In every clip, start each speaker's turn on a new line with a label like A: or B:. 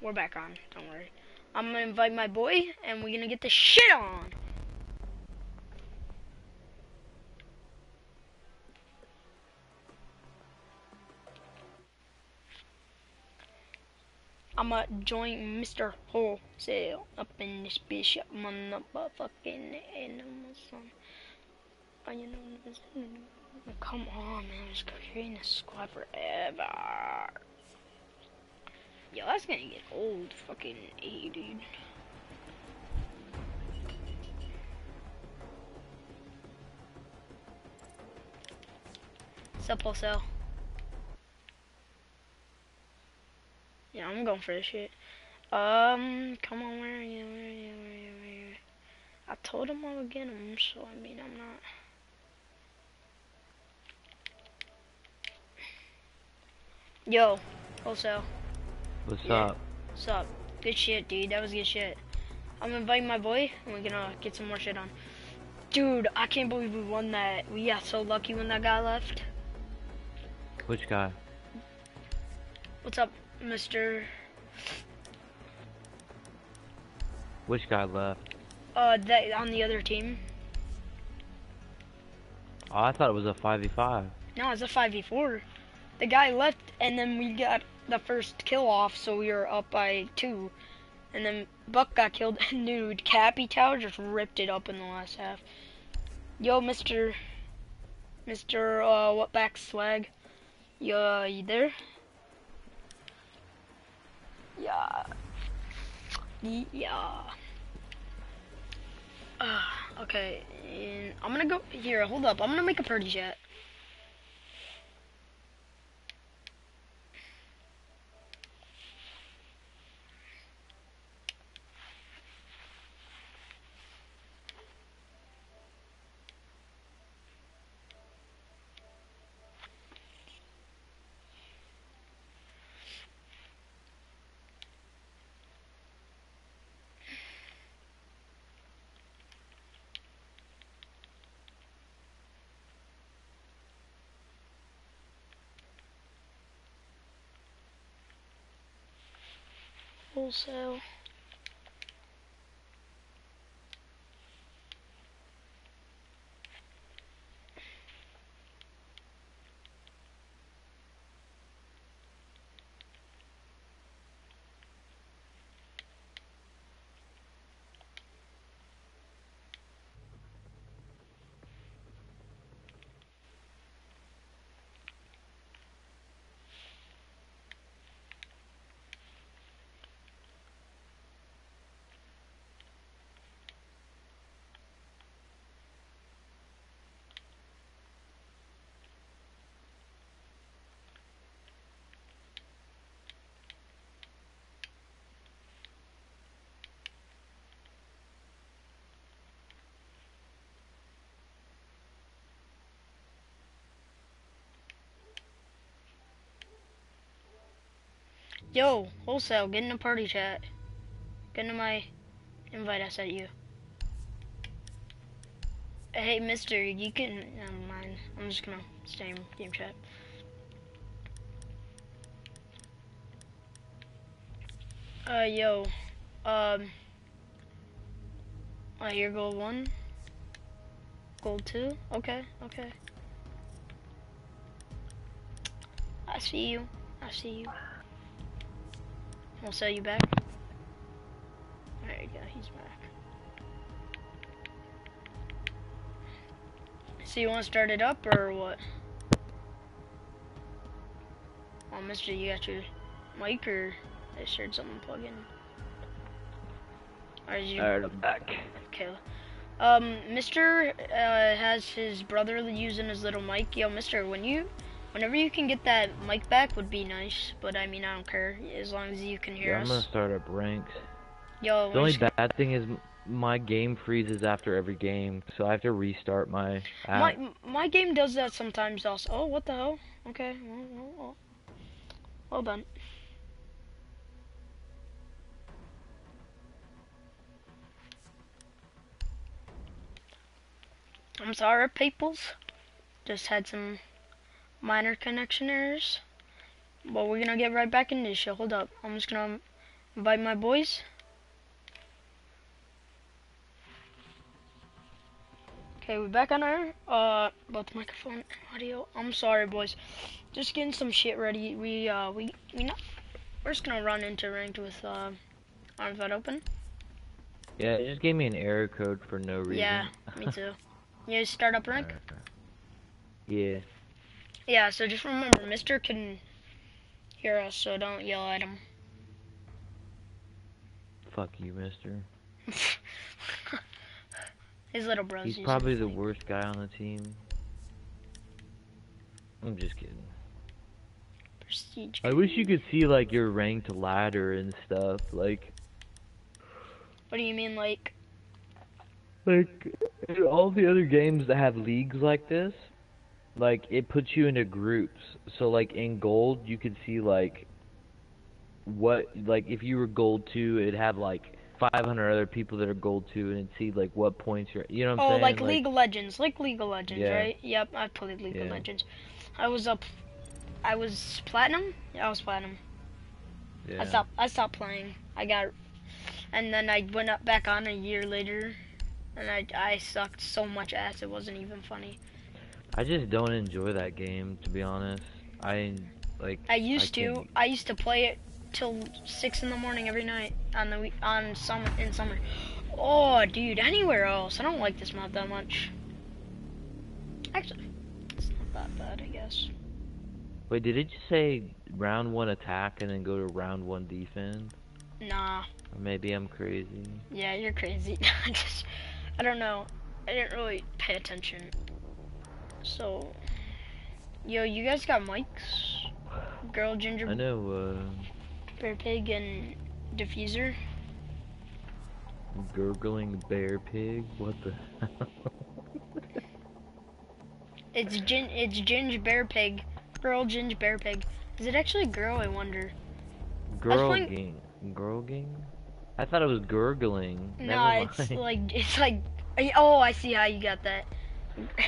A: we're back on. Don't worry. I'm gonna invite my boy, and we're gonna get the shit on. I'ma join Mr. Wholesale up in this bishop motherfucking animal son. Oh, you know, come on, man, I was creating a squad forever. Yo, that's gonna get old, fucking A, dude. What's up? Yeah, I'm going for this shit. Um, come on, where are you? Where are you? Where are you? Where are you? I told him I would get him, so I mean, I'm not. Yo, wholesale.
B: What's
A: Yeah.
B: up?
A: What's up? Good shit, dude. That was good shit. I'm inviting my boy, and we're gonna get some more shit on. Dude, I can't believe we won that. We got so lucky when that guy left.
B: Which guy?
A: What's up, Mister?
B: Which guy left?
A: Uh, that on the other team.
B: Oh, I thought it was a 5v5.
A: No, it's a five v four. The guy left, and then we got the first kill off, so we were up by two. And then Buck got killed, and dude, Cappy Tower just ripped it up in the last half. Yo, Mister, Mister, uh, what back swag? Yo, uh, you there? Yeah. Yeah. Uh, okay, and I'm gonna go here. Hold up, I'm gonna make a party chat. Wholesale. Yo, wholesale, get in the party chat. Get into my invite I sent you. Hey, mister, you can, never mind. I'm just gonna stay in game chat. Uh, yo, um, I hear gold one, gold two, okay, okay. I see you, I see you. I'll sell you back. There you go, he's back. So you want to start it up or what? Oh, mister, you got your mic or I just heard something plug in? Or you...
B: Alright, I'm back.
A: Okay. Um, Mister uh, has his brother using his little mic. Yo, Mister, when you, whenever you can get that mic back, would be nice. But I mean, I don't care as long as you can hear
B: Yeah, I'm gonna start up ranks.
A: Yo,
B: The only bad thing is my game freezes after every game, so I have to restart my app.
A: my my game does that sometimes. Also, oh, what the hell? Okay, well, well, well. well done. I'm sorry, peoples. Just had some minor connection errors. But we're gonna get right back into this show. Hold up. I'm just gonna Invite my boys. Okay, we're back on our uh both microphone and audio. I'm sorry, boys. Just getting some shit ready. We uh we we not we're just gonna run into ranked with uh arms wide open.
B: Yeah, it just gave me an error code for no reason.
A: Yeah, me too. You start up rank?
B: yeah.
A: Yeah, so just remember, Mister can hear us, so don't yell at him.
B: Fuck you, mister.
A: His little bro's
B: He's probably the worst guy on the team. I'm just kidding.
A: Prestige.
B: I wish you could see like your ranked ladder and stuff. Like
A: What do you mean, like?
B: like all the other games that have leagues like this, like it puts you into groups. So like in gold you could see like what like if you were gold 2, it'd have like 500 other people that are gold 2 and it'd see like what points you're you know what I'm
A: Oh,
B: saying?
A: like League of Legends, like League of Legends,
B: Yeah.
A: right? Yep, I played League of Legends. I was up. I was platinum. Yeah, I was platinum.
B: yeah.
A: I stopped. I stopped playing. I got, and then I went up back on a year later, and I I sucked so much ass it wasn't even funny.
B: I just don't enjoy that game to be honest. I like
A: I used to. I used to play it till six in the morning every night on the week on summer in summer. Oh, dude, anywhere else. I don't like this map that much. Actually, it's not that bad, I guess.
B: Wait, did it just say round 1 attack and then go to round 1 defend?
A: Nah.
B: Or maybe I'm crazy.
A: Yeah, you're crazy. I just, I don't know. I didn't really pay attention. So, yo, you guys got mics? Girl, ginger,
B: I know uh
A: bear, pig, and diffuser.
B: gurgling bear pig. What the hell?
A: It's gin, it's ginge bear pig. Girl, ginge bear pig. Is it actually girl? I wonder.
B: Gurgling. Gurgling? I thought it was gurgling.
A: No, it's like it's like. Oh, I see how you got that.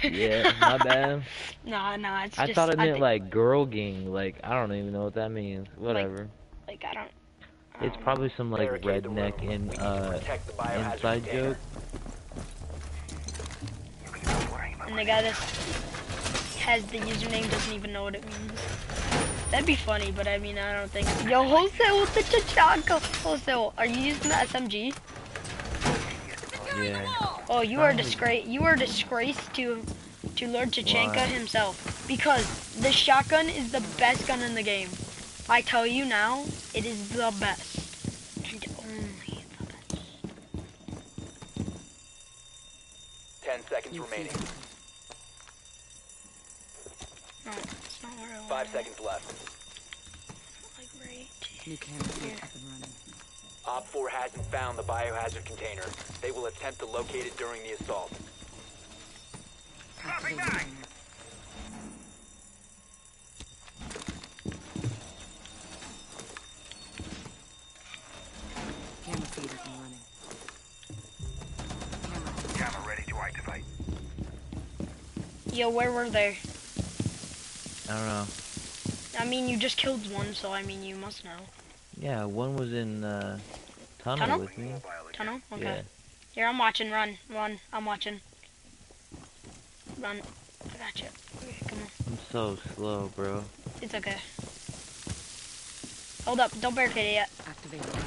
B: Yeah, my bad.
A: nah, nah, it's just
B: I
A: just.
B: thought it meant
A: think,
B: girl gang. Like I don't even know what that means. Whatever.
A: like I don't. I
B: it's probably some like redneck
C: room.
B: in
C: We need to
B: uh
C: protect the biohazard
B: inside
C: container.
B: joke.
A: And the guy that has the username doesn't even know what it means. That'd be funny, but I mean, I don't think. Yo, wholesale with the chachaka. Wholesale, are you using the SMG?
B: Yeah.
A: Oh, you are
B: Probably.
A: disgrace. You are disgrace to to Lord Chachenka
B: Why?
A: himself because the shotgun is the best gun in the game. I tell you now, it is the best. And only the best.
C: Ten seconds remaining.
A: No, it's not where I
C: Five seconds left.
A: Like right.
D: New camera feed up and running.
C: Op 4 hasn't found the biohazard container. They will attempt to locate it during the assault.
D: Activating camera. Camera feed up and running. Camera.
C: Camera ready to activate.
A: Yo, where were they?
B: I don't know.
A: I mean, you just killed one, so I mean, you must know.
B: Yeah, one was in uh tunnel,
A: Tunnel?
B: with me.
A: Tunnel? Okay.
B: Yeah.
A: Here, I'm watching. Run, run. I'm watching. Run. I got you. Okay, come on.
B: I'm so slow, bro.
A: It's okay. Hold up. Don't barricade it yet.
D: Activating camera.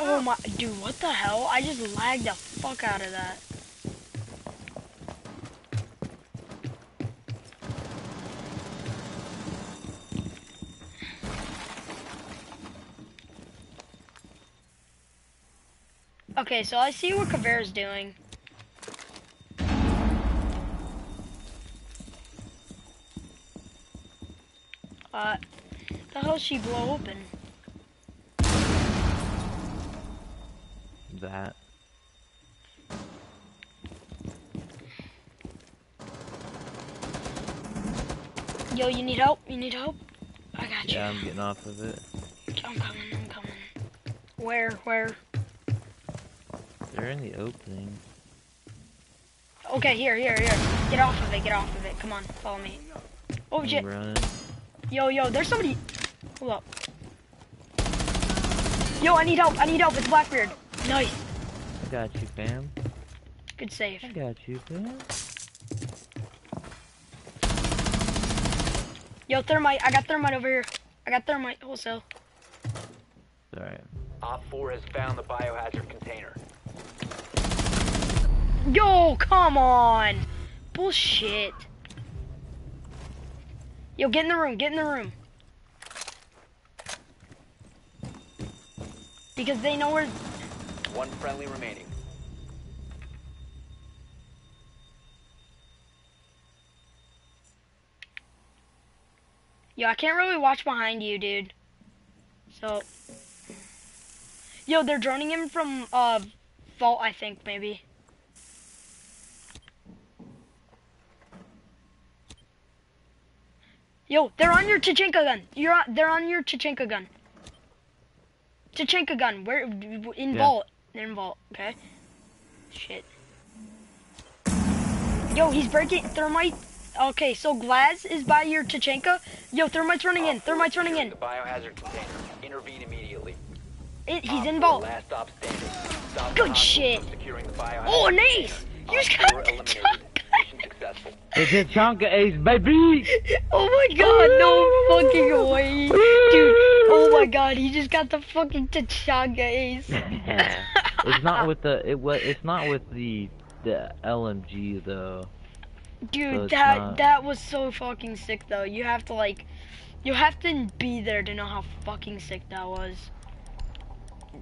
A: Oh my, dude, what the hell? I just lagged the fuck out of that. Okay, so I see what Caveira's doing. Uh, the hell she blow open?
B: That.
A: Yo, you need help? You need help? I got you.
B: Yeah, I'm getting off of it.
A: I'm coming, I'm coming. Where, where?
B: They're in the opening.
A: Okay, here, here, here. Get off of it, get off of it. Come on, follow me. Oh shit. Yo, yo, there's somebody. Hold up. Yo, I need help. I need help. It's Blackbeard. Nice.
B: I got you, fam.
A: Good save.
B: I got you, fam.
A: Yo, thermite. I got thermite over here. I got thermite wholesale.
B: Alright.
C: Op 4 has found the biohazard container.
A: Yo, come on. Bullshit. Yo, get in the room. Get in the room. Because they know where.
C: One friendly remaining.
A: Yo, I can't really watch behind you, dude. So. Yo, they're droning him from, uh, vault, I think, maybe. Yo, they're on your Chichenka gun. You're on, they're on your Chichenka gun. Chichenka gun. Where in
B: Yeah.
A: vault? They're in vault. Okay. Shit. Yo, he's breaking thermite. Okay, so Glaz is by your Chichenka. Yo, thermite's running in. Thermite's running in.
C: The biohazard container. Intervene immediately.
A: It, he's
C: Op
A: in vault.
C: Last stop standing. Stop
A: Good shit.
C: the
A: Oh, an
C: container.
A: ace!
C: Op
A: You just
C: 4
A: got the
C: eliminated.
A: Chonka.
C: Mission successful.
B: It's a Chonka Ace, baby!
A: Oh my god, no fucking way. Dude, oh my god, he just got the fucking Tachanka ace.
B: it's not with the it was it's not with the the LMG though.
A: Dude,
B: it's
A: that
B: not-
A: that was so fucking sick though. You have to like you have to be there to know how fucking sick that was.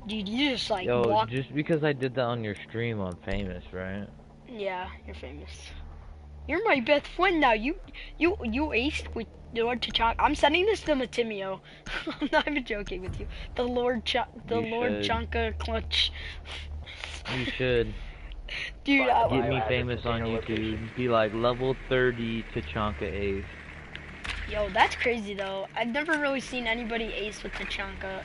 A: Dude, you just like
B: Yo,
A: walk
B: just because I did that on your stream, I'm famous, right?
A: Yeah, you're famous. You're my best friend now. You you you aced with Lord Tachanka. I'm sending this to Matimio. I'm not even joking with you. The Lord Ch- the
B: You
A: Lord
B: should.
A: Chonka clutch.
B: You should
A: Dude, I,
C: the
B: get me famous on YouTube.
C: location.
B: Be like level 30 Tachanka Ace.
A: yo, that's crazy though. I've never really seen anybody ace with Tachanka.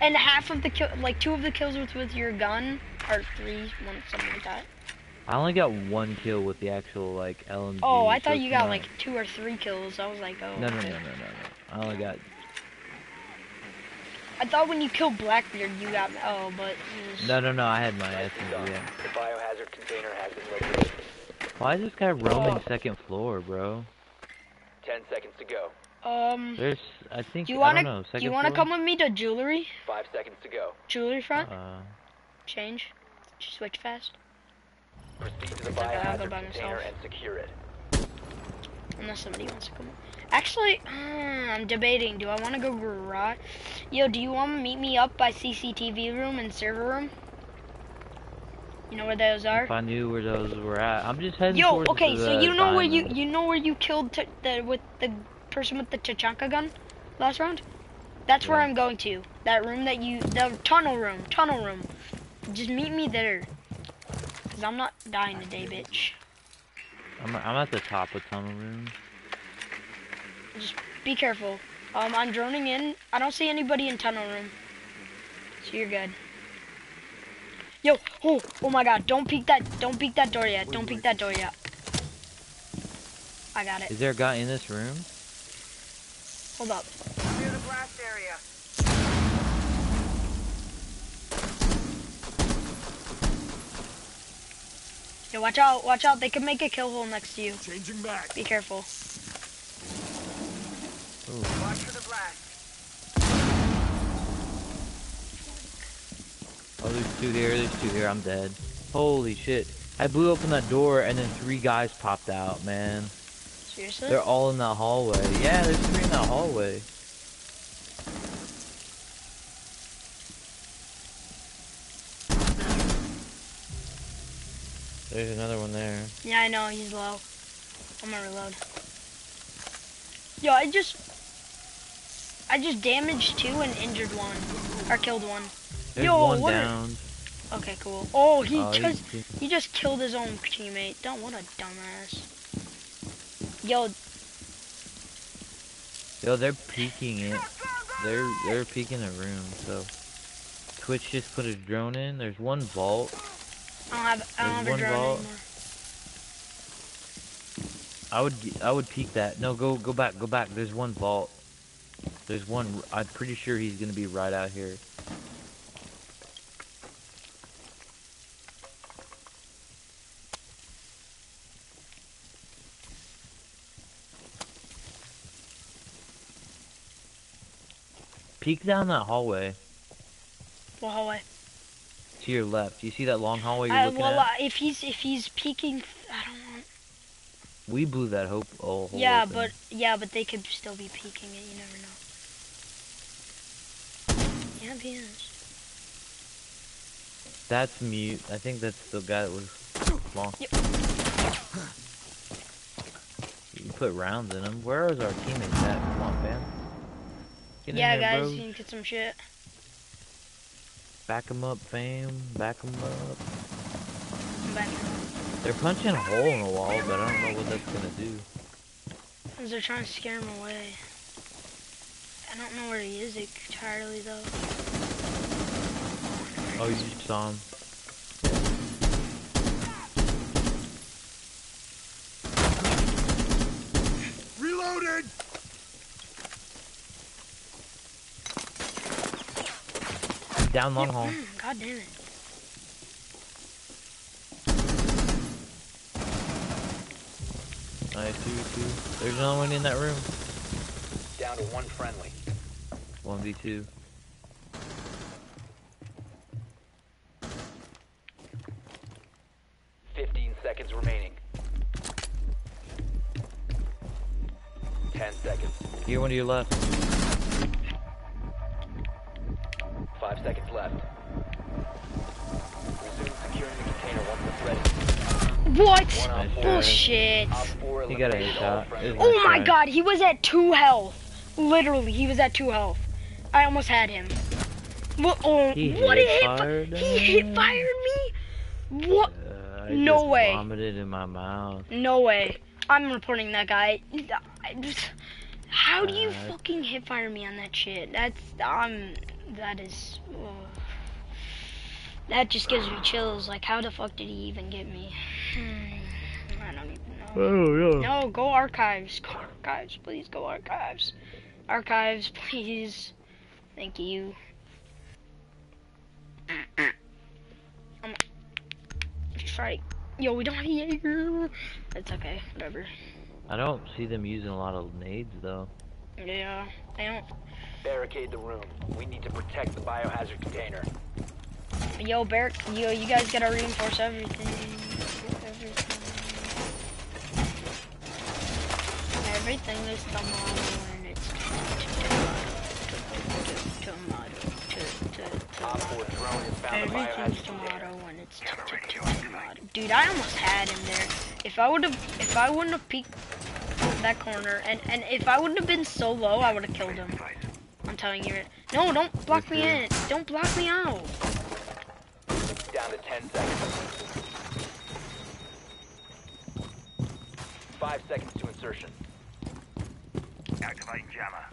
A: And half of the kill, like two of the kills was with your gun, or three, one, something like that.
B: I only got one kill with the actual like LMG.
A: Oh, I thought
B: it's
A: you got
B: not-
A: like two or three kills. I was like, oh.
B: No, no, no, no, no, no. I only got.
A: I thought when you killed Blackbeard, you got. Oh, but. was-
B: No, no, no. I had my
C: Nicely.
B: SMG. Yeah.
C: The biohazard container has been located.
B: Why is this guy roaming
A: Oh.
B: second floor, bro?
C: Ten seconds to go.
A: Um.
B: There's, I think,
A: Do you
B: I
A: wanna
B: don't know, second
A: do you wanna
B: floor?
A: come with me to jewelry?
C: Five seconds to go.
A: Jewelry front?
B: Uh,
A: Change. Switch fast.
C: Proceed to the
A: Okay, I'll go
C: biohazard container
A: myself.
C: and secure it.
A: Unless somebody wants to come. Actually, uh, I'm debating. Do I want to go garage? Yo, do you want to meet me up by CCTV room and server room? You know where those are?
B: if I knew where those were at, I'm just heading
A: Yo, okay,
B: the,
A: so you know where you you know where you killed t- the with the person with the Tachanka gun last round? That's where I'm going to. That room that you the tunnel room, tunnel room. Just meet me there. Cuz I'm not dying today, bitch.
B: I'm, I'm at the top of tunnel room.
A: Just be careful. Um I'm droning in. I don't see anybody in tunnel room. So you're good. Yo, oh, oh my god, don't peek that don't peek that door yet. Don't peek that door yet. I got it.
B: Is there a guy in this room?
A: Hold up.
E: Clear the blast area.
A: Yo, watch out, watch out. They could make a kill hole next to you.
E: Changing back.
A: Be careful.
E: Watch for the blast.
B: Oh, there's two here, there's two here, I'm dead. Holy shit. I blew open that door and then three guys popped out, man.
A: Seriously?
B: They're all in that hallway. Yeah, there's three in that hallway. There's another one there.
A: Yeah, I know, he's low. I'm gonna reload. Yo, I just... I just damaged two and injured one. Or killed one.
B: There's
A: Yo,
B: one
A: what are-
B: down.
A: Okay, cool. Oh, he
B: Oh,
A: just...
B: he-
A: He just killed his own teammate. Don't, what a dumbass. Yo,
B: Yo, they're peeking it. They're they're peeking the room. So Twitch just put a drone in. There's one vault.
A: I don't have, I don't
B: There's one
A: a
B: drone
A: anymore.
B: I would I would peek that. No, go go back, go back. There's one vault. There's one. I'm pretty sure he's gonna be right out here. Peek down that hallway.
A: What hallway?
B: To your left. You see that long hallway you're
A: Uh,
B: looking
A: well,
B: at?
A: uh, if he's if he's peeking, I don't want.
B: We blew that hope oh, hole
A: Yeah,
B: open.
A: but yeah, but they could still be peeking it. You never know. Yeah, he is.
B: That's mute. I think that's the guy that was long.
A: Yep.
B: You put rounds in him. Where is our teammates at? Come on, fam. Get
A: yeah,
B: in there,
A: guys,
B: bro.
A: you can get some shit.
B: Back 'em up, fam. Back 'em up.
A: I'm back.
B: They're punching a hole in the wall, but I don't know what that's gonna do.
A: Cause they're trying to scare him away. I don't know where he is entirely though.
B: Oh, you just saw him.
E: Reloaded!
B: Down long hall.
A: Mm, God damn it.
B: Nice, two, two. There's another one in that room.
C: Down to one friendly.
B: 1v2.
C: Fifteen seconds remaining. Ten seconds.
B: Here, one to your left.
C: Five seconds left. Resume securing the container once it's ready.
A: What?
C: One on
B: Nice
C: four.
B: try.
A: Bullshit.
C: Op
B: He got a
C: eliminated all
B: headshot.
C: friendly.
B: It-
A: Oh my god, he was at two health. Literally, he was at two health. I almost had him. What? Oh,
B: He
A: what
B: hit
A: a hit!
B: fired
A: Fi- he hit
B: him.
A: fired me. What?
B: Uh,
A: No
B: just
A: way.
B: vomited in my mouth.
A: No way. I'm reporting that guy. Just- How do you
B: Uh,
A: fucking hit fire me on that shit? That's um, that is. ugh. that just gives me chills. Like, how the fuck did he even get me? Hmm, I don't even know.
B: Oh, yeah.
A: No, go archives. Go archives, please. Go archives. Archives, please. Thank you. Um, strike. Yo, we don't have Jaeger. That's okay. Whatever.
B: I don't see them using a lot of nades, though.
A: Yeah, I don't.
C: Barricade the room. We need to protect the biohazard container.
A: Yo, Barrick, yo, you guys gotta reinforce everything. Everything. Everything is tomato and it's tomato.
C: Op
A: Tomato.
C: 4 drone has found the
A: Everything's
C: biohazard container.
A: tomato and it's tomato. Dude, I almost had him there. If I would have, if I wouldn't have peeked that corner, and and if I wouldn't have been so low, I would have killed him. I'm telling you. No, don't block me in. Don't block me out.
C: Down to 10 seconds. Five seconds to insertion.
E: Activating jammer.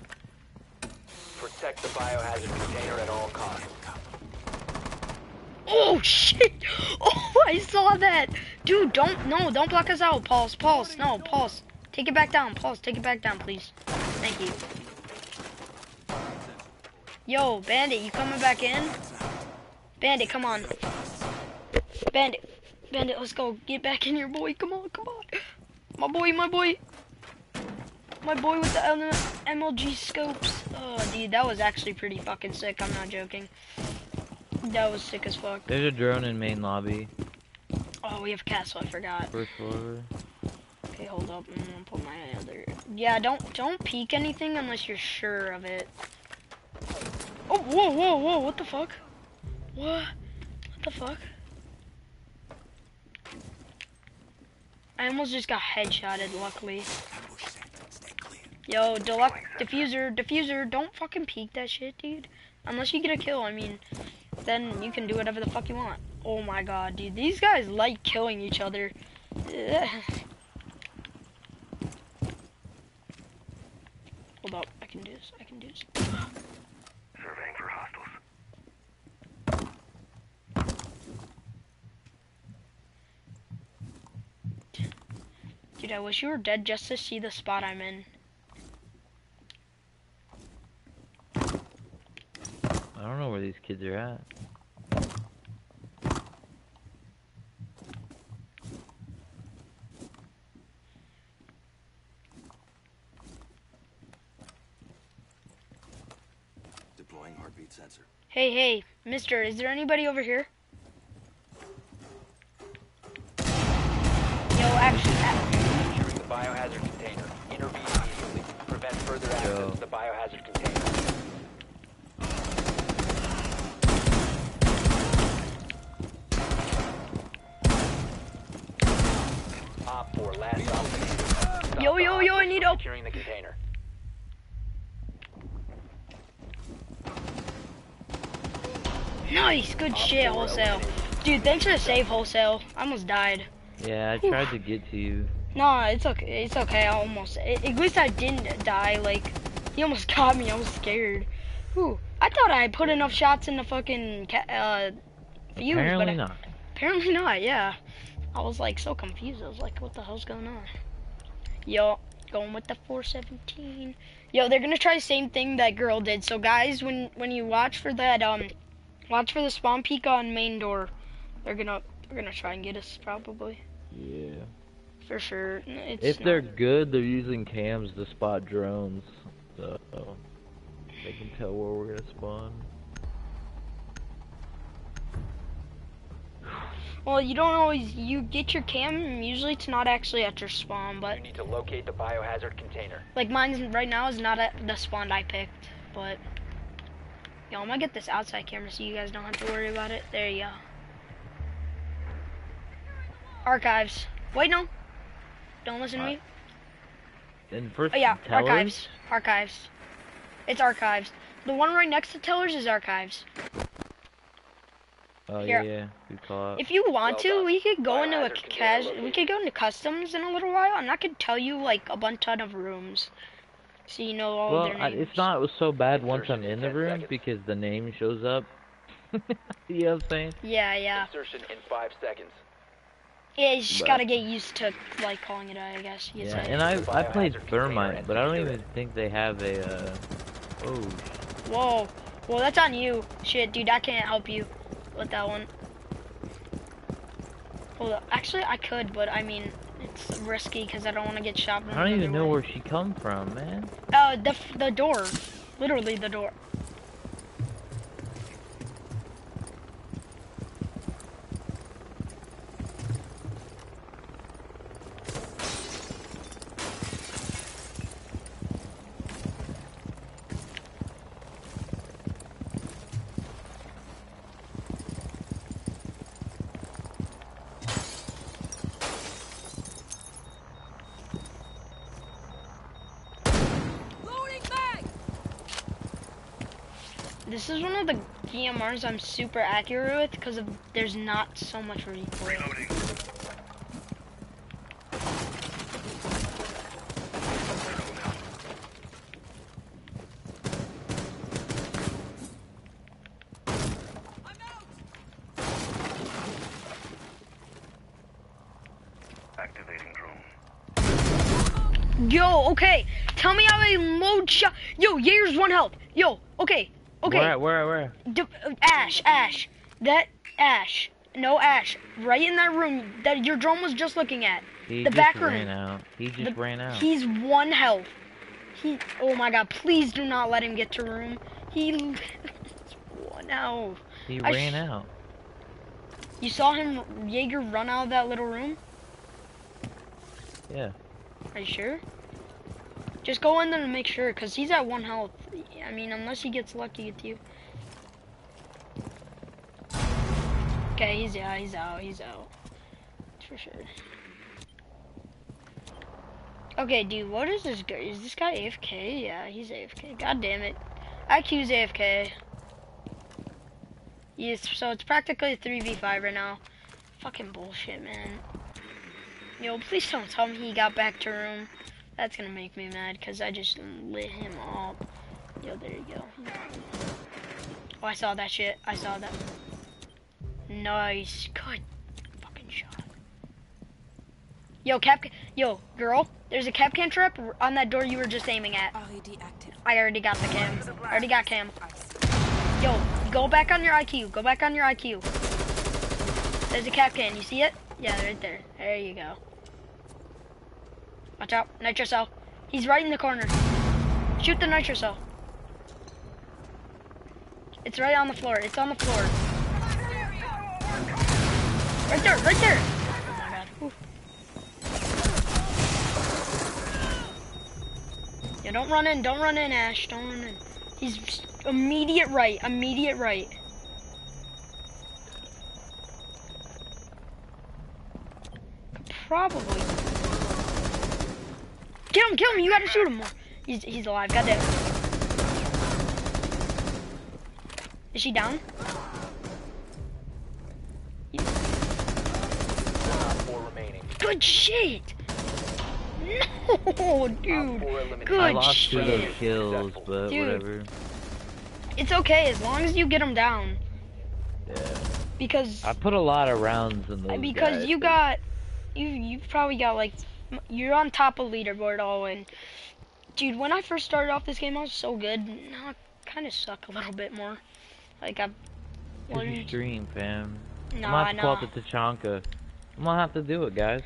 C: Protect the biohazard container at all costs.
A: Oh shit! Oh, I saw that, dude. Don't no, don't block us out, Pulse. Pulse, no, Pulse. Take it back down, Pulse. Take it back down, please. Thank you. Yo, Bandit, you coming back in? Bandit, come on. Bandit, Bandit, let's go. Get back in here, boy. Come on, come on. My boy, my boy. My boy with the MLG scopes. Oh, dude, that was actually pretty fucking sick. I'm not joking. That was sick as fuck.
B: There's a drone in main lobby.
A: Oh, we have castle. I forgot.
B: First floor.
A: Okay, hold up. I'm gonna put my other. Yeah, don't don't peek anything unless you're sure of it. Oh, whoa, whoa, whoa! What the fuck? What? What the fuck? I almost just got headshotted. Luckily. Yo, deluxe diffuser, diffuser! Don't fucking peek that shit, dude. Unless you get a kill, I mean, then you can do whatever the fuck you want. Oh my god, dude, these guys like killing each other. Hold up, I can do this. I can do this.
E: Surveying for hostiles.
A: Dude, I wish you were dead just to see the spot I'm in.
B: I don't know where these kids are at.
E: Deploying heartbeat sensor.
A: Hey, hey, mister, is there anybody over here? Yo, actually, a-
C: Securing the biohazard container. Intervene immediately. Prevent further access
B: Yo.
C: to the biohazard container. Op 4, last operator.
A: Yo, yo, yo, I need
C: from
A: help.
C: Securing the container.
A: nice, good
C: Op
A: shit, wholesale. Dude, thanks for the save, wholesale. I almost died.
B: Yeah, I tried to get to you.
A: Nah, it's okay. It's okay. I almost. At at least I didn't die. Like, he almost got me. I was scared. Whew. I thought I put enough shots in the fucking ca- uh fuse,
B: Apparently
A: but I-
B: not.
A: apparently not. Yeah. I was like so confused. I was like, what the hell's going on? Yo, going with the 417. Yo, they're gonna try the same thing that girl did. So guys, when when you watch for that um, watch for the spawn peak on main door. They're gonna they're gonna try and get us probably
B: Yeah.
A: For sure. It's
B: If
A: not-
B: they're good, they're using cams to spot drones, so they can tell where we're gonna spawn.
A: Well, you don't always. You get your cam. Usually, it's not actually at your spawn, but
C: You need to locate the biohazard container.
A: like mine right now is not at the spawn I picked. But yo, I'm gonna get this outside camera so you guys don't have to worry about it. There you go. Archives. Wait, no. Don't listen to me.
B: And first,
A: Oh yeah,
B: tellers,
A: archives. Archives. It's archives. The one right next to tellers is archives.
B: Oh
A: Here.
B: yeah, yeah, good call.
A: If you want
C: Well
A: to, we could go into a cas- We could go into customs in a little while, and I could tell you like a bunch ton of rooms, so you know all
B: well,
A: their
B: I,
A: names.
B: it's not so bad once I'm in
C: in
B: the room
C: seconds.
B: because the name shows up. you know what I'm saying?
A: Yeah, yeah.
C: Insertion in five seconds.
A: Yeah, you just
B: But-
A: gotta get used to like calling it out, I guess.
B: Yeah,
A: say.
B: and I I played Thermite, but I don't even think they have a. Uh... Oh,
A: Whoa. Well, that's on you. Shit, dude, I can't help you with that one. Hold up. Actually, I could, but I mean, it's risky because I don't want to get shot.
B: I don't even know
A: way.
B: where she come from, man.
A: Uh, the f- the door, literally the door. This is one of the I'm super accurate with because of there's not so much recoil.
E: Reloading.
A: Yo, okay. Tell me how I load shot. Yo, Jaeger's one health. Yo, okay, okay.
B: Where, where, where?
A: D- Ash, Ash, that Ash. No Ash. Right in that room that your drone was just looking at.
B: He
A: The
B: just
A: back
B: ran
A: room.
B: out. He just
A: The-
B: ran out.
A: He's one health. He. Oh my God! Please do not let him get to room. He. one health.
B: He
A: I
B: ran out.
A: You saw him, Jaeger, run out of that little room.
B: Yeah.
A: Are you sure? Just go in there and make sure, cause he's at one health. I mean, unless he gets lucky with you. Okay, he's yeah, he's out, he's out. For sure. Okay, dude, what is this guy? Is this guy AFK? Yeah, he's AFK. God damn it. IQ's AFK. Yes, so it's practically 3v5 right now. Fucking bullshit, man. Yo, please don't tell me he got back to room. That's gonna make me mad because I just lit him up. Yo, there you go. Oh, I saw that shit. I saw that. Nice. Good fucking shot. Yo, cap. Yo, girl. There's a Kapkan trap on that door you were just aiming at. I already got the cam. I already got cam. Yo, go back on your IQ. Go back on your IQ. There's a Kapkan. You see it? Yeah, right there. There you go. Watch out. Nitro cell. He's right in the corner. Shoot the nitro cell. It's right on the floor. It's on the floor. Right there, right there. Yeah, don't run in, don't run in, Ash. Don't run in. He's immediate right, immediate right. Probably. Kill him, kill him, you gotta shoot him. He's, he's alive, goddamn. Is she down?
C: 4 remaining.
A: Good shit! No, dude.
C: 4 eliminated.
A: Good
B: I lost two of those
A: shit.
B: kills, but
A: Dude.
B: whatever.
A: It's okay as long as you get them down.
B: Yeah.
A: Because
B: I put a lot of rounds in those
A: because
B: guys,
A: you
B: but-
A: got you you probably got like you're on top of leaderboard all in. Dude, when I first started off this game, I was so good. Now I kind of suck a little bit more. Like
B: you
A: learned.
B: stream, fam. I'm gonna have to pull
A: nah.
B: out the Tachanka. I'm gonna have to do it, guys.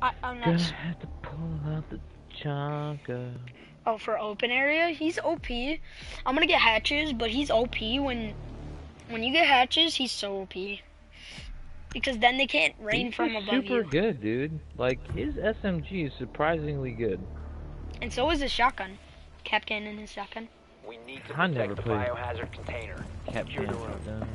A: I, I'm
B: Gonna have to pull out the Tachanka.
A: Oh, for open area, he's OP. I'm gonna get hatches, but he's OP when when you get hatches, he's so OP. Because then they can't rain
B: He's
A: from above
B: super
A: you.
B: good, dude. Like his SMG is surprisingly good.
A: And so is his shotgun. Cap cannon and shotgun.
C: We need to
B: I
C: protect the biohazard container.
B: Kept
C: Secure the room.
B: shotgun.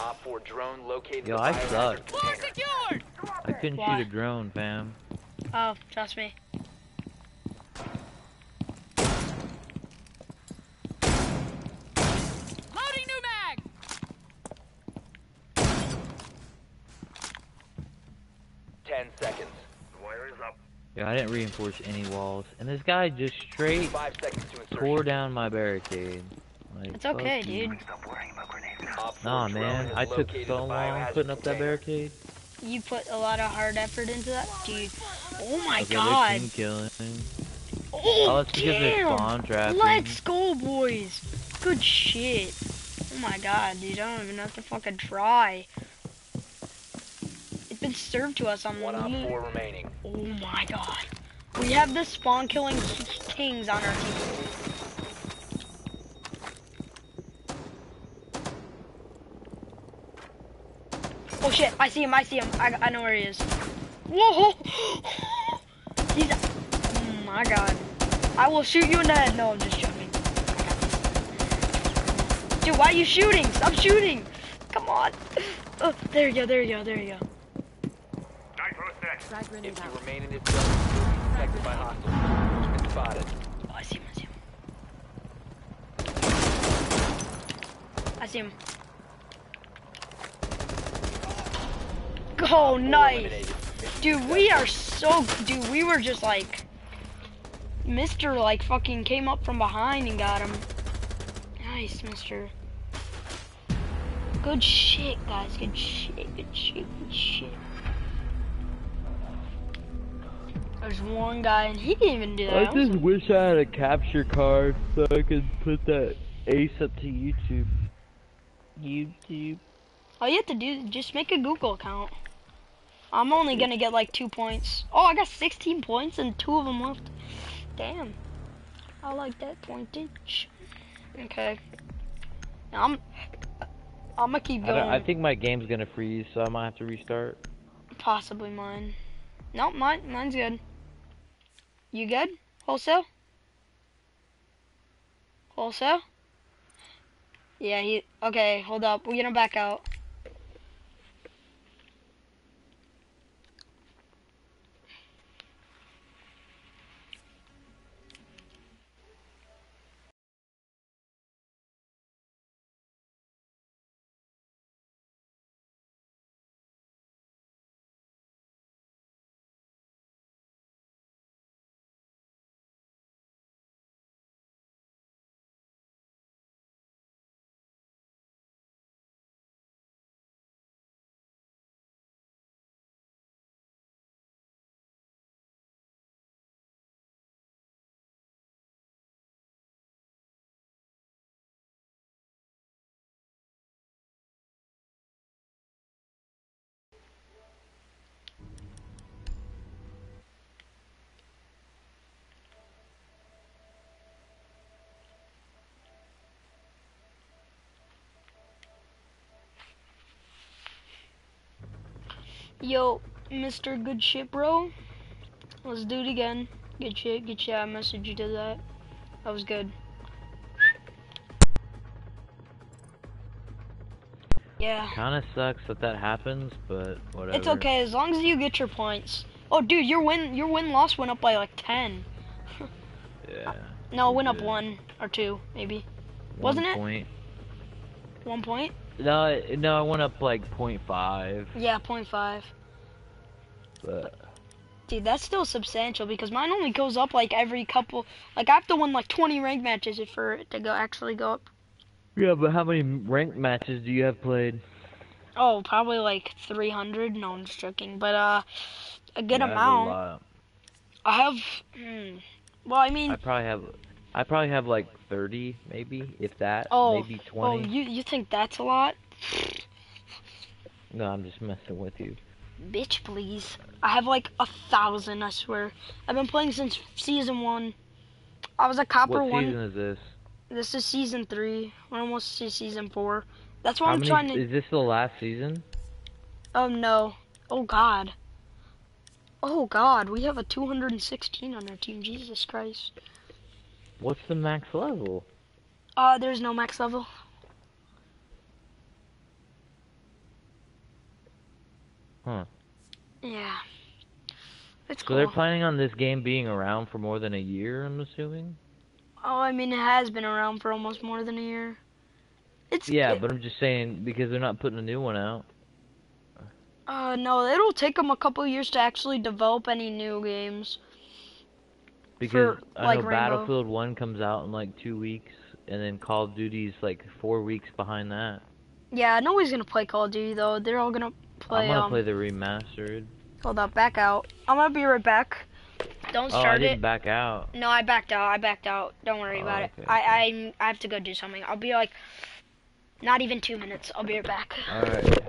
C: Op 4 drone located
B: Yo, I
C: biohazard
B: suck.
C: container.
B: I couldn't
A: Why?
B: shoot a drone, fam.
A: Oh, trust me.
F: Loading new mag!
C: Ten seconds.
E: Wire is up.
B: Yeah, I didn't reinforce any walls, and this guy just straight
C: Five seconds to insertion.
B: tore down my barricade. Like,
A: It's okay, dude.
E: Stop worrying about grenades.
B: Nah, man, I took so long putting up that barricade.
A: You put a lot of hard effort into that, dude. Oh my
B: okay,
A: god.
B: killing.
A: Oh,
B: Oh, it's because
A: damn.
B: spawn trapping.
A: Let's go, boys. Good shit. Oh my god, dude. I don't even have to fucking try. Been served to us on
C: One
A: loot.
C: 4 remaining.
A: Oh my god. We have the spawn killing kings on our team. Oh shit, I see him, I see him. I, I know where he is. Whoa! He's. Oh my god. I will shoot you in the head. No, I'm just joking. Dude, why are you shooting? Stop shooting! Come on. Oh, there you go, there you go, there you go.
E: Nitro set.
D: Frag
C: If
D: grenade
C: you
D: out.
C: remain in this zone, you will be detected by hostiles. Been spotted.
A: Oh, I see him, I see him. I see him. Oh,
C: Four
A: nice. Dude, we are so, dude, we were just like, Mr. like fucking came up from behind and got him. Nice, Mr. Good shit, guys. Good shit, good shit, good shit. There's one guy and he didn't even do that.
B: I
A: That was-
B: just wish I had a capture card so I could put that ace up to YouTube. YouTube.
A: All you have to do is just make a Google account. I'm only gonna get like two points. Oh, I got 16 points and two of them left. Damn. I like that pointage. Okay. Now I'm. I'm gonna keep going.
B: don't, I think my game's gonna freeze, so I might have to restart.
A: Possibly mine. Nope, mine. Mine's good. You good? Wholesale? Wholesale? Yeah, he. Okay, hold up. We're gonna back out. Yo, Mr. Good Shit Bro. Let's do it again. Good shit, good shit. I messaged you to that. That was good. Yeah.
B: Kinda sucks that that happens, but whatever.
A: It's okay as long as you get your points. Oh, dude, your win your win loss went up by like ten.
B: Yeah.
A: No, it went up one or two, maybe.
B: One
A: Wasn't it?
B: One point.
A: One point.
B: No, no, I went up like 0.5,
A: Yeah, point .5.
B: but
A: Dude, that's still substantial because mine only goes up like every couple. Like I have to win like 20 ranked matches for it to go actually go up.
B: yeah. But how many ranked matches do you have played?
A: Oh, probably like 300. No, I'm just joking. But uh, a good
B: Yeah, I have
A: amount. I have. Hmm, well, I mean,
B: I probably have, I probably have like 30, maybe, if that,
A: Oh,
B: maybe
A: oh,
B: 20.
A: you you think that's a lot?
B: No, I'm just messing with you.
A: Bitch, please. I have like a thousand. I swear. I've been playing since season one. I was a copper
B: what
A: one.
B: season is this?
A: This is season three. We're almost to season four. That's why
B: How
A: I'm
B: many?
A: trying to.
B: Is this the last season?
A: Oh no. Oh god. Oh god, we have a 216 on our team. Jesus Christ.
B: What's the max level?
A: Uh, there's no max level.
B: Huh.
A: Yeah. It's
B: So
A: cool.
B: they're planning on this game being around for more than a year, I'm assuming?
A: oh, I mean, it has been around for almost more than a year. It's
B: Yeah,
A: it-
B: but I'm just saying because they're not putting a new one out.
A: Uh, no, it'll take them a couple years to actually develop any new games.
B: Because
A: For,
B: I
A: like,
B: know
A: Rainbow.
B: Battlefield 1 comes out in like two weeks, and then Call of Duty's like four weeks behind that.
A: Yeah, nobody's gonna play Call of Duty though. They're all gonna play.
B: I'm gonna
A: um,
B: play the remastered.
A: Hold up, back out. I'm gonna be right back. Don't start
B: Oh, I didn't
A: it.
B: back out.
A: No, I backed out. I backed out. Don't worry
B: Oh,
A: about
B: okay.
A: it. I, I I have to go do something. I'll be like, not even two minutes. I'll be right back.
B: Alright.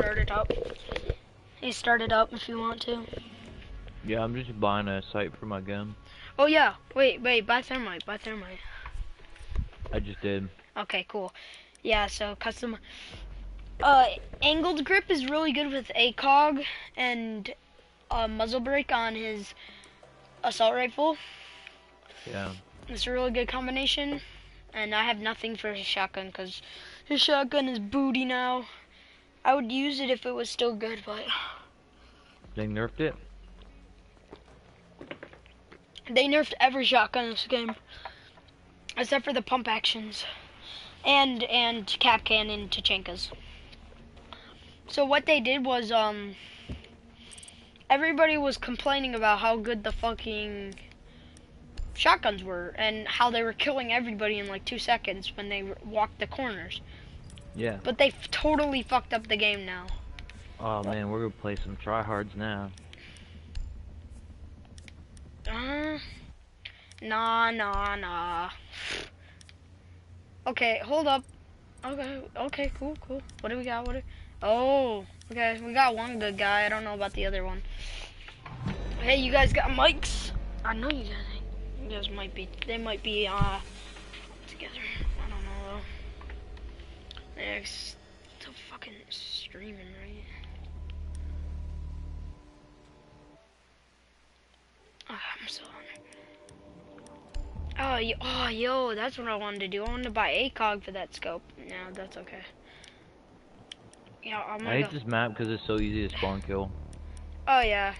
A: Start it up. You start it up if you want to.
B: Yeah, I'm just buying a sight for my gun.
A: Oh yeah. Wait, wait. Buy thermite. Buy thermite.
B: I just did.
A: Okay, cool. Yeah, so custom. Uh, angled grip is really good with ACOG and uh, muzzle brake on his assault rifle.
B: Yeah.
A: It's a really good combination. And I have nothing for his shotgun because his shotgun is booty now. I would use it if it was still good, but
B: They nerfed it?
A: they nerfed every shotgun in this game. Except for the pump actions. And and cap cannon Tachankas. So what they did was um everybody was complaining about how good the fucking shotguns were and how they were killing everybody in like 2 seconds when they walked the corners.
B: Yeah.
A: But they totally fucked up the game now.
B: Oh man, we're gonna play some tryhards now.
A: Uh, nah, nah, nah. Okay, hold up. Okay, okay, cool, cool. What do we got? What do Oh, okay, we got one good guy. I don't know about the other one. Hey, you guys got mics? I know you guys. You guys might be. They might be uh together. I don't know though. Yeah, it's still fucking streaming, right? Oh, I'm so hungry. Oh, yo, oh, yo, that's what I wanted to do. I wanted to buy ACOG for that scope. No, that's okay. Yeah, I'm
B: I hate
A: go.
B: this map because it's so easy to spawn kill.
A: Oh yeah.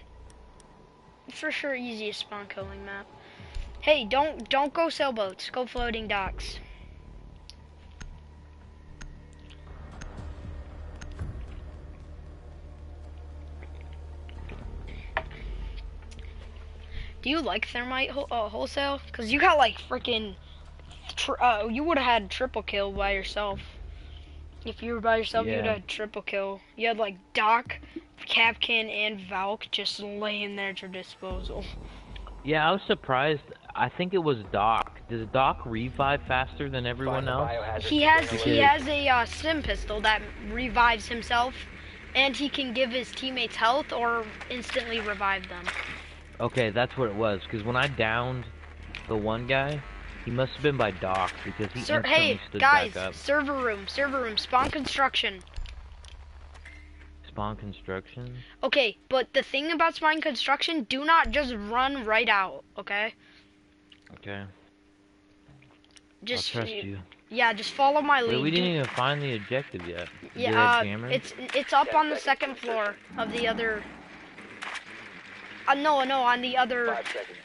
A: For sure, easiest spawn killing map. Hey, don't don't go sailboats. Go floating docks. Do you like thermite whole, uh, wholesale? Cause you got like freaking, uh, you would have had triple kill by yourself. If you were by yourself, you'd
B: Yeah.
A: have triple kill. You had like Doc, Kapkan, and Valk just laying there at your disposal.
B: Yeah, I was surprised. I think it was Doc. Does Doc revive faster than everyone else?
A: He has he has a uh, stim pistol that revives himself, and he can give his teammates health or instantly revive them.
B: Okay, that's what it was. Because when I downed the one guy, he must have been by Doc because he
A: Sir, hey
B: stood
A: guys,
B: back up.
A: server room, server room, spawn construction.
B: Spawn construction.
A: Okay, but the thing about spawn construction, do not just run right out. Okay,
B: Okay,
A: just
B: I'll trust you.
A: yeah, just follow my
B: Wait,
A: lead.
B: we didn't even find the objective yet.
A: Yeah, uh, it's it's up on the second floor of the other. Uh, no, no, on the other
C: Five seconds.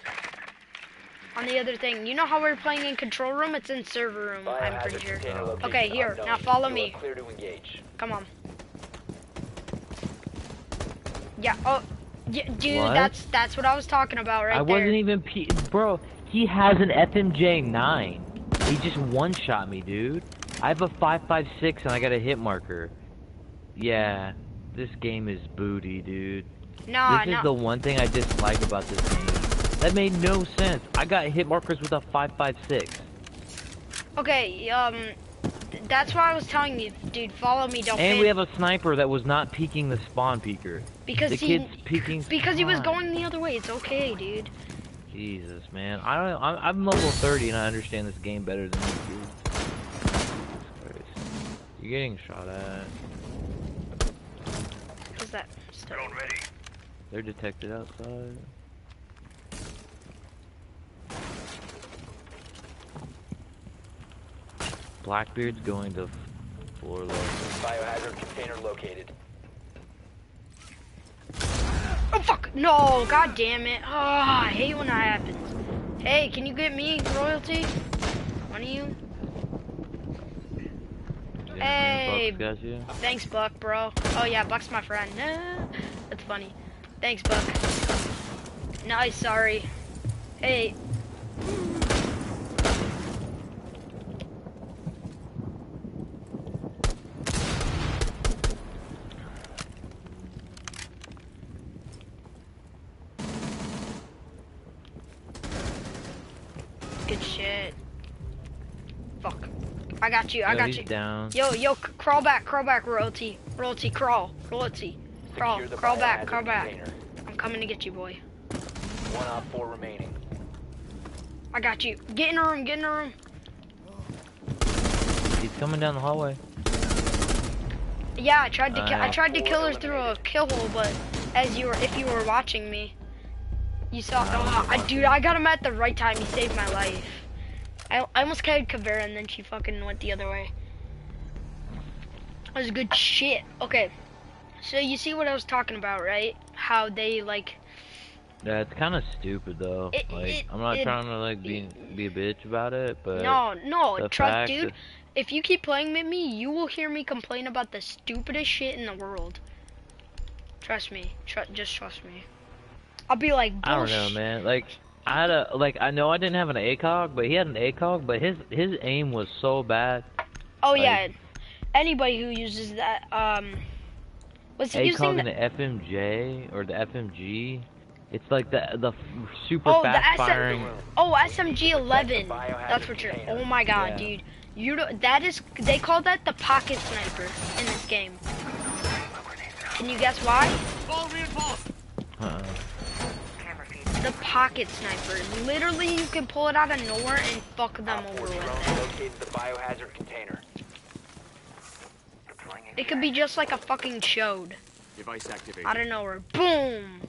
A: on the other thing. You know how we're playing in control room? It's in server room. I'm pretty sure. Okay, here,
C: unknown.
A: now follow
C: You
A: me.
C: Clear to engage.
A: Come on. Yeah. Oh, yeah, dude,
B: What?
A: that's that's what I was talking about right
B: I
A: there.
B: wasn't even P- bro. He has an FMJ nine. He just one shot me, dude. I have a five five six and I got a hit marker. Yeah, this game is booty, dude.
A: Nah,
B: this
A: nah.
B: is the one thing I dislike about this game. That made no sense. I got hit markers with a five five six.
A: Okay, um, th- that's why I was telling you, dude. Follow me. Don't.
B: And
A: fan-
B: we have a sniper that was not peeking the spawn peeker.
A: because
B: the
A: he
B: kid's peeking.
A: because he was going the other way. It's okay, dude.
B: Jesus, man. I don't. I'm, I'm level 30 and I understand this game better than you do. You're getting shot at.
A: Cause that. Stuff.
E: Drone ready.
B: They're detected outside. Blackbeard's going to floor level.
C: Biohazard container located.
A: Oh fuck! No! God damn it! Oh, I hate when that happens. Hey, can you get me royalty? One of you?
B: Yeah,
A: Hey.
B: Bucks got you.
A: Thanks, Buck, bro. Oh yeah, Buck's my friend. Nah, that's funny. Thanks, Buck. Nice, sorry. Hey. Good shit. Fuck. I got you, I
B: Yo,
A: got you.
B: down.
A: Yo, yo, crawl back, crawl back, royalty, royalty, crawl, royalty, crawl, crawl back, crawl back.
C: container.
A: I'm coming to get you, boy.
C: One op four remaining.
A: I got you. Get in the room, get in the room.
B: He's coming down the hallway.
A: Yeah, I tried to, ki- I
B: Uh,
A: tried to kill her
C: four
A: through a kill hole, but as you were, if you were watching me, you saw.
B: I
A: Oh, I, dude, I got him at the right time. He saved my life. I, I almost carried Caveira and then she fucking went the other way. That was good shit. Okay, so you see what I was talking about, right? How they like
B: Yeah, it's kind of stupid though.
A: It-
B: like,
A: it-
B: I'm not
A: it-
B: trying to like be be a bitch about it, but
A: No, no, trust, dude. If you keep playing with me, you will hear me complain about the stupidest shit in the world. Trust me. Tr- just trust me. I'll be like,
B: I don't know, man. Like, I had a like I know I didn't have an ACOG, but he had an ACOG, but his his aim was so bad.
A: Oh
B: like-
A: yeah. Anybody who uses that, um, was he using
B: ACOG
A: the,
B: the FMJ or the FMG. It's like the the super
A: Oh, the
B: fast
A: SM
B: firing.
A: oh SMG 11? That's what you're. Oh my god,
B: Yeah.
A: dude. You do, that is they call that the pocket sniper in this game. Can you guess why?
B: Uh,
D: Camera feed.
A: The pocket sniper. Literally, you can pull it out of nowhere and fuck them over with it.
C: located the biohazard container.
E: Deploying
A: It could be just like a fucking chode.
E: Device activated.
A: Out of nowhere. Boom!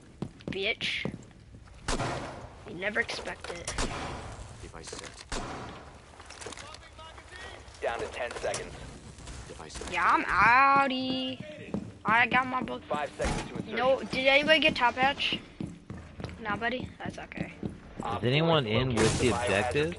A: Bitch. You never expect it.
E: Device set.
C: Down to 10 seconds.
E: Device set.
A: Yeah, I'm outie. I got my book.
C: 5 seconds to insertion.
A: No, did anybody get top hatch? Nobody? That's okay.
B: Is anyone in with the
C: biohazard
B: objective?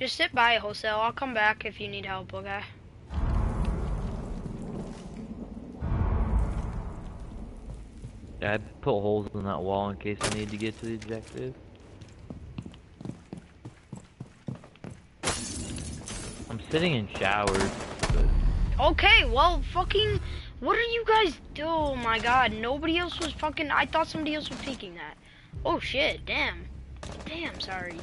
A: Just sit by wholesale. I'll come back if you need help, okay?
B: yeah, I put holes in that wall in case I need to get to the objective. I'm sitting in showers. But
A: Okay, well, fucking, what are you guys do? Oh my god, nobody else was fucking, I thought somebody else was peeking that. Oh shit, damn. Damn, sorry.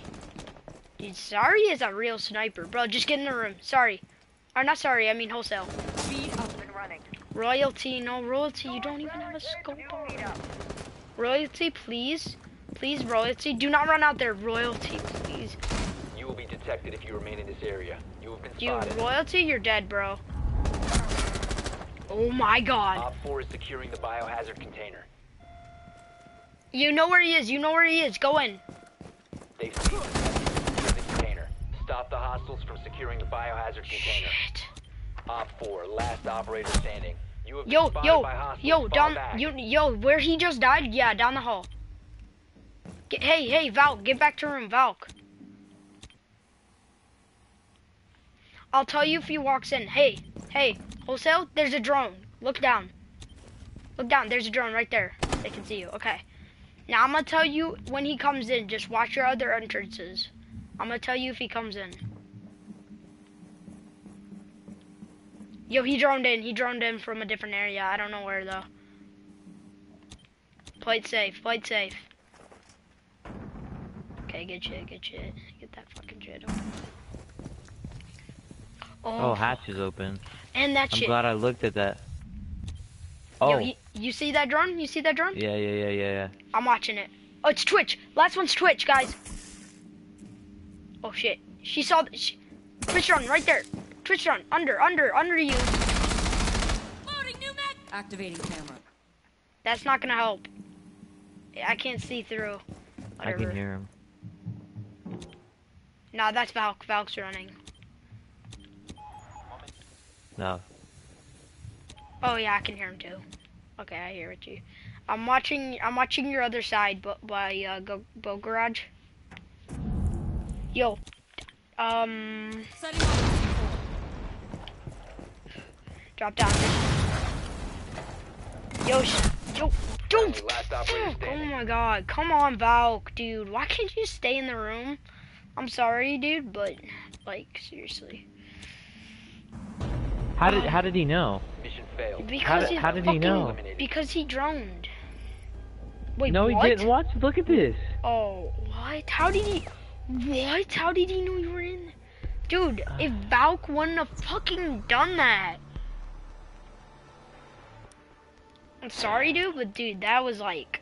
A: Dude, sorry is a real sniper. Bro, just get in the room. Sorry. Or not sorry, I mean wholesale.
D: Feed up and running.
A: Royalty, no royalty, you don't even have a scope on. Royalty, please. Please, royalty. Do not run out there, royalty, please.
C: You will be detected if you remain in this area. You have been
A: You
C: spotted.
A: royalty, you're dead, bro. Oh my god.
C: Op 4 is securing the biohazard container.
A: You know where he is, you know where he is. Go in.
C: They've seized the the container. Stop the hostiles from securing the biohazard container.
A: Shit.
C: Op 4, last operator standing. You have
A: Yo, yo, yo, down,
C: back.
A: you, yo, where he just died? Yeah, down the hall. Get, hey, hey, Valk, get back to room, Valk. I'll tell you if he walks in. Hey, hey, wholesale, there's a drone. Look down. Look down, there's a drone right there. They can see you, okay. Now I'm gonna tell you when he comes in, just watch your other entrances. I'm gonna tell you if he comes in. Yo, he droned in. He droned in from a different area. I don't know where though. Play it safe. Play it safe. Okay, good shit. Good shit. Get that fucking shit open.
B: oh,
A: Oh,
B: hatch is open.
A: and that shit.
B: I'm glad I looked at that.
A: Yo,
B: Oh,
A: he, you see that drone? You see that drone?
B: yeah, yeah, yeah, yeah, yeah.
A: I'm watching it. Oh, it's Twitch. Last one's Twitch, guys. Oh shit. She saw. th- She, Twitch drone right there. Twitch drone under, under, under you.
D: Activating camera.
A: That's not gonna help. I can't see through.
B: I can hear him.
A: No, that's Valk. Valk's running.
B: No.
A: Oh yeah, I can hear him too. Okay, I hear it you. I'm watching. I'm watching your other side, but by uh, go boat garage. Yo, um, drop down. Yo, sh- yo, don't.
C: Last
A: oh my god, come on, Valk, dude. Why can't you stay in the room? I'm sorry, dude, but like seriously,
B: How did how did he know?
C: Mission failed.
A: because
B: did-
A: he's
B: how did he
A: fucking-
B: know?
A: Because he droned. Wait,
B: no,
A: what?
B: he didn't. Watch. Look at this.
A: Oh, what? How did he? What? How did he know you were in? Dude, uh. if Valk wouldn't have fucking done that. I'm sorry, dude, but dude, that was like.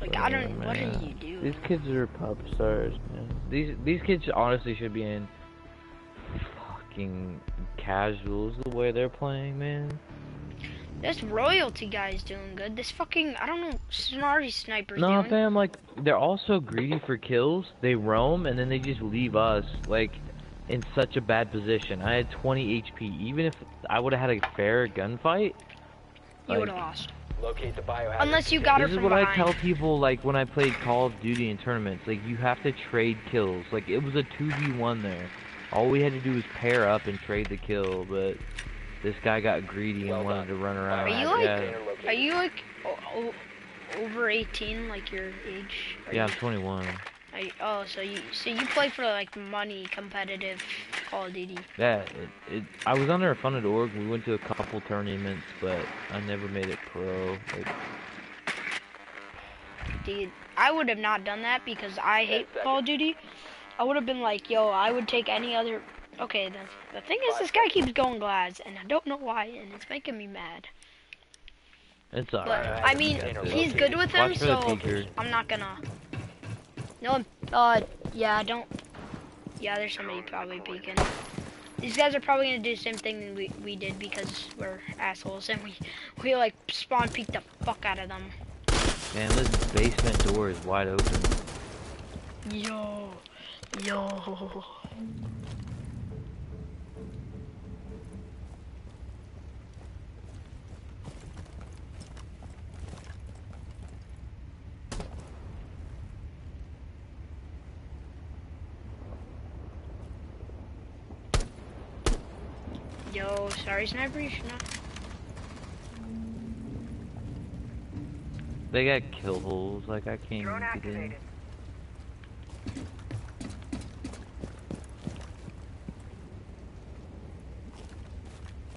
A: Like, I
B: Oh,
A: don't. What
B: man.
A: did you do?
B: These kids are pop stars, man. These these kids honestly should be in fucking casuals the way they're playing, man.
A: This royalty guy's doing good. This fucking I don't know smarty sniper's
B: No,
A: doing.
B: fam, like they're all so greedy for kills. They roam and then they just leave us like in such a bad position. I had 20 HP. Even if I would have had a fair gunfight,
A: you
B: like,
A: would have lost.
C: Locate the biohazard
A: Unless you
C: container.
A: got her
B: this is
A: from
B: what I tell people like when I played Call of Duty in tournaments. Like you have to trade kills. Like it was a 2v1 there. All we had to do was pair up and trade the kill, but this guy got greedy and
C: Well
B: wanted
C: done.
B: to run around.
A: Are you like-
B: yeah.
A: Are you like o- o- over 18, like your age? Are
B: yeah,
A: you-
B: I'm 21.
A: are you- oh, so you so you play for like money competitive Call of Duty.
B: Yeah, it, it, I was under a funded org. We went to a couple tournaments, but I never made it pro. Like,
A: Dude, I would have not done that because I hate
C: seconds.
A: Call of Duty. I would have been like, yo, I would take any other. Okay, the the thing is, this guy keeps going glads, and I don't know why, and it's making me mad.
B: it's
A: But
B: alright.
A: I mean, he's good with them,
B: Watch for the
A: so. I'm not gonna. No, uh, yeah, I don't. Yeah, there's somebody probably peeking. These guys are probably gonna do the same thing we we did because we're assholes and we we like spawn peek the fuck out of them.
B: Man, this basement door is wide open.
A: Yo, yo. Yo, sorry, sniper, you should not.
B: They got kill holes. Like I can't even get in.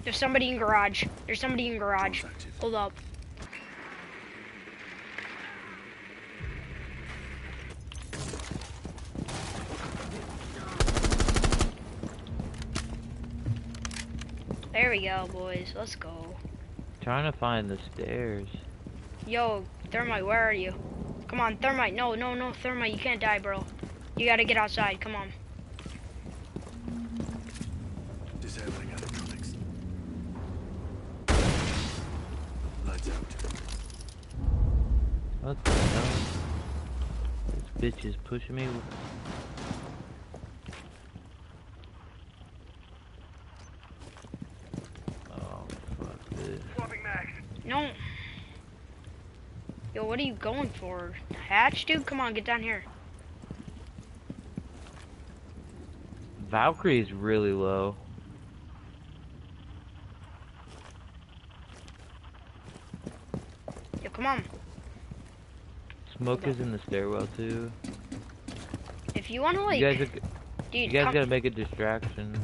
A: There's somebody in garage. There's somebody in garage. Hold up. There we go, boys. Let's go.
B: Trying to find the stairs.
A: Yo, Thermite, where are you? Come on, Thermite. No, no, no, Thermite. You can't die, bro. You gotta get outside. Come on.
E: Disabling electronics. Lights out.
B: What the hell? This bitch is pushing me. Oh fuck this.
E: Swapping mags.
A: No. Yo, what are you going for? Hatch, dude? Come on, get down here.
B: Valkyrie is really low.
A: Yo, come on.
B: Smoke is in the stairwell too.
A: If you wanna like,
B: you guys, are,
A: dude,
B: you guys gotta make a distraction.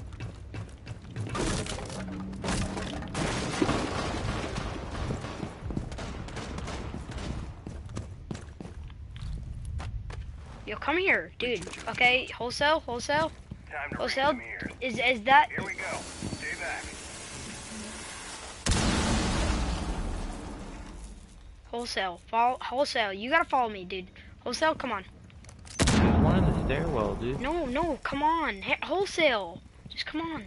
A: Come here, dude. Okay, wholesale, wholesale,
E: Time to
A: wholesale.
E: ring some ears.
A: Is is that?
E: Here we go. Stay back.
A: Wholesale, follow, wholesale. You gotta follow me, dude. Wholesale, come on.
B: There's one in the stairwell, dude.
A: No, no, come on. H- wholesale. Just come on.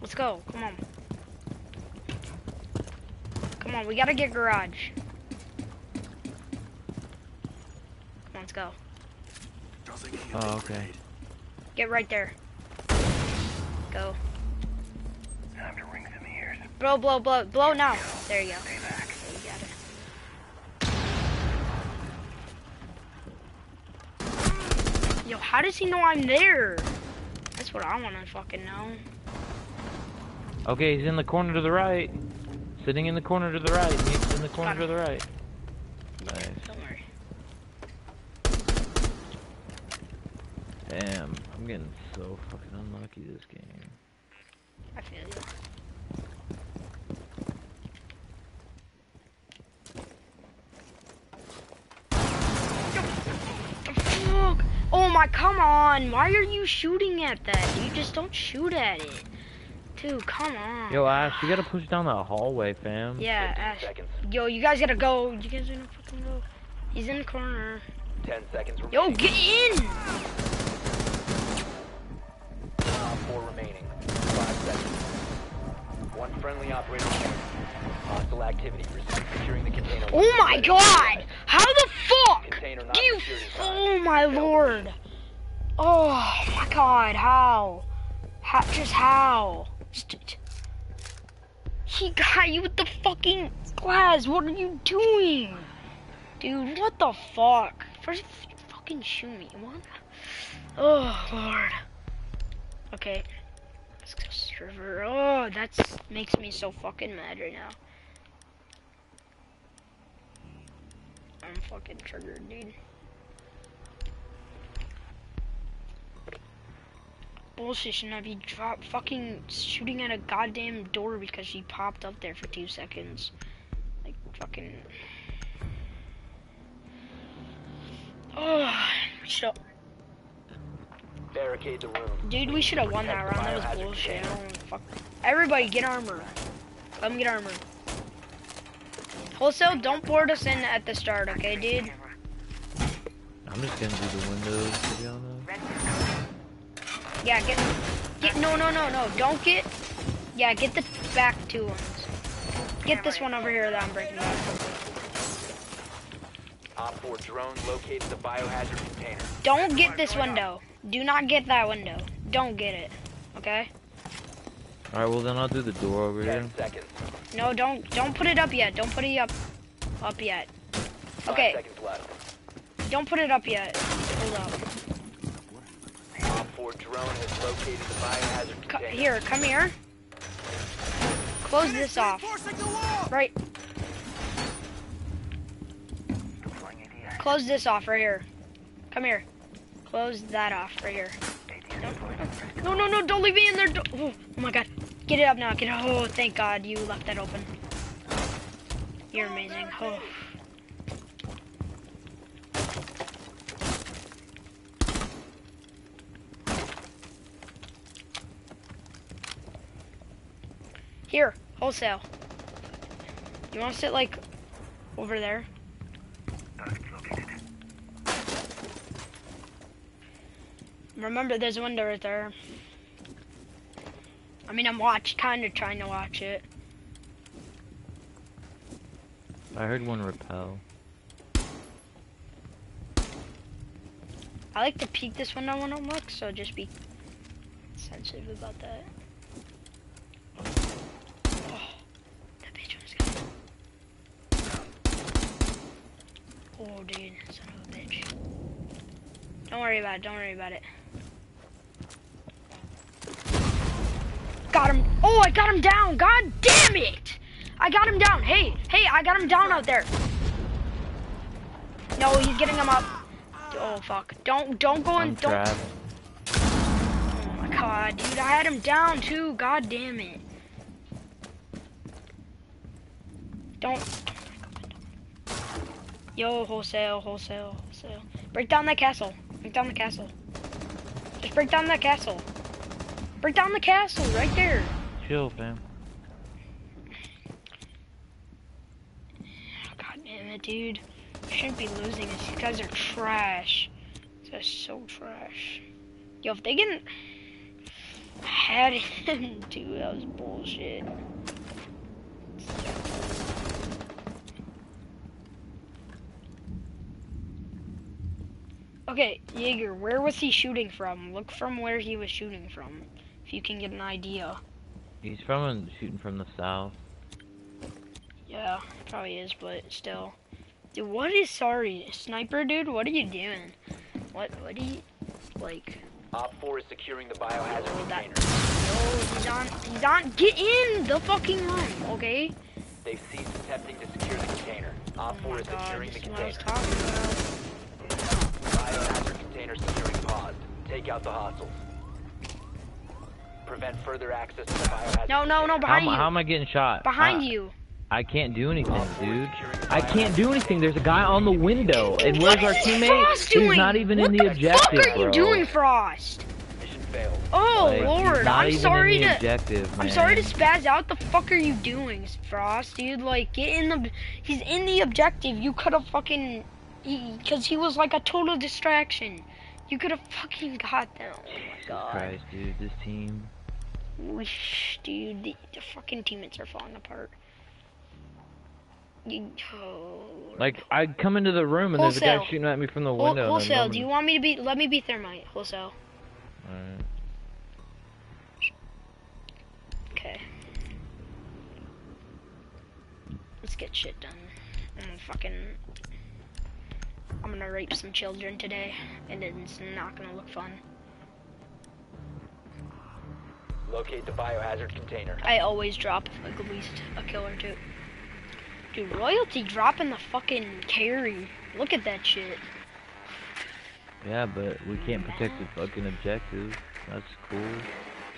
A: Let's go. Come on. Come on, we gotta get garage. Come on, let's go.
B: Oh, okay.
A: Get right there. Go.
E: Time to ring some ears.
A: Blow, blow, blow, blow now. There you go.
E: Stay back.
A: There you got it. Yo, how does he know I'm there? That's what I wanna fucking know.
B: Okay, he's in the corner to the right. Sitting in the corner to the right. He's in the corner to the right. Nice.
A: Don't worry.
B: Damn, I'm getting so fucking unlucky this game.
A: I feel you. Fuck. Oh my, come on. Why are you shooting at that? You just don't shoot at it. Dude, come on.
B: Yo, Ash, you gotta push down that hallway, fam.
A: Yeah, Ash.
C: seconds.
A: Yo, you guys gotta go. You guys gotta fucking go. He's in the corner.
C: 10 seconds remaining.
A: Yo, get in!
C: Op four remaining. Five seconds. One Friendly operator. Hostile activity. Securing the container.
A: Oh my god! How the fuck? Do you?
C: secured in time.
A: Oh my lord! Oh my god! How? How? Just how? Just, he got you with the fucking glass. What are you doing, dude? What the fuck? First, fucking shoot me. What? Oh lord. Okay. Let's go server. Oh, that's makes me so fucking mad right now. I'm fucking triggered, dude. Bullshit should not be drop fucking shooting at a goddamn door because she popped up there for two seconds. Like fucking Oh shut
C: Barricade the room.
A: Dude, we should have won that round. That was bullshit. I don't wanna fuck. Everybody, get armor. Come get armor. Wholesale, don't board us in at the start, okay, dude?
B: I'm just gonna do the windows to be honest.
A: Yeah, get, get. No, no, no, no. Don't get. Yeah, get the back two ones. Get this one over here that I'm breaking down.
C: Op 4 drone located the biohazard container.
A: Don't get this window. Do not get that window. Don't get it. Okay?
B: Alright, well then I'll do the door over here.
C: 10 seconds.
A: No, don't don't put it up yet. Don't put it up up yet. Okay.
C: seconds.
A: Don't put it up yet. Hold up.
C: Drone has located the biohazard
A: Co- here, come here. Close this off. Right. Close this off right here. Come here. Close that off right here. No, no, no, don't leave me in there. Oh, oh my god. Get it up now. Get it. Oh, thank God you left that open. You're amazing. Oh. Here, wholesale. You want to sit like over there? Remember, there's a window right there. I mean, I'm watch, kind of trying to watch it.
B: I heard one repel.
A: I like to peek this window when I'm look, so just be sensitive about that. Oh, that bitch was gone. Oh, dude, son of a bitch. Don't worry about it. Don't worry about it. Got him. Oh, I got him down. God damn it! I got him down. Hey, hey, I got him down out there. No, he's getting him up. Oh fuck! Don't don't go in. Don't. Oh my god, dude, I had him down too. God damn it. Don't. Yo, wholesale, wholesale, wholesale. Break down that castle. Break down the castle. Just break down that castle. Break down the castle right there.
B: Chill, fam.
A: Oh, God damn it, dude. Shouldn't be losing this. These guys are trash. These guys are so trash. Yo, if they get had him, dude, that was bullshit. Okay, Jaeger, where was he shooting from? Look from where he was shooting from, if you can get an idea.
B: He's from shooting from the south.
A: Yeah, probably is, but still. Dude, what is sorry, sniper dude? What are you doing? What? What do you like?
C: Op 4 is securing the biohazard
A: Oh,
C: container.
A: Yo, he's on. He's on. Get in the fucking room, okay?
C: They've ceased attempting to secure the container. Op
A: Oh
C: 4 is
A: god,
C: securing the
A: is what I was
C: container.
A: talking about.
C: Biohazard container securing paused. Take out the hostiles. Prevent further access to the biohazard
A: No, no, no,
C: container.
B: How,
A: behind you.
B: how am I getting shot?
A: behind
B: I,
A: you.
B: I can't do anything, dude. I can't do anything. There's a guy on the window, and
A: What
B: where's our
A: is
B: teammate?
A: Frost doing?
B: He's not even
A: what
B: in the,
A: the
B: objective,
A: fuck are you
B: bro.
A: doing, Frost?
C: Mission failed.
A: Oh
B: Like,
A: lord,
B: not
A: I'm
B: even
A: sorry
B: in the
A: to.
B: objective,
A: I'm sorry to spaz out. The fuck are you doing, Frost, dude? Like, get in the. He's in the objective. You could have fucking. Because he was like a total distraction. You could have fucking got them. Oh my god.
B: Christ, dude, this team.
A: Wish, dude, the, the fucking teammates are falling apart. You, oh.
B: Like I come into the room and there's a guy shooting at me from the window. I'm
A: wholesale, do you want me to be? Let me be thermite. Wholesale.
B: Alright.
A: Okay. Let's get shit done. I'm gonna fucking. I'm gonna rape some children today, and it's not gonna look fun.
C: Locate the biohazard container.
A: I always drop like at least a kill or two. Dude, royalty dropping the fucking carry. Look at that shit.
B: Yeah, but we can't protect the fucking objectives. That's cool.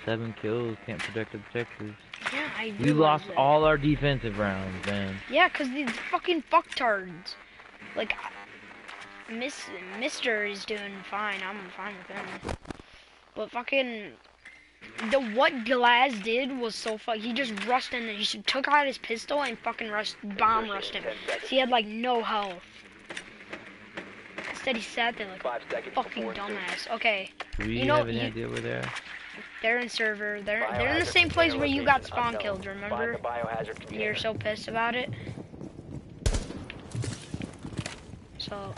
B: Seven kills, can't protect objectives.
A: Yeah, I.
B: We lost
A: that.
B: all our defensive rounds, man.
A: Yeah, 'cause these fucking fucktards. Like, Miss Mister is doing fine. I'm fine with him. But fucking the what Glaz did was so fuck. He just rushed in. there. He just took out his pistol and fucking rushed, bomb rushed him. So he had like no health. Instead, he sat there like
C: Five seconds
A: fucking
C: before insertion.
A: dumbass. Okay,
B: Do we
A: You know,
B: have any
A: you-
B: idea where they're?
A: they're in server. They're they're in the same place where you got spawn
C: unknown.
A: killed. Remember?
C: the biohazard
A: And
C: container.
A: you're so pissed about it. So.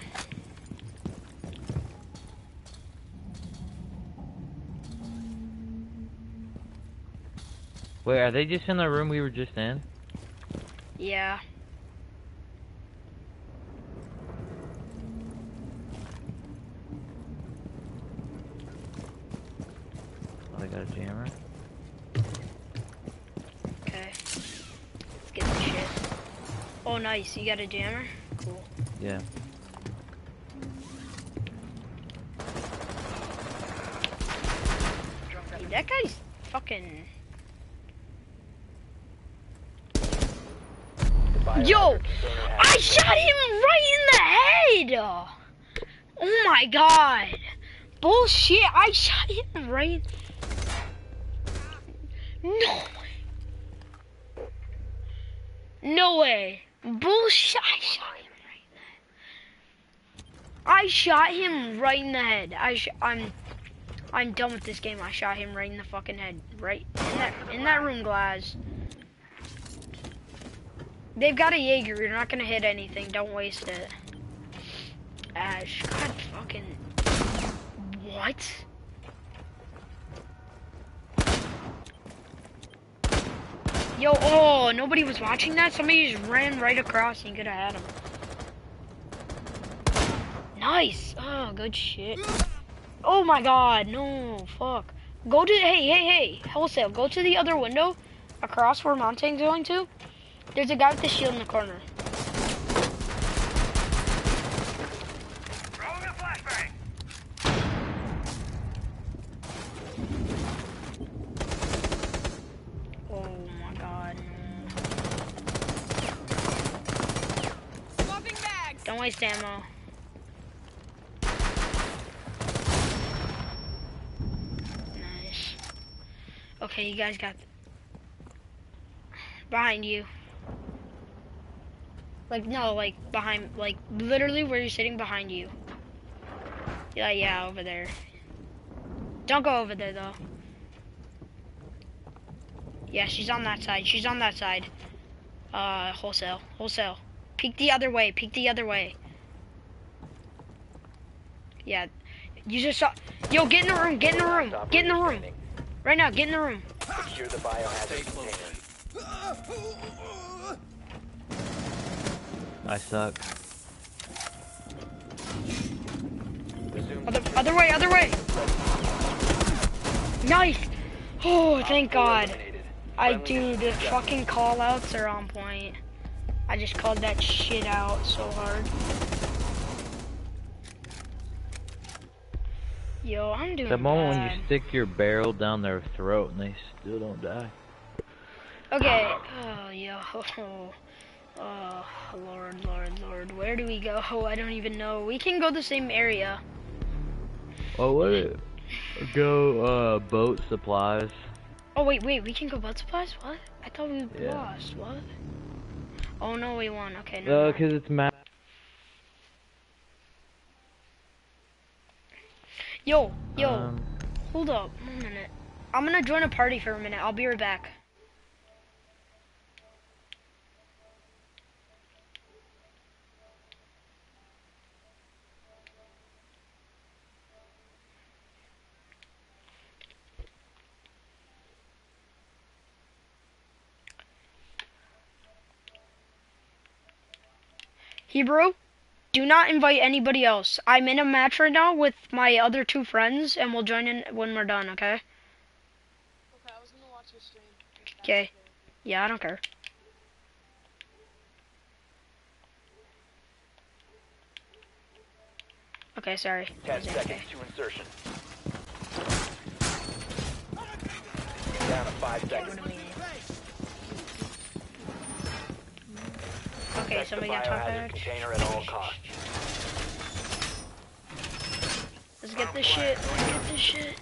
B: Wait, are they just in the room we were just in?
A: Yeah.
B: Oh, they got a jammer.
A: Okay. Let's get this shit. Oh, nice. You got a jammer? Cool.
B: Yeah.
A: Dude, that guy's fucking.
C: The biohazard
A: Yo! I shot him right in the head! Oh my god! Bullshit! I shot him right. No way! No way! Bullshit! I shot him right in the head. I shot him right in the head. I I'm. I'm done with this game. I shot him right in the fucking head. Right in that in that room glass. They've got a Jaeger. You're not gonna hit anything. Don't waste it. Ash. God fucking. What? Yo, oh, nobody was watching that? Somebody just ran right across and you could have had him. Nice. Oh, good shit. Oh my god, no, fuck. Go to, hey, hey, hey, wholesale, go to the other window across where Montagne's going to. There's a guy with the shield in the corner. Oh my god. Don't waste ammo. Nice. Okay, you guys got behind you. Like no, like behind, like literally where you're sitting behind you. Yeah, yeah, over there. Don't go over there though. Yeah, she's on that side. She's on that side. Uh, wholesale, wholesale. Peek the other way. Peek the other way. Yeah, you just saw. Yo, get in the room. Get in the room. Get in the room. Right now. Get in the room.
C: Secure the biohazard container.
B: I suck.
A: Other, other way. Other way. Nice. Oh, thank God. I do. The fucking call outs are on point. I just called that shit out so hard. Yo, I'm doing
B: The moment when you stick your barrel down their throat and they still don't die.
A: Okay. Oh, yo. Oh, Lord, Lord, Lord. Where do we go? Oh, I don't even know. We can go the same area.
B: Oh, what? It, go uh boat supplies.
A: Oh, wait, wait. We can go boat supplies? What? I thought we
B: Yeah.
A: lost. What? Oh, no, we won. Okay,
B: Uh,
A: no.
B: cause it's ma-
A: Yo, yo.
B: Um,
A: Hold up. One minute. I'm gonna join a party for a minute. I'll be right back. Hebrew, do not invite anybody else. I'm in a match right now with my other two friends, and we'll join in when we're done, okay?
D: Okay, I was gonna watch your stream.
A: Okay. Yeah, I don't care. Okay, sorry.
C: Ten
A: Okay.
C: seconds to insertion. Down to five seconds.
A: Okay,
C: Protect
A: somebody got top
C: biohazard
A: edge.
C: container at all costs.
A: Let's get this shit. Let's get this shit.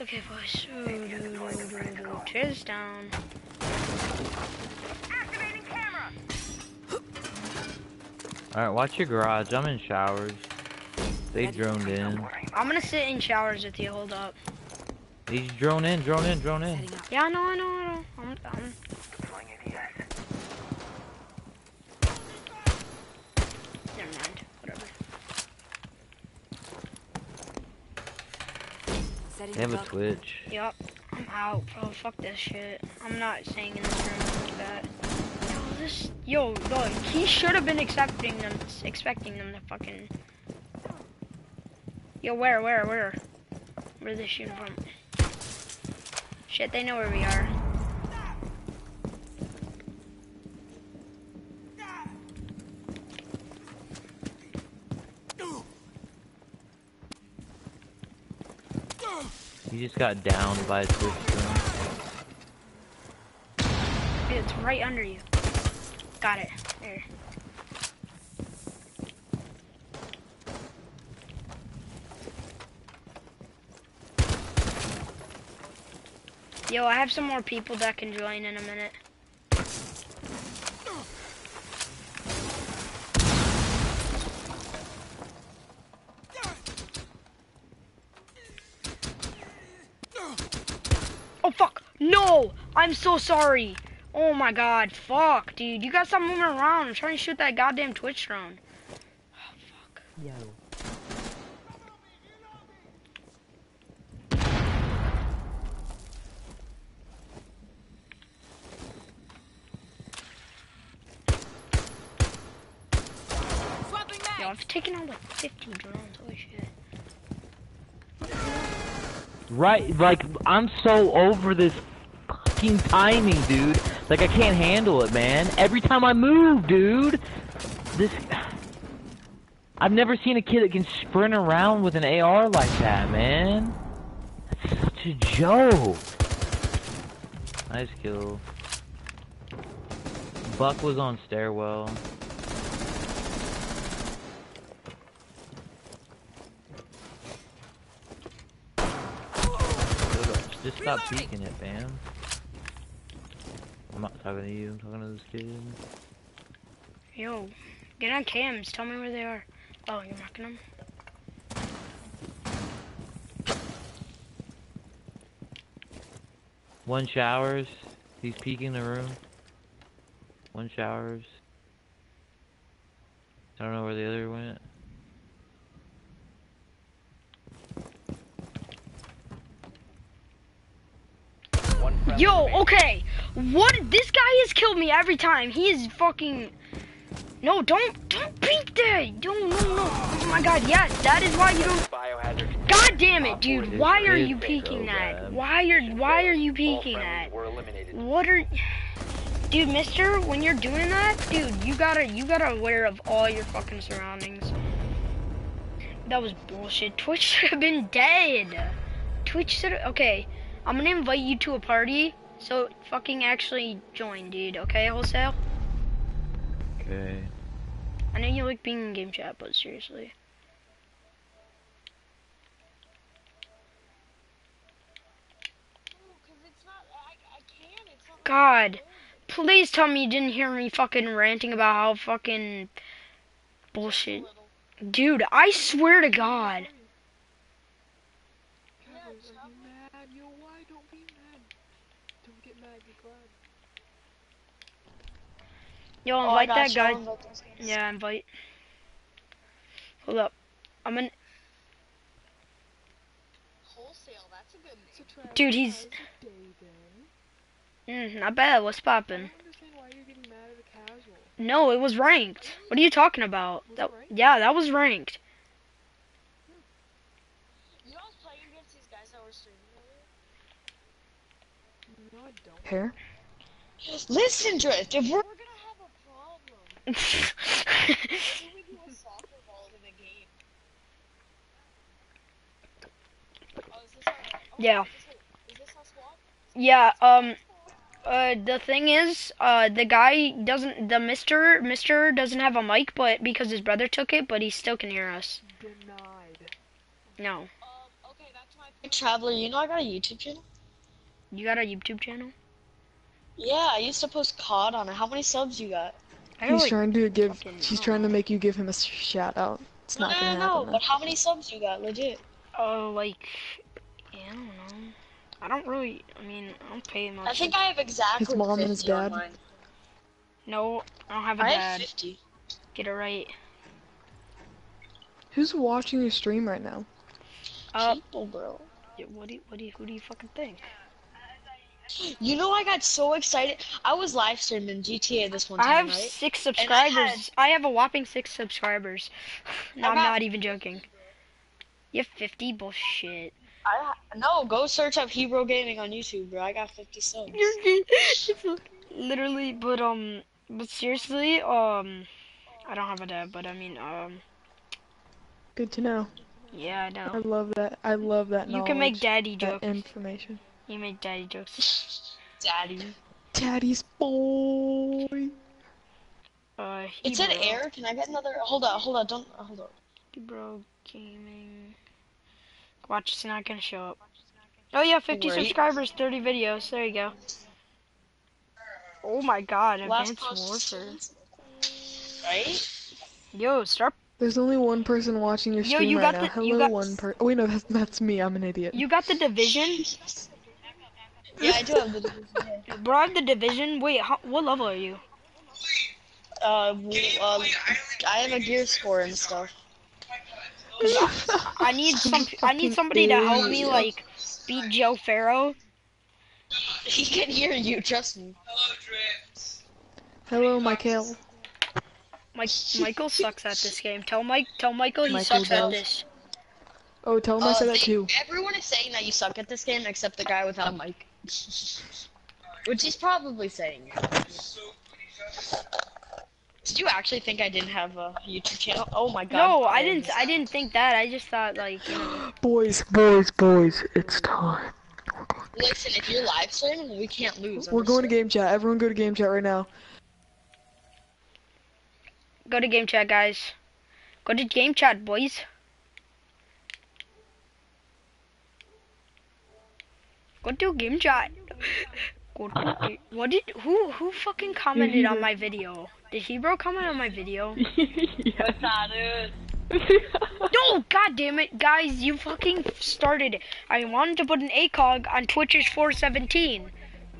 A: Okay, boys. Ooh, doo, doo, doo, doo. Tear this down.
B: Alright, watch your garage. I'm in showers. They droned in.
A: I'm gonna sit in showers with you. Hold up.
B: He's drone in, drone in, drone in.
A: Yeah, I know, I know, I know. I'm, I'm,
E: Deploying ADS.
A: never mind. Whatever.
B: They have a Twitch.
A: Yup. I'm out, bro. Fuck this shit. I'm not staying in this room like that. Yo, this, yo, look, he should have been expecting them, expecting them to fucking. Yo, where, where, where? Where they shooting from? Shit, they know where we are.
B: He just got downed by a switch
A: it's right under you. Got it. There. Yo, I have some more people that can join in a minute. Oh fuck! No! I'm so sorry! Oh my god, fuck, dude. You gotta stop moving around. I'm trying to shoot that goddamn Twitch drone. Oh fuck.
D: Swapping
A: Yo. I've taken out like 50 drones. Holy shit.
B: Right, like, I'm so over this fucking timing, dude. Like, I can't handle it, man. Every time I move, dude. This. I've never seen a kid that can sprint around with an AR like that, man. That's such a joke. Nice kill. Buck was on stairwell. Just stop peeking it, fam. I'm not talking to you, I'm talking to this kid.
A: Yo, get on cams. Tell me where they are. Oh, you're marking them?
B: One showers. He's peeking the room. One showers. I don't know where the other went.
A: Yo, okay. What? This guy has killed me every time. He is fucking. No, don't, don't peek there. Don't, no, no. Oh my god, yes. That is why you don't. God damn it, dude. Why are you peeking that? Why are, why are you peeking that? What are, dude, Mister? When you're doing that, dude, you gotta, you gotta aware of all your fucking surroundings. That was bullshit. Twitch should have been dead. Twitch should. Okay, I'm gonna invite you to a party. So fucking actually join, dude. Okay, wholesale.
B: Okay.
A: I know you like being in game chat, but seriously.
D: Because it's not. I, I can. It's not.
A: God, please tell me you didn't hear me fucking ranting about how fucking bullshit. Dude, I swear to God.
D: Yeah, stop.
E: mad, yo. Why don't be
F: Don't get mad, get glad.
A: Yo,
G: Oh,
A: invite
G: got
A: that guy.
G: Invite.
A: Yeah, invite. Hold up. I'm in.
D: Wholesale, that's a good name.
F: So
A: Dude, he's-
F: how's your day been?
A: Mm, not bad. What's
F: I
A: poppin'?
F: don't understand why you're getting mad at a casual.
A: No, it was ranked. What are you talking about? That, yeah, that was ranked.
D: You know I was playing against these guys that were streaming earlier?
F: No, I don't.
G: Here. Listen, Drift, if we're
A: Yeah.
D: Is this, our- is this our squad?
A: yeah. Um. Uh. The thing is, uh, the guy doesn't. The Mister Mister doesn't have a mic, but because his brother took it, but he still can hear us.
F: Denied.
A: No.
D: Um, okay, back to my
G: Hey, Traveler, you know I got a YouTube channel?
A: You got a YouTube channel?
G: Yeah, I used to post COD on it. How many subs you got?
A: I
F: He's
A: like,
F: trying to give. She's trying to make you give him a shout out. It's
G: No,
F: not
G: no,
F: gonna
G: no, no,
F: happen.
G: but how many subs you got, legit?
A: Oh, like, yeah, I don't know. I don't really. I mean, I don't pay much.
G: I think I have exactly
F: His mom and his dad.
G: mine.
A: No, I don't have a
G: I have
A: dad.
G: 50.
A: Get it right.
F: Who's watching your stream right now?
A: Uh,
G: People, bro.
A: yeah, what do you, what do you, who do you fucking think?
G: You know, I got so excited. I was live streaming GTA this one time,
A: I have
G: right?
A: six
G: I
A: subscribers.
G: had-
A: I have a whopping six subscribers. no,
G: I
A: I'm
G: got-
A: not even joking. You have 50? Bullshit.
G: I no, go search up Hero Gaming on YouTube, bro. I got 50 subs.
A: Literally, but um, but seriously, um, I don't have a dad, but I mean, um,
F: Good to know.
A: yeah, I know.
F: I love that. I love that
A: You can make
F: knowledge,
A: daddy
F: that
A: jokes.
F: information.
A: You make daddy jokes.
G: Daddy.
F: Daddy's boy.
A: Uh,
G: It said
A: Hebrew.
G: air. Can I get another? Hold on, hold on, don't hold on.
A: Bro Gaming. Watch, it's not gonna show up. Oh yeah, 50
G: Wait.
A: subscribers, 30 videos. There you go. Oh my god,
G: Last
A: Advanced
G: post.
A: Warfare.
G: Right?
A: Yo, start.
F: There's only one person watching your
A: Yo,
F: stream
A: you
F: right
A: got
F: now.
A: the- you
F: Hello,
A: got-
F: one per. Oh wait, no, that's that's me. I'm an idiot.
A: You got the division?
G: Yeah, I do have the division. yeah.
A: Bro, I have the division. Wait, how, what level are you?
G: Uh, w- uh, I have a gear score and stuff.
A: I need some. I need somebody to help me like beat Joe Farrow.
G: He can hear you, trust me.
F: Hello, Michael.
A: Mike, Michael sucks at this game. Tell Mike. Tell Michael he
F: Michael
A: sucks at this.
F: Oh, tell him I
G: Uh,
F: said that too.
G: Everyone is saying that you suck at this game except the guy without a mic. Which he's probably saying. Did you actually think I didn't have a YouTube channel? Oh my god.
A: No, I didn't. I didn't think that. I just thought like you know.
F: Boys, boys, boys, it's time.
G: Listen, if you're live streaming, we can't lose.
F: We're going to game chat. Everyone go to game chat right now.
A: Go to game chat, guys. Go to game chat, boys. Go to game chat. Go to ga- what did who who fucking commented on my video? Did Hebrew comment on my video?
F: yeah.
A: No, god damn it, guys, you fucking started it. I wanted to put an ACOG on Twitch's 417,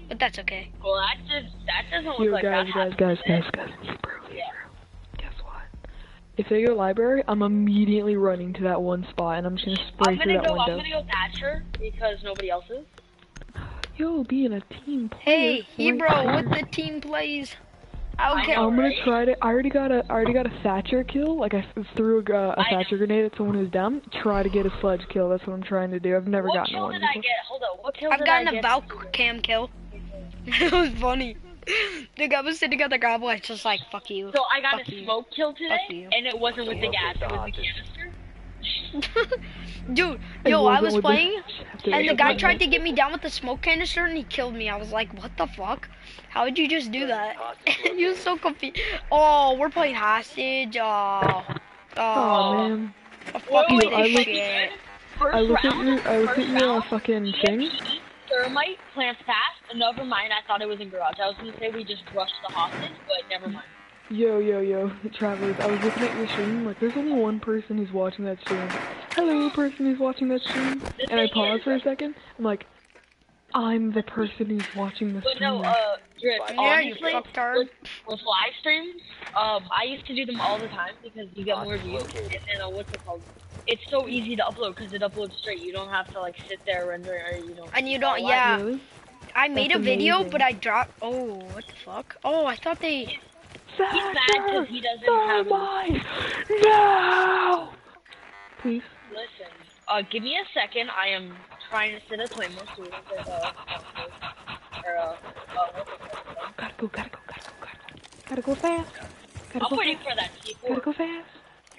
A: but that's okay.
H: Well, that just that doesn't look
F: Yo,
H: like
F: guys,
H: that.
F: guys, guys, guys, guys. Hebrew, Hebrew. Guess what? If they go library, I'm immediately running to that one spot and I'm just gonna spray
H: I'm
F: through
H: gonna
F: that
H: go. I'm
F: window.
H: gonna go Thatcher because nobody else is.
F: Yo, being a team player.
A: Hey,
F: right
A: Hebrew,
F: here.
A: with the team plays. Okay.
H: know.
F: I'm gonna try to. I already got a. I already got a Thatcher kill. Like I threw a, uh, a
H: I.
F: Thatcher grenade at someone who's down. Try to get a sledge kill. That's what I'm trying to do. I've never
H: what
F: gotten
H: kill
F: one
H: did I get? Hold on. What kill
A: I've
H: did
A: gotten
H: I
A: a
H: get?
A: Valk cam kill. it was funny. The guy was sitting on the gravel, it's just like, fuck you.
H: So I got
A: Fuck
H: a
A: you.
H: smoke kill today, and it wasn't with the gas. It was the canister.
A: Dude, yo, I
F: wasn't
A: was
F: with the-
A: playing, and the guy tried to get me down with the smoke canister, and he killed me. I was like, what the fuck? How did you just do that? he was so confused. Oh, we're playing hostage. Oh,
F: Oh
A: oh,
F: man.
A: fuck
H: Wait,
A: you,
H: wait,
F: I
A: this
F: look-
A: shit.
H: First
F: I looked at
H: round.
F: I looked at
H: first
F: your uh,
H: round,
F: fucking thing.
H: Thermite plants fast. Never mind. I thought it was in garage. I was gonna say we just rushed the hostage, but never mind.
F: Yo, yo, yo, travelers. I was looking at your stream. Like, there's only one person who's watching that stream. Hello, person who's watching that stream.
H: The
F: And I
H: thing
F: paused for a second. I'm like, I'm the person who's watching the
H: But no,
F: stream.
H: uh, Drift,
A: Yeah, you
H: honestly,
A: fucktard.
H: with, with live streams, um, I used to do them all the time because you get more views. And then, uh, what's it called? It's so easy to upload because it uploads straight. You don't have to like sit there rendering, or you know.
A: And you don't, yeah.
F: Really?
A: I made
F: That's
A: a video,
F: amazing.
A: but I dropped. Oh, what the fuck? Oh, I thought they.
H: He's mad because he doesn't have.
F: Thermite! No! Please.
H: Listen, uh, give me a second. I am trying to set a timer so we don't get uh, or uh, uh, what's it called?
F: Gotta go, gotta go, gotta go, gotta go. Gotta go fast. Gotta
H: I'm
F: go
H: waiting
F: fast.
H: for that
F: Gotta
H: C4.
F: go fast.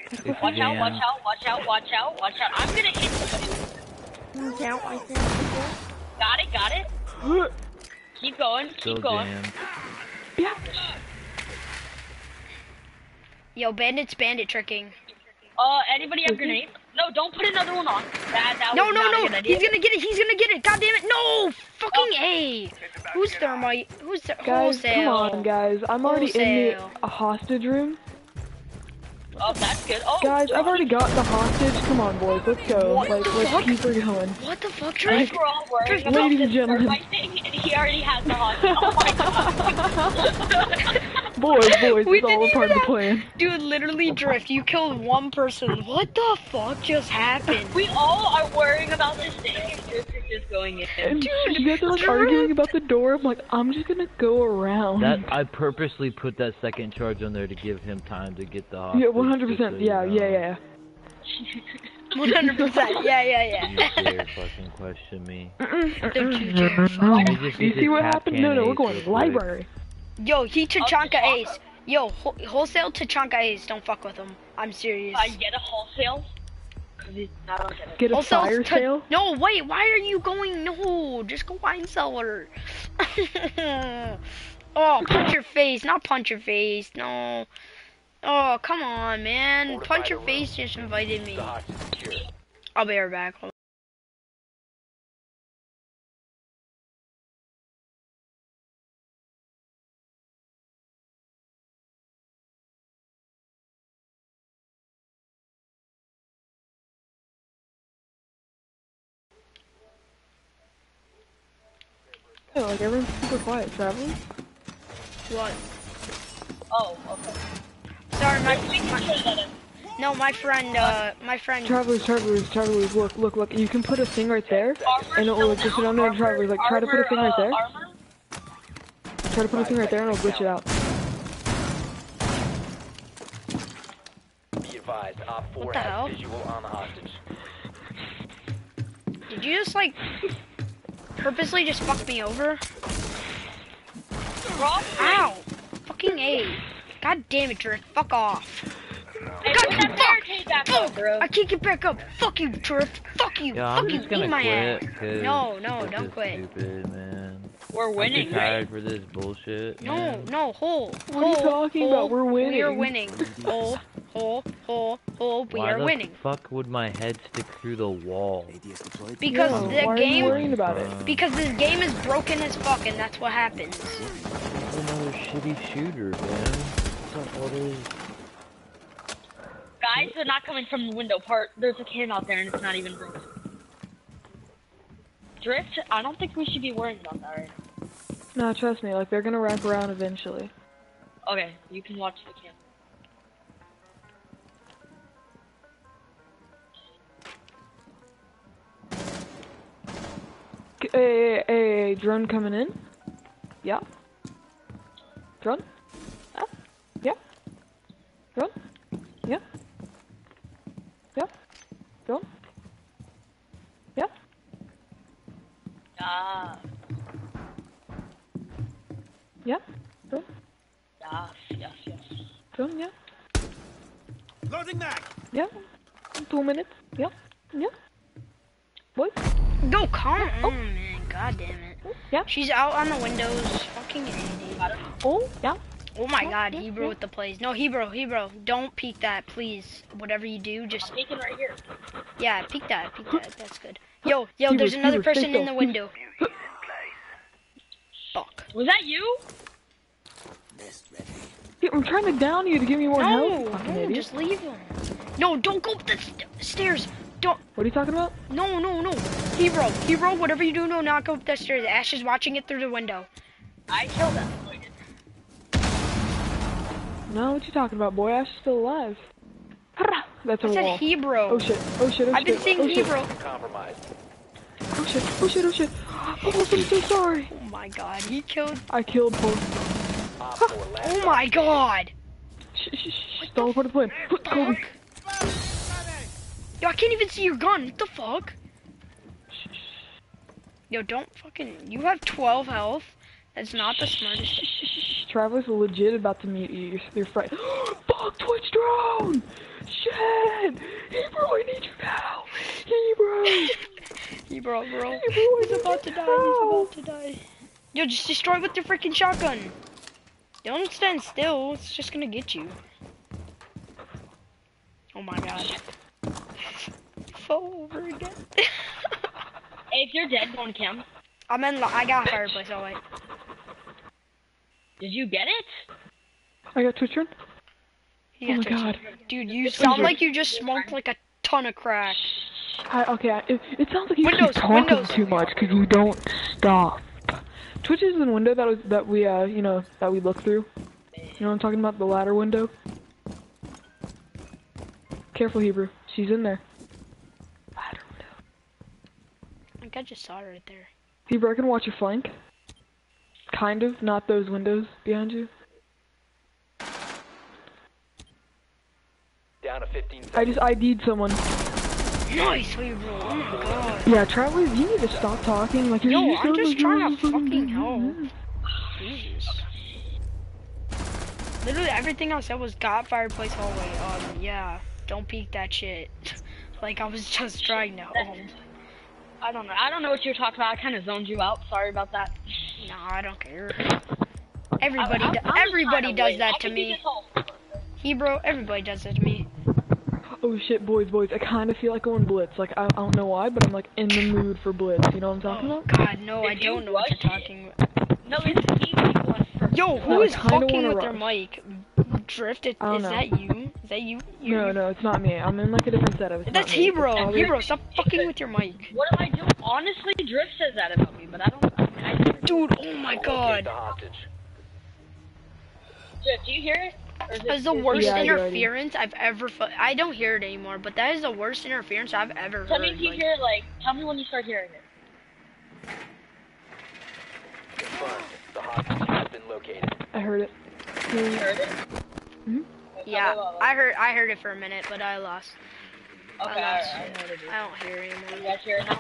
F: Gotta go
B: If
H: Watch
B: you
H: out! Watch out! Watch out! Watch out! Watch out! I'm gonna hit somebody. Got it! Got it! Keep going!
B: Still
H: Keep going!
B: jammed.
F: Yeah.
A: Yo, bandits bandit tricking.
H: Uh, anybody have grenades? No, don't put another one on. That that
A: No,
H: was
A: no,
H: not a
A: no.
H: good idea.
A: He's gonna get it. He's gonna get it. God damn it. No. Fucking A. Who's thermite? Who's the
F: Guys,
A: wholesale?
F: come on, guys. I'm already in the a hostage room.
H: Oh, that's good. Oh,
F: Guys, I've already got the hostage. Come on, boys. Let's go.
A: What
F: like,
A: the
F: let's
A: fuck?
F: keep her going.
A: What the fuck,
H: I
A: Drake?
H: think we're all worried
A: Ladies
H: about
F: and
H: this
F: gentlemen.
H: Fortnite thing, and he already has the hostage. Oh my god.
F: Boys, boys,
A: We
F: it's all
A: didn't
F: a part of the plan.
A: Dude, literally, Drift, you killed one person. What the fuck just happened?
H: we all are worrying about this thing, and Drift is just going in.
F: And
A: Dude,
F: you guys are like
A: Drift.
F: arguing about the door. I'm like, I'm just gonna go around.
B: That I purposely put that second charge on there to give him time to get the hostage.
F: yeah, 100.
B: just so
F: percent Yeah, yeah, yeah.
A: 100%. Yeah, yeah,
B: You
A: yeah.
B: dare fucking question me.
A: Don't you dare.
B: You just
F: You
B: need
F: see what happened? No, no, we're going
B: real quick.
F: library.
A: Yo, he Tachanka
H: Okay.
A: Ace. Yo, whol- wholesale Tachanka Ace. Don't fuck with him. I'm serious.
H: I get a wholesale. Cause he's not on.
F: Get a
A: Wholesale
F: fire
A: ta-
F: sale.
A: No, wait. Why are you going? No, just go wine cellar. oh, punch your face, not punch your face. No. Oh, come on, man.
C: Fortify
A: Punch
C: the
A: your
C: room.
A: face just invited me.
C: The hostage secure.
A: I'll be right back.
F: Yeah, like everyone's super quiet. Traveling.
A: What?
H: Oh, okay.
A: Sorry, my,
H: We can
A: my
H: say
A: no, my friend, uh, my friend.
F: Travelers, travelers, travelers. Look, look, look. You can put a thing right there,
H: Armor
F: and it will
H: still
F: just
H: down?
F: on there.
H: Armor-
F: Travelers, like try to put a thing right there.
H: uh, armor?
F: Try to put a thing right there, and it'll glitch it out.
C: Be advised, Op 4
A: What the hell?
C: has visual on the hostage.
A: Did you just like purposely just fucked me over?
H: Rob?
A: Ow! Fucking A. God damn it, Drift. Fuck off.
H: Hey,
A: God,
H: that
A: fuck!
H: back
A: Fuck!
H: up, bro.
A: I can't get back up. Fuck you, Drift. Fuck you.
B: Yeah,
A: Fuck
B: I'm
A: you.
B: just gonna
A: Eat my
B: quit.
A: ass.
B: 'cause
A: No, no, don't quit.
B: Stupid, man.
H: We're
B: I'm
H: winning,
B: too
H: right?
B: tired for this bullshit.
A: No,
B: man.
A: no, hole.
F: What are you talking
A: hole.
F: about? We're winning.
A: We are
F: winning.
A: winning. Hole, hole, hole, hole. We
B: Why
A: are
B: the
A: winning.
B: fuck would my head stick through the wall?
A: Because
F: Yeah,
A: the
F: why are you
A: game.
F: worrying about it?
B: Uh,
A: Because this game is broken as fuck, and that's what happens.
B: Another shitty shooter, man. That's all it is.
H: Guys, they're not coming from the window part. There's a cam out there and it's not even broken. Drift, I don't think we should be worrying about that right now.
F: No, trust me. Like they're gonna wrap around eventually.
H: Okay, you can watch the cam.
F: K- Hey, hey, hey, hey, drone coming in. Yeah. Drone. Yeah. Yeah. Drone. Yeah. Yeah. Drone. Yeah.
H: Ah,
F: Yeah. Drone.
H: yes, yes, yes.
F: Drone. Yeah.
E: Loading back.
F: Yeah. Two minutes. Yeah. Yeah. Boys.
A: Go, come on, oh. man. God damn it.
F: Yeah.
A: She's out on the windows. Fucking idiot.
F: Oh. Yeah.
A: Oh my
F: Yeah,
A: god,
F: yeah,
A: Hebrew
F: yeah.
A: with the plays. No, Hebrew, Hebrew, don't peek that, please. Whatever you do, just
H: Peeking right here.
A: yeah, peek that, peek that. That's good. Yo, yo,
F: Hebrew,
A: there's another
F: Hebrew,
A: person in the window. Fuck.
H: Was that you?
E: Nest ready.
F: Yeah, I'm trying to down you to give me more
A: No,
F: health. Fucking
A: no, just leave him. No, don't go up the st- stairs. Don't.
F: What are you talking about?
A: No, no, no. Hero, hero, whatever you do, no knock up the stairs. Ash is watching it through the window.
H: I killed him.
F: No, what you talking about, boy? Ash is still alive. That's a
A: I said
F: wall.
A: Hebrew.
F: Oh shit! Oh shit! Oh
A: I've been
F: shit!
A: saying
F: oh, shit.
A: Hebrew.
C: Compromised.
F: Oh shit! Oh shit! Oh shit! Oh, I'm so sorry.
A: Oh my god, he killed.
F: I killed Post.
C: Op 4 last
A: Oh my god.
F: Shh, shh, shh, shh. Don't report the plane. Kobe.
A: Yo, I can't even see your gun. What the fuck? Yo, don't fucking. You have 12 health. That's not the smartest.
F: Traveler's legit about to meet you. You're, you're frightened. Fuck Twitch drone! Shit! Hebrew, I need you now! Hebrew!
A: He bro, bro.
F: Hebrew,
A: He's about to die. He's about to die. Yo, just destroy with your freaking shotgun. Don't stand still. It's just gonna get you. Oh my god. Fall over again.
H: Hey, if you're dead, don't Kim.
A: I'm in. I got a fireplace. Oh wait.
H: Did you get it?
F: I got Twitch drone?
A: He
F: Oh my
A: touched.
F: god.
A: Dude, you sound like you just smoked like a ton of crack.
F: I, okay, I, it, it sounds like you
A: Windows,
F: keep talking
A: windows.
F: too much because you don't stop. Twitch is the window that was that we uh you know that we look through. You know what I'm talking about? The ladder window. Careful, Hebrew. She's in there. Ladder window.
A: I think I just saw it right there.
F: Hebrew, I can watch your flank. Kind of, not those windows behind you.
C: Down to 15 seconds.
F: I just ID'd someone.
A: Nice, Hebrew. Oh my god.
F: Yeah, Travelers, you need to stop talking. Like you're
A: Yo,
F: you're
A: I'm just trying to fucking help. Jesus. Literally everything I said was got fireplace hallway. Um, yeah. Don't peek that shit. like I was just trying to help.
H: I don't know. I don't know what you're talking about. I kind of zoned you out. Sorry about that.
A: Nah, I don't care. Everybody,
H: I- I'm-
A: do-
H: I'm
A: everybody does
H: win.
A: that
H: I
A: to me.
H: this whole-
A: Hebrew, everybody does that to me.
F: Oh shit, boys, boys. I kind of feel like going blitz. Like I, I don't know why, but I'm like in the mood for blitz. You know what I'm talking
A: Oh
F: about?
A: God, no, I
H: If you
A: don't know what you're talking about.
H: No, it's he one first.
A: Yo,
F: No,
A: who
F: I
A: is fucking
F: wanna
A: with their mic? Drift, it,
F: I
A: is
F: know.
A: that you? Is that you? you
F: No, no, it's not me. I'm in like a different setup. It's
A: That's
F: Hebro. me. It's
A: Hebrew.
F: probably-
A: Hebrew, stop fucking with your mic.
H: What am I doing? Honestly, Drift says that about me, but I don't. I, mean, I never-
A: Dude, oh my
C: Locate
A: god.
C: the hostage.
H: Drift, do you hear it? Or it-
A: That is the worst
F: Yeah, I do, I do.
A: interference I've ever. Fu- I don't hear it anymore, but that is the worst interference I've ever
H: Tell me
A: heard.
H: if you
A: like-
H: hear it. Like, tell me when you start hearing it.
C: Confirmed. The hostage has been located.
F: I heard it.
H: You heard it?
F: Mhm.
A: Yeah. I heard. I heard it for a minute, but I lost.
H: Okay,
A: I lost.
H: I know what it is.
A: I don't hear it
H: You
A: anymore.
H: guys hear it now?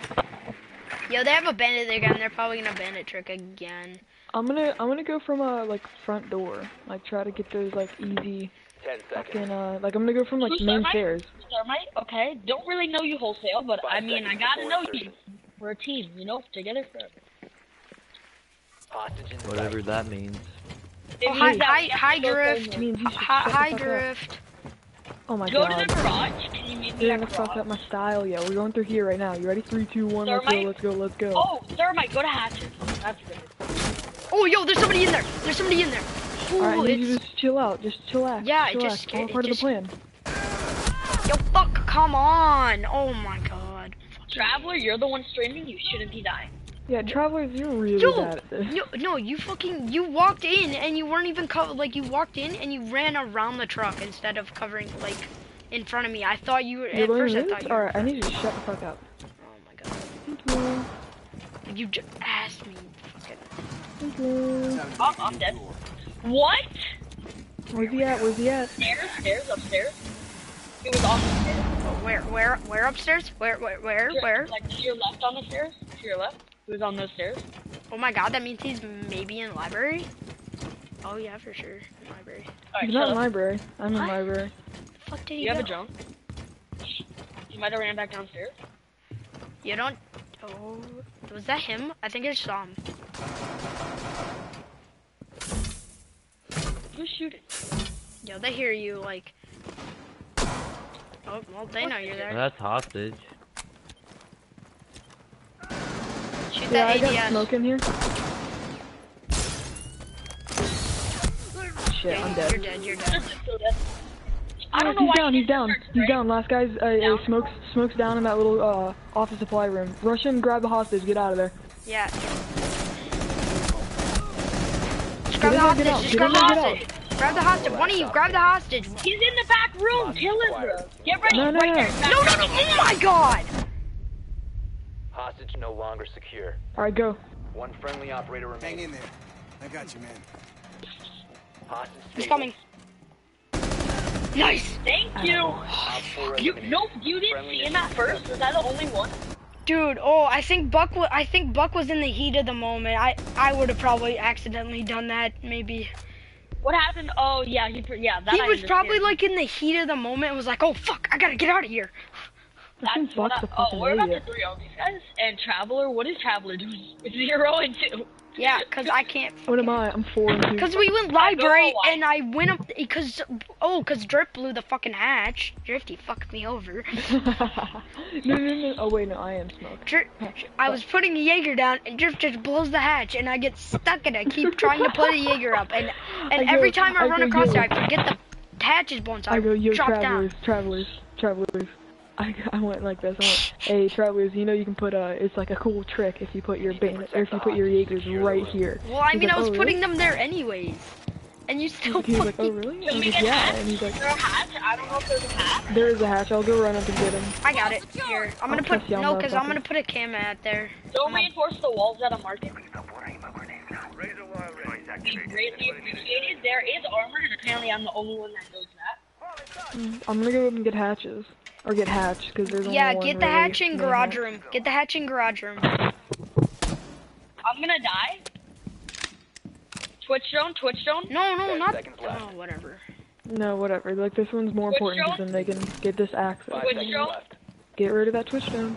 A: Yo, they have a bandit again. They're probably gonna bandit trick again.
F: I'm gonna I'm gonna go from a like front door. Like try to get those like easy
C: 10 seconds.
F: fucking uh like I'm gonna go from like
H: Who's
F: main
H: Thermite?
F: stairs.
H: Thermite, okay. Don't really know you wholesale, but I mean, I gotta
C: before
H: know you. We're a team, you know, together forever.
B: Whatever that means.
A: Oh, hi, hi,
H: we
A: hi, Drift.
H: home.
F: means you should
A: Hi,
F: shut the
A: hi,
F: fuck up.
A: Drift.
F: Oh my
H: Go
F: god.
H: to the garage. Can you meet me
F: You're gonna fuck up my style, yo. We're going through here right now. You ready? Three, two, one, let's go, let's go, let's go.
H: Oh, Thermite, go to Hatchet. That's good.
A: Oh, yo, there's somebody in there. There's somebody in there. Ooh,
F: Alright, I you just chill out. Just chillax.
A: Yeah, it
F: chillax.
A: just
F: All part of the plan.
A: Yo, fuck, come on. Oh my god.
H: Traveler, you're the one streaming. You shouldn't be dying.
F: Yeah, travelers, you're really
A: Yo,
F: bad at this.
A: no, no, you fucking, you walked in and you weren't even covered, like, you walked in and you ran around the truck instead of covering, like, in front of me. I thought you were,
F: You're
A: at first I thought you were.
F: Alright, I need you to shut the fuck up.
A: Oh my god.
F: Thank you.
A: You just asked me. Fucking.
F: Thank you.
H: Oh, I'm dead. What?
F: Where's he at? Where's he at?
H: Stairs, stairs, upstairs. He was on the stairs.
A: Where, where, where upstairs? Where, where, where, where?
H: Like to your left on the stairs. To your left. He was on those stairs.
A: Oh my god, that means he's maybe in library? Oh yeah, for sure. In library.
H: Alright,
F: He's not in library. I'm in library.
A: The fuck did he
H: You have a drone. He might have ran back downstairs.
A: You don't. Oh, was that him? I think I just saw him.
H: Who's shooting?
A: Yo, they hear you like. Oh, well, they know you're there.
B: That's hostage.
A: Shoot
F: Yeah, I
A: that
F: got
A: ADS.
F: smoke in here. Shit,
A: Yeah,
F: I'm dead.
A: You're
F: dead.
A: dead. You're dead.
H: Drift is still dead. I don't know
F: he's
H: why
F: down,
H: he
F: he's down,
H: starts,
F: he's
H: right?
F: down. Last guy's uh, uh, smokes smokes down in that little uh office supply room. Rush in, grab the hostage, get out of there.
A: Yeah. Just grab the
F: in there, get
A: hostage. Just
F: get
A: grab the hostage. Grab the hostage. One of you, grab the hostage.
H: He's in the back room. Kill him, bro. Get ready.
F: No, no,
H: right
F: no.
H: there.
A: No, no, no! Oh my God!
C: Hostage no longer secure.
F: All right, go.
C: One friendly operator
E: Hang
C: remaining.
E: in there. I got you, man.
C: Hostage
A: He's coming. Nice,
H: Thank you. You
C: eliminated.
H: no, you didn't
C: Friendly
H: see him at first. Was I the only one?
A: dude. Oh, I think Buck. wa- I think Buck was in the heat of the moment. I I would have probably accidentally done that. Maybe
H: What happened? Oh yeah, he yeah. That
A: he
H: I
A: was probably like in the heat of the moment. and Was like, oh fuck, I gotta get out of here.
F: I think
H: That's what
F: Buck's
H: I,
F: a
H: oh,
F: fucking
H: what about the
F: idiot.
H: three of these guys? And Traveler, what is Traveler doing? Zero and two.
A: Yeah, cause I can't.
F: What am I? I'm four and two.
A: Cause we went
H: I don't know
A: library
H: why.
A: and I went up. Cause oh, cause Drip blew the fucking hatch. Drifty fucked me over.
F: no, no, no. Oh wait, no, I am smoke.
A: Drip, I was putting a Jaeger down and Drift just blows the hatch and I get stuck in it. I keep trying to put a Jaeger up and and
F: I go-
A: every time I,
F: I
A: run
F: go,
A: across
F: yo.
A: it, I forget the hatch is blown. So I,
F: I go, yo,
A: drop
F: travelers,
A: down.
F: travelers, travelers. I, I went like this. I went, hey, travelers, you know you can put uh, it's like a cool trick if you put your bandit or if you put your Jaegers right here.
A: Well, I
F: He's
A: mean,
F: like,
A: I was
F: "Oh,
A: putting
F: really?"
A: them there anyways, and you still
F: He's like, oh
A: fucking.
F: really? I
H: Can
F: was
H: we
F: like,
H: get
F: yeah,
H: hatch?
F: and he's like,
H: Is there a hatch? I don't know if there's a hatch.
F: there is a hatch. I'll go run up and get him.
A: I got it. Here, I'm gonna
F: I'll
A: put no, cause I'm gonna put a cam at there.
H: Don't
A: I'm a-
H: reinforce the walls at a market. Be greatly appreciated. There is armor, and apparently I'm the only one that knows that.
F: Mm, I'm gonna go up and get hatches or get hatch because there's only
A: Yeah, get the
F: really
A: hatch in garage
F: hatch.
A: room. Get the hatch in garage room.
H: I'm gonna die. Twitch drone, Twitch drone.
A: No, no,
C: Ten
A: not.
C: seconds left.
A: Oh, whatever.
F: No, whatever. Like this one's more
H: Twitch
F: important
H: drone?
F: because then they can get this access.
H: Twitch
C: seconds
H: drone?
C: left.
F: Get rid of that Twitch drone.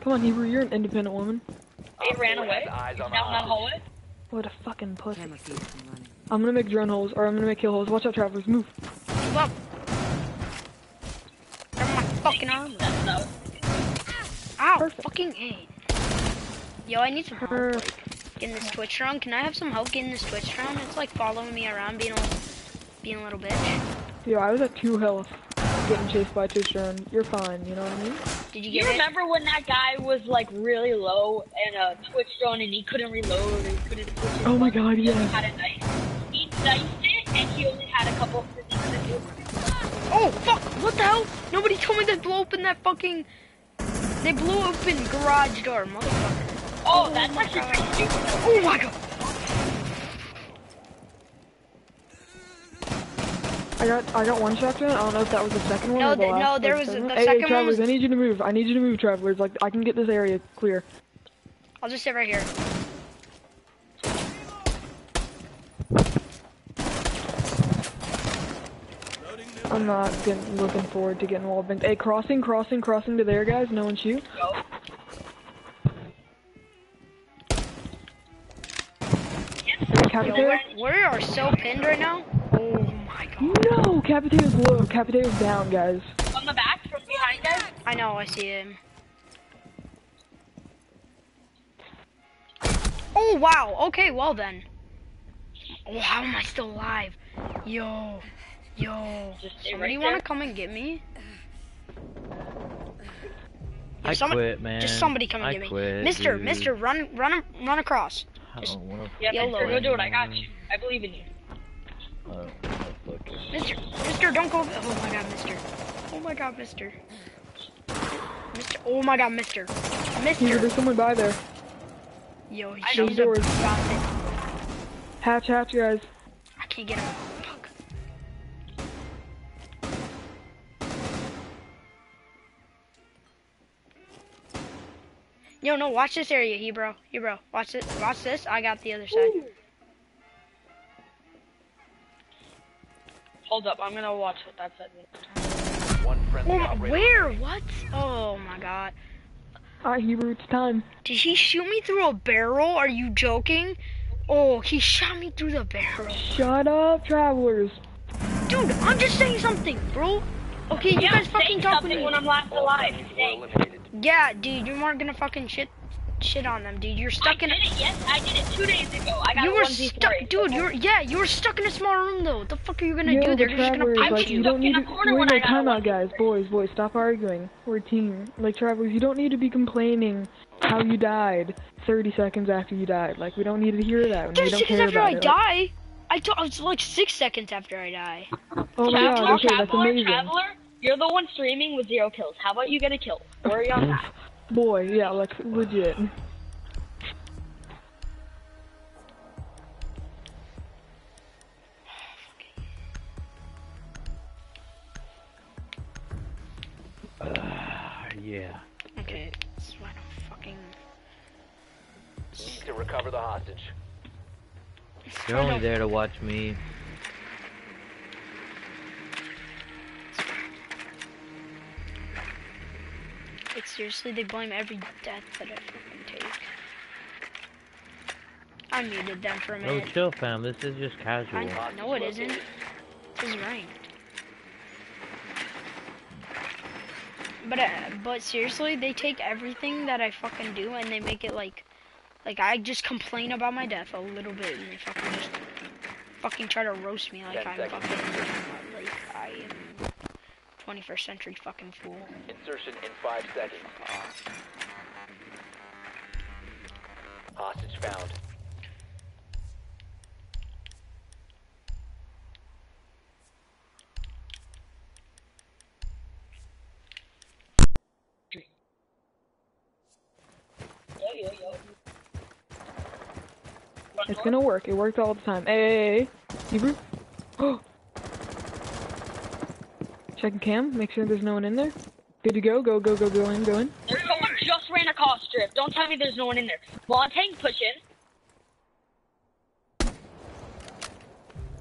F: Come on, Hebrew, you're an independent woman.
H: They
C: Op
H: ran away.
C: has eyes
H: Down
C: on the
H: that hallway.
F: What a fucking pussy. I'm gonna make drone holes, or I'm gonna make kill holes. Watch out, travelers. Move.
A: Move up. Grab my fucking armor.
H: That's out.
A: Ow,
F: Perfect.
A: fucking A. Yo, I need some help like,
F: Perfect.
A: getting this Twitch drone. Can I have some help getting this Twitch drone? It's like following me around, being a little, being a little bitch.
F: Yo, I was at two health, getting chased by Twitch drone. You're fine. You know what I mean?
A: Did you
H: You
A: get it?
H: remember when that guy was like really low and a Twitch drone and he couldn't reload and he couldn't switch
F: Oh my God,
H: because
F: yeah.
H: He had a knife. He diced it and he only had a couple of physics to do.
A: Oh fuck! What the hell? Nobody told me they blew open that fucking. They blew open garage door, motherfucker.
H: Oh, that's actually pretty stupid.
A: Oh my god!
F: I got I got one shotgun. I don't know if that was the second one
A: No,
F: or the
A: th-
F: last.
A: no, there
F: the
A: was-
F: third
A: the
F: one. hey,
A: second
F: hey,
A: one
F: travelers,
A: was-
F: I need you to move. I need you to move, travelers. Like I can get this area clear.
A: I'll just sit right here.
F: I'm not getting, looking forward to getting wall banged. Hey, crossing, crossing, crossing to there, guys. No one shoot.
H: Go.
F: Capitator?
A: we are so pinned right now. Oh my god.
F: No, Capitator's low. Capitator's down, guys.
H: On the back, from behind guys.
A: I know, I see him. Oh wow. Okay, well then. Oh, how am I still alive? Yo, yo.
H: Just stay
A: Somebody
H: right
A: wanna
H: there.
A: come and get me?
B: I
A: Somebody-
B: quit, man.
A: Just somebody come and
B: I
A: get me. Mister,
B: dude.
A: Mister, run, run, run across.
B: I don't
H: Yeah,
A: YOLO.
H: Mister, go do it. I got you. I believe in you.
B: I don't
A: Mister, Mister, don't go. Oh my God, Mister. Oh my God, Mister. Mister. Oh my God, Mister.
F: Here,
A: Mister.
F: there's someone by there.
A: Yo, he's
H: know.
F: Doors.
A: bastard.
F: Hatch, hatch, guys.
A: I can't get him. Yo, no, watch this area, he bro. He bro. Watch this. Watch this. I got the other side.
H: Hold up, I'm gonna watch what that said.
C: One friendly
A: Oh
C: operator
A: where? What? Oh my god.
F: Alright, Hebrew, it's time.
A: Did he shoot me through a barrel? Are you joking? Oh, he shot me through the barrel.
F: Shut up, travelers.
A: Dude, I'm just saying something, bro. Okay, you
H: Yeah,
A: guys fucking talk with
H: something
A: me.
H: when I'm last
C: All
H: alive.
C: Friendlies were
H: Say.
C: eliminated.
A: Yeah, dude, you weren't gonna fucking shit shit on them, dude. You're stuck
H: I
A: stuck
H: did
A: in
H: it, yes, I did it two days ago. I got got
A: You were stuck, dude.
H: okay?
A: You were yeah. You were stuck in a small room though. What the fuck are you gonna
F: Yo,
A: do? They're
F: but
A: just gonna
F: travelers,
A: punch
F: like,
A: you.
F: you don't need to.
H: a corner
F: Wait,
H: when I
F: wait, time out, guys. Boys, boys, stop arguing. We're a team. Like, travelers, you don't need to be complaining how you died 30 seconds after you died. Like, we don't need to hear that.
A: Thirty seconds
F: care
A: after I
F: it.
A: die. I thought I was like six seconds after I die.
F: Oh my
H: Traveler,
F: god, okay, that's
H: Traveler,
F: amazing.
H: Traveler, you're the one streaming with zero kills. How about you get a kill? Worry on that.
F: Boy, yeah, like, legit.
B: Uh, yeah.
A: Okay, that's why I'm fucking.
C: You need to recover the hostage.
B: You're only there to watch me.
A: Like seriously, they blame every death that I fucking take. I muted them for a minute.
B: No, chill, fam. This is just casual.
A: I, no, it isn't. This is ranked. But uh, but seriously, they take everything that I fucking do and they make it like, like I just complain about my death a little bit and they fucking just fucking try to roast me like I'm fucking like I am 21st century fucking fool.
C: Insertion in five seconds. Hostage found.
F: It's gonna work. It worked all the time. Hey, hey, hey. Hebrew? Checking cam, make sure there's no one in there. Good to go, go, go, go, go in, go in.
H: There's someone just ran across strip. Don't tell me there's no one in there. Montagne push in.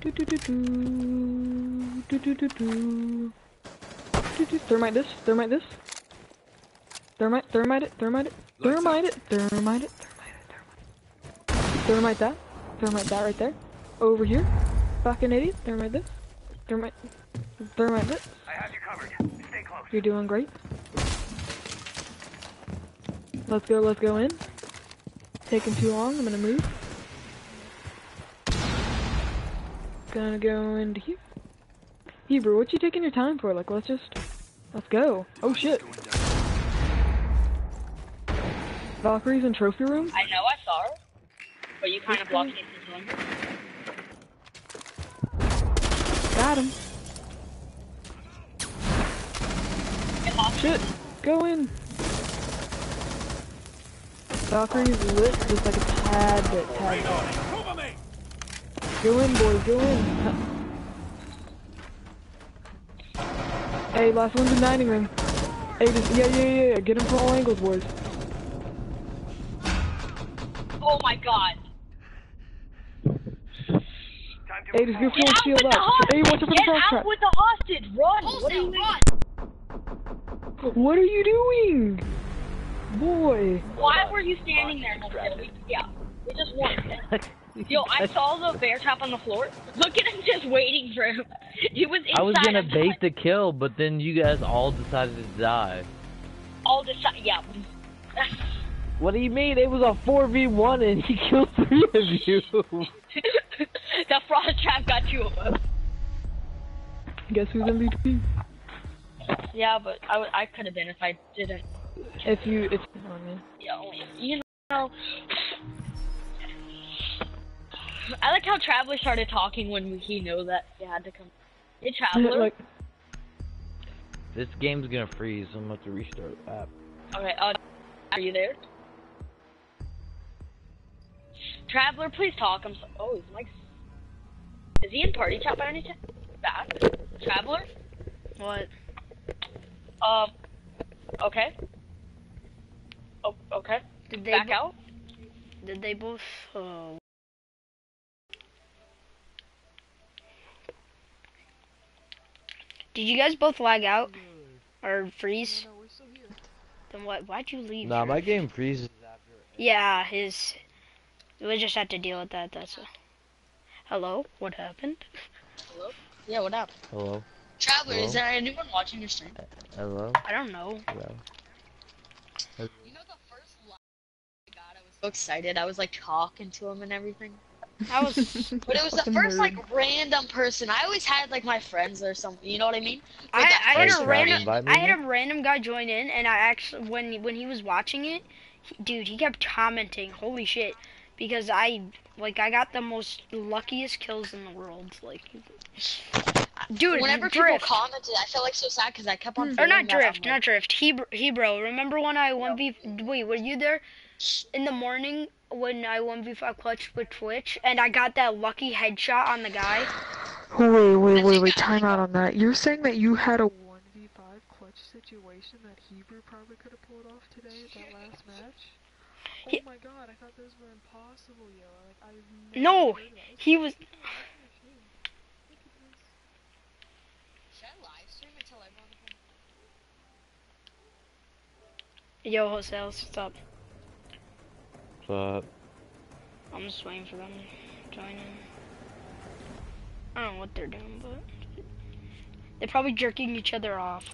F: Do, do, do, do. Do, do, do, do. Do, do. Thermite this, thermite this. Thermite, thermite it, thermite it. Thermite it, thermite it, thermite it, thermite. Thermite that. Thermite that right there. Over here. Fucking idiot. Thermite this. Thermite. Thermite this.
E: I have you covered. Stay close.
F: You're doing great. Let's go, let's go in. Taking too long, I'm gonna move. Gonna go into here. Hebrew, what you taking your time for? Like, let's just, let's go. Oh shit. Valkyrie's in trophy room?
H: I know I saw her. But you kind of blocked me from her.
F: Got him.
H: Get off.
F: Shit. Go in. Valkyrie's lit just like a tad bit, tad bit. Go in, boys, go in. Hey, last one's in dining room. Hey, just, yeah, yeah, yeah, yeah, get him from all angles, boys.
H: Oh my god.
E: Time
F: Hey, just go
H: Get
F: full
H: out
F: shield
H: with the
F: up. Hey, watch out for the
H: hostage! Get out with the hostage! Run! What are you
F: What are you doing? Boy.
H: Why were you standing there? We- Yeah, we just won. Yo, I saw the bear trap on the floor. Look at him just waiting for him. He was inside
B: I was gonna bait the kill, but then you guys all decided to die.
H: all the si- Yeah.
B: What do you mean? It was a 4v1 and he killed three of you.
H: the frost trap got two of them.
F: Guess who's MVP?
H: Yeah, but I, I could have been if I didn't.
F: If you, it's, oh man.
H: Yo, you know. I like how Traveler started talking when he knew that he had to come. Hey, Traveler.
F: like,
B: this game's gonna freeze, I'm gonna have to restart the app.
H: Okay, uh, are you there? Traveler, please talk. I'm so- oh, he's like, is he in party chat by any chance? Back? Traveler?
A: What?
H: Um, okay. Oh, okay.
A: Did they
H: Back out?
A: Did they both? Oh. Did you guys both lag out or freeze?
D: No, we're still here.
A: Then what? Why'd you leave?
B: Nah, my game freezes after.
A: Yeah, his. We just had to deal with that. That's. A... Hello. What happened? Hello.
H: Yeah, what up?
B: Hello?
G: Traveler,
B: Hello?
G: is there anyone watching your stream?
B: Hello?
A: I don't know.
B: Hello?
G: You know the first live I got, I was so excited. I was like talking to him and everything.
A: I was.
G: But it was the first
F: nerd.
G: like random person. I always had like my friends or something. You know what I mean? But
A: I, I had a random.
B: me
A: I had
B: in?
A: a random guy join in, and I actually when when he was watching it, he, dude, he kept commenting, "Holy shit!" Because I like I got the most luckiest kills in the world. Like, dude,
G: Whenever
A: drift.
G: people commented, I felt like so sad because I kept on. Mm.
A: or
G: feeling
A: not drift, not drift. Hebrew, Hebrew. Remember when I one v? Wait, were you there in the morning when I one v five clutch with Twitch, and I got that lucky headshot on the guy?
F: Wait, wait, wait, wait. Time out on that. You're saying that you had a one v five clutch situation that Hebrew probably could have pulled off today at that last match. Oh my god, I thought those were impossible, yo. Like I've never
A: No,
F: heard of that.
A: he was.
G: Should I live stream and tell everyone?
A: Yo, Jose, what's up? I'm just waiting for them to join in. I don't know what they're doing, but they're probably jerking each other off.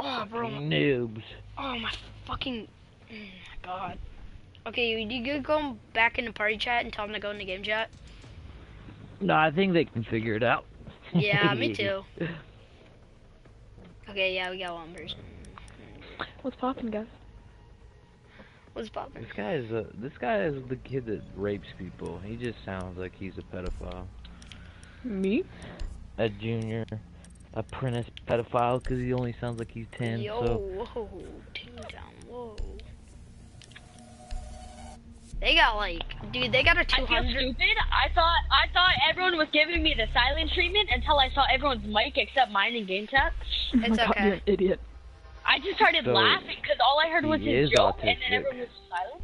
A: Oh, bro.
B: noobs.
A: Oh my fucking. Oh my god. Okay, you, you could go back into party chat and tell them to go into game chat.
B: No, I think they can figure it out.
A: Yeah, me too. Okay, yeah, we got one person.
F: What's poppin', guys?
A: What's poppin'?
B: This guy is a this guy is the kid that rapes people. He just sounds like he's a pedophile,
F: Me?
B: a junior, apprentice pedophile because he only sounds like he's ten.
A: Yo,
B: So
A: whoa, team down, whoa. They got like, dude, they got a
H: I feel stupid. I thought I thought everyone was giving me the silent treatment until I saw everyone's mic except mine in game chat.
F: Oh
A: It's
F: my god,
A: okay.
F: you're an idiot.
H: I just started
B: So,
H: laughing because all I heard was
B: he
H: his
B: is
H: joke, and then everyone was silent.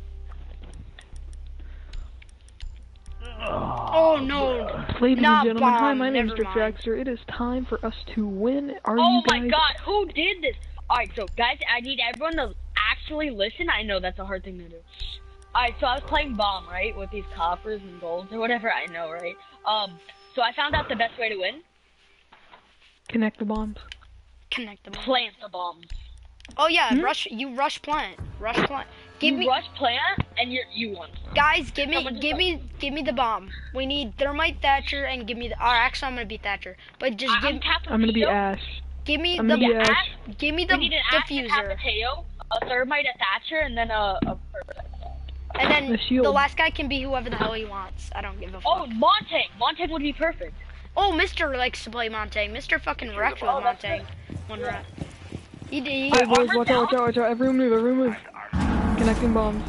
A: Oh no.
F: Ladies
A: Not
F: and gentlemen, hi, my name is
A: never
F: Drift. Dragster. It is time for us to win. Are
H: Oh
F: you
H: my god, who did this? Alright, so guys, I need everyone to actually listen. I know that's a hard thing to do. Alright, so I was playing bomb, right? With these coppers and golds or whatever I know, right? Um, so I found out the best way to win.
F: connect the bombs?
A: Connect them.
H: Plant the bombs.
A: Oh yeah,
F: Hmm?
A: rush. You rush plant. Rush plant. Give
H: you
A: me,
H: rush plant and you you won.
A: guys. Give me, give
H: rush.
A: me, give me the bomb. We need thermite Thatcher and give me the. Or actually, I'm gonna be Thatcher. But just
H: I,
A: give,
H: I'm
F: I'm gonna be
H: Tito.
F: Ash.
A: give me
F: I'm
A: the,
F: gonna be
H: Yeah,
F: Ash.
H: Ash-
A: give me
H: We
A: the
H: need an active
A: diffuser,
H: Capitão, a thermite, a Thatcher, and then a, a
A: and then
F: The
A: the last guy can be whoever the hell he wants. I don't give a fuck.
H: Oh, Montag. Montag would be perfect.
A: Oh, Mister likes to play Montagne. Mister fucking wrecked with
H: Oh, that's
A: Montagne. One rat. He did. He,
F: Hey boys,
H: armor
F: watch out, watch out, watch out. Everyone move, everyone move. Connecting bombs.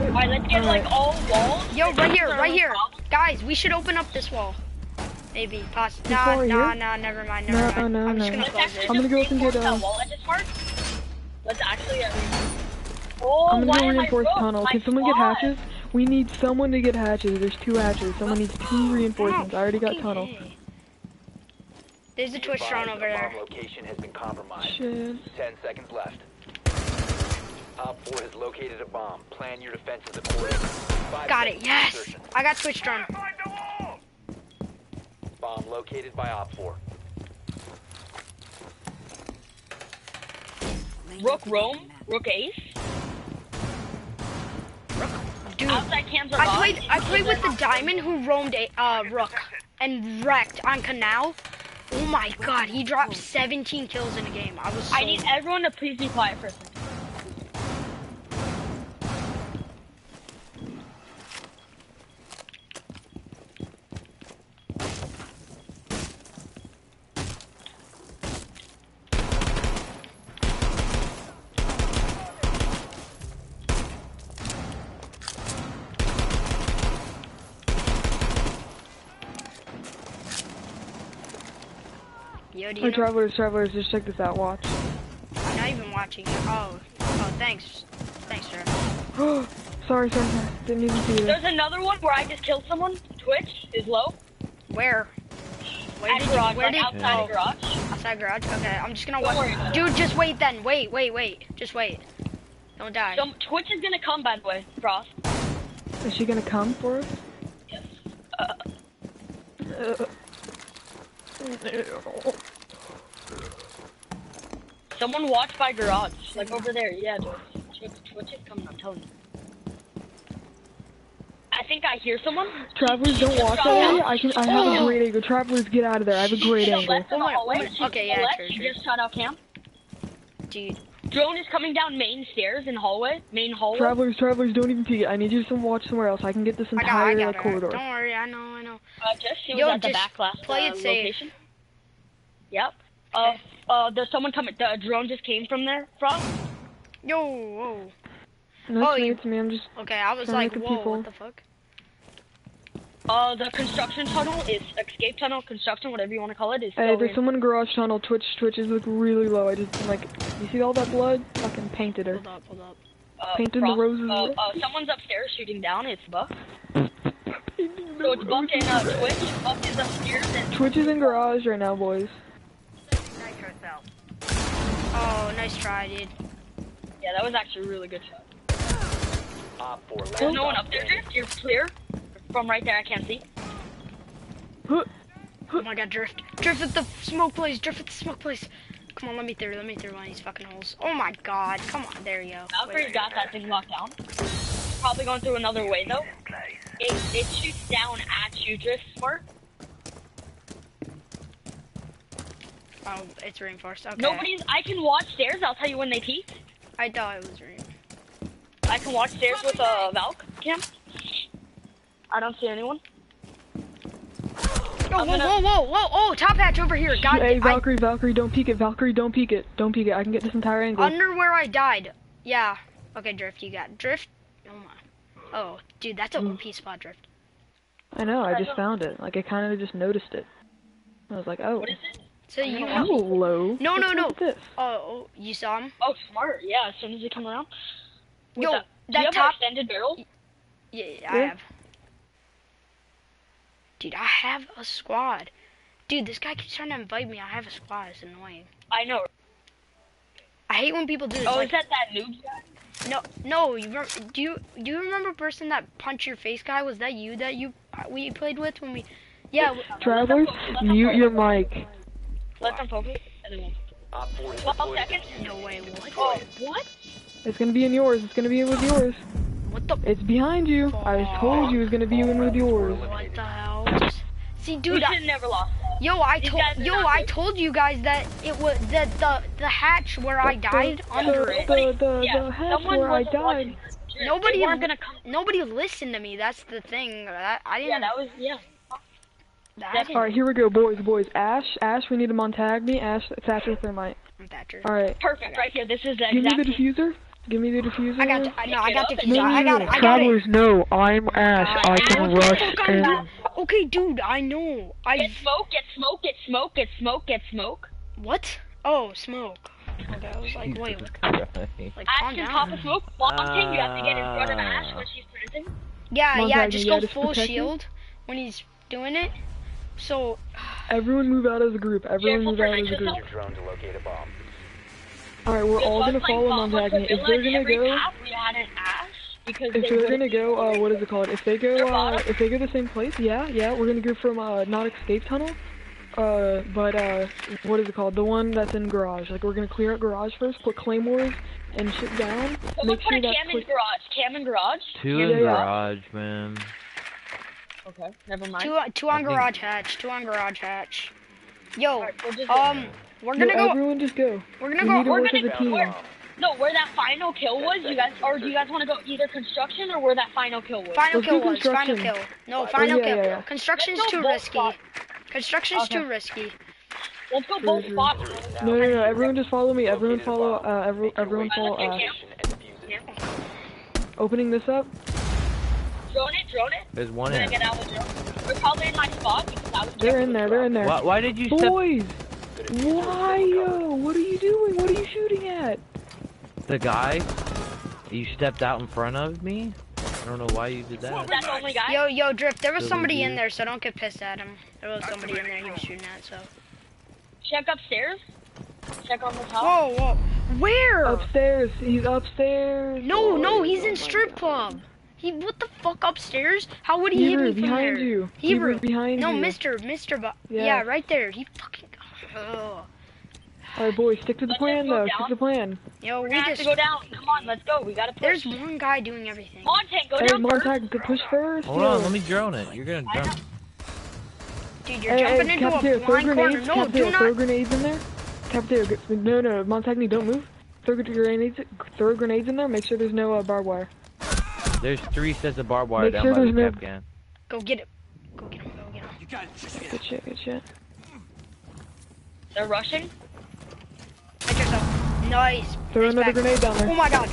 H: Alright, let's get like all walls.
A: Yo, right here,
H: Is there
A: right here.
H: problem?
A: Guys, we should open up this wall. Maybe, poss-
F: This
A: Nah, nah, nah, never mind, never
F: No,
A: mind.
F: oh, no,
A: I'm just gonna
H: Let's
A: close
H: actually
A: it.
F: I'm gonna go up and get,
H: reinforce wall at this part. Let's actually. Oh,
F: I'm
H: why
F: gonna go
H: oh,
F: reinforce tunnel. Can someone get hatches? We need someone to get hatches. There's two hatches. Someone needs two reinforcements. I already got tunnel.
A: A. There's a
C: Be
A: Twitch drone over
C: a
A: there.
C: Bomb location has been compromised.
F: Shit.
C: Ten seconds left. Op 4 has located a bomb. Plan your defenses accordingly. Five
A: Got it, yes!
C: insertion.
A: I got Twitch drone.
E: Find the wall!
C: Bomb located by Op 4.
H: Rook Rome, Rook Ace.
A: Dude,
H: Outside cams are
A: I played I played with the diamond who roamed a uh, Rook and wrecked on Kanal. Oh my god, he dropped 17 kills in a game. I was so
H: I need everyone to please be quiet for a second.
A: Yo, do
F: Hey,
A: you know,
F: travelers, travelers, just check this out. Watch.
A: I'm not even watching it. Oh, oh, thanks. Thanks, sir.
F: sorry, sorry, sorry. Didn't even see it.
H: There's another one where I just killed someone. Twitch is low.
A: Where? Where
H: At
A: did
H: garage,
A: you, where
H: like
A: did
H: outside
A: oh,
H: the garage.
A: outside garage? Okay, I'm just gonna
H: Don't
A: watch.
H: worry.
A: Dude, just wait then. Wait, wait, wait. Just wait. Don't die.
H: Some Twitch is gonna come by the way, Frost.
F: Is she gonna come for us?
H: Yes.
F: Uh,
H: Someone watch by garage, like over there. Yeah, dude. Dude, Twitch is coming, I'm telling you. I think I hear someone.
F: Travelers don't walk that way. I can. I have a great angle. Travelers, get out of there. I have a great
H: She's
F: angle.
H: left
A: Oh my-
H: hallway.
A: oh my-
H: She's
A: okay, yeah,
H: left.
A: true,
H: She just shot out camp.
A: Dude,
H: Drone is coming down main stairs in hallway. Main hallway.
F: Travelers, travelers, don't even peek. I need you to watch somewhere else. I can get this
A: I got, I got
F: like, corridor.
A: Don't worry, I know, I know.
H: Uh, just she was
A: Yo,
H: at the back last
A: play
H: uh,
A: it safe.
H: location. Yep. Uh, uh, there's someone coming. The drone just came from there. From.
A: Yo, whoa.
F: No, it's
A: Oh,
F: me.
A: you-
F: It's me. I'm just.
A: Okay, I was like, whoa,
F: people.
A: what the fuck?
H: Uh, the construction tunnel is escape tunnel, construction, whatever you want to call it, is
F: Hey, there's
H: in-
F: someone garage tunnel. Twitch, Twitch is like really low. I just like. You see all that blood? Fucking painted her.
A: Hold up, hold up.
H: uh,
F: painting the roses
H: Uh, uh, someone's upstairs shooting down. It's Buck. So it's Buck and uh, Twitch. Buck is upstairs and
F: Twitch is in garage right now, boys.
A: Oh, nice try, dude.
H: yeah, that was actually a really good shot.
C: Op 4 last
H: There's no one up there. Drift. You're clear. From right there, I can't see.
F: Huh.
A: Oh my god, drift. Drift at the smoke place, drift at the smoke place. Come on, let me through, let me through one of these fucking holes. Oh my god, come on, there you go.
H: Valkyrie's
A: Wait,
H: got that thing locked down. Probably going through another way though. It, it shoots down at you, Drift. Smart.
A: Oh, it's reinforced, okay.
H: Nobody's. I can watch stairs. I'll tell you when they peek.
A: I thought it was reinforced.
H: I can watch stairs with a Valk cam. I don't see anyone.
A: Oh,
H: I'm
A: whoa,
H: gonna-
A: whoa, whoa, whoa, oh, top hatch over here. God,
F: hey,
A: I,
F: Valkyrie, Valkyrie, don't peek it. Valkyrie, don't peek it. Don't peek it. I can get this entire angle.
A: under where I died. Yeah. Okay, drift, you got drift. Oh my. Oh, dude, that's a
F: Mm.
A: OP spot drift.
F: I know. I just found it. Like I kind of just noticed it. I was like, oh,
H: What is it?
A: So you
F: you
A: know.
F: low.
A: No, no, no.
F: This?
A: Oh, oh, you saw him?
H: Oh, smart. Yeah, as soon as they come around. What's
A: Yo,
H: up? Do you
A: that
H: have
A: top.
H: an extended barrel?
A: Yeah, yeah, I have. Dude, I have a squad. Dude, this guy keeps trying to invite me. I have a squad. It's annoying.
H: I know.
A: I hate when people do this.
H: Oh,
A: like,
H: is that that noob guy?
A: no, no. You remember, do you do you remember the person that punch your face guy? Was that you that you we played with when we? Yeah. w-
F: Travelers, mute your mic.
H: Let them focus. And then we'll...
C: Op 4 is
H: 12
C: deployed.
H: seconds.
A: No way. What?
H: Oh, what?
F: It's gonna be in yours. It's gonna be in with yours.
A: What the?
F: It's behind you. I told you it was gonna be in with yours.
A: What the hell? See,
H: We
A: dude. I,
H: never lost
A: yo, I told yo,
H: not
A: I told you guys that it was that the the hatch where I died
F: the,
A: under
F: the,
A: it.
F: the, the,
H: yeah,
F: the hatch
H: someone
F: where I
H: wasn't
F: died.
A: Nobody
H: They gonna come.
A: Nobody listened to me. That's the thing. That, I didn't.
H: Yeah, that was yeah.
A: that, I
H: that's-
A: didn't-
F: All right, here we go, boys, boys. Ash, Ash, we need him on tag me. Ash, Thatcher, Thermite.
A: I'm Thatcher.
F: All right,
H: Perfect, right here. This is the
F: give me the diffuser. Give me the diffuser.
A: I got. I no, I got the.
H: No,
F: No,
A: I
F: no,
A: got
F: no,
A: it. I got it.
F: Travelers, no. I'm Ash.
A: Uh,
F: I can
A: Ash,
F: rush
A: fuck, I
F: in.
A: know. Okay, dude, I know. I
H: Get smoke, get smoke, get smoke, get smoke, get smoke.
A: what? Oh, smoke. Okay, I was like, wait,
B: Jesus
A: like,
H: Ash
A: calm
H: can
A: down.
H: pop a smoke. Blocking, you have to get in front of Ash
B: Ah.
H: when she's planting.
A: Yeah, yeah, just go full shield when he's doing it. So,
F: Everyone move out of the group. Everyone move out of the
H: nitrous
F: group.
C: Your drone to locate a bomb.
F: All right, we're all gonna
H: playing
F: follow on
H: Papa.
F: If they're gonna go,
H: map, we had an Ash because
F: if
H: they
F: they're gonna go, uh, what is it called? If they go, uh, if they go the same place, yeah, yeah, we're gonna go from uh, not escape tunnel, uh, but uh, what is it called? The one that's in garage. Like we're gonna clear out garage first, put claymores and shit down.
H: Someone
F: Make
H: put
F: sure
H: a
F: that's
H: cam in garage. Cam in garage.
B: Two
H: Cam
B: in
F: Yeah, yeah.
B: garage, man.
H: Okay, never mind.
A: two, two on
B: I think-
A: garage hatch. Two on garage hatch. Yo,
H: Alright, we'll just
A: um, we're gonna go.
F: everyone just go.
A: We're gonna
F: need to
A: go.
H: we're
F: work as
H: gonna
F: a team.
H: go- No, where that final kill was, you guys, or do you guys want to go either construction or where that final kill was?
A: Final
F: Let's
A: kill
F: do
A: was final
F: construction.
A: kill. No,
F: Oh,
A: final
F: yeah,
A: kill.
F: yeah, yeah.
A: Construction's too risky.
H: spots.
A: Construction's
H: Okay.
A: too risky.
H: Let's go both
F: Mhm.
H: spots.
F: No, no, no. Everyone just follow me. Everyone follow. Uh, every, everyone follow
H: Alright,
F: Ash.
H: let's
C: Location and defuse it.
F: Opening this up.
H: Drone it, drone it.
B: There's
H: I'm
B: one
H: gonna
B: in.
H: get out of the drone. We're probably in my spot because I was
F: They're in there. They're in there.
B: Why, why did you step
F: Boys, why yo? What are you doing? What are you shooting at?
B: the guy? You stepped out in front of me? I don't know why you did that.
H: That's the only guy.
A: Yo, yo, drift. There was
B: Really
A: somebody in there, so don't get pissed at him. There was somebody in there he was shooting at. So.
H: Check upstairs. Check on the top.
A: Whoa, whoa. Where?
F: Upstairs. He's upstairs.
A: No, no, he's
F: oh
A: in strip
F: God.
A: club. He what the fuck upstairs? How would he hit me from
F: behind
A: there?
F: you.
A: Hebrew.
F: Hebrew, behind
A: no,
F: you.
A: Mister, Mister, bu-
F: Yeah.
A: yeah. right there. He fucking. Ugh.
F: Alright, boys, stick to the
H: Let's
F: plan
H: just go
F: though. Stick to the plan.
A: Yo,
H: We're
A: we
H: gonna have
A: just
H: to go down. Come on, let's go. We gotta push.
A: there's one guy doing everything.
H: Montag, go
F: Hey,
H: down first.
F: Montag, to push first.
B: Hold
F: yo.
B: on, let me drone it. You're gonna
H: I
B: drone.
A: Dude, you're
F: Hey,
A: jumping
F: hey,
A: into
F: Cafeteria,
A: a
F: throw
A: blind corner. No,
F: Cafeteria,
A: do
F: throw grenades in there. Cafeteria, g- no, no, Montagny, don't move. Throw grenades, throw grenades in there. Make sure there's no uh, barbed wire.
B: There's three sets of barbed wire
F: Make
B: down
F: sure
B: by the
F: there's no-
B: cap can.
A: Go get it. Go get him. Go get him.
F: Good shit, good shit.
H: They're rushing.
A: Hit yourself. Nice.
F: Throw
A: Nice
F: another
A: back.
F: grenade down there.
A: Oh my god.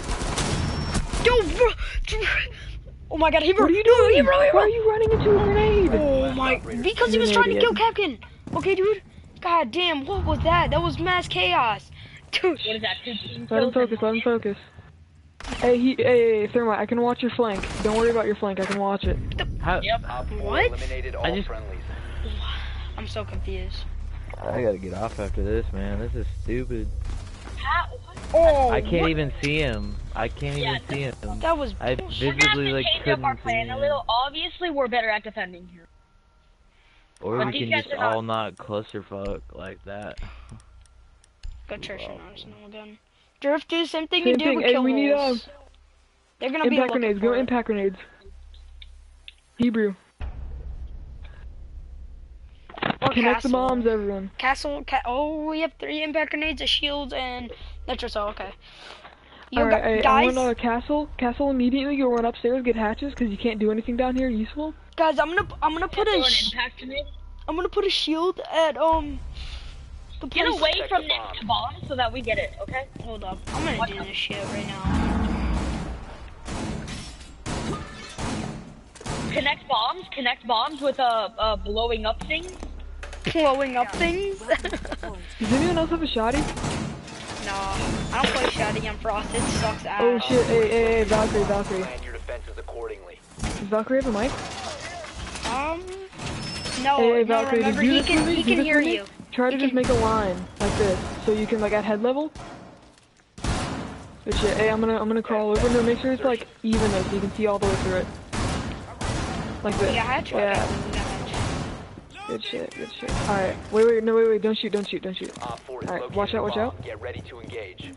A: Yo, bro. Oh my god, he
F: What are you
A: No,
F: doing?
A: he bro, he
F: Why are you running into a grenade?
A: Oh my, because he was trying to kill Captain. Okay, dude. God damn, what was that? That was mass chaos. Dude.
H: What is that?
F: Let him focus, let him focus. Hey, he, hey, hey, hey, Thermite, I can watch your flank. Don't worry about your flank, I can watch it.
B: How,
H: Yep.
A: What?
C: eliminated all
B: I just-
C: friendlies.
A: I'm so confused.
B: I gotta get off after this, man. This is stupid.
H: How-
A: Oh,
B: I can't
A: what?
B: even see him. I can't
H: Yeah,
B: even see him.
A: That was
B: I
A: bullshit.
H: We're gonna have
B: visibly
H: to
B: like
H: change up our
B: couldn't see
H: plan a little. Obviously, we're better at defending here.
B: Or
H: But
B: we can just
H: are not-
B: all not clusterfuck like that.
A: Go church and arsenal again. Drift do the same thing
F: Same
A: you do
F: thing.
A: with
F: Hey,
A: kill
F: we need,
A: holes. They're gonna be
F: Impact
A: looking
F: grenades,
A: for
F: go
A: it.
F: impact grenades.
A: Or
F: Connect the bombs, everyone.
A: Castle. Ca- oh, we have three impact grenades, a shield, and nitrocell. Okay. You
F: Alright,
A: gu-
F: hey, I
A: guys,
F: want a castle. Castle immediately. Go run upstairs, get hatches, because you can't do anything down here useful.
A: guys, I'm gonna I'm gonna put
H: Throw
A: a
H: an
A: sh-
H: impact grenade.
A: I'm gonna put a shield at um the
H: Get away
C: Protect
H: from
C: the
H: next bomb so that we get it. Okay.
A: Hold up, I'm gonna do this shit right now.
H: Connect bombs. Connect bombs with a uh, blowing up thing.
A: Blowing up things.
F: Does anyone else have a shoddy?
A: no, I don't play shotty on frost. It sucks ass.
F: Oh shit, hey, hey, hey, Valkyrie, Valkyrie.
C: Plan your defenses accordingly.
F: Does Valkyrie have a mic?
A: Um. No,
F: Hey, hey,
A: no.
F: Valkyrie,
A: Remember,
F: do
A: he can he can hear
F: for me.
A: you.
F: Try to just make a line like this, so you can like at head level. Good shit. Hey, I'm gonna I'm gonna crawl over. No, make sure it's like even though, so you can see all the way through it. Like this.
A: Yeah, hatch.
F: Yeah. Good shit. Good shit. All right. Wait, wait, no, wait, wait. Don't shoot. Don't shoot. Don't shoot.
C: Op 4 is
F: Alright, watch out, watch out.
C: Get ready to engage.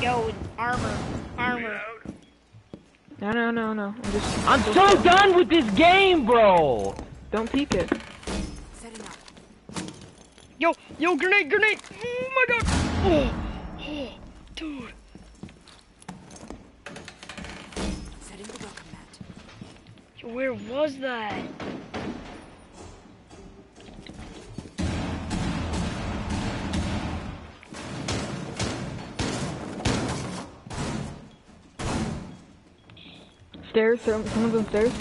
A: Yo, armor, armor.
F: No, no, no, no. I'm just.
B: I'm so done with this game, bro.
F: Don't peek it.
A: Yo, yo, grenade, grenade! Oh my god! Oh, oh dude. Yo, where was that?
F: Stairs. Someone's on stairs.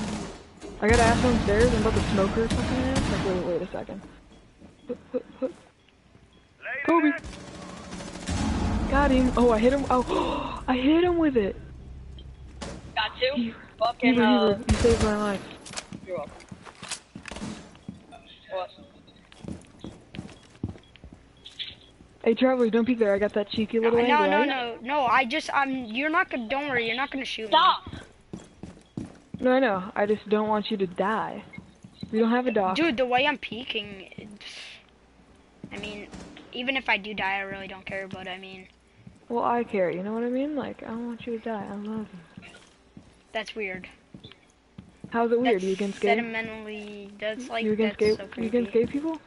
F: I got ass on stairs. I'm about to smoke her or something. Man. Like, wait, wait a second. Kobe. Got him. Oh, I hit him. Oh, I hit him with it.
H: Got you.
F: Heber,
H: Fucking
F: Heber,
H: uh.
F: You saved my life.
H: You're welcome. What?
F: Hey, travelers, don't peek there. I got that cheeky little
A: no,
F: angle.
A: no,
F: right?
A: no, no. I just, I'm. You're not gonna. Don't worry. You're not gonna shoot me.
H: Stop.
F: No, I know. I just don't want you to die. We don't have a dog.
A: dude. The way I'm peeking. I mean, even if I do die, I really don't care. But I mean,
F: Well, I care. You know what I mean? Like, I don't want you to die. I love you.
A: that's weird.
F: How's it weird?
A: That's
F: you against gay?
A: sentimentally. That's like.
F: you against
A: that's
F: gay?
A: so
F: you against gay people?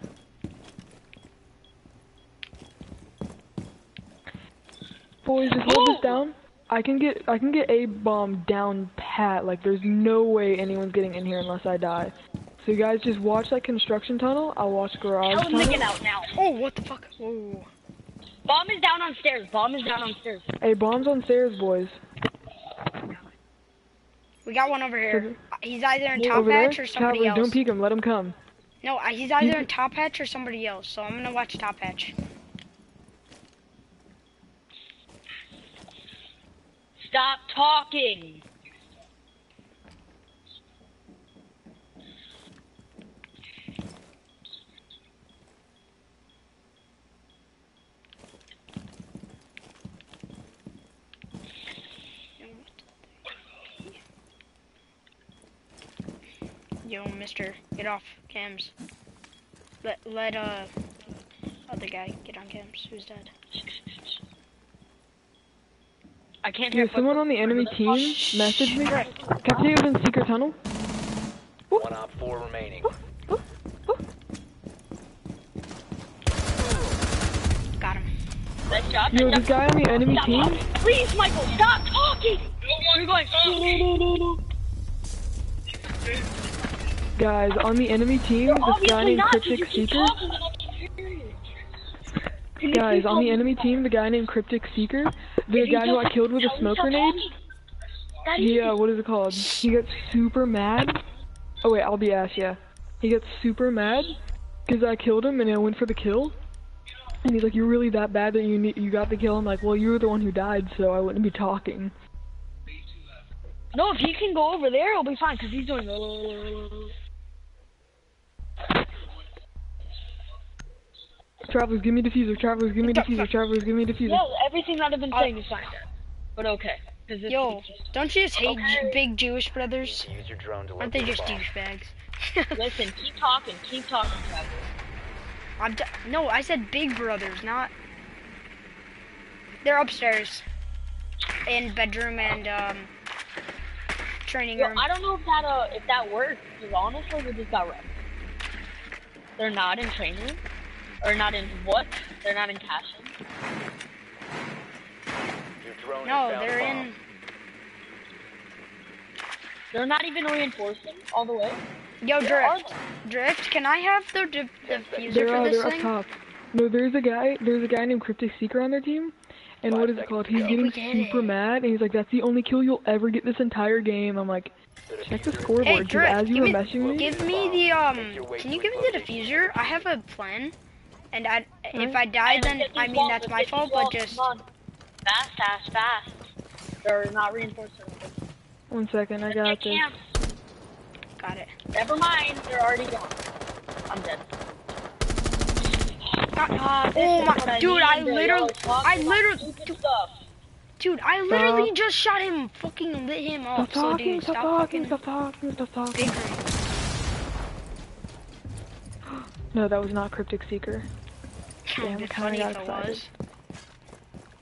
F: Boys, just hold this down. I can get I can get a bomb down pat. Like, there's no way anyone's getting in here unless I die. So you guys just watch that construction tunnel. I'll watch garage
H: Hell's
F: tunnel.
H: nicking out now.
A: Oh, what the fuck? Whoa.
H: Bomb is down on stairs. Bomb is down on stairs.
F: Hey, bombs on stairs, boys.
A: We got one over here. He's either in top
F: Over there.
A: or somebody
F: Travelers,
A: else.
F: don't peek him. Let him come.
A: No, uh, he's either in top hatch or somebody else. So I'm gonna watch top hatch.
H: Stop talking.
A: Yo, Mister, get off cams. Let let uh other guy get on cams. Who's dead?
H: I can't hear.
F: Dude, someone on the enemy team messaged me. Cafeteria was in secret tunnel.
C: One op four remaining.
A: Got him.
H: Nice job.
F: Yo, this guy on the enemy
H: Stop
F: team.
H: talking. Please, Michael, stop talking. You're going.
F: Oh, Guys, on the enemy team,
H: You're
F: this guy named Cryptic Seeker.
H: talking and I can't hear you. Can you
F: Guys, on the enemy team, the guy named Cryptic Seeker, the guy who I killed with a smoke grenade.
H: talking? That is-
F: Yeah, what is it called? He gets super mad. Oh wait, I'll be ass, yeah. He gets super mad because I killed him and I went for the kill. And he's like, "You're really that bad that you need, you got the kill." I'm like, "Well, you were the one who died, so I wouldn't be talking."
H: No, if he can go over there, he'll be fine because he's doing.
F: Travelers, give me diffuser. Travelers, give me diffuser. Travelers, give me diffuser.
H: No, everything that I've been saying is fine. But okay.
A: Yo, don't you just hate
H: Okay.
A: Big Jewish brothers?
C: Use your drone to
A: Aren't they just douchebags?
H: Listen, keep talking, keep talking, Travelers.
A: I'm d- no, I said big brothers, not. They're upstairs, in bedroom and um, training
H: Yo,
A: room.
H: I don't know if that uh if that works because honestly we just got wrecked. They're not in training, or not in what? They're not in caching.
A: No, they're in.
H: They're not even reinforcing all the way.
A: Yo,
H: Where are
A: drift, drift. Can I have the di- diffuser
F: They're,
A: for
F: uh,
A: this
F: they're up
A: thing?
F: top. No, there's a guy. There's a guy named Cryptic Seeker on their team, and
C: Five
F: what is it called? He's getting super
A: it.
F: mad, and he's like, "That's the only kill you'll ever get this entire game." I'm like, check the
C: diffuser
F: scoreboard.
A: Hey,
F: 'cause
A: Drift,
F: as you
A: give
F: were
A: me-
F: messaging me,
A: Give me the um. Can you give me the diffuser? I have a plan, and I if I die, then I mean that's my fault. But just
H: fast, fast, fast. They're not reinforcing.
F: one second, I got this.
A: got it.
H: Never mind, they're already gone. I'm dead. Ah, this
A: Oh my-
H: what I
A: dude, I literally- I literally-
H: stupid stuff.
A: Dude, I literally just shot him. Fucking lit him
F: Stop.
A: So
F: talking,
A: dude,
F: stop
A: stop
F: talking,
A: fucking
F: stop talking, stop talking.
A: Bickering.
F: No, that was not Cryptic Seeker. Damn,
A: It'd
F: I kinda
A: funny
F: got
A: if it
F: excited.
A: was.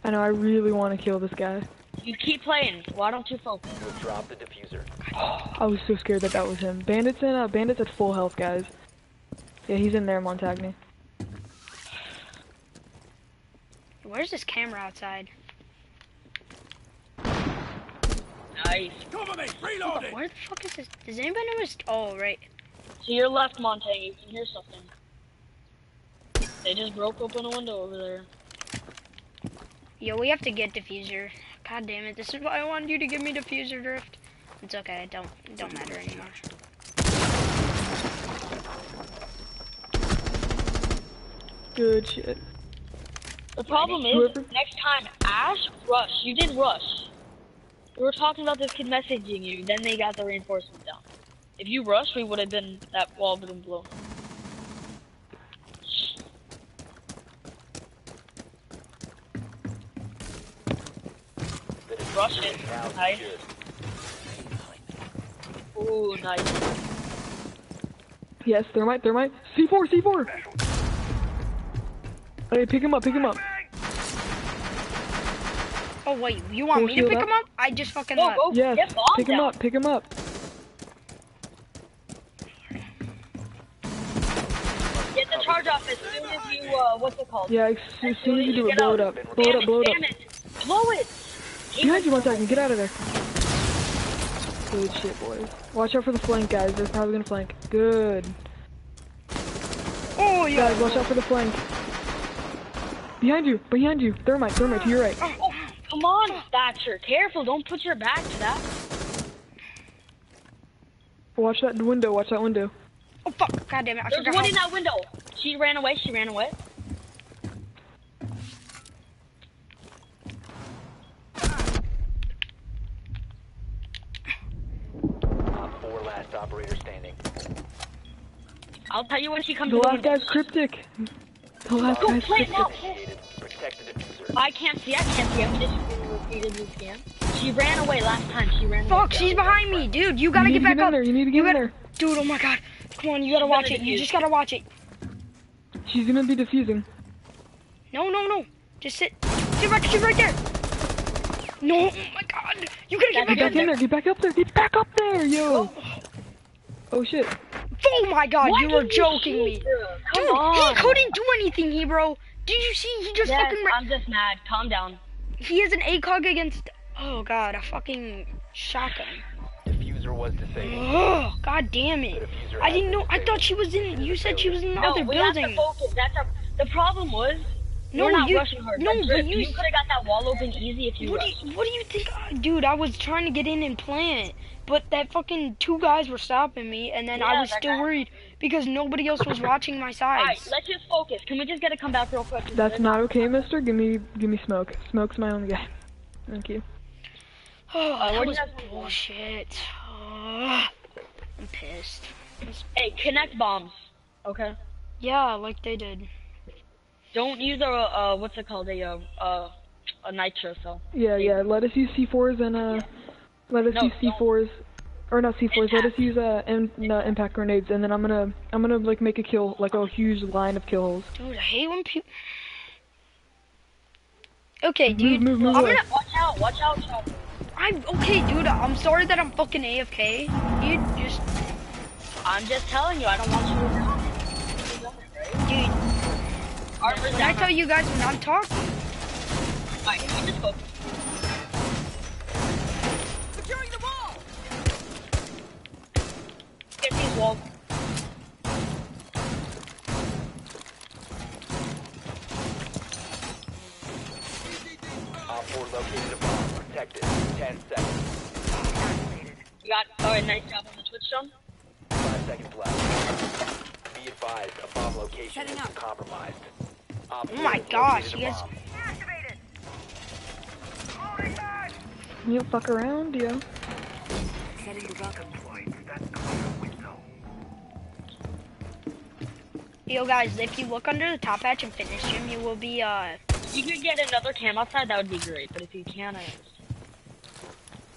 F: I know, I really want to kill this guy.
H: You keep playing. Why don't you focus?
C: You have dropped the diffuser.
F: I was so scared that that was him. Bandits in, uh, bandits at full health, guys. Yeah, he's in there, Montagny.
A: Where's this camera outside?
H: Nice.
A: Hold up, where the fuck is this? Does anybody know what's? Oh, right.
H: To your left, Montagne, you can hear something. They just broke open a window over there.
A: Yo, we have to get diffuser. God damn it! This is why I wanted you to give me diffuser drift. It's okay. It don't it don't matter anymore.
F: Good shit.
H: The problem is, next time, Ash, rush. You did rush. We were talking about this kid messaging you, then they got the reinforcement down. If you rushed, we would have been, that wall would have been blown.
C: The
H: Rush it.
C: is now
H: Nice.
C: secured.
H: Ooh, nice.
F: Yes, thermite, thermite. C4, C4! Hey, pick him up, pick him up.
A: Oh wait, you want
F: Full
A: me to pick
F: up?
A: him up? I just fucking
H: Go,
A: left.
H: go,
F: Yes, pick him
H: down.
F: up, pick him up.
H: Get the charge off as soon as you, uh, what's it called?
F: Yeah, as, as soon as you do it, blow it up. Blow it up, blow it up.
H: it. Blow it!
F: Behind you, Montagny, get out of there. Good shit, boys. Watch out for the flank, guys. They're probably gonna flank. Good.
A: Oh yeah.
F: Guys, watch out for the flank. Behind you, behind you. Thermite, thermite, to your right.
H: Oh, oh, come on, Thatcher. Careful, don't put your back to that.
F: Watch that window, watch that window.
A: Oh fuck! God damn it! I
H: There's one in that window. She ran away, she ran away.
C: Op four last operator standing.
H: I'll tell you when she comes
F: The
H: to
F: last
H: window.
F: guy's cryptic. The last
H: Go
F: guy's
H: play
F: cryptic.
H: now.
C: Initiated. Protect the diffuser.
H: I can't see. I can't see. I'm just repeated this scan. She ran away last time. She ran.
A: Fuck,
H: away.
A: she's behind me, dude. You gotta
F: you
A: get
F: need to
A: back
F: get
A: up.
F: there. You need to get
A: You
F: in
A: gotta-
F: there.
A: Dude, oh my god. Come on, you gotta watch
H: gonna
A: it. You just gotta watch it.
F: She's gonna be defusing.
A: No, no, no. Just sit. Sit right, she's right there. No, oh my god. You gotta get
H: Get
A: back
F: Get
A: up
F: back in there. Get back up there. Get back up there, yo. Oh shit.
A: Oh my god,
H: Why
A: you were joking
H: shoot
A: me.
H: her? Come
A: Dude,
H: on.
A: he couldn't do anything, he bro. Did you see? He just
H: Yes,
A: fucking. Ra-
H: I'm just mad. Calm down.
A: he has an ACOG against. Oh god, a fucking shotgun.
C: Diffuser was disabled.
A: Oh, god damn
C: The
A: it. I didn't
C: been
A: know. I thought she was in. You said she was in the
H: No,
A: other
H: we have to
A: building.
H: focus. That's our, the problem was
A: No,
H: we're not
A: you.
H: rushing her.
A: No, but you.
H: you could have got that wall open easy if you
A: What do you, what do you think, uh, dude? I was trying to get in and plant, but that fucking two guys were stopping me, and then I was still
H: guy-
A: worried because nobody else was watching my
H: side.
A: Alright,
H: let's just focus. Can we just get a comeback real quick?
F: That's not okay, mister. Give me give me smoke. Smoke's my only guy. Thank you.
A: Oh,
H: what
A: that
H: do
A: was
H: you guys want?
A: bullshit. Oh, I'm pissed.
H: Hey, connect bombs. Okay.
A: Yeah, like they did.
H: Don't use a uh, what's it called? A uh, uh, a nitro cell.
F: Yeah, yeah. Let us use C4s and uh, let us
H: No,
F: use C4s, or not C4s. Let us use uh, im- no, impact grenades, and then I'm gonna I'm gonna like make a kill like a huge line of kill holes.
A: Dude, I hate when people. Okay,
F: Move,
A: dude.
F: move, move
A: I'm gonna.
H: Watch out! Watch out! Chopper.
A: I'm okay, dude. I'm sorry that I'm fucking AFK. You just,
H: I'm just telling you, I don't want you to
A: dude.
H: Armor's
A: When I tell you guys when I'm talking.
H: Alright, we just focus. Get these walls.
C: Op 4 located a bomb. Protect it. 10 seconds.
H: You got. Alright, nice job on the Twitch jump.
C: 5 seconds left. Be advised, a bomb location has been compromised. Op
A: Oh my gosh,
C: located a
A: you.
E: Activated!
F: You fuck around, yo.
E: Deployed. That's the window.
A: Yo, guys, if you look under the top hatch and finish him, you will be, uh,
H: You could get another cam outside, that would be great. But if you can, I.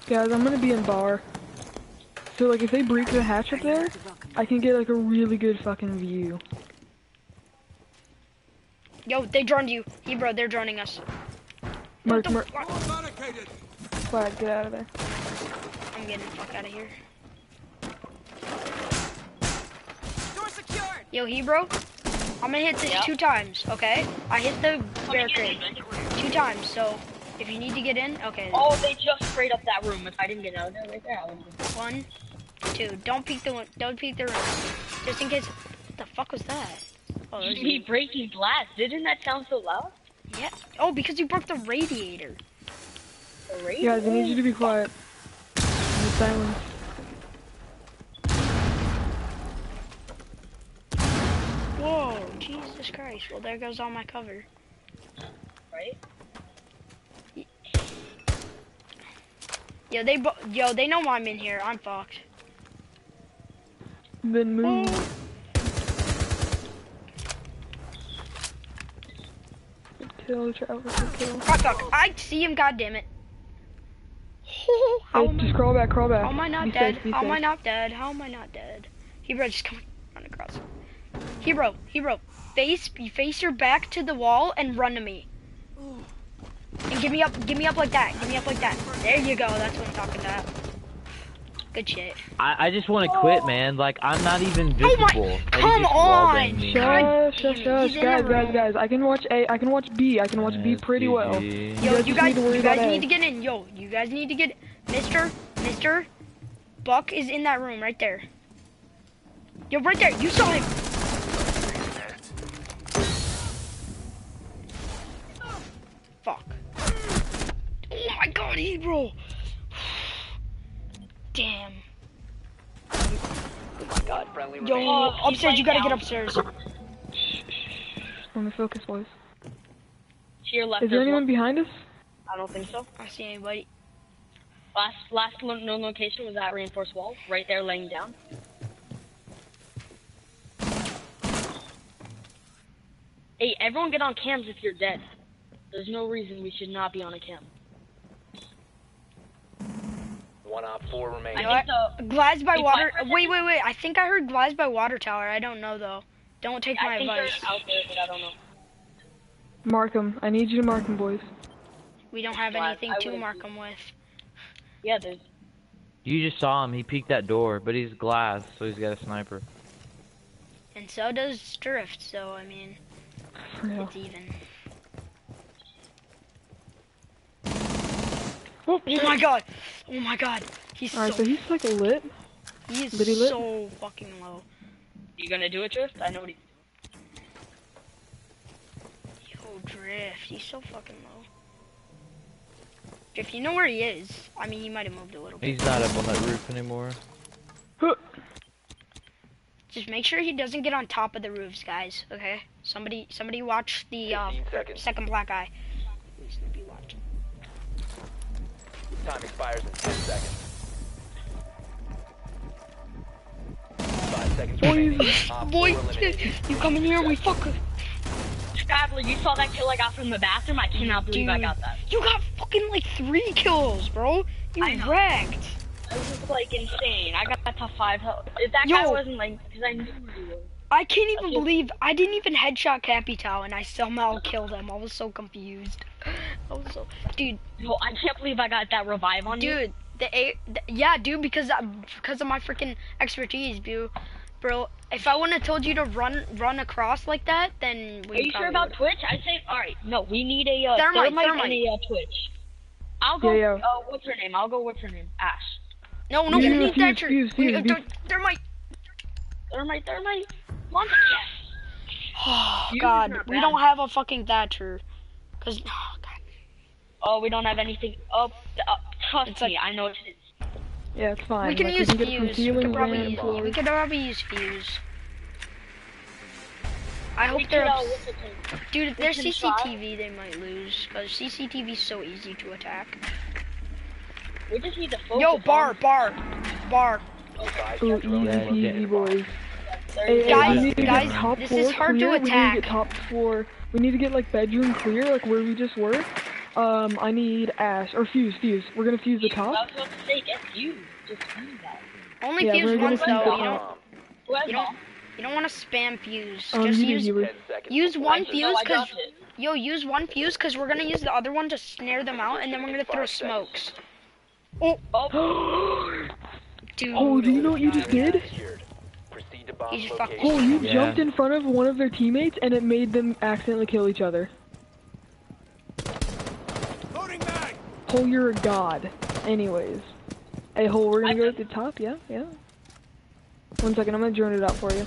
F: Guys, I'm gonna be in bar. So like if they breach the hatch up there, I can get like a really good fucking view.
A: Yo, they droned you. Hebro, they're droning us.
F: Mark,
A: What the
F: Mark, flag, get out of there.
A: I'm getting the fuck out of here. Door secured. Yo, Hebro, I'm gonna hit this
H: Yeah.
A: two times, okay? I hit the
H: Coming in,
A: barricade two times, so if you need to get in, okay.
H: Oh, they just sprayed up that room. If I didn't get out of there right there, I would have
A: One, two. Don't peek the win- don't peek the room, just in case. What the fuck was that? Oh, there's
H: Me
A: you.
H: breaking glass. Didn't that sound so loud?
A: Yeah. Oh, because you broke the radiator.
H: Great.
F: Guys, I need you to be quiet. Be silent.
A: Whoa, Jesus Christ. Well, there goes all my cover.
H: Right?
A: Yo, they bo- yo, they know why I'm in here. I'm fucked.
F: Then move. Good kill, Travis, good kill.
A: Fuck, fuck. I see him. God damn it. How
F: Hey, just crawl back, crawl back.
A: How am I not
F: be
A: dead?
F: Safe,
A: How am I not dead? How am I not dead? Hero, just come run across. Hero, hero, face, you face your back to the wall and run to me. And give me up, give me up like that. Give me up like that. There you go. That's what I'm talking about. Good shit.
B: I, I just want to quit, oh. man. Like I'm not even
A: Oh my-
B: visible.
A: come on!
B: me.
A: God
F: Shush, shush, shush,
A: he's in the
F: guys, guys, guys. I can watch A. I can watch B. I can watch B pretty well.
B: GG.
F: You
A: Yo,
F: guys
A: you guys,
F: need to
A: you guys need to get in. Yo, you guys need to get, Mister, Mister, Buck is in that room right there. Yo, right there. You saw him. Fuck. Oh my God, Ebro. Damn.
C: Oh my god, friendly
A: Yo,
C: remaining.
A: Uh, upstairs. You gotta get upstairs.
F: Let me focus, boys.
H: To your left.
F: Is there anyone
H: one.
F: behind us?
H: I don't think so.
A: I see anybody.
H: Last last lo- known location was that reinforced wall, right there laying down. Hey, everyone get on cams if you're dead. There's no reason we should not be on a cam.
C: One op four
H: I
C: remaining.
A: know
H: think the
A: Glaz by water. Wait, wait, wait. I think I heard Glaz by water tower. I don't know though. Don't take my
H: I think
A: advice.
H: they're out there, but I don't know.
F: Mark 'em. I need you to mark 'em, boys.
A: We don't have
H: Glass,
A: anything
H: I
A: to mark
H: do-
A: them with.
H: Yeah, there's.
B: You just saw him. He peeked that door, but he's Glaz, so he's got a sniper.
A: And so does Drift. So I mean,
F: For real.
A: it's even.
F: Oh,
A: Oh my god! Oh my god! He's
F: Alright,
A: so
F: so he's like lit.
A: he is
F: Did he lit?
A: so fucking low.
H: You gonna do it, Drift? I know what he.
A: Yo, Drift, he's so fucking low. Drift, you know where he is? I mean, he might have moved a little bit.
B: He's not up on that roof anymore.
F: Huh.
A: Just make sure he doesn't get on top of the roofs, guys. Okay? Somebody, somebody watch the uh, second black eye. Please be watching.
C: Time expires in 10 seconds. Five seconds
F: Boys.
C: remaining.
A: Boy, you come in here, we fuck.
H: Traveler, you saw that kill I got from the bathroom? I cannot believe I
A: Dude.
H: got that.
A: You got fucking like three kills, bro. You
H: I know.
A: wrecked.
H: It was like insane. I got that to five health. If that
A: Yo.
H: guy wasn't like, because I knew he was.
A: I can't even
H: Okay.
A: believe I didn't even headshot Capital and I somehow killed him. I was so confused. I was so, dude,
H: No, I can't believe I got that revive on you.
A: dude. The, a, the yeah, dude, because I, because of my freaking expertise, bro. Bro, if I wouldn't have told you to run run across like that, then we.
H: Are you sure about Twitch? I say, alright, no, we need a uh,
A: Thermite,
H: thermite,
A: thermite.
H: and a uh, Twitch. I'll go,
F: Yeah, yeah.
H: uh, what's her name? I'll go, what's her name? Ash.
A: No, no,
F: Yeah,
A: we need
F: fuse,
A: Thatcher.
F: fuse,
A: We-
F: fuse,
A: uh,
F: fuse.
A: There might.
H: Thermite, thermite. One, yes.
A: Oh
H: Fuse
A: God, we don't have a fucking Thatcher. Cause oh God,
H: Oh, we don't have anything. Oh, uh, trust
A: It's like-
H: me, I know what it is.
F: Yeah, it's fine.
A: we can
F: like,
A: use
F: we can get it from
A: fuse. We
F: ceiling
A: could probably use.
F: floor.
A: We could probably use fuse. I hope they're.
H: uh,
A: ups-
H: what's it called?
A: Dude, if they're
H: can try.
A: CCTV, they might lose. Cause CCTV is so easy to attack.
H: We just need to focus
A: Yo, bar,
H: on-
A: bar, bar.
C: Advise
F: Ooh,
C: your drone
B: Yeah,
F: easy, easy, boys. Hey,
H: you
F: hey,
H: go.
A: Guys,
F: we need
A: guys,
F: top
A: this
F: floor
A: is hard to
F: clear. We need to get top floor. We need to get like bedroom clear, like where we just were. Um, I need ash or fuse, fuse. We're gonna fuse the
H: I
F: top.
H: was about to say, get you. Just use that.
A: Only
F: Yeah,
A: fuse
F: we're gonna
A: once though. You don't.
C: Bomb.
H: Who has
A: You don't- You don't want to spam fuse.
F: Um,
A: Just
F: you
A: use.
F: did, you were-
C: 10 seconds.
A: Use one
H: I-
C: insertion.
H: no,
A: fuse,
H: I got
A: 'cause-
H: it.
A: Yo, use one fuse because we're gonna use the other one to snare them out, and then we're gonna throw
C: Five seconds.
A: smokes.
H: Oh,
A: Dude.
F: Oh, do you know what you just did?
C: Secured. Proceed to bomb
A: He's just fucking-
F: Oh, you
B: Yeah.
F: jumped in front of one of their teammates and it made them accidentally kill each other. Oh, you're a god. Anyways. Hey, Hole, we're gonna go at the top, yeah? Yeah. One second, I'm gonna drone it out for you.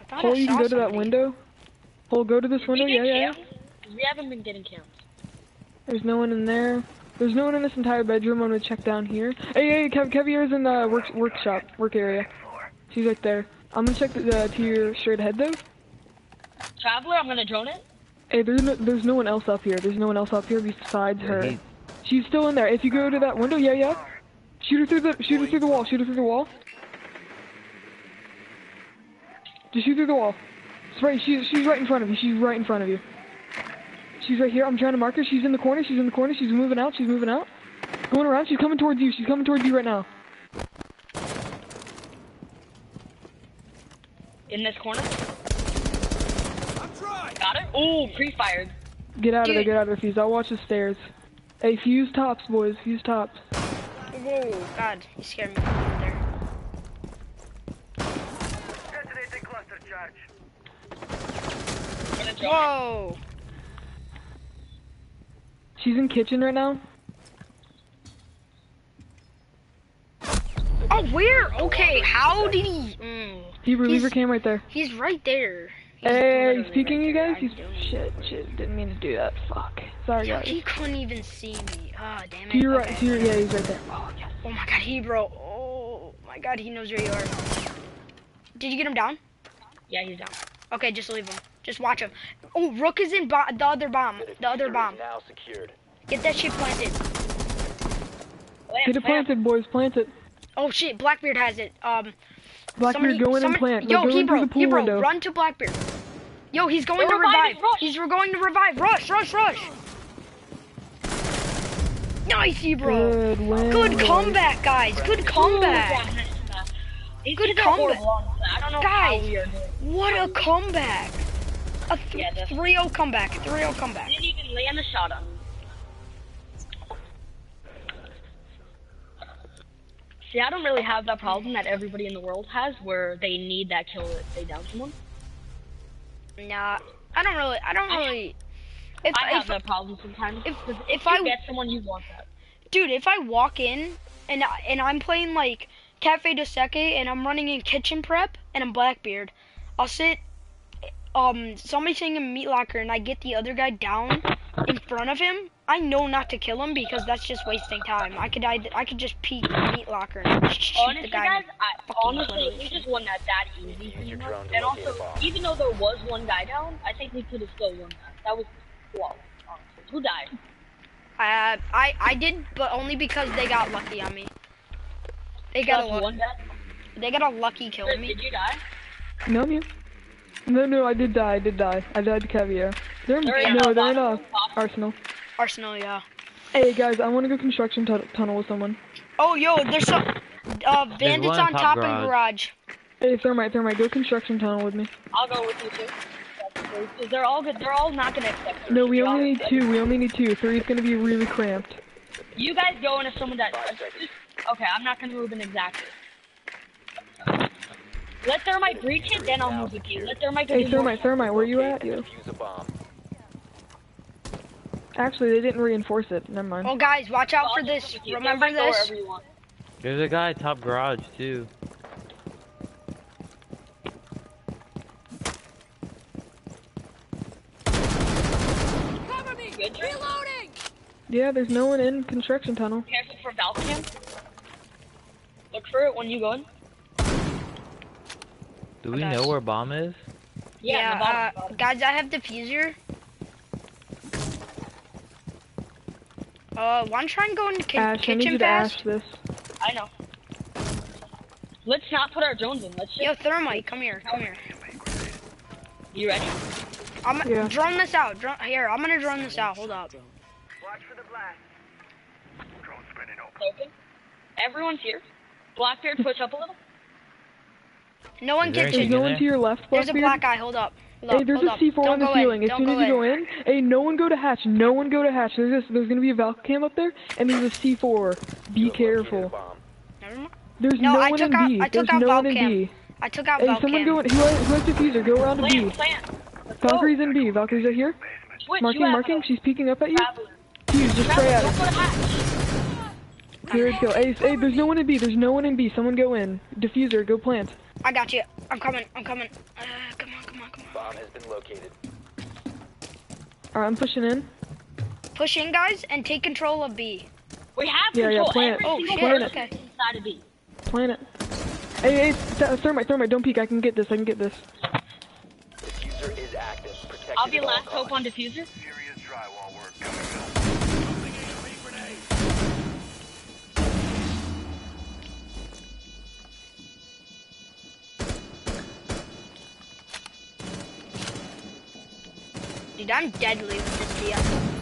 A: I thought I
F: Hole, you can
A: saw
F: go to that window. Hole, go to this window, yeah, yeah, yeah.
H: We haven't been getting camps.
F: There's no one in there. There's no one in this entire bedroom. I'm gonna check down here. Hey, hey, Kev, Caveira's in the work workshop, work area. She's right there. I'm gonna check the, the to your straight ahead though.
H: Traveler, I'm gonna drone it.
F: Hey, there's no, there's no one else up here. There's no one else up here besides her.
B: He-
F: She's still in there. If you go to that window, yeah, yeah. Shoot her through the shoot her through the wall. Shoot her through the wall. Just shoot through the wall. It's right. She's she's right in front of you. She's right in front of you. She's right here. I'm trying to mark her. She's in the corner. She's in the corner. She's moving out. She's moving out. Going around. She's coming towards you. She's coming towards you right now.
H: In this corner. I'm trying. Got it? Ooh, pre-fired.
F: Get out of there. Get out of there, Fuse. I'll watch the stairs. Hey, fuse tops, boys. Fuse tops.
A: Whoa, God, you scared me there.
E: Detonating cluster charge.
H: I'm gonna drone
A: Whoa.
F: She's in kitchen right now.
A: Oh, where? Okay, how did he? Mm,
F: He reliever came right there.
A: he's right there. He's
F: Hey,
A: literally
F: he's peeking
A: right
F: you guys. He's shit, shit. Didn't mean to do that. Fuck. Sorry,
A: Yo,
F: guys.
A: he couldn't even see me. Ah, damn it.
F: To your right.
A: Okay.
F: To yeah. He's right there. Oh yes.
A: Oh my God, he bro. Oh my God, he knows where you are. Did you get him down?
H: Yeah, he's down.
A: Okay, just leave him. Just watch him. Oh, Rook is in bo- the other bomb.
C: The
A: The other bomb.
C: now secured.
A: Get that shit planted.
H: Plant,
F: Get it
H: plant.
F: planted, boys. Plant it.
A: Oh shit, Blackbeard has it. Um,
F: Blackbeard,
A: somebody,
F: go in and plant.
A: Yo,
F: like, go
A: Hebro,
F: the pool
A: Hebro,
F: window.
A: run to Blackbeard. Yo, he's going
H: They're
A: to revive.
H: rush.
A: He's going to revive. Rush, rush, rush. Nice, bro.
F: Good win.
A: Good comeback, guys. Good comeback. Good
H: kids are
A: comeback.
H: horrible, honestly. I don't know
A: Guys.
H: how we are doing.
A: What a comeback. A th-
H: Yeah,
A: 3-0 comeback. 3-0 comeback.
H: Didn't even land a shot on. See, I don't really have that problem that everybody in the world has, where they need that kill if they down someone.
A: Nah, I don't really. I don't really. If,
H: I have
A: if,
H: that problem sometimes.
A: if- if
H: you
A: I-
H: get someone, you want that.
A: dude, if I walk in and I- and I'm playing like Cafe de Seke and I'm running in kitchen prep and I'm Blackbeard, I'll sit. Um, somebody singing Meat Locker and I get the other guy down in front of him. I know not to kill him because that's just wasting time. I could I, I could just peek Meat Locker and just shoot
H: Honestly,
A: the guy.
H: guys, I,
A: fucking
H: honestly,
A: literally.
H: we just won that that easy.
C: Use
H: pretty
C: your
H: much.
C: drone to
H: And
C: locate
H: also,
C: a bomb.
H: even though there was one guy down, I think we could have still won that. That was flawless. honestly. Who died?
A: Uh, I I did, but only because they got lucky on me. They got a
H: Just
A: luck,
H: one died?
A: they got a lucky kill on me.
H: Did you die?
F: No, you. No, no, I did die. I did die. I died to Caveira. They're
H: They're in
F: no, they're in
H: bottom.
F: a Arsenal.
A: Arsenal, yeah.
F: Hey guys, I want to go construction tu- tunnel with someone.
A: Oh, yo, there's some uh, bandits
B: one
A: on
B: top
A: top
B: garage.
A: and garage.
F: Hey, thermite, thermite, go construction tunnel with me.
H: I'll go with you too. Because they're all good. They're all not gonna accept.
F: No, we only need
H: honest.
F: two. We only need two. Three's gonna be really cramped.
H: You guys go into someone that. Okay, I'm not gonna move in exactly. Let thermite breach it, then I'll move with you. Let thermite go
F: Hey,
H: do more
F: thermite, thermite, where you at?
C: Locate
F: You.
C: defuse a bomb.
F: Actually, they didn't reinforce it. Never mind.
A: Oh, guys, watch out for this.
H: move with you.
A: Remember this?
H: wherever you want.
B: There's a guy top garage too.
H: Good job.
F: Yeah, there's no one in construction tunnel.
H: Careful for Valcam. Look for it when you go in.
B: Do we know where bomb is?
H: Yeah, in the
A: uh,
H: bottom.
A: guys, I have diffuser. Uh, one try and go into ki-
F: Ash, I need you
A: kitchen
F: to ash
A: fast.
F: this.
H: I know. Let's not put our drones in. Let's just.
A: Yo, thermite, come here, come here.
H: You ready?
A: I'm
F: Yeah.
A: drone this out. Drone, here, I'm gonna drone this out. Hold up.
E: Watch for the blast.
H: Open. Everyone's here. Blackbeard, push up a little.
A: No one
B: Is there
F: There's no one to your left,
A: There's a
F: Blackbeard.
A: black guy. Hold up. Hold
F: Hey, there's
A: hold
F: a
A: up.
F: C4
A: Don't
F: on the ceiling. As soon as you go
A: in.
F: in, hey, no one go to hatch. No one go to hatch. There's this, there's gonna be a Valk cam up there, and there's a C4. Be
C: You have
F: careful.
C: bomb.
A: Never mind.
F: There's
A: No,
F: no, one
A: took
F: in
A: out-
F: B.
A: I took
F: There's
A: out
F: no one in
A: Valcam.
F: B.
A: I took out
F: Hey,
A: Valcam.
F: someone go in. Who has, who has diffuser? Go around to B.
H: Plant, plant. Let's go.
F: Valkyrie's in oh, B. Valkyrie's right here.
H: Switch,
F: Marking, marking. She's peeking up at you.
H: Traveler.
F: Fuse, just spray at
H: Traveler,
F: her.
H: don't go to hatch.
F: Good go. Hey, hey, there's no one in B. There's no one in B. Someone go in. Diffuser, go plant.
A: I got you. I'm coming. I'm coming. Uh, come on, come on, come on.
C: Bomb has been located.
F: Alright, I'm pushing in.
A: Push in, guys, and take control of B.
H: We have
F: Yeah, yeah,
H: control.
F: plant.
H: Every
A: Oh,
H: single
A: shit,
H: person
A: okay.
H: inside of B.
F: Plant it. Hey, hey, th- thermite, thermite, don't peek. I can get this. I can get this.
C: Diffuser is active. Protected
H: I'll be last hope on diffuser.
E: Serious drywall work coming
A: Dude, I'm deadly with this BS.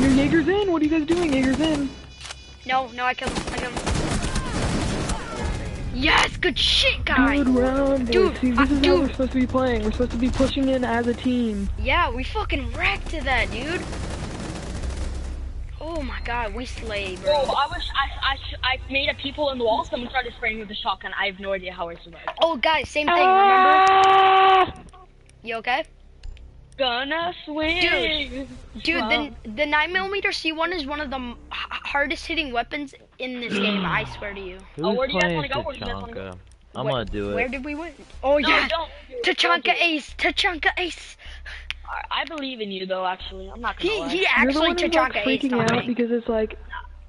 F: Your Jaeger's in. What are you guys doing? Jaeger's in.
A: No, no, I killed him. I killed him. Yes, good shit, guys.
F: Good round, boys.
A: Dude,
F: See, this
A: uh,
F: is how we're supposed to be playing. We're supposed to be pushing in as a team.
A: Yeah, we fucking wrecked to that, dude. Oh my god, we slay,
H: Bro,
A: bro.
H: I wish I I I made a people in the wall. Someone started spraying me with a shotgun. I have no idea how I survived.
A: Oh, guys, same thing, remember? You okay?
H: Gonna swing.
A: Dude. Dude,
H: Wow.
A: the, the 9mm C1 is one of the m- h- hardest hitting weapons in this game, I swear to you.
B: Who's
H: Oh, where do you guys
B: playing
H: wanna go? Where do you guys wanna go?
B: Tachanka? I'm
A: Where-
B: gonna do it.
A: Where did we win? Oh,
H: No,
A: yeah.
H: don't. do it, don't
A: Tachanka. Ace. Tachanka Ace.
H: I I believe in you though. Actually, I'm not gonna
A: He,
H: lie.
A: he
F: You're the
A: actually
F: one who's like freaking out
A: me.
F: because it's like,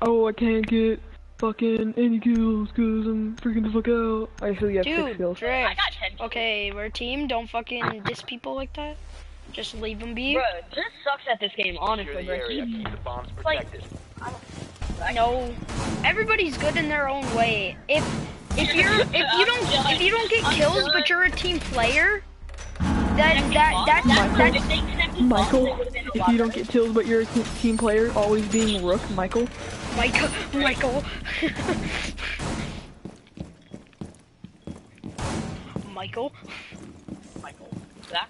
F: oh, I can't get fucking any kills because I'm freaking the fuck out. I still have six
A: Dude,
F: kills.
H: I
A: Drift.
H: got ten. kills.
A: Okay, we're a team. Don't fucking diss people like that. Just leave them be.
H: Bro, this sucks at this game. Honestly,
C: the
H: bro. He-
C: Keep the bombs
H: like-
C: protected.
A: No, everybody's good in their own way. If if you're if you don't if you don't get kills but you're a team player, that that that, that that's
H: If they connected
F: Michael,
H: bombs, they would've been a
F: if you don't get kills but you're a team player, always being Rook, Michael.
A: Michael Michael. Michael,
H: Michael. That?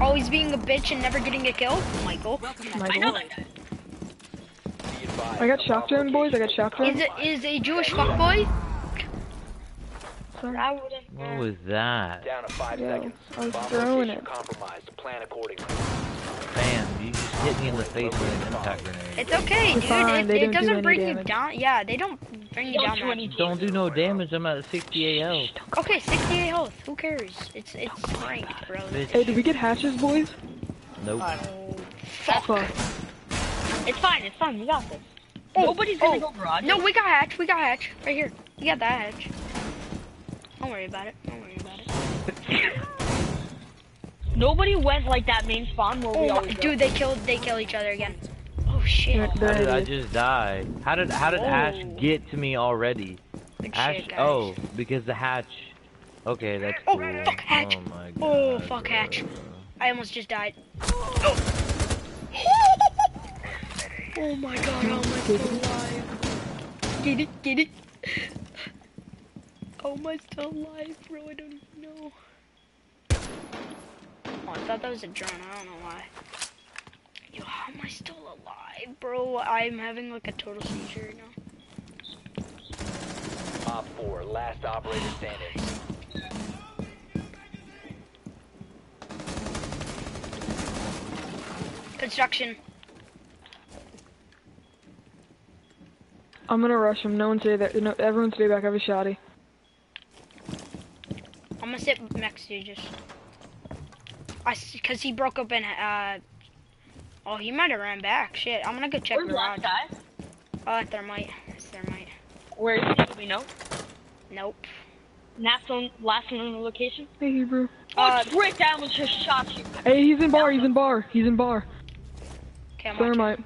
A: always being a bitch and never getting a kill. Michael,
H: I know
F: Michael.
H: that guy.
F: I got
C: the
F: shock drone, boys. I got
C: location
F: shock
C: is
F: drone.
A: is it is a Jewish fuckboy?
F: Sorry.
H: I wouldn't.
B: What was that?
C: Down to five
F: Yeah,
C: seconds.
F: I was
C: Bomb
F: throwing it.
C: compromised. Plan accordingly.
B: Bam! You just hit me in the face with an impact grenade.
A: It's okay, dude.
F: fine,
A: It, it
F: don't do
A: doesn't
F: any
A: bring you down. Yeah, they don't bring you
H: Don't
A: down.
H: do
A: that
H: any
B: Don't do no damage. I'm at 68 health.
A: Okay, 68 health. Who cares? It's it's ranked, bro.
B: Bitch.
F: Hey, did we get hatches, boys?
B: Nope.
A: Oh, fuck.
F: Fuck.
H: It's fine, it's fine, we got this.
A: Oh,
H: Nobody's gonna
A: oh.
H: go garage.
A: No, we got hatch. We got hatch. Right here. We got that hatch. Don't worry about it. Don't worry about it.
H: Nobody went like that main spawn where we
A: Oh, my,
H: always go.
A: dude, they killed. They kill each other again. Oh shit.
B: How did I just die? How did how did oh. Ash
H: Oh.
B: get to me already?
A: Good
B: Ash.
A: shit.
B: Oh, because the hatch. Okay, that's
A: Oh,
B: cool.
A: fuck, oh hatch.
B: Oh my god.
A: Oh, fuck, hatch. I almost just died. Oh my god, how am I still alive? Get it, get it. How am I still alive, bro? I don't even know. Oh, I thought that was a drone. I don't know why. Yo, how am I still alive, bro? I'm having like a total seizure right now.
C: Op 4, last operator standing.
A: Construction.
F: I'm gonna rush him. No one stay there. No, everyone stay back. I have a shotty.
A: I'm gonna sit next to you just. I cause he broke up in uh. Oh, he might have ran back. Shit, I'm gonna go check
H: Where's
A: the
H: last
A: garage.
H: guy?
A: Oh, thermite. It's thermite.
H: Where is he? Do we know?
A: Nope.
H: Last one, last one on the location?
F: Hey, Hebrew.
H: Uh, Rick, I almost just shot you.
F: Hey, he's in bar. He's in bar. He's in bar.
A: Okay, I'm watching.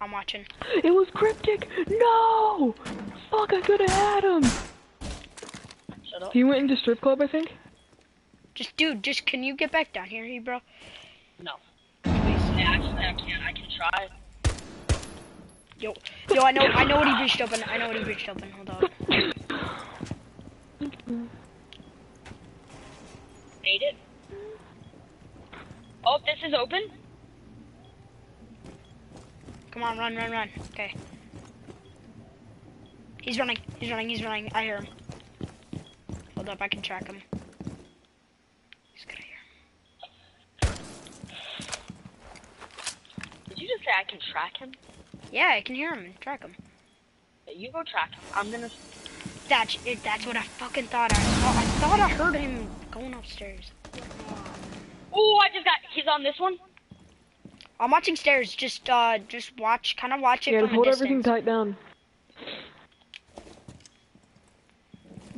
A: I'm watching.
F: It was cryptic. No. Fuck! I could have had him.
H: Shut up.
F: He went into strip club, I think.
A: Just, dude, just can you get back down here, hey, bro?
H: No. Please. Yeah, actually, I can. I can try.
A: Yo, yo, I know, I know what he reached up and I know what he reached up and Hold on.
H: Made it. Oh, this is open.
A: Come on, run, run, run. Okay. He's running. He's running. He's running. I hear him. Hold up, I can track him. He's gonna hear.
H: Did you just say I can track him?
A: Yeah, I can hear him and track him.
H: Yeah, you go track him. I'm gonna.
A: That's it. That's what I fucking thought. I thought, I thought I heard him going upstairs.
H: Oh, I just got. He's on this one.
A: I'm watching stairs. Just, uh, just watch. Kind of watch it
F: Yeah,
A: from
F: just
A: a
F: hold everything tight down.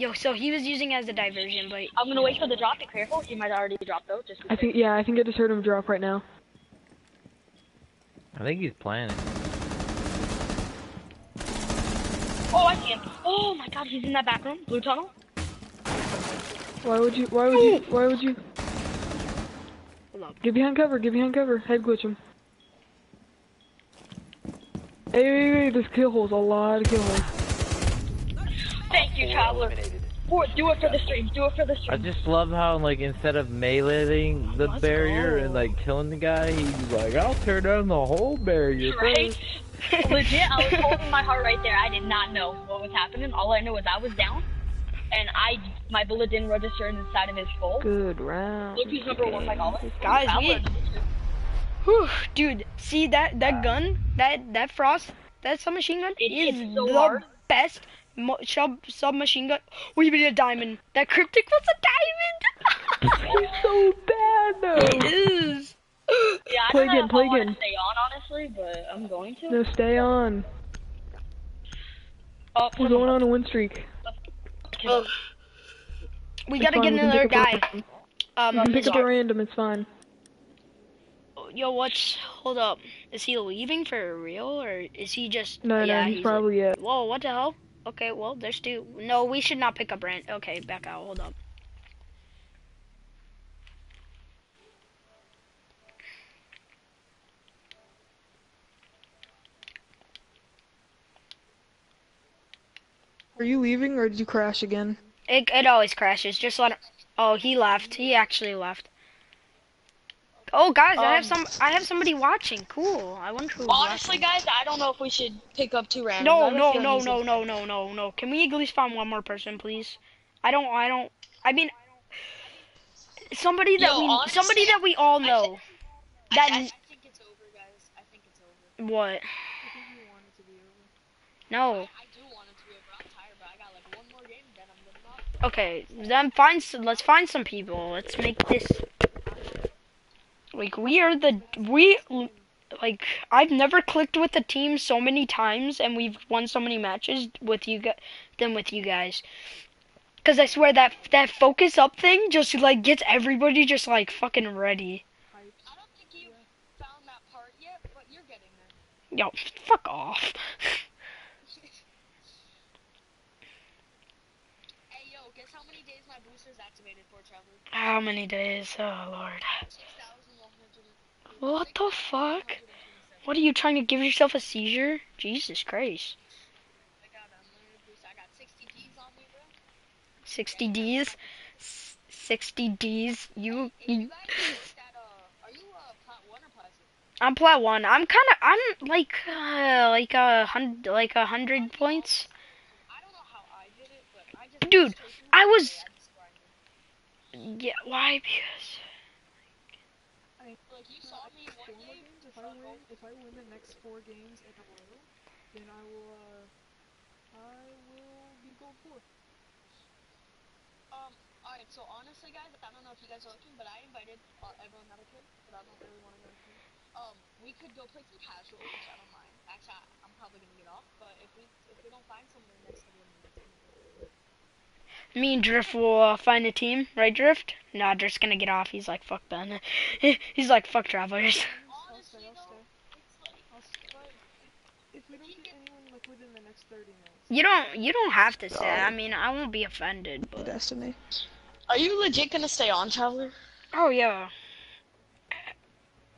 A: Yo, so he was using it as a diversion, but
H: I'm gonna wait for the drop. Be careful. He might already drop though. Just.
F: I think. Yeah, I think I just heard him drop right now.
B: I think he's planning.
H: safe. Oh, I see him. Oh my God, he's in that back room. Blue tunnel.
F: Why would you? Why would you? Why would you?
A: hold up.
F: Get behind cover. Get behind cover. Head glitch him. Hey, hey, hey, there's kill holes. A lot of kill holes.
H: Thank you,
C: Four
H: traveler.
C: Eliminated.
H: Boy, do it for the stream. Do it for the
B: I just love how like instead of meleeing the
H: Let's
B: barrier
H: go.
B: and like killing the guy, he's like, I'll tear down the whole barrier.
H: Right?
B: first."
H: Legit, I was holding my heart right there. I did not know what was happening. All I know is I was down, and I my bullet didn't register inside of his skull.
F: Good round.
H: Look who's number one, like always.
A: Guys,
H: Traveler.
A: Whew, dude, see that that gun, that that frost, that submachine gun
H: It
A: is
H: hits so
A: the
H: hard.
A: best mo- sub submachine gun. We need a diamond. That cryptic was a diamond.
F: He's so bad though.
A: it is.
H: Yeah, I
F: Play
H: don't know
F: again,
H: if
F: play
H: I
F: again.
H: stay on, honestly, but I'm going to.
F: No, stay on.
H: Oh,
F: We're going on a win streak.
A: Well, we
F: It's
A: gotta
F: fine,
A: get
F: we
A: another
F: pick a
A: guy.
F: random.
A: Um,
F: We can pick up a random. It's fine.
A: yo, what's? Hold up. Is he leaving for real or is he just?
F: No,
A: yeah,
F: no, he's, probably it.
A: Whoa, what the hell? Okay, well, there's two. No, we should not pick up Brand. Okay, back out. Hold up.
F: Are you leaving or did you crash again?
A: It it always crashes. Just let him. Oh, he left. He actually left. Oh, guys, I have
G: Um,
A: some. I have somebody watching. Cool. I wonder who.
G: Honestly, guys, I don't know if we should pick up two randoms.
A: No, no, no, no, no, no, no, no. Can we at least find one more person, please? I don't. I don't. I mean, somebody that
G: Yo,
A: we.
G: honestly,
A: somebody that we all know.
D: I,
A: That.
D: I, I think it's over, guys. I think it's over.
A: what?
F: I think you want it to be over.
A: No.
D: I do want it to be over. I'm tired, but I got like one more game, then I'm gonna.
A: Okay, then find. Let's find some people. Let's make this. Like we are the we. Like I've never clicked with the team so many times, and we've won so many matches with you guys than with you guys. Cause I swear that that focus up thing just like gets everybody just like fucking ready.
D: I don't think you found that part yet, but you're getting there.
A: Yo, fuck off.
D: Hey, yo, guess how many days my booster's activated for, Traveler?
A: How many days? Oh lord.
D: 6,100.
A: What the fuck? What are you trying to give yourself a seizure? Jesus Christ.
D: I got a unlimited boost. I got 60 Ds on me, bro.
A: 60 Ds. S- 60 Ds. You, you
D: you guys that, are you, plat 1 or plat 2?
A: I'm plat one. I'm kind of I'm like uh, like a hundred like a hundred points. Dude, I was-. Yeah, why? Because
D: Like, you saw me one
F: Four more
D: game.
F: games. If I win, if I win the next four games in a row, then I will. Uh, I will be gold four.
D: Um, alright, so honestly, guys, I don't know if you guys are looking, but I invited uh, everyone that I could, but I don't really want to go to. Um, we could go play some casual, which I don't mind. Actually, I, I'm probably gonna get off, but if we if we don't find someone next to them,
A: me and Drift will uh, find a team, right, Drift? Nah, Drift's gonna get off. He's like, fuck Ben. He's like, fuck travelers.
D: honestly
F: I'll
D: though,
F: stay.
D: it's like,
F: I'll s- but if we don't get anyone like within the next thirty minutes.
A: You don't, you don't have to say. I mean, I won't be offended, but.
F: Destiny.
G: Are you legit gonna stay on, Traveler?
A: Oh yeah.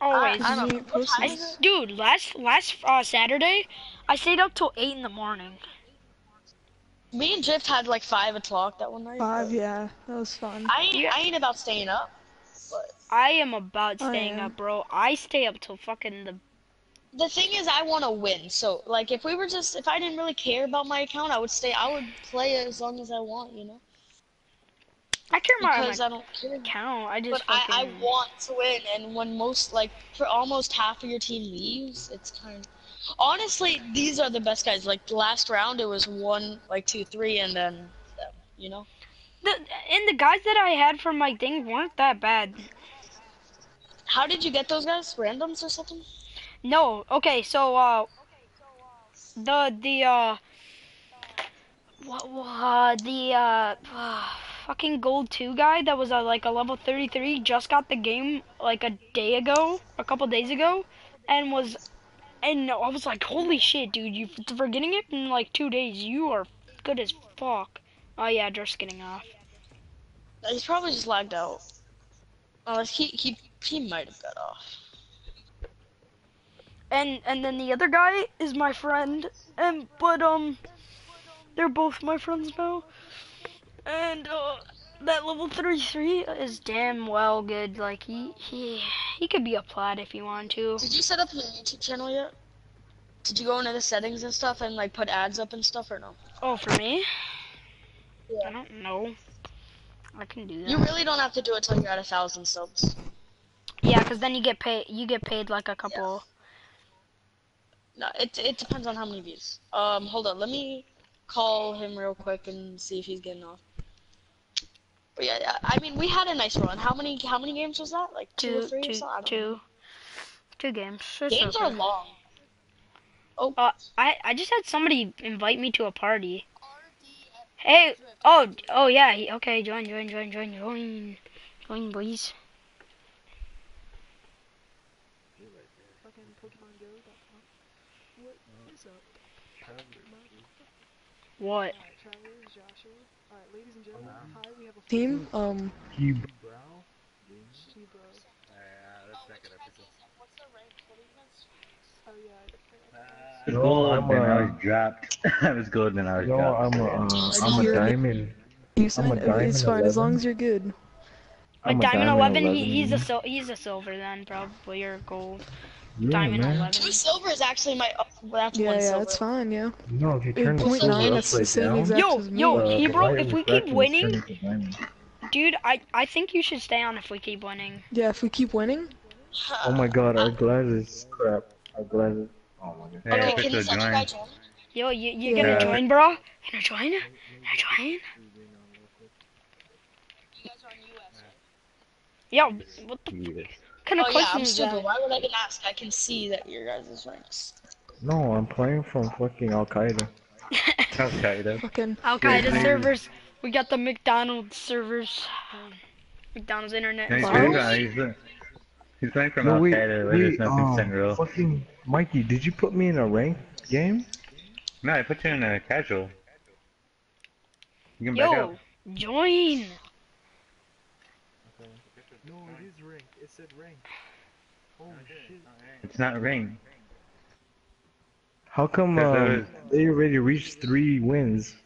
A: Always.
G: I don't know.
A: I, dude, last last uh, Saturday, I stayed up till eight in the morning.
G: Me and Drift had like five o'clock that one night.
F: Five, yeah, that was fun.
G: I ain't,
A: Yeah.
G: I ain't about staying up. But
A: I am about staying up, bro. I stay up till fucking the.
G: The thing is, I want to win. So like, if we were just, if I didn't really care about my account, I would stay. I would play as long as I want, you know,
A: I care about
G: because
A: my
G: I don't care.
A: account. I just
G: But I, I want to win, and when most like for almost half of your team leaves, it's kind. of... Honestly, these are the best guys. Like the last round, it was one, like two, three, and then them. You know.
A: the, and the guys that I had for my thing weren't that bad.
G: How did you get those guys? Randoms or something?
A: No, okay, so uh, the the uh, what uh, the uh, fucking gold two guy that was uh, like a level thirty three just got the game like a day ago, a couple days ago, and was, and I was like, holy shit, dude, you for getting it in like two days, you are good as fuck. Oh yeah, just getting off.
G: He's probably just lagged out. Unless he he he might have got off.
A: And and then the other guy is my friend and but um they're both my friends now and uh that level 33 is damn well good like he he he could be a plat if he wanted to
G: Did you set up your YouTube channel yet? Did you go into the settings and stuff and like put ads up and stuff or no?
A: oh for me
G: Yeah.
A: i don't know i can do that
G: You really don't have to do it till you're at a thousand subs.
A: yeah because then you get paid you get paid like a couple
G: No, it it depends on how many views. Um, hold on, let me call him real quick and see if he's getting off. But yeah, I mean we had a nice run. How many how many games was that? Like two,
A: two
G: or three
A: two? Two two games It's
G: Games
A: okay.
G: are long.
A: uh i i just had somebody invite me to a party Hey, oh, oh yeah, okay, join, join, join, join, join, join, boys.
F: Fucking PokemonGo.com. What is up?
A: What?
I: Alright, Travis, Joshua. Alright, ladies and gentlemen, hi, we have a team. Um,
J: You
I: T-Bro.
D: What's the rank? What are you guys?
I: Oh yeah.
K: I was gold,
J: I'm
K: then I
J: a-
K: was dropped. I was gold, then I was
J: No,
K: dropped.
J: I'm a, uh, I'm a
I: you're-
J: diamond.
I: You signed,
J: a
I: okay, it's
J: diamond
I: fine, as long as you're good.
J: I'm a
A: diamond,
J: diamond
A: 11, he, he's a
J: 11.
A: sil- he's a silver then probably or gold.
J: Yeah,
A: diamond
J: man.
A: 11.
G: Two silver is actually my. Oh, well, that's
I: Yeah,
G: one
I: yeah,
G: silver.
I: it's fine, yeah.
J: No, if you turn the silver
I: nine, that's the
J: upside
I: same
J: down,
I: exact
A: Yo,
I: as me.
A: yo,
J: uh,
A: he bro, if we keep winning,
J: turn into diamond.
A: dude, I I think you should stay on if we keep winning.
I: Yeah, if we keep winning,
J: Oh my god, our glasses crap. Our glasses. Oh my god.
K: Yeah,
G: Okay, can
K: the
G: this other
K: join.
G: guy join?
A: Yo, you you
I: Yeah.
A: gonna join, bro? Gonna join? Gonna join?
D: You guys are on US.
A: Yo, what the
K: Yes.
A: Kind of
G: Oh yeah, I'm
A: is
G: stupid.
A: that?
G: Why would I even ask? I can see that your guys' ranks.
J: No, I'm playing from fucking Al Qaeda.
K: Okay, though.
I: fucking.
A: Al Qaeda servers. We got the McDonald's servers. Um, McDonald's internet.
K: No, he's,
I: Wow.
K: playing he's, uh, he's playing from
J: No,
K: Al Qaeda, where there's
J: wait,
K: no
J: um,
K: consent rule.
J: fucking Mikey, did you put me in a ranked game?
K: No, I put you in a casual. You can back
A: Yo,
K: out.
A: join.
I: No, it is ranked. It said ranked. Oh shit.
K: It's not ring.
J: How come
K: Because there was-
J: they already reached three wins,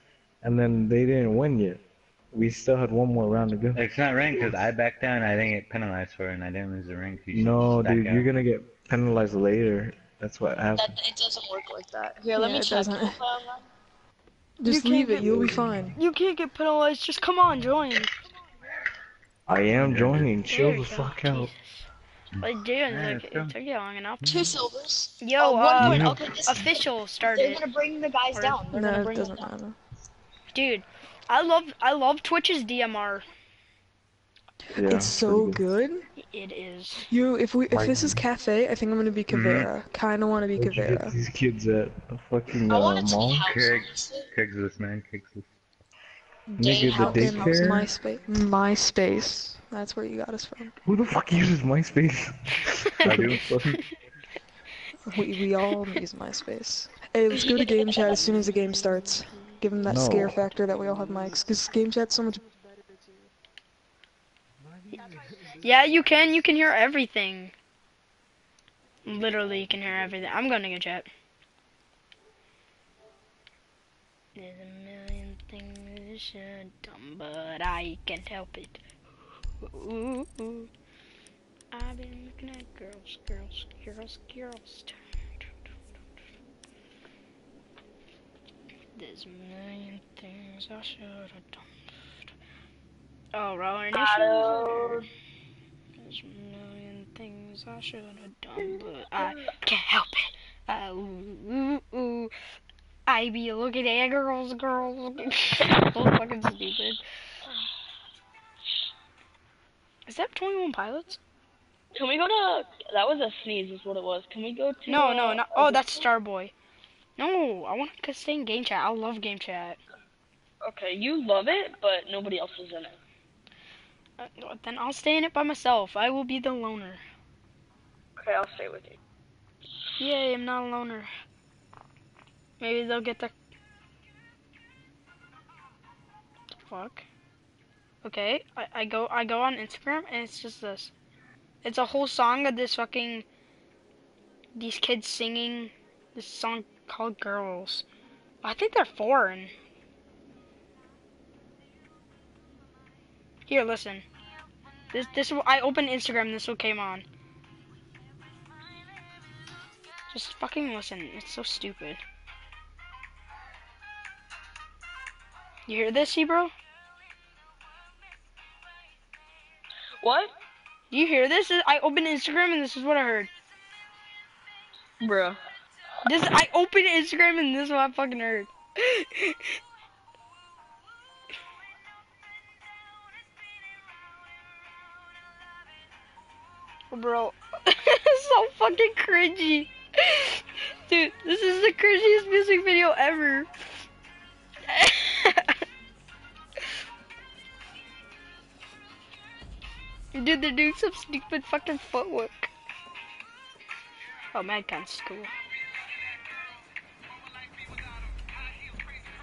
J: and then they didn't win yet? We still had one more round to go.
K: It's not ring because I backed down. I didn't get penalized for it, and I didn't lose the ring. You should
J: No, dude,
K: out.
J: you're gonna get penalized later. That's what happened.
G: That it doesn't work like that. Here, let
I: Yeah,
G: me check. Um,
I: Just
A: You
I: leave
A: can't
I: it. You'll be fine.
A: You can't get penalized. Just come on, join.
J: I am joining. Chill
A: There
J: the
A: you go,
J: fuck out.
A: Jesus. Like, dude,
K: Yeah,
A: like, it took you long enough.
G: two silvers.
A: Yo,
G: oh, one
A: uh,
G: point.
J: Yeah.
G: Okay, this,
A: official
G: they're gonna bring the guys
A: Or-
G: down. They're gonna
I: No, it
G: bring them
I: doesn't
G: down.
I: matter.
A: Dude, I love I love Twitch's DMR.
J: Yeah,
I: it's so
J: pretty
I: good.
A: It is.
I: You, if we, if
J: Like-
I: this is cafe, I think I'm gonna be Caveira. Kinda wanna be
J: Where'd get
I: Caveira.
J: these kids at the fucking
G: I
J: uh,
G: want it to be
J: mall?
G: house.
K: Craig.
G: honestly.
K: Craigslist, man. Craigslist.
J: Nigga,
G: Day
J: the
G: house.
J: Daycare?
I: MySpace. MySpace. That's where you got us from.
J: Who the fuck uses MySpace?
K: I do.
I: We, we all use MySpace. Hey, let's go to game chat as soon as the game starts. Give them that
J: No.
I: scare factor that we all have mics, because game chat's so much better
A: Yeah, you can. You can hear everything. Literally, you can hear everything. I'm going to go chat. There's a million things I should have but I can't help it. Ooh, ooh. I've been looking at girls, girls, girls, girls. There's a million things I should have done. Oh, Rowan
G: Auto.
A: There's a million things I should have done, but I can't help it. Uh, ooh, ooh, ooh. I be looking at girls, girls. so fucking stupid. Is that 21 Pilots?
H: Can we go to? That was a sneeze, is what it was. Can we go to?
A: No,
H: uh,
A: no, no. Oh, that's Starboy. No, I want to stay in game chat. I love game chat.
H: Okay, you love it, but nobody else is in it.
A: Uh, then I'll stay in it by myself. I will be the loner.
H: Okay, I'll stay with you.
A: Yay, I'm not a loner. Maybe they'll get the. Fuck. Okay, I, I go I go on Instagram and it's just this. It's a whole song of this fucking these kids singing this song called Girls. I think they're foreign. Here, listen. This this I opened Instagram. This one came on. Just fucking listen. It's so stupid. You hear this, bro?
H: What?
A: You hear this? I opened Instagram and this is what I heard.
H: Bruh.
A: This I opened Instagram and this is what I fucking heard. Bro, so fucking cringy. Dude, this is the cringiest music video ever. Dude, they're doing some stupid fucking footwork. Oh, Madcon's cool.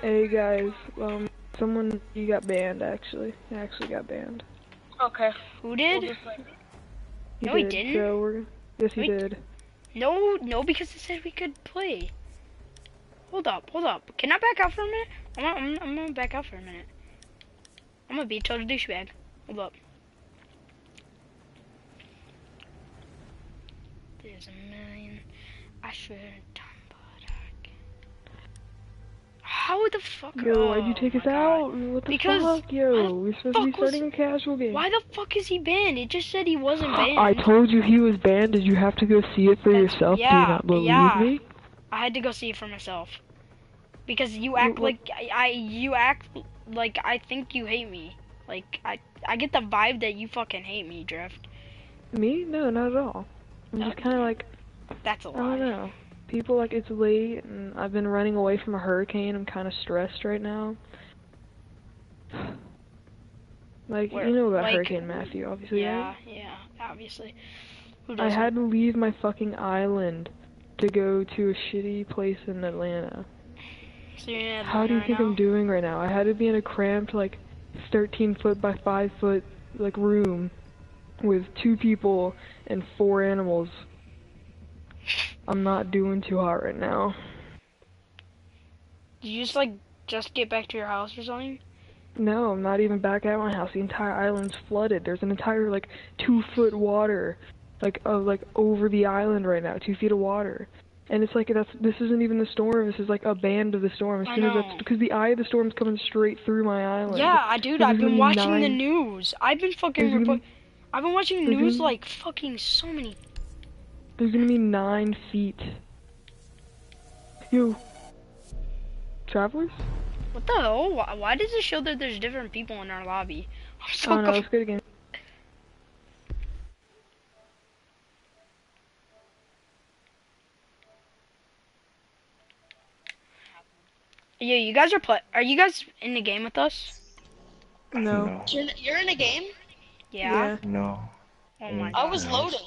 F: Hey guys, um, someone you got banned actually. You actually got banned.
H: Okay.
A: Who did?
F: You
A: No, he
F: did,
A: didn't.
F: So we're yes, he
A: Wait.
F: did.
A: No, no, because it said we could play. Hold up, hold up. Can I back out for a minute? I'm gonna, I'm, I'm gonna back out for a minute. I'm gonna be a total douchebag. Hold up. There's a million I should have done, but I can't. How the fuck?
F: Yo, why'd you
A: oh
F: take us out? What the
A: Because-
F: fuck, yo? We're supposed to be
A: fuck was-
F: a casual game.
A: Why the fuck is he banned? It just said he wasn't banned.
F: I told you he was banned. Did you have to go see it for
A: That's-
F: yourself? Do
A: yeah,
F: you not believe
A: yeah.
F: me?
A: I had to go see it for myself. Because you act
F: Wha-
A: like I, I you act like I think you hate me. Like I I get the vibe that you fucking hate me, Drift.
F: Me? No, not at all. I'm just kind of like
A: That's a
F: I don't know. People like it's late and I've been running away from a hurricane. I'm kind of stressed right now. Like
A: Where-
F: you know about
A: like-
F: Hurricane Matthew, obviously,
A: Yeah,
F: right?
A: yeah, obviously.
F: I had to leave my fucking island to go to a shitty place in Atlanta.
A: So in
F: How do you
A: Atlanta
F: think I'm doing right now? I had to be in a cramped like 13 foot by 5 foot like room with two people and four animals. I'm not doing too hot right now.
A: Did you just like just get back to your house or something?
F: No, I'm not even back at my house. The entire island's flooded. There's an entire like two foot water, like uh, like over the island right now, two feet of water. And it's like that's this isn't even the storm. This is like a band of the storm. As soon as that's because the eye of the storm's coming straight through my island.
A: Yeah, I dude, I've been
F: be
A: watching the news. I've been fucking
F: There's gonna
A: repo- I've been watching
F: there's
A: news
F: gonna-
A: like fucking so many
F: There's gonna be nine feet. You. travelers?
A: What the hell? Why, why does it show that there's different people in our lobby? I'm so
F: oh no,
A: conf-
F: let's get again.
A: Yeah, you guys are play. Are you guys in the game with us?
F: No.
G: You're, you're in a game?
A: Yeah.
L: No.
A: Oh my
G: I was loading.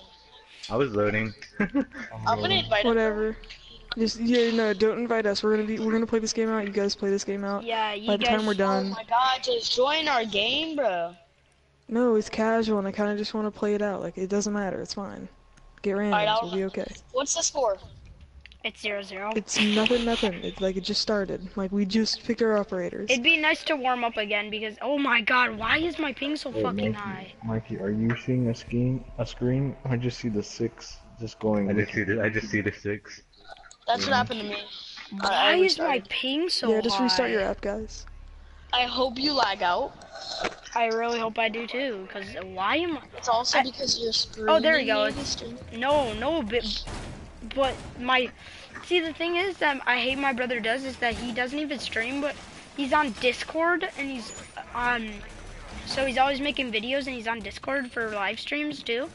L: I was loading.
G: I'm gonna invite him.
F: Whatever. Just yeah, no, don't invite us. We're gonna be we're gonna play this game out. You guys play this game out.
A: Yeah, you
F: By the
A: guys.
F: time we're done.
G: Oh my god, just join our game, bro.
F: No, it's casual, and I kind of just want to play it out. Like it doesn't matter. It's fine. Get random.
G: I'll-
F: We'll be okay.
G: What's the score?
A: It's zero zero.
F: It's nothing, nothing. It's like it just started. Like we just picked our operators.
A: It'd be nice to warm up again because oh my god, why is my ping so
J: Wait,
A: fucking
J: Mikey,
A: high?
J: Mikey, are you seeing a screen? A screen? I just see the six just going.
L: I just see the I just see the six.
G: That's what happened to me. I- I
A: Why is my ping so high?
F: yeah, just restart
A: high?
F: your app, guys.
G: I hope you lag out.
A: I really hope I do too, cause why am I?
G: It's also
A: I-
G: because you're screwing.
A: Oh, there you go. no no but but my see the thing is that I hate my brother does is that he doesn't even stream but he's on Discord and he's on so he's always making videos and he's on Discord for live streams too.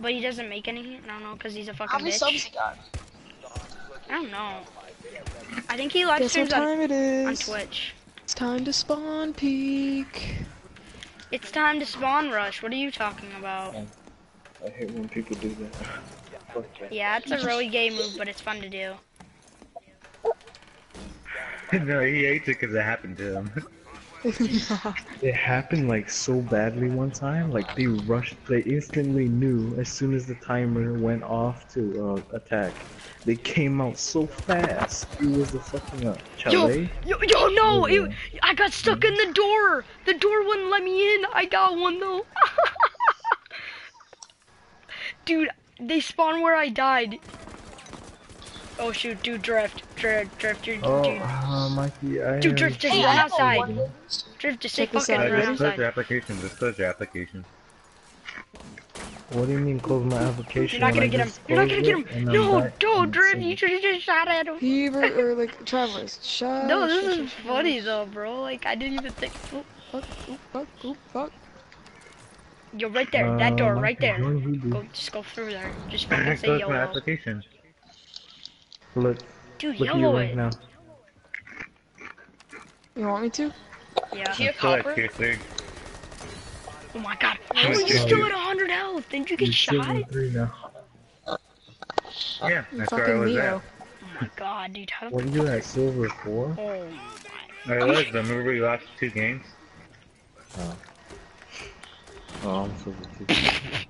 A: But he doesn't make any. I don't know, cause he's a fucking
G: How many
A: bitch.
G: subs you got?
A: I don't know. I think he live
F: Guess what
A: streams on,
F: time it
A: on
F: is?
A: Twitch.
F: It's time to spawn peak.
A: It's time to spawn rush. What are you talking about?
J: I hate when people do that. Fuck that.
A: Yeah, it's a really gay move, but it's fun to do.
L: no, he hates it because it happened to him.
J: It happened like so badly one time. Like they rushed. They instantly knew as soon as the timer went off to uh, attack. They came out so fast. It was the fucking uh, chalet.
A: Yo, yo, no! It, I got stuck in the door. The door wouldn't let me in. I got one though. dude, they spawned where I died. Oh shoot, dude, drift, drift, drift, dude,
J: Oh,
A: dude,
J: uh, Mikey, I.
A: dude, drift, just
G: Hey,
A: run
G: I have a
A: outside. Drift, just say
F: Check this
A: fucking
F: out,
A: run
L: Just close
A: outside.
L: your application. Just close your application.
J: What do you mean close my application?
A: You're not gonna get him. You're not gonna get him.
J: and
A: No, don't, drift. You should have just shot at him.
F: Heber or like travelers. Shut.
A: No, this
F: shut,
A: is
F: shut,
A: funny
F: shut.
A: though, bro. Like I didn't even think.
F: Fuck, oop, fuck, oop, fuck.
A: You're right there. That door,
J: Uh,
A: right there. Go, just go through there. Just fucking say
L: close my
A: yellow.
L: application.
J: Look,
A: Dude,
J: look at you
A: yellow
J: right
A: it.
J: now.
F: You want me to?
A: Yeah.
G: Do you have
L: Still at
G: copper?
L: tier.
A: Oh my god. How are
L: Wait,
A: you still at 100 health? Didn't you get
J: You're
A: shot?
J: silver three now.
L: Yeah, that's where I was
F: Leo.
L: at.
A: Oh my god, dude. How
J: What are you at silver four?
A: Oh my
K: I was, but remember we lost two games?
J: Oh, Oh, I'm so confused.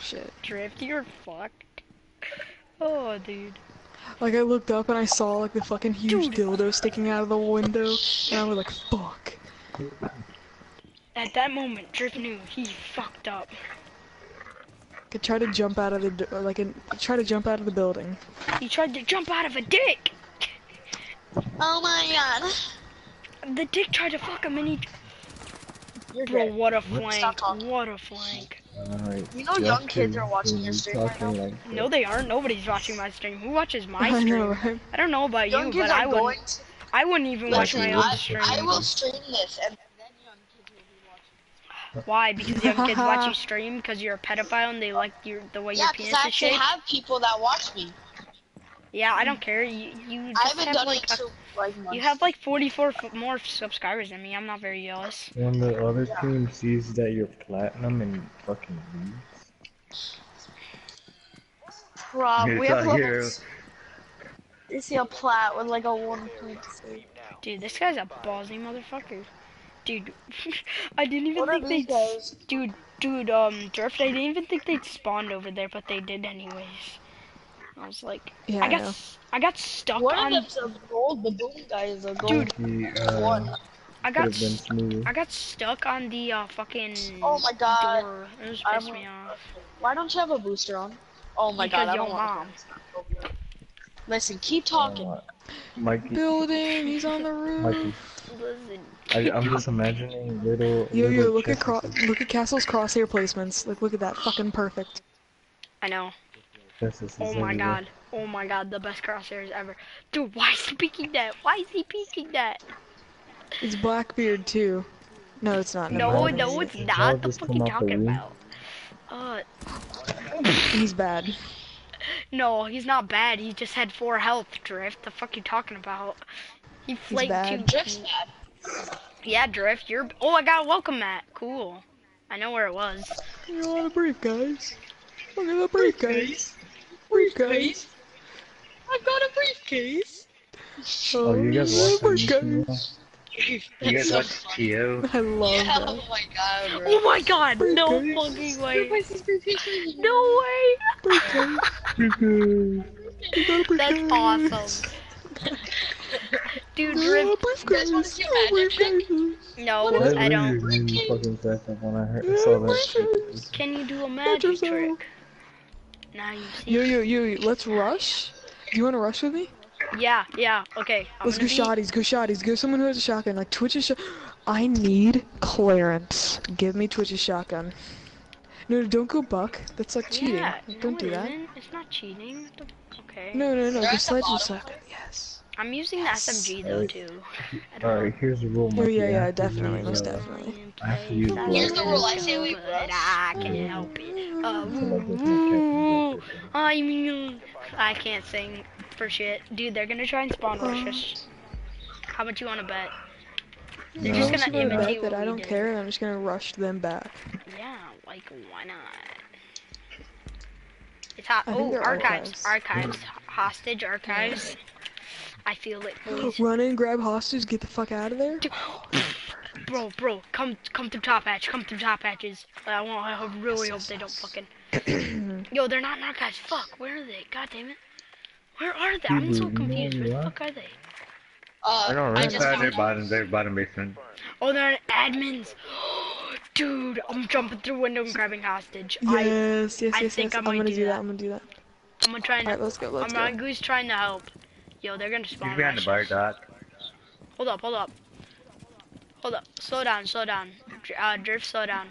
I: Shit.
A: Drift, you're fucked. Oh, dude.
I: Like I looked up and I saw like the fucking huge
A: Dude.
I: dildo sticking out of the window, and I was like, "Fuck."
A: At that moment, Drift knew he fucked up.
I: Could try to jump out of the do- uh, like in, try to jump out of the building.
A: He tried to jump out of a dick.
G: Oh my god.
A: The dick tried to fuck him, and he.
G: You're
A: Bro,
G: dead.
A: what a
G: Stop
A: flank! What a flank!
J: Alright.
G: You know young kids are watching your stream right now?
J: Like
A: No, they aren't. Nobody's watching my stream. Who watches my
I: I
A: stream?
I: know, right?
A: I don't know about
G: Young
A: you,
G: kids
A: but I wouldn't.
G: to.
A: I wouldn't even watch
G: Listen,
A: my own stream.
G: I will stream this, and then young kids will be watching.
A: Why? Because young kids watch you stream because you're a pedophile and they like your the way
G: Yeah,
A: your
G: because
A: penis
G: I actually have people that watch me.
A: Yeah, I don't care. You you
G: I
A: just
G: haven't
A: have
G: done
A: like
G: it
A: a,
G: to like
A: you have like 44 f- more subscribers than me. I'm not very jealous.
J: when the other team sees that you're platinum and fucking leaves.
G: Prob.
K: It's
G: We have
K: a
G: levels. You see a plat with like a 1.3.
A: Dude, this guy's a ballsy motherfucker. Dude, I didn't even
G: What
A: think
G: these
A: they.
G: guys?
A: Dude, dude, um, Drift. I didn't even think they'd spawned over there, but they did anyways. I was like,
I: Yeah,
A: I
I: I
A: got,
I: know.
A: s- I got stuck
G: One
A: on.
G: of them's a gold. The boom guy is a gold.
A: Dude,
J: The, uh,
G: One.
A: I got,
J: have been
A: s-
J: smooth.
A: I got stuck on the uh, fucking.
G: Oh my God.
A: Door. It just pissed me off.
G: Why don't you have a booster on? Oh my
A: Because
G: god, I
A: your
G: don't want
A: mom.
G: Listen, keep talking.
J: Uh, Mikey,
I: Building. He's on the roof.
J: Mikey,
A: Listen.
J: I, I'm just imagining little.
I: Yo, yo,
J: little
I: look at cro- look at Castle's crosshair placements. Like, look at that, fucking perfect.
A: I know.
J: Chests
A: Oh my
J: everywhere.
A: god. Oh my god, the best crosshairs ever. Dude, why is he peeking that? Why is he peeking that?
I: It's Blackbeard too. No, it's not. never
A: No, no, it's
J: Did
A: not.
J: y'all
A: The fuck
J: come
A: you talking about? Uh,
I: He's bad.
A: no, he's not bad. He just had four health, Drift. The fuck are you talking about? He flaked
I: bad.
A: two.
G: Drift's bad.
A: Yeah, Drift, you're. Oh, I got a welcome mat. Cool. I know where it was.
I: You're on a brief, guys. Look at the briefcase. Briefcase.
G: I've got a briefcase.
J: Oh, you guys
I: yeah,
J: watch that. YouTube?
K: You guys watch Tio?
I: I love
G: Yeah,
I: that.
G: oh my god, bro.
A: Oh my god, no fucking way. No way.
I: Briefcase. You got a briefcase.
A: That's awesome. Dude,
I: Yeah,
A: Drift.
I: briefcase.
G: You guys wanna see a
I: Yeah,
G: magic trick?
A: No,
J: That
A: I don't.
J: really fucking crack when I heard, saw that.
A: Can you do a magic trick? Now you see.
I: Yo, yo, yo, yo, let's rush. Do you want to rush with me?
A: Yeah, yeah, okay. I'm
I: Let's go
A: gonna be-
I: shotties, go shotties, go someone who has a shotgun. Like Twitch's shot. I need clearance. Give me Twitch's shotgun. No, don't go buck. That's like cheating.
A: Yeah,
I: don't
A: no,
I: do
A: it
I: that.
A: isn't. It's not cheating. Okay.
I: No, no, no.
G: They're
I: Go
G: at the
I: sledge
G: bottom.
I: shotgun. Yes.
A: I'm using the SMG though
J: Alright.
A: too. I
J: Alright, here's the rule,
I: Oh yeah,
J: I
I: yeah, definitely, most definitely.
J: I have to use
A: Play
G: Here's the rule, I say we
A: but. I can't help it. Uh,
J: I get my
A: ooh,
J: captain jacket.
A: I mean, I can't sing for shit, dude. They're gonna try and spawn rush us. How much you wanna bet? They're
J: No.
A: just
I: I'm just
A: gonna
I: gonna bet
A: imitate
I: that
A: what
I: I don't care, and I'm just gonna rush them back.
A: Yeah, like why not? It's hot. Oh, archives,
I: archives.
A: archives, hostage archives. I feel it, boys.
I: Run in, grab hostage, get the fuck out of there.
A: Bro, bro, come, come through top hatch, come through top hatches. I want, I hope, really hope they don't fucking. Yo, they're not in guys. Fuck, where are they? God damn it. Where are they? I'm so
J: Hebrew, you know
A: confused.
J: where
A: Where the fuck are they?
G: Uh,
J: I know,
G: I
J: right?
G: just
K: Uh,
G: found
K: they're
G: out.
K: bottom, they're bottom basement.
A: Oh, they're admins. Dude, I'm jumping through window and grabbing hostage. I,
I: Yes, yes,
A: I
I: yes,
A: think
I: yes.
A: I
I: I'm
A: might
I: gonna
A: do
I: do that.
A: that.
I: I'm gonna do that.
A: I'm gonna try and.
I: Alright, let's go. Let's
A: I'm
I: go.
A: on Goose trying to help. Yo, they're gonna spawn.
K: He's behind the bar,
A: rush.
K: Doc.
A: Hold up, hold up. Hold up. Slow down, slow down. Dr- Uh, drift, slow down.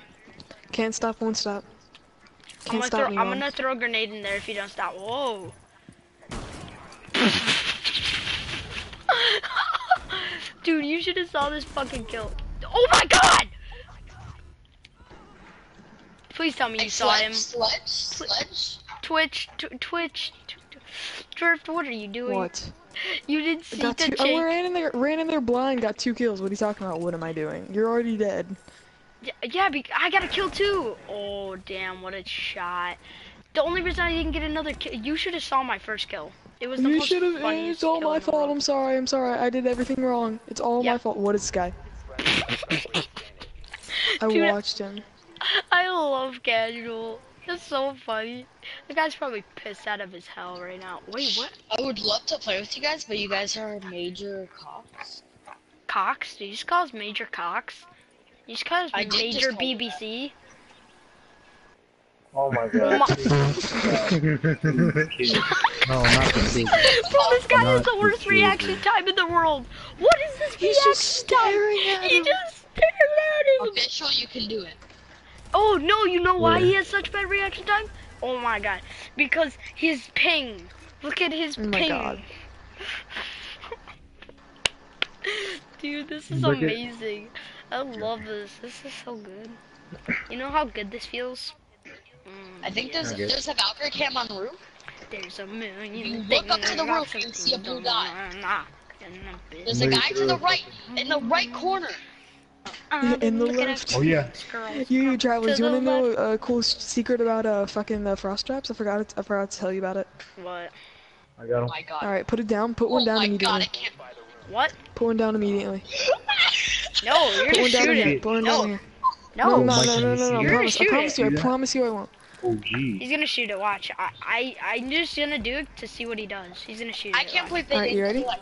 I: Can't stop, won't stop.
A: I'm
I: Can't
A: gonna,
I: stop
A: throw,
I: me,
A: I'm gonna throw a grenade in there if you don't stop. Whoa. Dude, you should have saw this fucking kill. Oh my god! Please tell me you
G: Like
A: saw him.
G: sledge, sledge, sledge.
A: Twitch, t- Twitch, t- t- Drift, what are you doing?
I: What?
A: You didn't see
I: Got
A: the
I: two. Oh,
A: I
I: ran in there, ran in there blind, got two kills. What are you talking about? What am I doing? You're already dead.
A: Yeah, I got a kill too. Oh damn, what a shot! The only reason I didn't get another kill, you should have saw my first kill. It was the
I: You
A: most
I: should have. It's all my fault. I'm sorry. I'm sorry. I did everything wrong. It's all my fault. What is this guy? I
A: Dude,
I: watched him.
A: I love casual. It's so funny. The guy's probably pissed out of his hell right now. Wait, what?
G: I would love to play with you guys, but you guys are major cops.
A: Cox? Did you just call us Major Cox? You just call us
G: I
A: Major
G: call you
A: BBC?
J: Oh my god.
A: my-
J: no, not the big.
A: Bro, this guy has the worst
J: the
A: reaction time in the world. What is this
I: He's
A: reaction
I: just
A: time?
I: staring at
A: He just stared at him.
G: Official, you can do it.
A: Oh no, you know why
J: Yeah.
A: he has such bad reaction time? Oh my god. Because his ping. Look at his
I: Oh my
A: ping.
I: God.
A: Dude, this is
J: Look at-
A: amazing. I love this. This is so good. You know how good this feels? Mm,
G: I think there's
K: Okay.
G: there's a Valkyrie cam on the roof.
A: There's a million
G: You look up to the roof and see a blue dot. There's a guy to the right, in the right corner.
A: I've
I: In the
A: looking at
I: left.
J: Oh yeah.
A: girls
I: You, you
A: from
I: travelers, you wanna know a cool secret about uh fucking uh, frost traps? I forgot. It, I forgot to tell you about it.
A: What?
J: I got
G: Oh
J: him.
G: my god.
I: All right, put it down. Put
G: Oh
I: one down immediately.
G: god,
A: What?
I: Put one down immediately.
A: No, you're
I: Put one down
A: shoot
I: here. Put one
A: No,
I: down here.
A: no.
I: No, no, no, no, no, no. I
A: You're
I: promise. I promise
A: shoot
I: you. I promise you. I won't.
J: Oh gee.
A: He's gonna shoot it. Watch. I, I, I'm just gonna do it to see what he does. He's gonna shoot
G: I can't
A: watch.
G: believe they
I: Alright, you
G: didn't
I: ready?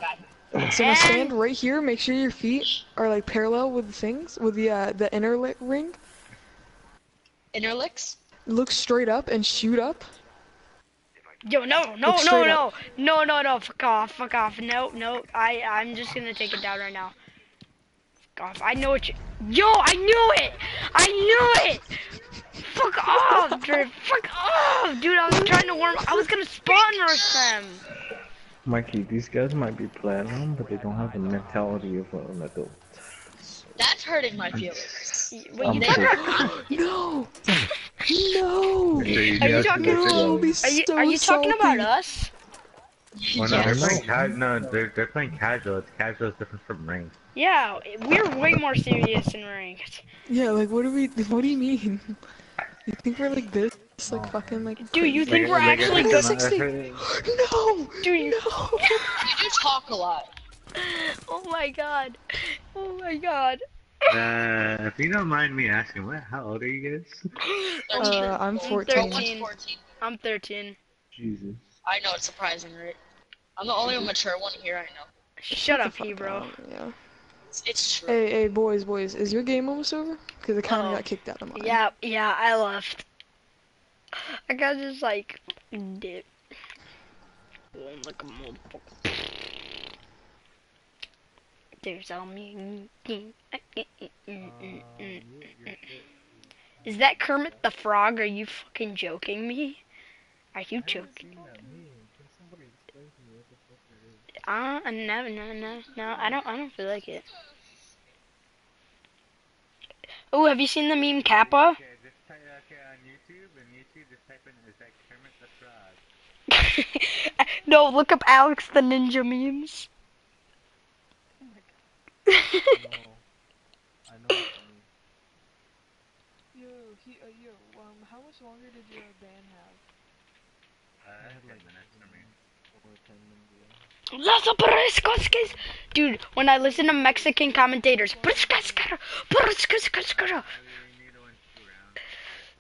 G: Kill that guy.
I: So now stand right here. Make sure your feet are like parallel with the things, with the uh, the inner ring.
G: Interlicks?
I: Look straight up and shoot up.
A: Yo, no, no, no, no, no, no, no. Fuck off, fuck off. No, no. I, I'm just gonna take it down right now. Fuck off. I know what you. Yo, I knew it. I knew it. Fuck off, Drip. Fuck off, dude. I was trying to warm. I was gonna spawn rush them.
J: Mikey, these guys might be platinum, but they don't have the mentality of an adult.
G: That's hurting my feelings.
A: Wait,
J: I'm
A: you
J: kidding.
A: never.
I: No. No.
A: Are you talking?
I: No,
A: Are you, are you talking about
I: oh,
A: us?
K: Well, no, they're playing ca- no, they're they're playing casual. It's casual is different from ranked.
A: Yeah, we're way more serious in ranked.
I: Yeah, like what do we? What do you mean? You think we're like this? Like fucking like.
A: Dude, you think
I: crazy?
A: we're actually
I: Like
A: good?
I: 60. No.
A: Dude, you.
I: No.
G: You do talk a lot.
A: Oh my god. Oh my god.
K: Uh, if you don't mind me asking, what? How old are you guys?
I: Uh, I'm
A: I'm
I: 14.
A: 13.
G: 14.
A: I'm 13.
J: Jesus.
G: I know it's surprising, right? I'm the only mature one here. I know.
A: Shut up, he bro.
I: up, Yeah.
G: It's, it's true.
I: Hey, hey, boys, boys, is your game almost over? Because I kind of
A: Oh.
I: got kicked out of mine.
A: Yeah, yeah, I left. I got just like dip. Oh, like a motherfucker. There's a me. Is that Kermit the Frog? Are you fucking joking me? Are you joking? Uh, no, no, no, no. I don't. I don't feel like it. Oh, have you seen the meme Kappa?
K: Okay, just type okay on YouTube and YouTube just type in is that Kermit the Frog.
A: no, look up Alex the Ninja memes.
I: Yo, he, uh, yo, um, how much longer did your band have?
K: Uh, ten minutes for me.
A: Las Briscoskis! Dude, when I listen to Mexican commentators, Briscoskara, Briscoskara.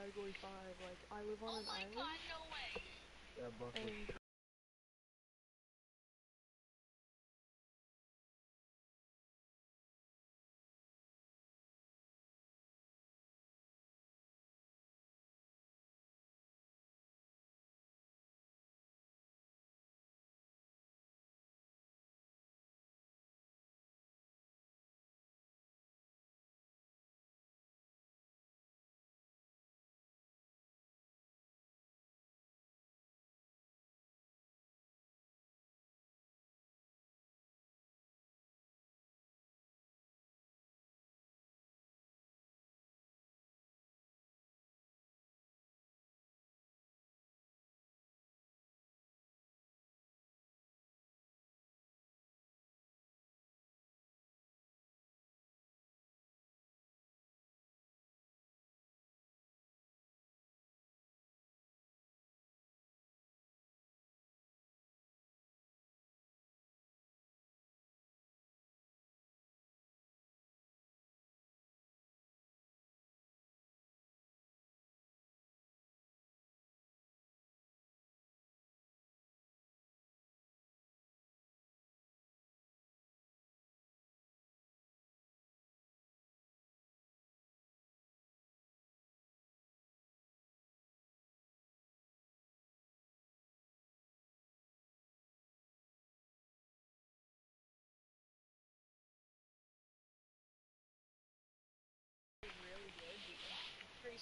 I: Category five. Like I live on
D: Oh
I: an
D: my
I: island,
D: god, no way.
I: and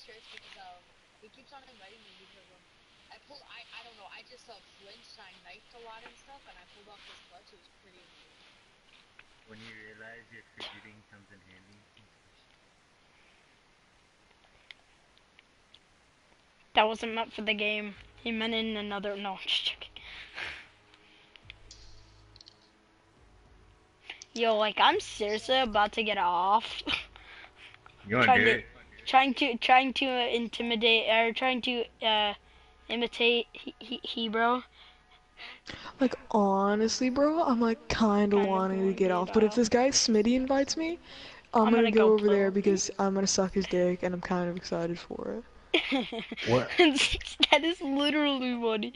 D: pretty because um he keeps on inviting me because um I pulled I I don't know I just uh flinched and I knifed a lot and stuff and I pulled off this clutch. It was pretty. amazing.
K: When you realize your fidgeting comes in handy.
A: That wasn't meant for the game. He meant in another. No, I'm just joking. Yo, like I'm seriously about to get off.
K: You wanna
A: Trying
K: do
A: to-
K: it?
A: Trying to trying to uh, intimidate or trying to uh imitate he, he, Hebrew.
I: like honestly, bro, I'm like kind of wanting to get
A: get
I: off. But if this guy Smitty invites me, I'm,
A: I'm
I: gonna,
A: gonna
I: go,
A: go
I: over there because I'm gonna suck his dick, and I'm kind of excited for it.
J: What?
A: that is literally funny.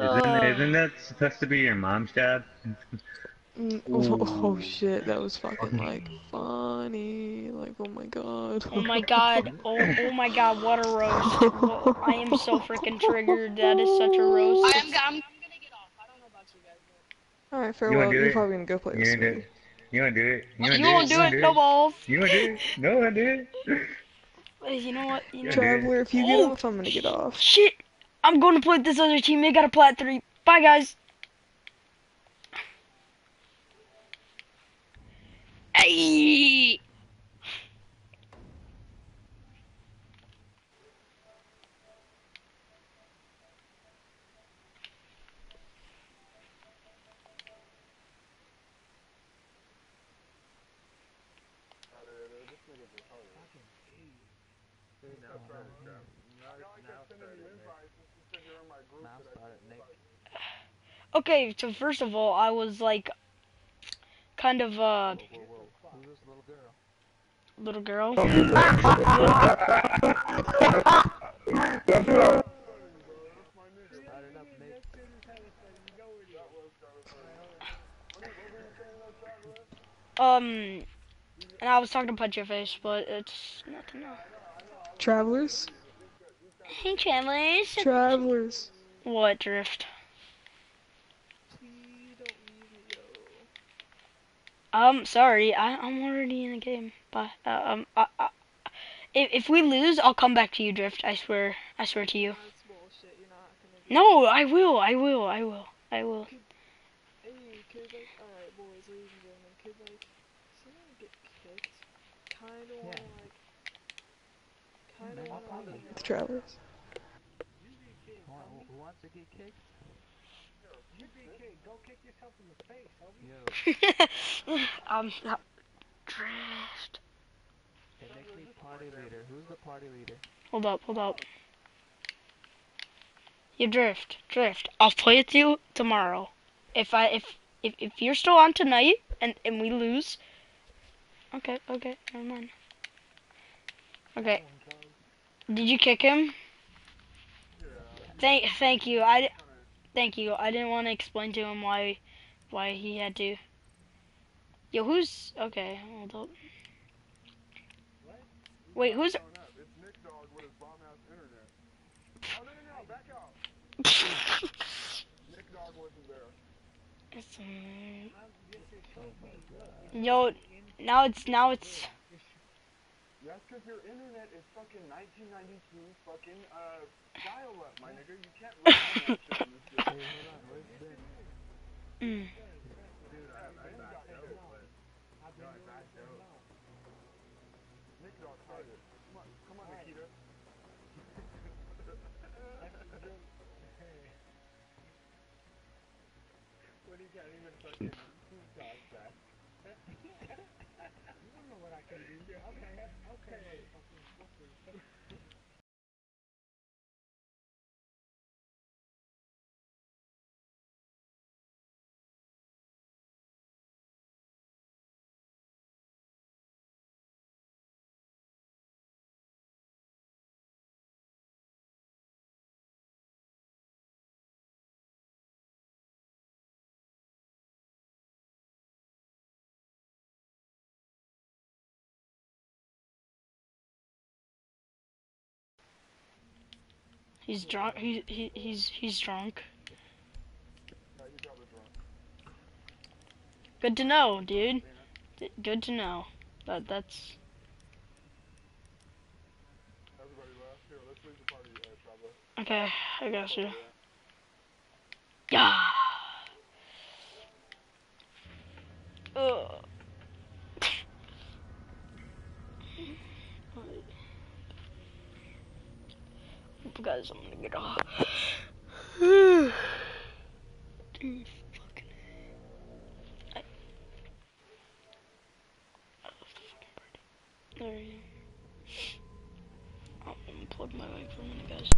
K: Isn't,
A: Uh,
K: isn't that supposed to be your mom's job?
I: Mm, oh, oh shit, that was fucking like funny. Like oh my god.
A: oh my god. Oh, oh my god, what a roast. Wha- I am so freaking triggered. That is such a roast.
D: I am go- I'm, I'm gonna get off. I don't know about you guys. But...
I: All right,
K: wanna
I: farewell.
K: do
I: You're probably gonna go play
K: You
I: with
K: wanna do it? You wanna do it? You wanna
A: You
K: do
A: won't
K: it?
A: do it, no balls.
K: You wanna do it? No, I do it.
A: Uh, You know what? You know
K: Yeah.
I: Traveler, if you get
A: Oh,
I: off, I'm gonna get off.
A: Shit! I'm going to play with this other team. They got a plat three. Bye, guys. Okay, so first of all, I was like, kind of uh,
M: Who's this little girl?
A: Little girl.
M: Start it up,
A: Um, and I was talking to Punch Your Face, but it's nothing else.
I: Travelers,
A: Hey, Travelers.
I: travelers.
A: What, Drift?
I: Please don't leave me, yo.
A: Um, sorry, I, I'm already in the game. Bye. Uh, um, I, I, if, if we lose, I'll come back to you, Drift. I swear. I swear to you.
I: That's bullshit. You're not gonna.
A: No, I will. I will. I will. I will.
I: Hey, could like, alright, boys, ladies and gentlemen, could like someone get kicked? Kinda wanna like, kinda
M: man,
I: wanna
M: I'll
I: like,
M: play.
I: with travelers.
M: Who, who wants to get kicked?
K: Go kick yourself in the.
M: Yo,
A: um, uh, Drift.
M: it makes me party leader. Who's the party leader?
A: Hold up. Hold up. You drift, drift. I'll play with you tomorrow. If I if if if you're still on tonight and and we lose. Okay, okay, never mind. Okay. Did you kick him? Thank, thank you. I, thank you. I didn't want to explain to him why, why he had to. Yo, who's okay? Hold up. Wait, who's?
M: It's Nick Dog with his bomb ass internet. Oh no no no, back out. Nick Dog wasn't there.
A: It's, um, Yo, now it's now it's.
M: That's because your internet is fucking 1992 fucking uh dial-up, my nigga. You can't run that shit on this bitch.
A: Mm.
M: Nick Dog hide it. Come on, come on, Nikita.
N: What do you
A: He's drunk. He, he he's he's drunk. Good to know, dude. Good to know. That that's.
M: Here, party,
A: Okay, I got you. Yeah. Ugh. Guys, I'm gonna get off. Dude, fucking. I... I fucking. There you go. I'm gonna plug my mic for a minute, guys.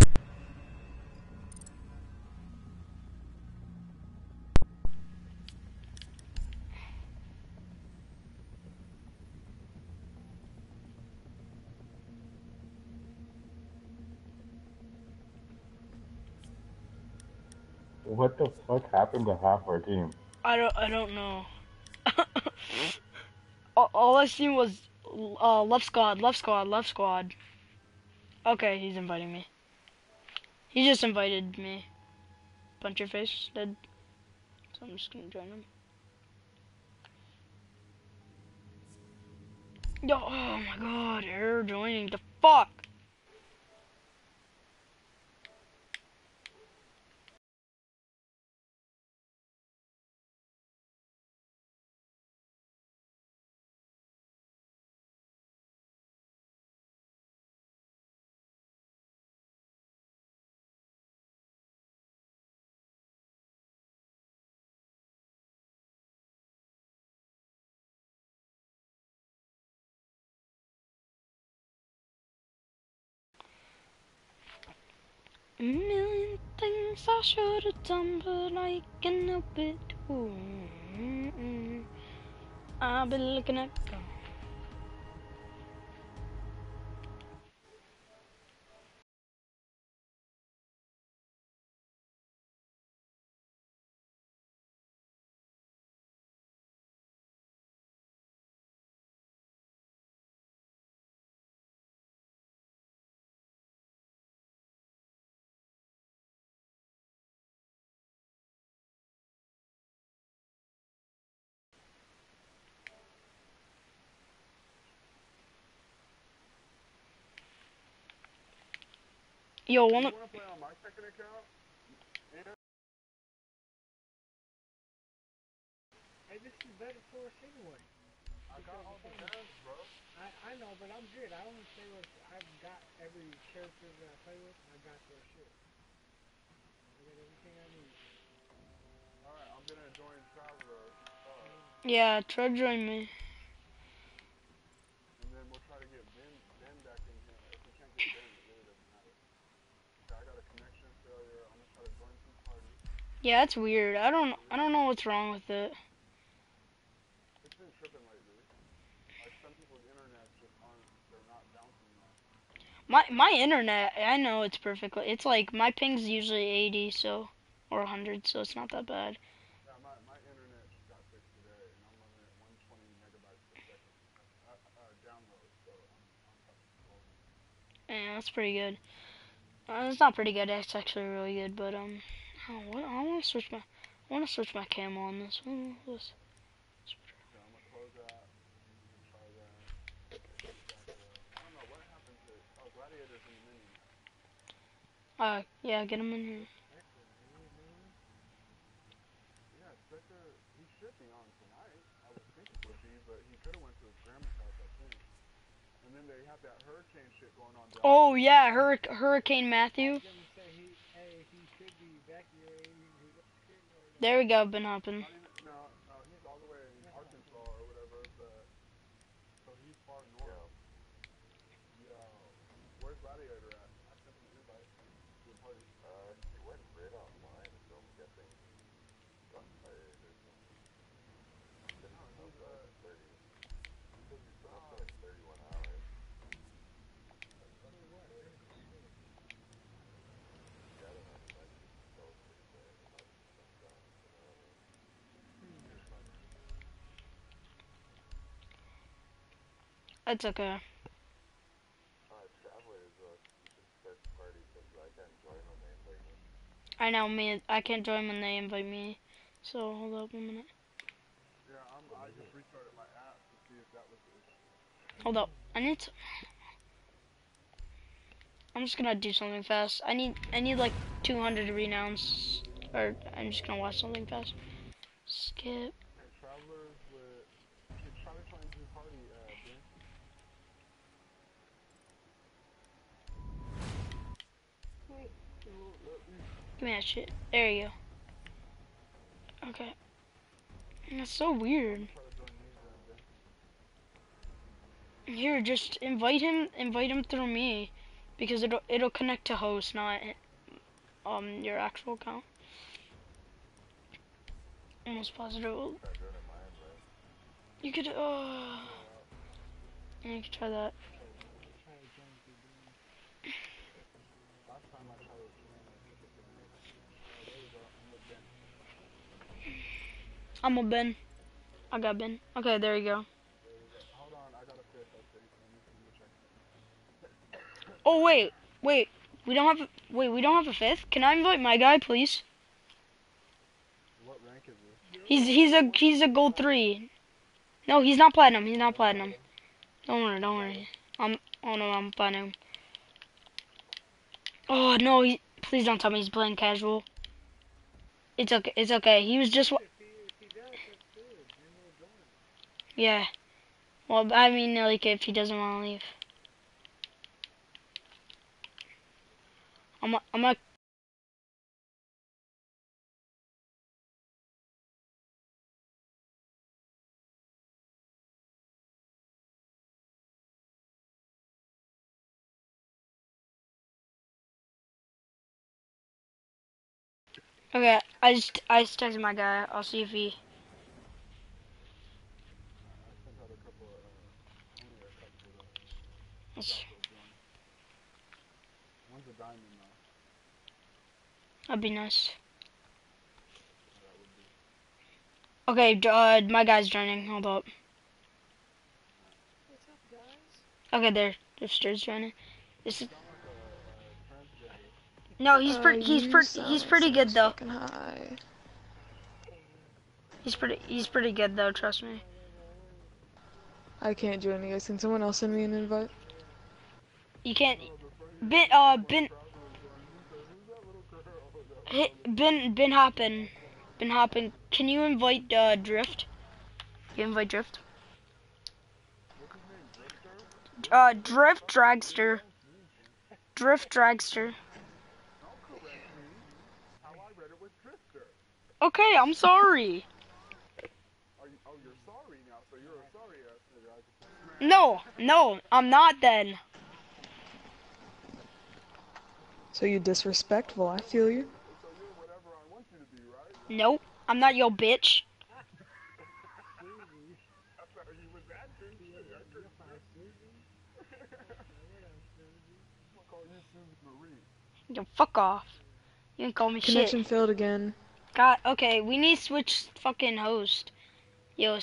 O: What the fuck happened to half our team?
A: I don't. I don't know. all, all I seen was uh, left squad, left squad, left squad. Okay, he's inviting me. He just invited me. Punch your face, dead. So I'm just gonna join him. Yo, oh my god, error joining. The fuck? A million things I should have done, but I can't help it. Ooh. I've been looking at.
N: Us anyway.
M: I all
N: know, but I'm good. I only play with, I've got every character that I play with, I got their shit. I got everything I need.
M: Alright, I'm gonna join
A: Yeah, try to join me.
M: and then we'll try to get Ben, Ben back in here. If we can't get Ben, it really doesn't matter. Okay, I got a connection failure. I'm gonna try to join some party.
A: Yeah, that's weird. I don't. I don't know what's wrong with it. My my internet, I know it's perfectly. It's like my ping's usually 80, so or 100, so it's not that bad.
M: Yeah, my, my internet got fixed today, and I'm running at 120 megabytes per second download, so I'm, I'm.
A: Yeah, that's pretty good. Uh, it's not pretty good. It's actually really good. But um, oh, what, I want to switch my, I want to switch my camo on this. one. This-. Uh, yeah, get him in here. Oh yeah, Hurric- Hurricane Matthew.
N: Then we say he, hey, he should be evacuated. He should
A: There we go. Been hopping.
M: Not even, no, no, he's all the way in Arkansas or whatever, but so he's far north. Yo, where's Gladiator at? I sent him an invite to a party.
P: Uh, he went right offline, so I'm guessing got tired or something. Been up for like 30. He says he's been up for like 31 hours. Yeah, I don't know, he might just fell asleep there. He might just been done, you know what I mean?
A: It's okay.
P: Uh, Travelers, uh, you should start the party okay. I
A: know me. I can't join when they invite me. So hold up a minute.
M: Yeah, I'm, I just restarted my app to see if that was the issue.
A: Hold up. I need to. I'm just gonna do something fast. I need. I need like 200 renowns. Or I'm just gonna watch something fast. Skip.
M: Hey, Travelers with. Hey, try to join the party, uh, Ben.
A: That shit. There you go. Okay. That's so weird. Here, just invite him. Invite him through me, because it'll it'll connect to host, not um your actual account. Almost positive. You could. Uh, you could try that.
N: try to join the
M: Last time I tried it, man, I think it didn't work. Oh, there we go. I'm with Ben.
A: I'm a Ben. I got Ben. Okay, there you go.
M: Hold on, I got a fifth, I think. Let me see which I
A: Oh wait, wait. We don't have. A, wait, we don't have a fifth. Can I invite my guy, please?
M: What rank is this?
A: He's he's a he's a gold three. No, he's not platinum. He's not platinum. Don't worry, don't worry. I'm. Oh no, I'm platinum. Oh no, he, please don't tell me he's playing casual. It's okay. It's okay. He was just. wa-
N: If he, if he does, that's good. Then we'll join him.
A: Yeah. Well, I mean, like if he doesn't want to leave. I'm. a- I'm a. Okay, I just I just texted my guy. I'll see if he.
M: I sent out a couple of, uh, only a couple of, uh,
A: Let's-
M: guys will join. One's a diamond though.
A: That'd be nice.
M: That would be.
A: Okay, uh, my guy's joining. Hold up.
Q: What's up, guys?
A: Okay, there. There's Sturz joining. This is. No, he's
I: Uh,
A: pretty. He's pretty. He's pretty good though.
I: high.
A: He's pretty. He's pretty good though. Trust me.
I: I can't join you guys. Can someone else send me an invite?
A: You can't. Ben. Uh. Ben. Hey, Ben. Ben Hoppin. Ben Hoppin. Can you invite uh Drift? You invite Drift. Uh, Drift Dragster. Drift Dragster.
M: How I read it was Drifter.
A: Okay, I'm sorry.
M: Are you, oh, you're sorry now, so you're a sorry ass nigga. I just smacked.
A: No, no, I'm not then.
I: So you disrespectful. I feel you.
M: So I want you to be, right?
A: Nope, I'm not your bitch.
M: You was acting. Shit, I couldn't- call you Susan Marie.
A: Yo, fuck off. You can call me
I: Connection
A: shit.
I: failed again.
A: God, okay, we need to switch fucking host. Yo.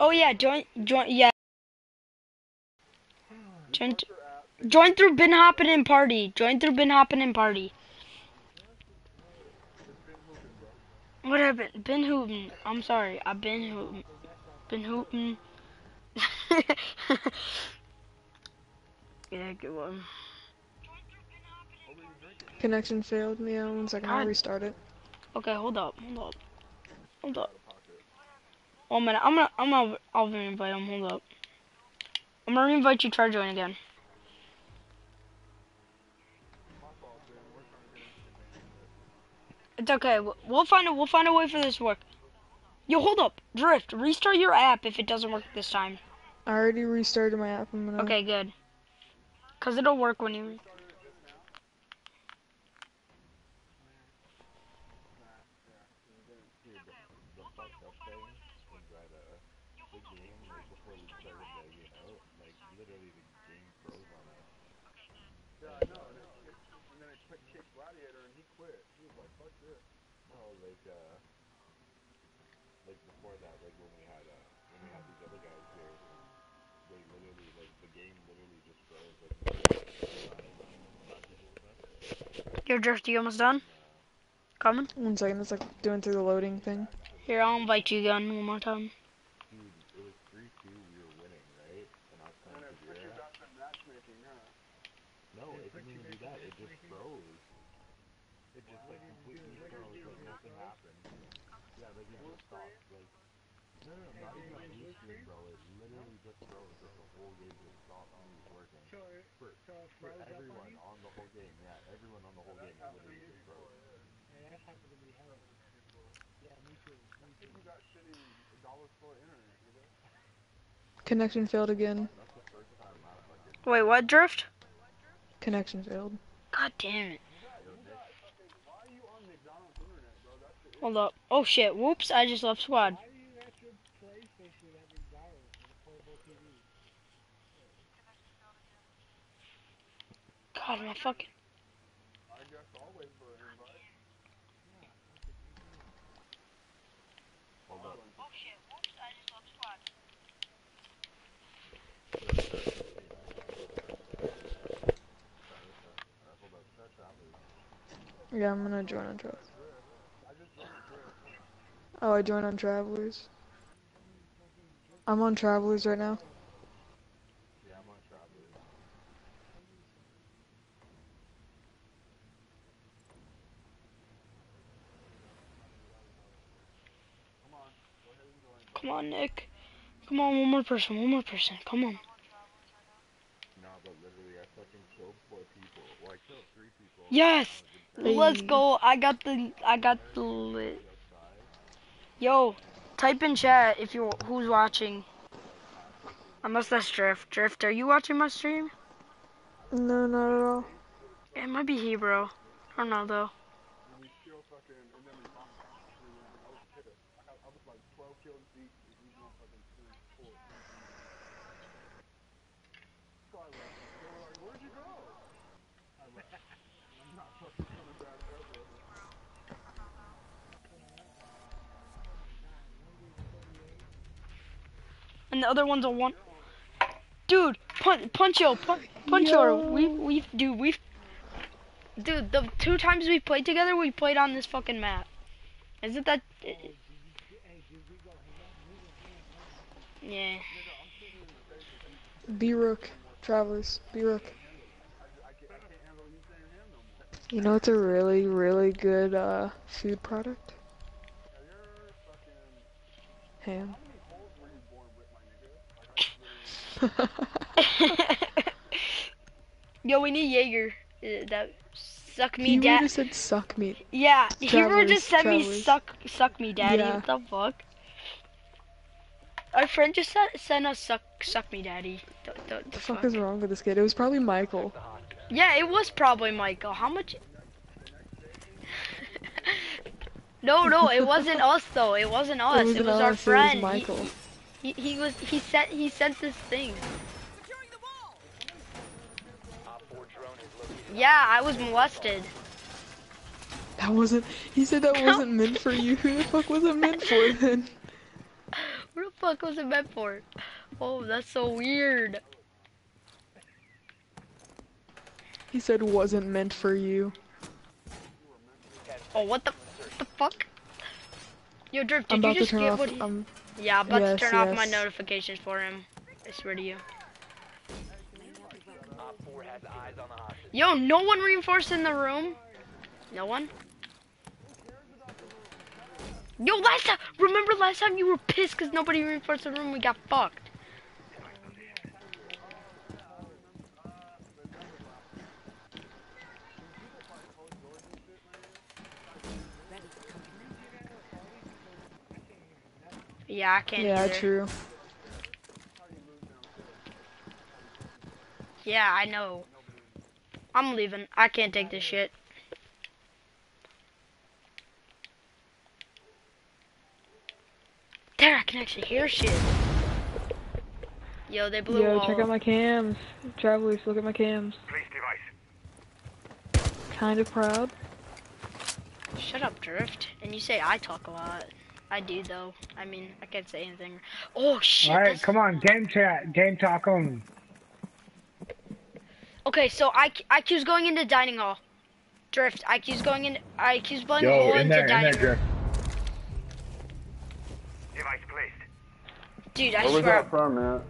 A: Oh yeah, join, join, yeah. Join, join through bin hopping and party. Join through bin hopping and party. What happened? Been hooting. I'm sorry. I've been hooting. Been hooting. yeah, good one.
I: Connection failed. Yeah, one second. I'll restart it.
A: Okay, hold up, hold up, hold up. One minute. I'm gonna, I'm gonna, I'll invite him. Hold up. I'm gonna invite you. To try join again. It's okay. We'll- find a, we'll find a way for this to work. Yo, hold up, Drift. Restart your app if it doesn't work this time.
I: I already restarted my app. I'm gonna.
A: Okay, good. Cause it'll work when you.
P: Dude, the, the fucked up thing was that, uh, the game, like, before we started lagging out, like, literally the game froze on us.
M: Yeah, I know. And, it, it, and then it quit kicked Gladiator and he quit. He was like, fuck this.
P: No, like, uh, like, before that, like, when we had, uh, when we had these other guys here, they literally, like, the game literally just froze, like,
A: Yo, Drift, you almost done? Coming?
I: One second. It's like doing through the loading thing.
A: Here, I'll invite you again one more time.
P: dude, it was 3-2, we were winning, right? And I was
M: And
P: playing
M: it put you Caveira. matchmaking, huh?
P: No, it didn't even do that, it just froze. It just, like, completely froze, like, nothing happened. Yeah, like, it just stopped, like, no, no, not even on blue screen, bro, it literally just froze, like, the whole game just stopped and was working.
N: So
P: For,
N: so
P: for
N: froze up on
P: everyone on the whole game, yeah, everyone on the whole game, it literally just froze.
N: Yeah, that's happened to me hella. Yeah, me too. Me too.
M: You got shitty dollar store internet, nigga.
I: Connection failed again.
P: That's the first time I fucking,
A: Wait, what, Drift?
I: Connection failed.
A: God damn it.
M: Why are you on McDonald's internet, bro? That's the
A: Hold up. Oh shit. Whoops, I just left squad.
N: Why do you got your PlayStation at McDonald's with a portable TV?
A: God, my fucking.
M: I guess I'll wait for an invite.
P: hold up. Uh, hold up, start traveling.
I: Yeah, I'm gonna join on Travelers. Oh, I joined on Travelers. I'm on Travelers right now.
P: Yeah, I'm on travelers.
A: Come on, Nick. Come on, one more person. One more person. Come on.
P: Nah, but literally, I fucking killed four people. Well, I killed three people.
A: Yes. Let's go. I got the. I got the. Lit. Yo, type in chat if you who's watching. Unless that's Drift. Drift, are you watching my stream?
I: No, not at all.
A: It might be Hebrew. I don't know though.
M: And we still fucking, and then we bombed actually, I was pissed. I, I was like 12 kills deep, and these motherfuckers threw four. So I left. They were like, where'd you go? I left. I'm not fucking coming back ever.
A: And the other one's a one. Dude, punch, Puncho, punch, Puncho. We, we, dude, we, dude, the two times we played together, we played on this fucking map. Isn't that? Yeah.
I: B Rook. Travelers. B Rook. You know it's a really, really good uh, food product? Ham.
A: Yo, we need Jaeger. Uh, That suck me,
I: He
A: dad.
I: just said suck meat.
A: Yeah, Hero
I: Travelers,
A: just sent me suck, suck me, daddy.
I: Yeah.
A: What the fuck? Our friend just sent, sent us suck, suck me, daddy. The, the, the
I: The fuck is wrong with this kid? It was probably Michael.
A: Yeah, it was probably Michael. How much? no, no, it wasn't us though. It wasn't us. It,
I: wasn't
A: was our
I: us, it was
A: friend.
I: Michael.
A: He, he, he was he sent he sent this thing. Yeah, I was molested.
F: That wasn't. He said that wasn't meant for you. Who the fuck was it meant for then?
A: Who the fuck was it meant for? Oh, that's so weird.
F: He said wasn't meant for you.
A: Oh, what the, what the fuck? Yo, Drift, did
F: I'm you
A: just get
F: off,
A: what he... Yeah, I'm about
F: Yes,
A: to turn off my notifications for him. I swear to you.
C: Op 4 has eyes on the hostage.
A: Yo, no one reinforced in the room? No one? Yo, last time, remember last time you were pissed because nobody reinforced the room? We got fucked. Yeah, I can't
F: yeah,
A: either.
F: true.
A: Yeah, I know. I'm leaving. I can't take this shit. There, I can actually hear shit. Yo, they blew
F: Yo,
A: all.
F: check out my cams. Travelers, look at my cams. Kind of proud.
A: Shut up, Drift. And you say I talk a lot. I do though. I mean, I can't say anything. Oh shit.
L: All right,
A: that's-
L: come on, game chat, game talk only.
A: Okay, so I IQ's going into dining hall. Drift. IQ's going in. IQ's blowing
P: Yo,
A: hole
P: in
A: into
P: there, in
A: dining
P: there,
A: room.
P: Drift.
A: Dude, I
E: Where was that from, man?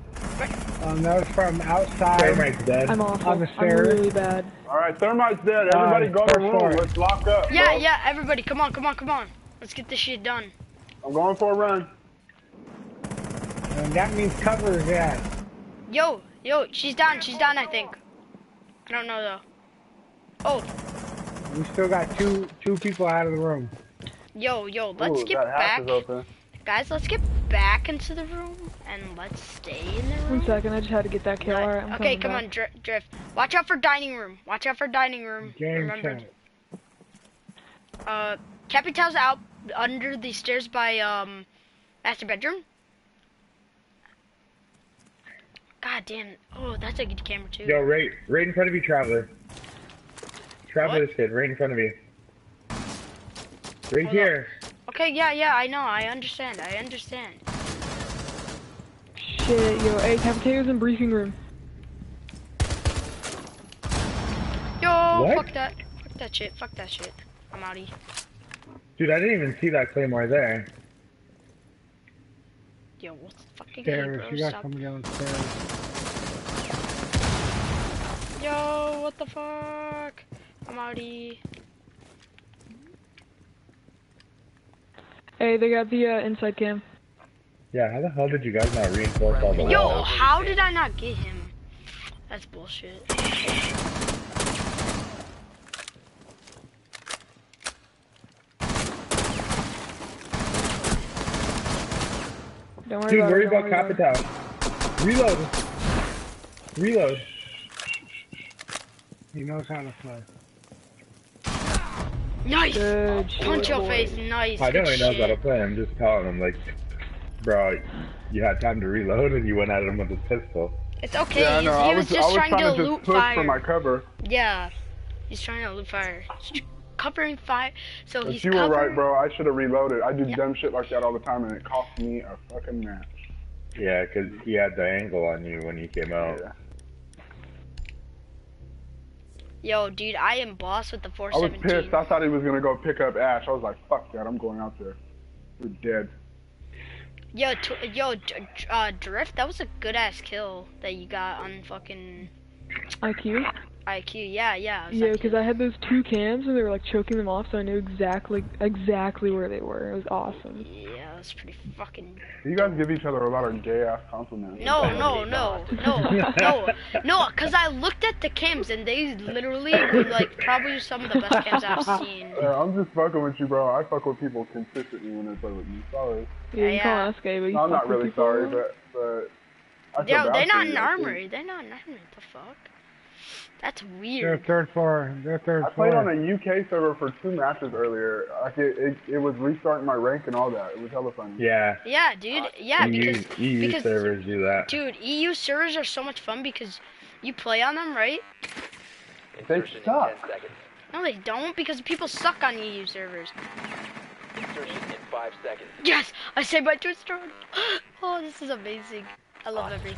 L: Um, that was from outside
P: Thermite's dead.
F: I'm awful.
L: on the
F: I'm really bad.
E: All right, thermite's dead. Everybody
L: Uh,
E: go to
L: first
E: room. Let's lock up.
A: Yeah,
E: bro.
A: yeah. Everybody, come on, come on, come on. Let's get this shit done.
E: I'm going for a run.
L: And that means cover is that.
A: Yo, yo, she's down. She's down. I think. I don't know though. Oh,
L: We still got two two people out of the room.
A: yo, yo. Let's
E: Ooh,
A: get back, guys. Let's get back into the room and let's stay in the room.
F: One second, I just had to get that kill.
A: Let-
F: Alright,
A: okay, come
F: back.
A: on, Dri- Drift. Watch out for dining room. Watch out for dining room.
L: Game
A: Remember,
L: chat.
A: uh, Capitão's out under the stairs by um, master bedroom. God damn. Oh, that's a good camera too.
P: Yo, right, right in front of you, Traveler. Traveler
A: What?
P: this kid, right in front of you. Right
A: Hold
P: here.
A: Okay, yeah, yeah, I know. I understand. I understand.
F: Shit, yo, hey, cafeteria's in briefing room.
A: Yo,
P: What?
A: fuck that. Fuck that shit. Fuck that shit. I'm outie.
P: Dude, I didn't even see that claymore there.
A: Yo, what's the fucking
L: Stairs.
A: bro?
L: You got
A: Stop.
L: somebody downstairs.
A: Yo, what the fuck? I'm outie.
F: Hey, they got the uh, inside cam.
P: Yeah, how the hell did you guys not reinforce all the
A: Yo,
P: walls?
A: how did I not get him? That's bullshit.
F: Don't worry
P: Dude,
F: about
P: worry
F: it.
P: about
F: worry about.
P: Capitão. Reload. Reload.
L: He knows how to play.
A: Nice!
F: Good
A: Punch your
F: boy.
A: face, nice.
P: I know
A: good
P: he knows how to play. I'm just telling him, like, bro, you had time to reload and you went at him with a pistol.
A: It's okay,
E: yeah, I
A: he's-
E: know.
A: he
E: I
A: was,
E: was,
A: just
E: I was
A: trying,
E: trying
A: to
E: to just
A: loot
E: push
A: fire.
E: for my cover.
A: Yeah, he's trying to loot fire. He's covering fire, so
E: But
A: he's
E: you were right, bro. I should have reloaded. I do
A: Yeah.
E: dumb shit like that all the time, and it cost me a fucking match.
P: Yeah, 'cause he had the angle on you when you came out.
E: Yeah.
A: Yo, dude, I am boss with the
E: I was
A: 417.
E: pissed. I thought he was gonna go pick up Ash. I was like, fuck that. I'm going out there. We're dead.
A: Yo, t- yo, d- d- uh, Drift, that was a good ass kill that you got on fucking
F: IQ?
A: IQ. Yeah, yeah.
F: Yeah, because I had those two cams and they were like choking them off, so I knew exactly exactly where they were. It was awesome.
A: Yeah, that was pretty fucking.
E: You guys give each other a lot of gay ass compliments.
A: No, no, no, no, no, no. Because I looked at the cams and they literally were like probably some of the best cams I've seen.
E: Yeah, I'm just fucking with you, bro. I fuck with people consistently when they play with me. Sorry.
F: Yeah, you
A: Yeah.
F: call us gay, but you
E: No, I'm not really sorry, but but. I feel
A: Yo,
E: bad
A: they're not
E: you,
A: in
E: I
A: armory. They're not in armory. The fuck? That's
L: They're
A: weird.
L: third floor. They're third
E: I played
L: floor.
E: on a UK server for two matches earlier. Like it, it, it was restarting my rank and all that. It was hella funny.
P: Yeah.
A: Yeah, dude. Yeah,
P: EU,
A: because
P: EU
A: because-
P: servers do that.
A: dude, EU servers are so much fun because you play on them, right?
C: Insertion in
E: suck.
A: No, they don't because people suck on EU servers.
C: Insertion in 5 seconds.
A: Yes, I saved my Twitch drone. Oh, this is amazing. I love
C: Hostage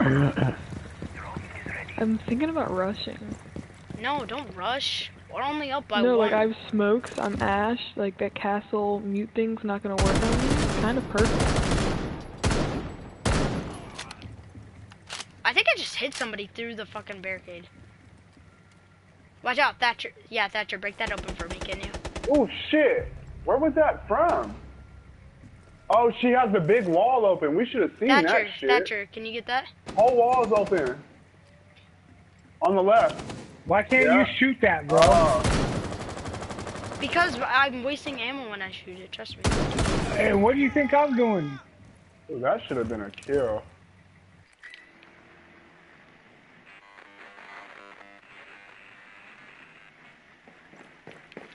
A: everything.
C: found.
F: I'm thinking about rushing.
A: No, don't rush. We're only up by
F: no,
A: one.
F: like I have smokes. I'm Ash. Like that castle mute thing's not gonna work on me. It's kind of perfect.
A: I think I just hit somebody through the fucking barricade. Watch out, Thatcher. Yeah, Thatcher, break that open for me, can you?
E: Oh shit! Where was that from? Oh, she has the big wall open. We should have seen
A: Thatcher,
E: that shit.
A: Thatcher, can you get that?
E: Whole wall's open. On the left.
L: Why can't
E: Yeah.
L: you shoot that, bro?
E: Oh,
A: Because I'm wasting ammo when I shoot it, trust me.
L: Hey, what do you think I'm doing?
E: dude, that should have been a kill.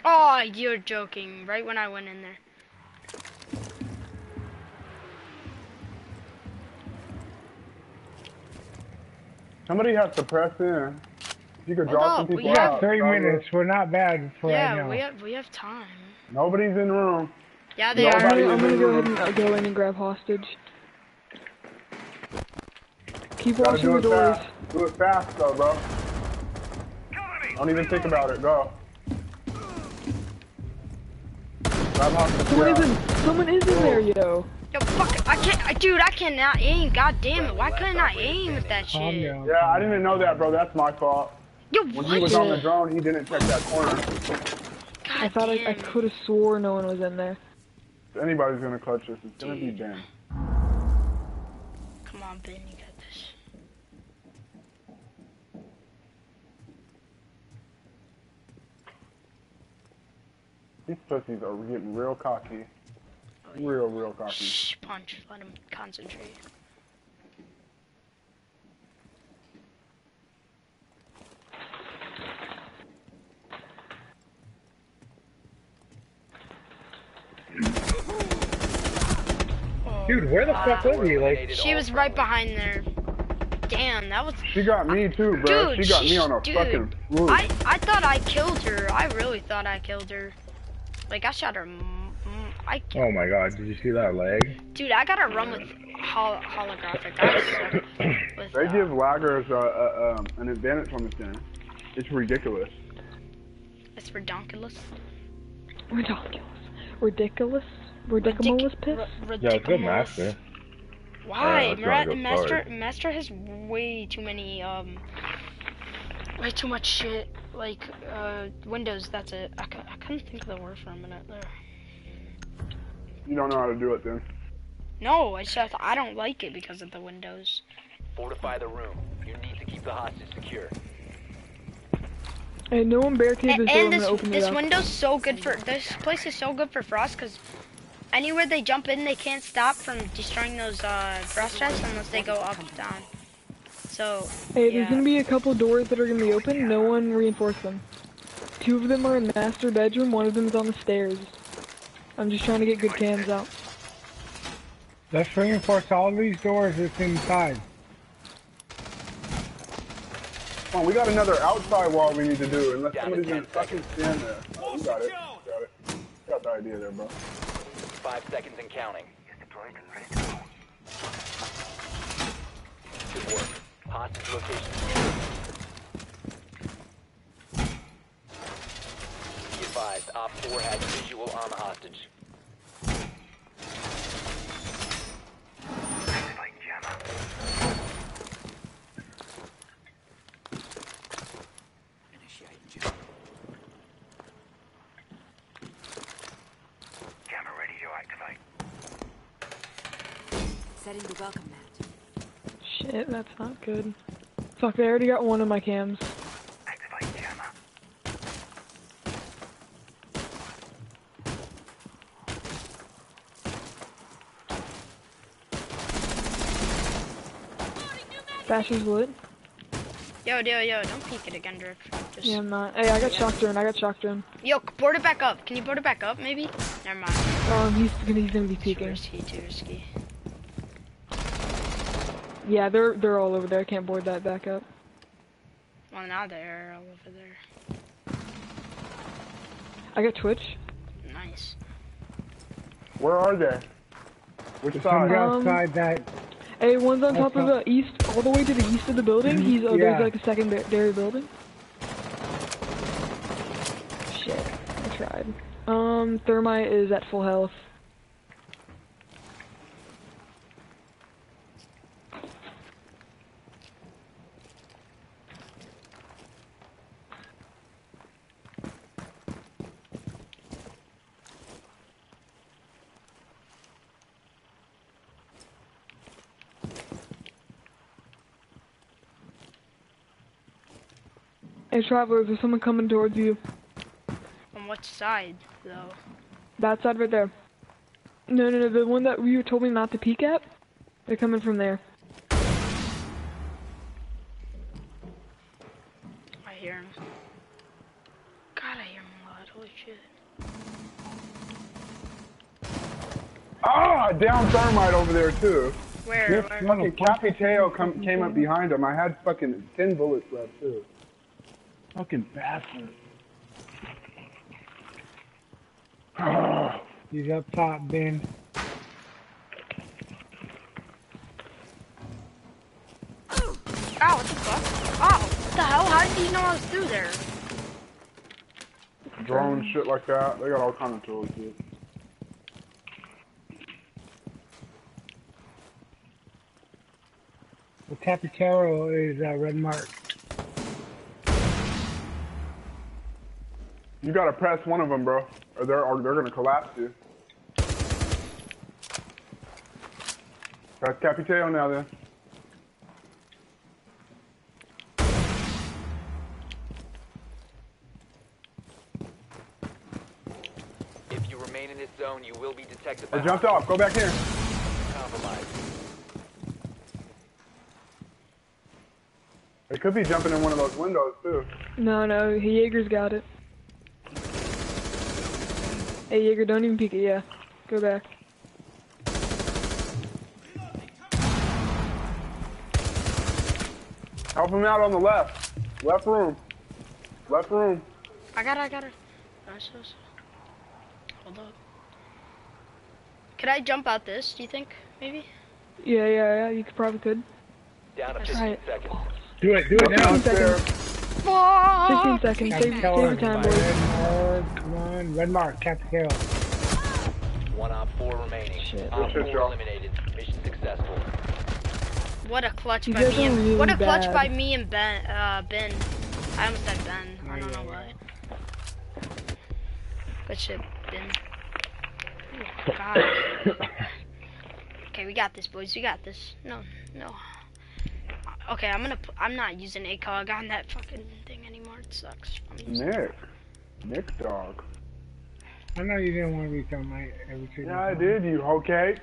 A: Oh, you're joking. Right when I went in there.
E: Somebody has to press in. You could
A: Hold
E: draw some people.
A: up, we
E: people
A: have
E: out.
L: Three
E: probably.
L: minutes. We're not bad for right
A: yeah, we have we have time.
E: Nobody's in the room.
A: Yeah, they
E: No,
F: I'm
A: are.
F: Gonna, I'm gonna go
E: the
F: ahead and go in and grab hostage. Keep
E: Gotta
F: watching the doors.
E: fast. Do it fast though, bro. Don't even think about it. Go. Grab hostage.
F: Someone
E: yeah.
F: is in. Someone is in there, yo.
A: Yo, fuck! it, I can't. I, dude, I cannot aim. God damn it! Why couldn't I aim with that shit?
E: Yeah, I didn't know that, bro. That's my fault.
A: Yo,
E: When
A: what?
E: he was on the drone, he didn't check that corner.
F: I thought I, I could have swore no one was in there.
E: If anybody's gonna clutch this, it's gonna be Ben.
A: Come on, Ben, you got this.
E: These pussies are getting real cocky. Real, real cocky.
A: Shh, punch. Let him concentrate.
L: Dude, where the fuck was he? Like,
A: She
C: all
A: was right behind there. Damn, that was.
E: She got me too, bro.
A: Dude,
E: she got me on a
A: dude,
E: fucking roof.
A: I I thought I killed her. I really thought I killed her. Like I shot her. I
P: Oh my god, did you see that leg?
A: dude, I gotta run with hol- holographic. I with,
E: They
A: uh,
E: give laggers uh, uh, um, an advantage on this game. It's ridiculous.
A: It's ridiculous.
F: Ridiculous. Ridiculous. Ridiculous piss.
A: R-
P: Yeah, it's good master.
A: Why?
P: let's go
A: Master
P: forward.
A: Master has way too many um way too much shit like uh Windows. That's it. I, cou- I couldn't think of the word for a minute there.
E: You don't know how to do it then.
A: No, it's just I don't like it because of the Windows.
C: Fortify the room. You need to keep the hostage secure.
F: Hey, no one barricade
A: And,
F: this door. I'm
A: and this
F: gonna open it
A: this
F: up.
A: window's so good for this place is so good for frost because anywhere they jump in, they can't stop from destroying those uh frost traps unless they go up and down. So
F: Hey,
A: yeah.
F: there's gonna be a couple doors that are gonna be open. No one reinforce them. Two of them are in master bedroom. One of them is on the stairs. I'm just trying to get good cams out.
L: let's reinforce all these doors that's inside.
E: Come on, we got another outside wall we need to do, unless
C: Down to
E: somebody's gonna fucking stand there. Oh, you got it. Got it. Got the idea there, bro.
C: Five seconds and counting. Good work. Hostage location. Be advised, Op 4 has visual on the hostage.
R: Setting the welcome mat.
F: Shit, that's not good. Fuck, I already got one of my cams. Bash is lit.
A: yo yo yo, don't peek it again, Drip. Just
F: Yeah, I'm not. Hey, I got shock drone. I got shock drone.
A: yo, board it back up. Can you board it back up, maybe? Never mind.
F: Um, he's gonna he's gonna be
A: Too
F: peeking.
A: risky, too risky.
F: Yeah, they're they're all over there. I can't board that back up.
A: Well, now they're all over there.
F: I got Twitch.
A: Nice.
E: Where are they? Which
L: There's
E: side?
L: somebody
F: Um,
L: outside that.
F: Hey, one's on top of the east, all the way to the east of the building. He's uh,
L: Yeah.
F: there's like a secondary building. Shit, I tried. Um, thermite is at full health. Hey, travelers, there's someone coming towards you.
A: On what side, though?
F: That side right there. No, no, no, the one that you told me not to peek at. They're coming from there.
A: I hear him. God, I hear him a lot. Holy shit.
E: Ah, down thermite over there too.
A: Where?
E: This
A: Where?
E: fucking Capitão come, came up behind him. I had fucking ten bullets left too. Fucking bastard.
L: He's up top, Ben.
A: Ow, what the fuck? Ow, what the hell? How did he know I was through there?
E: Drone shit like that. They got all kind of tools, dude.
L: The Tapatero is uh, red mark.
E: You gotta press one of them, bro, or they're or they're gonna collapse you. Press Capitão now, then.
C: If you remain in this zone, you will be detected I
E: jumped off. Go back here.
C: compromise.
E: They could be jumping in one of those windows too.
F: No, no, Jaeger's got it. Hey, Jaeger, don't even peek it, yeah. Go back.
E: Help him out on the left. Left room. Left room.
A: I got it, I got it. Nice, nice. Hold up. Could I jump out this, do you think? Maybe?
F: Yeah, yeah, yeah, you could, probably could.
C: Down to 15
F: right.
C: seconds.
L: Do it, do it now.
F: 15 seconds. 15
A: Fuck!
F: seconds. Save, save
L: Tapatero
F: your time, boys.
L: red mark, one, red mark, Tapatero.
C: One op four remaining.
F: Shit.
C: Op
E: Good shit,
C: four eliminated. Mission successful.
A: What a clutch
F: You
A: by me and
F: really
A: what a clutch
F: bad.
A: by me and Ben. Uh, Ben. I almost said Ben. I don't know why. Good shit, Ben. Oh, God. okay, we got this, boys. We got this. No, no. Okay, I'm gonna. P- I'm not using ACOG on that fucking thing anymore. It sucks.
E: Nick. Nick dog.
L: I know you didn't want to reach on my every single
E: Yeah, I did, you hoe cake.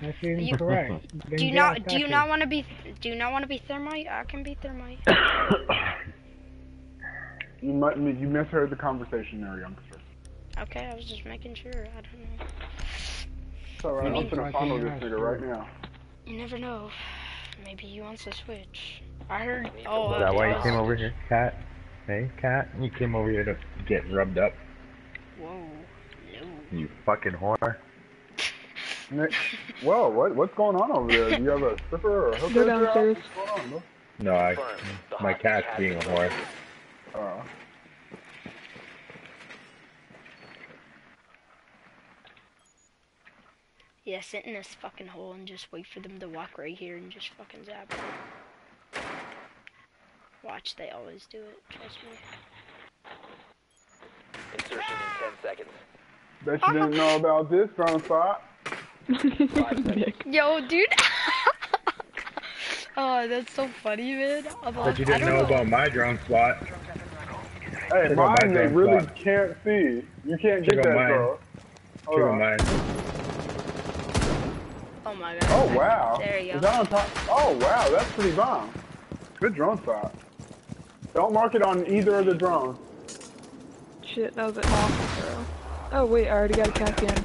L: That's
A: You-
L: incorrect.
A: Do
L: Then
A: you not?
L: off
A: Do you not want to be? Do you not want to be thermite? I can be thermite.
E: You mu- you misheard the conversation there, youngster.
A: Okay, I was just making sure. I don't know.
E: It's alright, I'm
L: mean-
E: gonna follow this nigga right now.
A: You never know. Maybe he wants to switch. I heard. Oh,
P: Is that why you came over here, Cat? Hey, Cat? You came over here to get rubbed up,
A: Whoa. No.
P: you fucking whore.
E: Nick, whoa, what what's going on over there? Do you have a stripper or a hooker?
F: Go
E: at
F: downstairs.
E: What's going on.
P: No, I, my
C: hostage
P: cat's being a
C: been
P: whore.
E: Uh,
A: Yeah, sit in this fucking hole and just wait for them to walk right here and just fucking zap them. Watch, they always do it. Trust me.
C: Insertion in 10 seconds.
E: bet you didn't know about this drone spot.
A: Yo, dude. oh, that's so funny, man. I'm
P: But
A: like,
P: you didn't
A: don't
P: know about my drone spot.
E: Hey,
P: Check out
E: mine they really
P: spot.
E: can't see. You can't
P: Check
E: get that,
P: mine.
E: bro. Hold
P: Check
E: on.
P: mine.
A: Oh my oh, god.
E: Oh wow.
A: There you
E: Is
A: go.
E: that on top? Oh wow, that's pretty bomb. Good drone spot. Don't mark it on either of the drones.
F: Shit, that was an awful throw. Oh wait, I already got a cat in.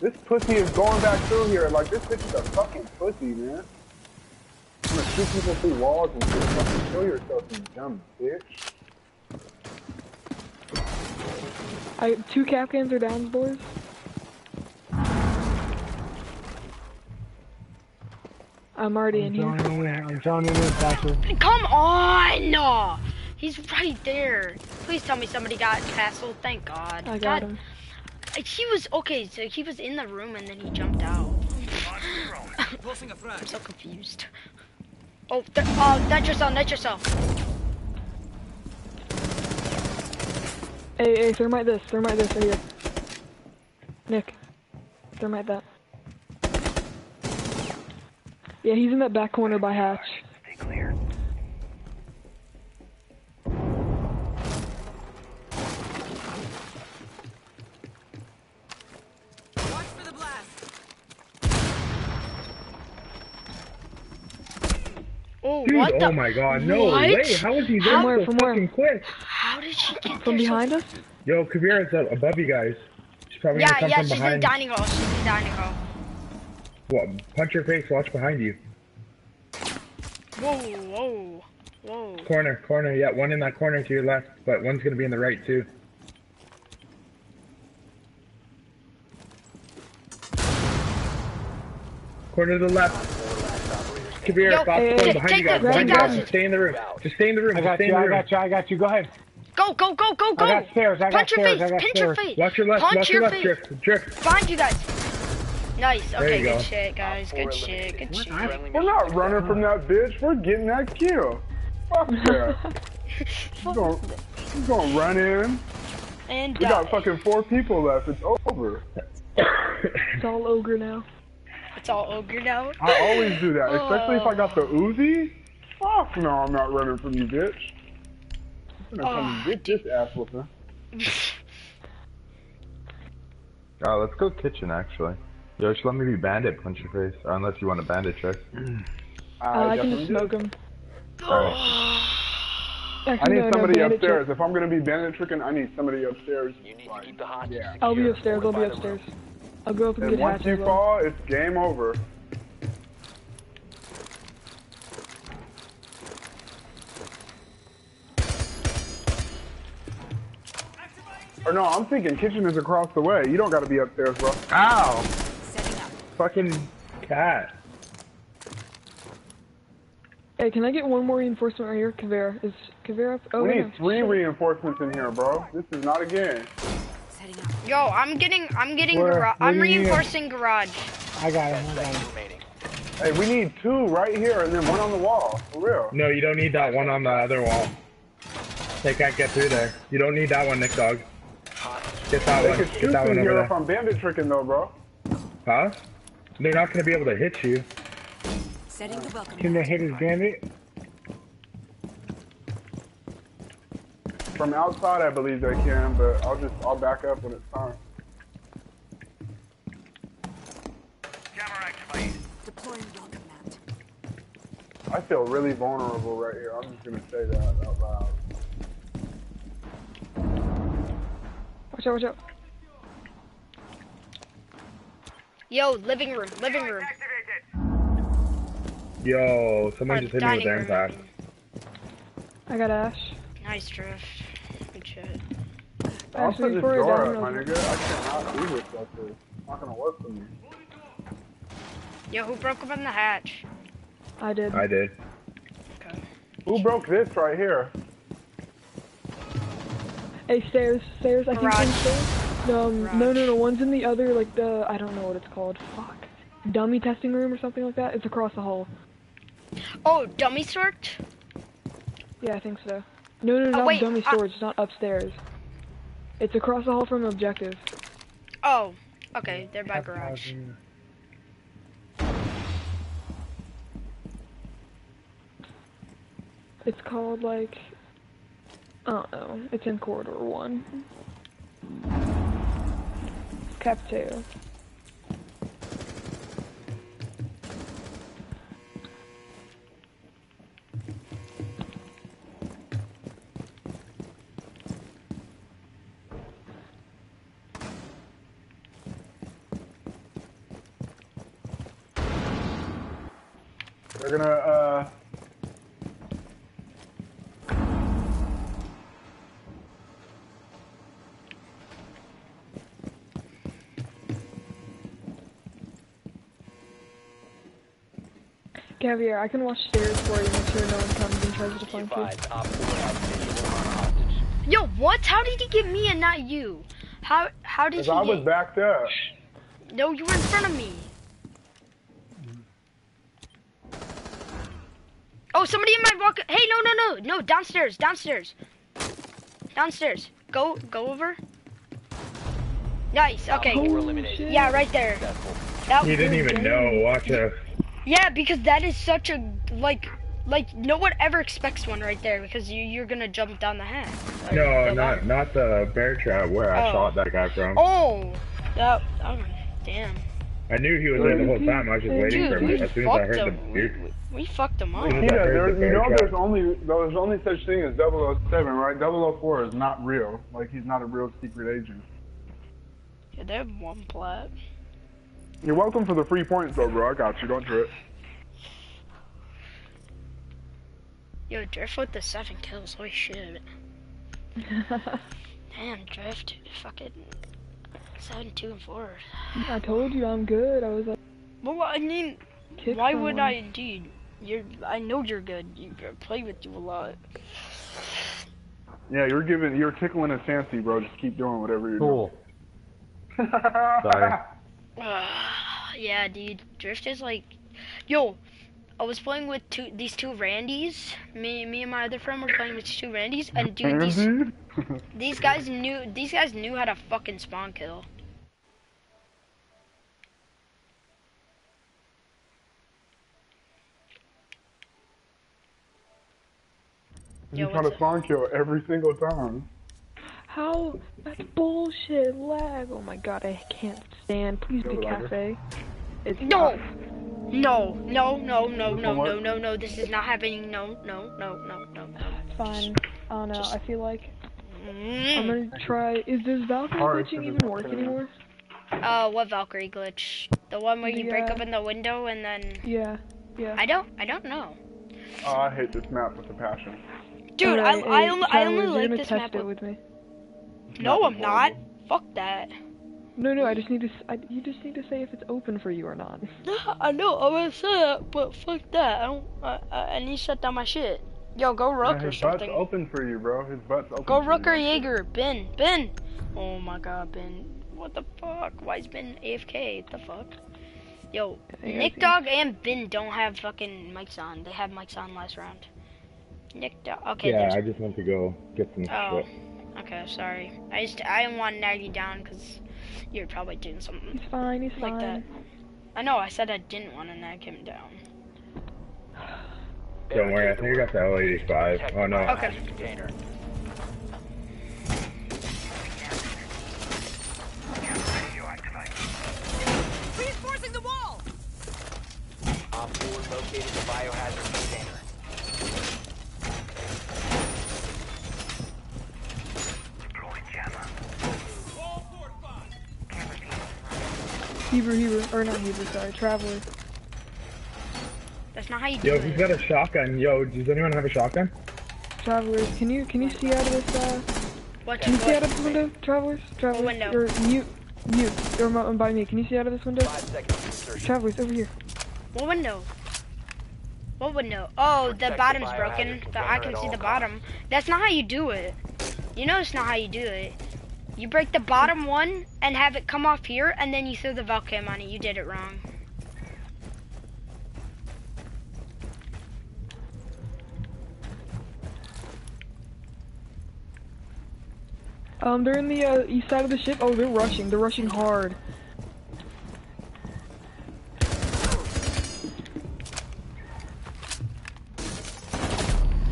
E: This pussy is going back through here. Like this bitch is a fucking pussy, man. I'm gonna shoot people through walls and shit. Fucking kill yourself, you dumb bitch.
F: I two Kapkans are down, boys. I'm already in here.
L: Joining in. I'm joining in, Thatcher.
A: Come on! No! He's right there. Please tell me somebody got castle. Thank God.
F: I got
A: God.
F: him.
A: He was okay. So he was in the room and then he jumped out. I'm so confused. Oh, th uh, net yourself, net yourself.
F: Hey, hey, thermite this, thermite this right here. Nick, thermite that. Yeah, he's in that back corner by hatch.
A: Oh,
O: Dude,
A: what the?
O: oh my god, no
A: What?
O: way! How is he there
A: How-
O: so fucking quick?
A: How did she get
F: From
A: there so
F: behind us?
O: Yo, Caveira's up above you guys. She's probably
A: Yeah,
O: gonna come
A: yeah,
O: from
A: she's in
O: behind.
A: dining hall. She's in the dining hall.
O: What? Punch her face. Watch behind you.
A: Whoa, whoa, whoa.
O: Corner, corner. Yeah, one in that corner to your left, but one's gonna be in the right too. Corner to the left. Kavir,
A: Yo,
O: Fox
A: hey,
O: going behind you guys. Behind you guys. stay in the room. Just stay in the room.
L: I got
O: stay
L: you, I got you, I got you. Go ahead.
A: Go, go, go, go, go!
L: I got stairs, I got
A: Punch
L: stairs,
A: your face, pinch your face.
O: Watch your left.
A: Punch
O: watch
A: your
O: your left.
A: face.
O: Drift. Drift.
A: Behind you guys. Nice.
O: There
A: Okay,
O: you
A: good
O: go.
A: shit, guys. Good shit. Good shit.
C: Friendly
E: We're not running from that bitch. We're getting that kill. Fuck that. We're gonna, we're gonna run in.
A: And
E: We
A: die.
E: got fucking four people left. It's over.
F: It's all ogre now.
A: It's all ogre now.
E: I always do that, especially if I got the oh. Uzi. Fuck no, I'm not running from you, bitch. I'm gonna come
A: Oh,
E: get this ass whooping.
S: Oh, let's go kitchen actually. Yo, just let me be bandit, punch your face. Or unless you want a bandit trick.
F: Uh, I can
E: definitely
F: just smoke him.
S: Alright.
E: I
F: Actually,
E: need
F: no, no,
E: somebody
F: bandit
E: upstairs.
F: check.
E: If I'm gonna be bandit tricking, I need somebody upstairs.
C: You need to keep the hostage
E: Yeah.
F: I'll be upstairs, I'll be
C: find a room.
F: upstairs. I'll go up and
E: And
F: get
E: once
F: hatch
E: you
F: as well.
E: fall, it's game over. Or no, I'm thinking kitchen is across the way. You don't gotta be upstairs, bro.
O: Ow!
R: Setting up.
O: Fucking cat.
F: Hey, can I get one more reinforcement right here? Caveira. Is Caveira up? Oh,
E: we need three reinforcements in here, bro. This is not a game.
A: Yo, I'm getting, I'm getting,
L: Where?
A: I'm
L: do need
A: reinforcing garage.
L: I got him, I got him.
E: Hey, we need two right here and then one on the wall. For real.
O: No, you don't need that one on the other wall. They can't get through there. You don't need that one, Nick Dog. Get that
E: They
O: one.
E: could
O: Get
E: shoot
O: that one over
E: here if. I'm bandit tricking though, bro.
O: Huh? They're not gonna be able to hit you.
R: Setting the welcome
L: Can they hit his bandit?
E: From outside, I believe they can, but I'll just I'll back up when it's time.
R: Deploying welcome mat.
E: I feel really vulnerable right here. I'm just gonna say that out loud.
F: Watch out, watch out.
A: Yo, living room, living room.
O: Yo, someone
A: Or
O: just hit me with
A: dining room.
O: impact.
F: I got Ash.
A: Nice drift. Good shit.
E: I'll
F: Actually,
E: put this
F: before I
E: door
F: die,
E: up,
F: I'm
E: my
F: gonna-
E: nigga. I cannot do this like this. It's not gonna work for me.
A: Yo, who broke up open the hatch?
F: I did.
O: I did.
E: Who broke this right here?
F: Hey, stairs, stairs. I think
A: Garage.
F: one's stairs. No, um, no, no, no. One's in the other, like the I don't know what it's called. Fuck. Dummy testing room or something like that. It's across the hall.
A: Oh, dummy sort?
F: Yeah, I think so. No, no, no, not
A: wait,
F: dummy
A: I-
F: storage. It's not upstairs. It's across the hall from the objective.
A: Oh, okay, they're by garage.
F: It's called like I don't know. It's in corridor one.
E: They're gonna uh
F: Caveira, I can watch stairs for you, make sure no one comes and tries to flank you.
C: Advised, Op 4 has visual on hostage.
A: Yo, what? How did he get me and not you? How how did you?
E: Cause
A: he
E: I was
A: get...
E: backed up.
A: No, you were in front of me. Oh, somebody in my walk. Hey, no, no, no, no, downstairs, downstairs, downstairs. Go, go over. Nice. Okay.
C: Op 4 eliminated.
A: Yeah, right there.
C: Successful.
A: That
T: He didn't even
A: good.
T: know. Watch out.
A: Yeah, because that is such a like, like no one ever expects one right there because you you're gonna jump down the hatch.
T: No,
A: the
T: not
A: ladder.
T: not the bear trap where I
A: Oh.
T: shot that guy from.
A: Oh, that. Oh, damn.
T: I knew he was there the whole time. I was just waiting
A: Dude,
T: for him. As soon as I heard
A: him.
T: the dude.
A: We fucked him up.
T: As soon as
E: Yeah,
T: heard
E: there,
T: the
E: you know there's only there's only such thing as 007, right? 004 is not real. Like he's not a real secret agent.
A: Yeah, they have one plat.
E: You're welcome for the free points though, bro. I got you. Don't trip.
A: Yo, Drift with the seven kills. Holy shit. Damn, Drift. Fucking seven, two, and four.
F: I told you I'm good. I was like,
A: Well, I mean,
F: kick
A: why would
F: someone.
A: I indeed? You're. I know you're good. You I play with you a lot.
E: Yeah, you're giving you're tickling a fancy, bro. Just keep doing whatever you're
T: Cool.
E: doing.
T: Sorry.
A: yeah, dude. Drift is like, yo. I was playing with two these two Randys. Me, me and my other friend were playing with two Randys, and dude, these
E: mm-hmm.
A: these guys knew these guys knew how to fucking spawn kill.
E: you
A: Yo,
E: try to spawn kill every single time.
F: How? That's bullshit. Lag. Oh my god, I can't stand. Please be cafe. It's
A: No. No, no, no, no, no, no, no, no. This is not happening. No, no, no, no, no, no.
F: Fine. I don't know. I feel like I'm
A: Mm.
F: gonna try. Is this Valkyrie
E: Alright,
F: glitching even
E: this-
F: work anymore?
A: Uh, what Valkyrie glitch? The one where you
F: The,
A: break
F: uh,
A: open the window and then
F: Yeah. Yeah.
A: I don't, I don't know.
E: Oh, I hate this map with a passion.
A: Dude,
F: Alright,
A: I, I
F: hey,
A: only, I
F: Tyler,
A: only
F: you're
A: like
F: gonna
A: this
F: test
A: map.
F: it
A: With...
F: with me.
A: No, I'm not. Fuck that.
F: No, no. I just need to. s- I, you just need to say if it's open for you or not.
A: I know, I gonna say that, but fuck that. I don't. I, I, I need to shut down my shit. Yo, go Rook
E: Yeah,
A: or
E: his butt's open for you, bro. His butt's open.
A: Go
E: for
A: Rook
E: you.
A: or Jaeger. Ben, Ben. Oh my God, Ben. What the fuck? Why is Ben AFK? What the fuck? Yo, Nick
F: I
A: Dog and Ben don't have fucking mics on. They had mics on last round. Nick Dog. Okay.
T: yeah,
A: there's-
T: I just went to go get some
A: Oh.
T: shit.
A: Okay, sorry. I just I didn't want to nag you down because you're probably doing something
F: He's fine. He's
A: like
F: fine.
A: that. I know. I said I didn't want to nag him down.
T: Don't worry, I think I got the L85. Oh no.
A: Okay.
C: Container.
R: Reinforcing the wall!
C: Op 4 located the biohazard container.
F: Hebrew, Hebrew, or not Hebrew. Sorry, Traveler.
A: That's not how you do
T: Yo,
A: he's
T: got a shotgun? Yo, does anyone have a shotgun?
F: Travelers, can you can you see out of this? Uh,
A: What?
F: can you see out of this window, Travelers? Travelers,
A: window?
F: or mute, mute. Or mo- by me. Can you see out of this window?
C: 5 seconds to.
F: Travelers, over here.
A: What window? What window? Oh, the
C: Protect the
A: bottom's
C: biohazard
A: broken. The, I can see the bottom. That's not how you do it. You know it's not how you do it. You break the bottom one and have it come off here, and then you throw the Valcam on it. You did it wrong.
F: Um, they're in the uh, east side of the ship. Oh, they're rushing. They're rushing hard.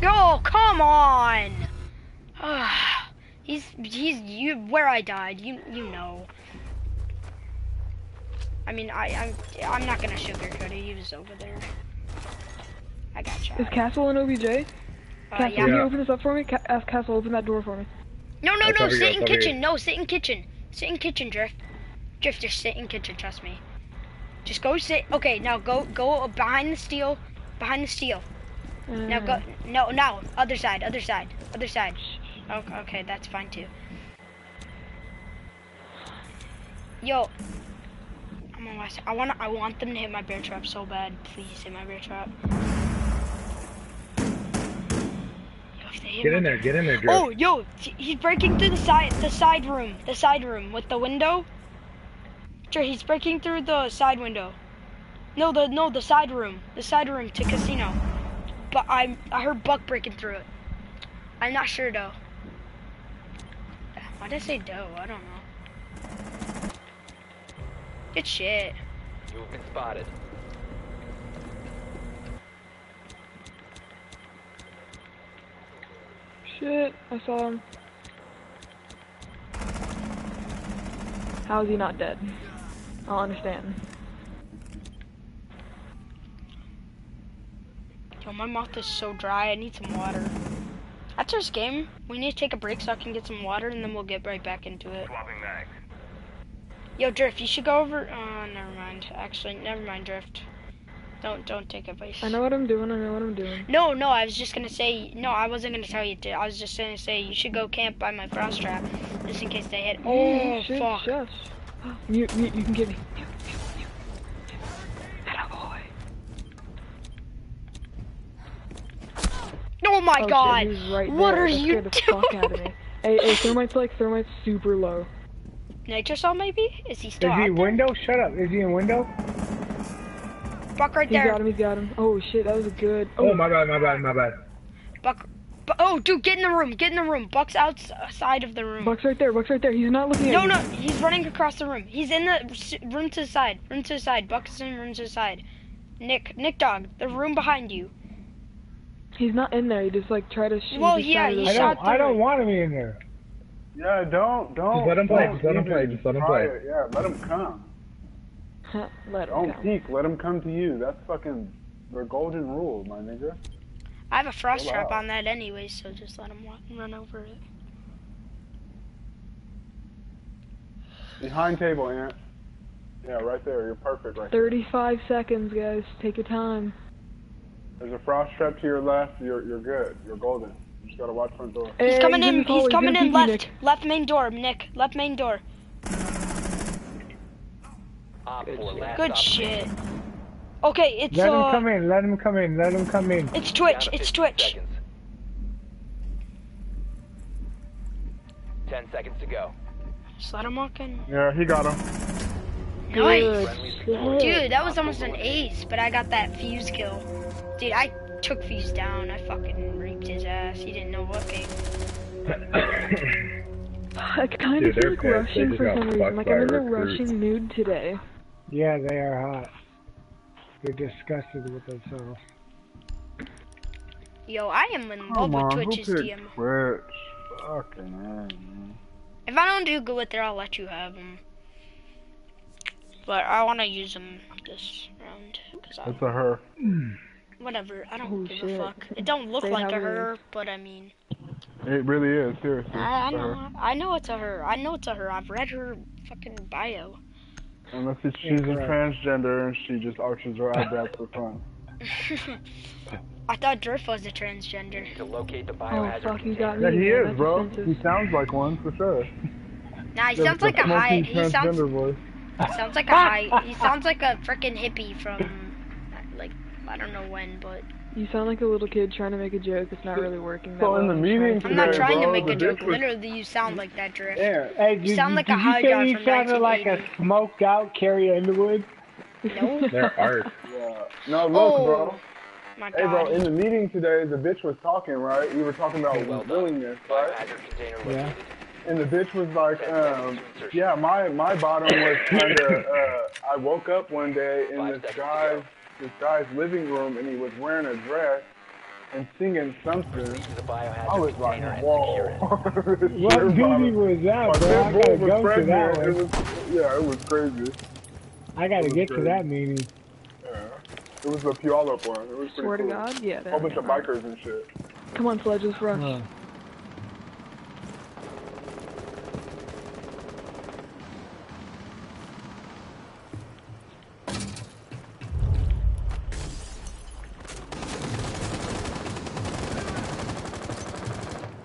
A: Yo, come on! he's he's you where I died. You you know. I mean, I I'm I'm not gonna sugarcoat it. He was over there. I got you.
F: Is Castle in OBJ?
A: Uh,
F: Castle,
A: yeah.
F: can you open this up for me? Ca- ask Castle, open that door for me.
A: No, no,
T: That's
A: no.
T: over
A: Sit
T: that's
A: in
T: over here.
A: kitchen. No, sit in kitchen. Sit in kitchen, Drift. Drift, just sit in kitchen. Trust me. Just go sit. Okay, now go go behind the steel. Behind the steel. Now go.
F: Uh,
A: No, no. Other side. Other side. Other side. Okay, okay, that's fine too. Yo, I'm on, Wes. I want I want them to hit my bear trap so bad. Please hit my bear trap. Yo, if they hit
P: Get in there, get in there, Drew.
A: Oh, yo, he's breaking through the side, the side room, the side room with the window. Sure, he's breaking through the side window. No, the no, the side room, the side room to casino. But I, I heard Buck breaking through it. I'm not sure though. Why did I say dough? I don't know. Good shit.
C: You have been spotted.
F: Shit, I saw him. How is he not dead? I'll understand.
A: Yo, my mouth is so dry. I need some water. After our game, we need to take a break so I can get some water, and then we'll get right back into it.
P: Swapping bags.
A: Yo, Drift, you should go over. Oh, never mind. Actually, never mind, Drift. Don't don't take advice.
F: I know what I'm doing, I know what I'm doing.
A: No, no, I was just gonna say. No, I wasn't gonna tell you to. I was just gonna say you should go camp by my frost trap, just in case they hit. Oh,
F: shit,
A: fuck.
F: shush. Mute, mute, you can get me. Mute, mute, mute. Attaboy.
A: Oh my
F: oh,
A: god.
F: Shit, right
A: what
F: there.
A: are
F: That
A: you
F: scared the fuck out of me. Hey, hey, thermite's like thermite's super low.
A: Nitro Cell maybe? Is he still
L: Is
A: out
L: he
A: there?
L: window? Shut up. Is he in window?
A: Buck right
F: He's
A: there.
F: He got him, he's got him. Oh shit, that was a good.
P: Oh, oh, my bad, my bad, my bad.
A: Buck. Bu- oh, dude, get in the room. Get in the room. Buck's outside of the room.
F: Buck's right there, Buck's right there. He's not looking
A: No,
F: at
A: no,
F: you.
A: he's running across the room. He's in the room to the side. Room to the side. Buck's in room to the side. Nick, Nick Dog, the room behind you.
F: He's not in there. He just like tried to shoot.
A: Well,
F: the
A: yeah,
F: side of
A: he
F: the-
L: I
A: shot
L: don't. I don't
A: it.
L: want him in there.
E: Yeah, don't, don't.
P: Just let him play, just let him play, just let him play.
E: Yeah, let him come.
F: Let him
E: Don't
F: go.
E: peek, let him come to you. That's fucking the golden rule, my nigga.
A: I have a frost
E: Chill
A: trap
E: out.
A: on that anyway, so just let him walk, run over it.
E: Behind table, Ant. Yeah, right there. You're perfect right there.
F: 35 seconds, guys. Take your time.
E: There's a frost trap to your left. You're you're good. You're golden. You just gotta watch front door.
A: He's coming
F: he's
A: in. He's coming
F: gonna
A: in
F: peek you,
A: left. Left main door, Nick. Left main door.
C: Op
F: Good shit.
A: Good shit. Okay, it's
L: Let him
A: uh,
L: come in. Let him come in. Let him come in.
A: it's Twitch. It's Twitch.
C: Seconds. 10 seconds to go.
A: Just let him walk in.
E: Yeah, he got him.
A: Nice. Dude, that was almost an ace, but I got that fuse kill. Dude, I took fuse down. I fucking raped his ass. He didn't know what game.
F: I kind
P: Dude,
F: of feel like rushing for some reason. Like I'm in a rushing mood today.
L: Yeah, they are hot. They're disgusted with themselves.
A: Yo, I am in love
E: Come
A: with
E: on, who
A: Twitch's
E: picked
A: DM.
E: Twitch? Fucking man, man.
A: If I don't do good with it, I'll let you have them. But I want to use them this round. Cause I,
E: It's a her.
A: whatever, I don't
F: Oh,
A: give
F: shit.
A: a fuck. It don't look
F: Say
A: like
F: how
A: a
F: it
A: her, but I mean,
E: It really is. Seriously.
A: I, I
E: it's her.
A: know, I know it's a her. I know it's a her. I've read her fucking bio.
E: Unless it's, she's a transgender and she just arches her eyebrows for fun.
A: I thought Drift was a transgender.
C: To locate the
F: Oh
C: biohazard
F: fuck, you
C: container.
F: got
E: Yeah, he
F: man.
E: is, bro.
F: offensive.
E: He sounds like one for sure.
A: Nah, he sounds like a high. He sounds
E: voice.
A: sounds like a high. He sounds like a freaking hippie from like I don't know when, but
F: You sound like a little kid trying to make a joke. It's not really working. That
E: So in the
F: I'm
E: meeting
A: I'm not
E: Today,
A: trying to make a joke.
E: was-
A: Literally, you sound like that, Drift.
E: Yeah.
L: Hey, did,
A: sound like
L: did
A: a
L: you
A: high
L: say
A: guy
L: you sounded like a smoked out Carrie Underwood?
A: No.
P: They're art.
E: Yeah. No, look,
A: Oh,
E: bro.
A: My
E: Hey, bro. In the meeting today, the bitch was talking, right? We were talking about
C: Well done.
E: willingness, right?
L: Yeah.
E: And the bitch was like, um, yeah, my my bottom was kind of. Uh, I woke up one day in
C: Five
E: this
C: seconds to
E: guy's
C: go.
E: This guy's living room, and he was wearing a dress and singing something.
C: To the biohazard
E: I was like,
C: container and secure it.
E: whoa.
L: What
E: Sure,
L: movie was that, bro? I gotta
E: was
L: go to
E: pregnant.
L: that
E: It
L: one.
E: was, yeah, it was crazy.
L: I gotta
E: was
L: get to that meeting.
E: Yeah. It was the Puyallup one. It was pretty
F: Swear to. God, yeah.
E: A whole bunch of bikers and shit.
F: Come on, Sledge, let's rush.
L: Huh.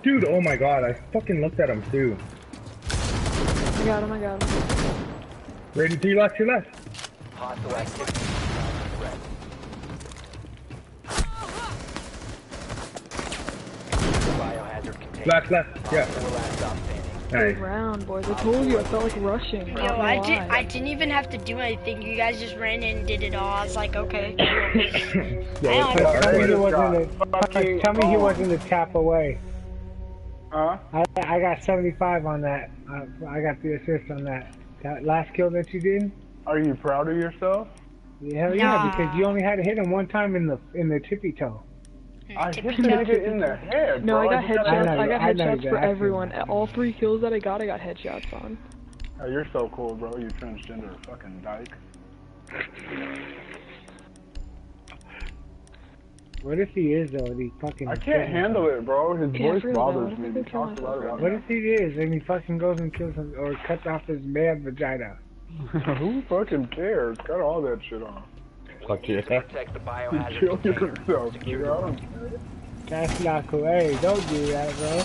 P: Dude, oh my god, I fucking looked at him too.
F: Oh I got him, oh I got him.
P: Ready to your left, to your left.
C: Hostile activity. Threat. Biohazard container.
O: Left, left, yeah.
C: Four last stop standing.
F: Good round, boys. I told you, I felt like rushing.
A: Yo,
F: Not gonna
A: I, did,
F: lie.
A: I didn't even have to do anything. You guys just ran in and did it all. I was like, okay.
O: Yeah,
A: I don't-
O: like-
L: Tell me he wasn't a, tell me he
E: oh.
L: wasn't a tap away.
E: Huh?
L: I I got 75 on that. I, I got the assist on that. That last kill that you did.
E: Are you proud of yourself?
L: Hell yeah, because you only had to hit him one time in the in the tippy toe.
E: I hit the nigga in the head,
F: No,
E: bro.
F: I got
E: just gotta-
F: headshots.
L: know
F: I
L: you-
F: got
L: I know
F: headshots for
L: got it.
F: everyone. All three kills that I got, I got headshots on.
E: Oh, you're so cool, bro. You transgender fucking dyke.
L: What if he is though? And he fucking.
E: I can't handle it, bro. His
F: Yeah,
E: voice bothers me. He talks a lot about
L: What if he is and he fucking goes and kills him or cuts off his man vagina?
E: Who fucking cares? Cut all that shit off.
T: Fuck yeah.
C: Protect the biohazard
E: Kill yourself,
C: Secure
E: dude.
C: the
E: I
C: room.
E: don't
L: That's not cool. Hey, don't do that, bro.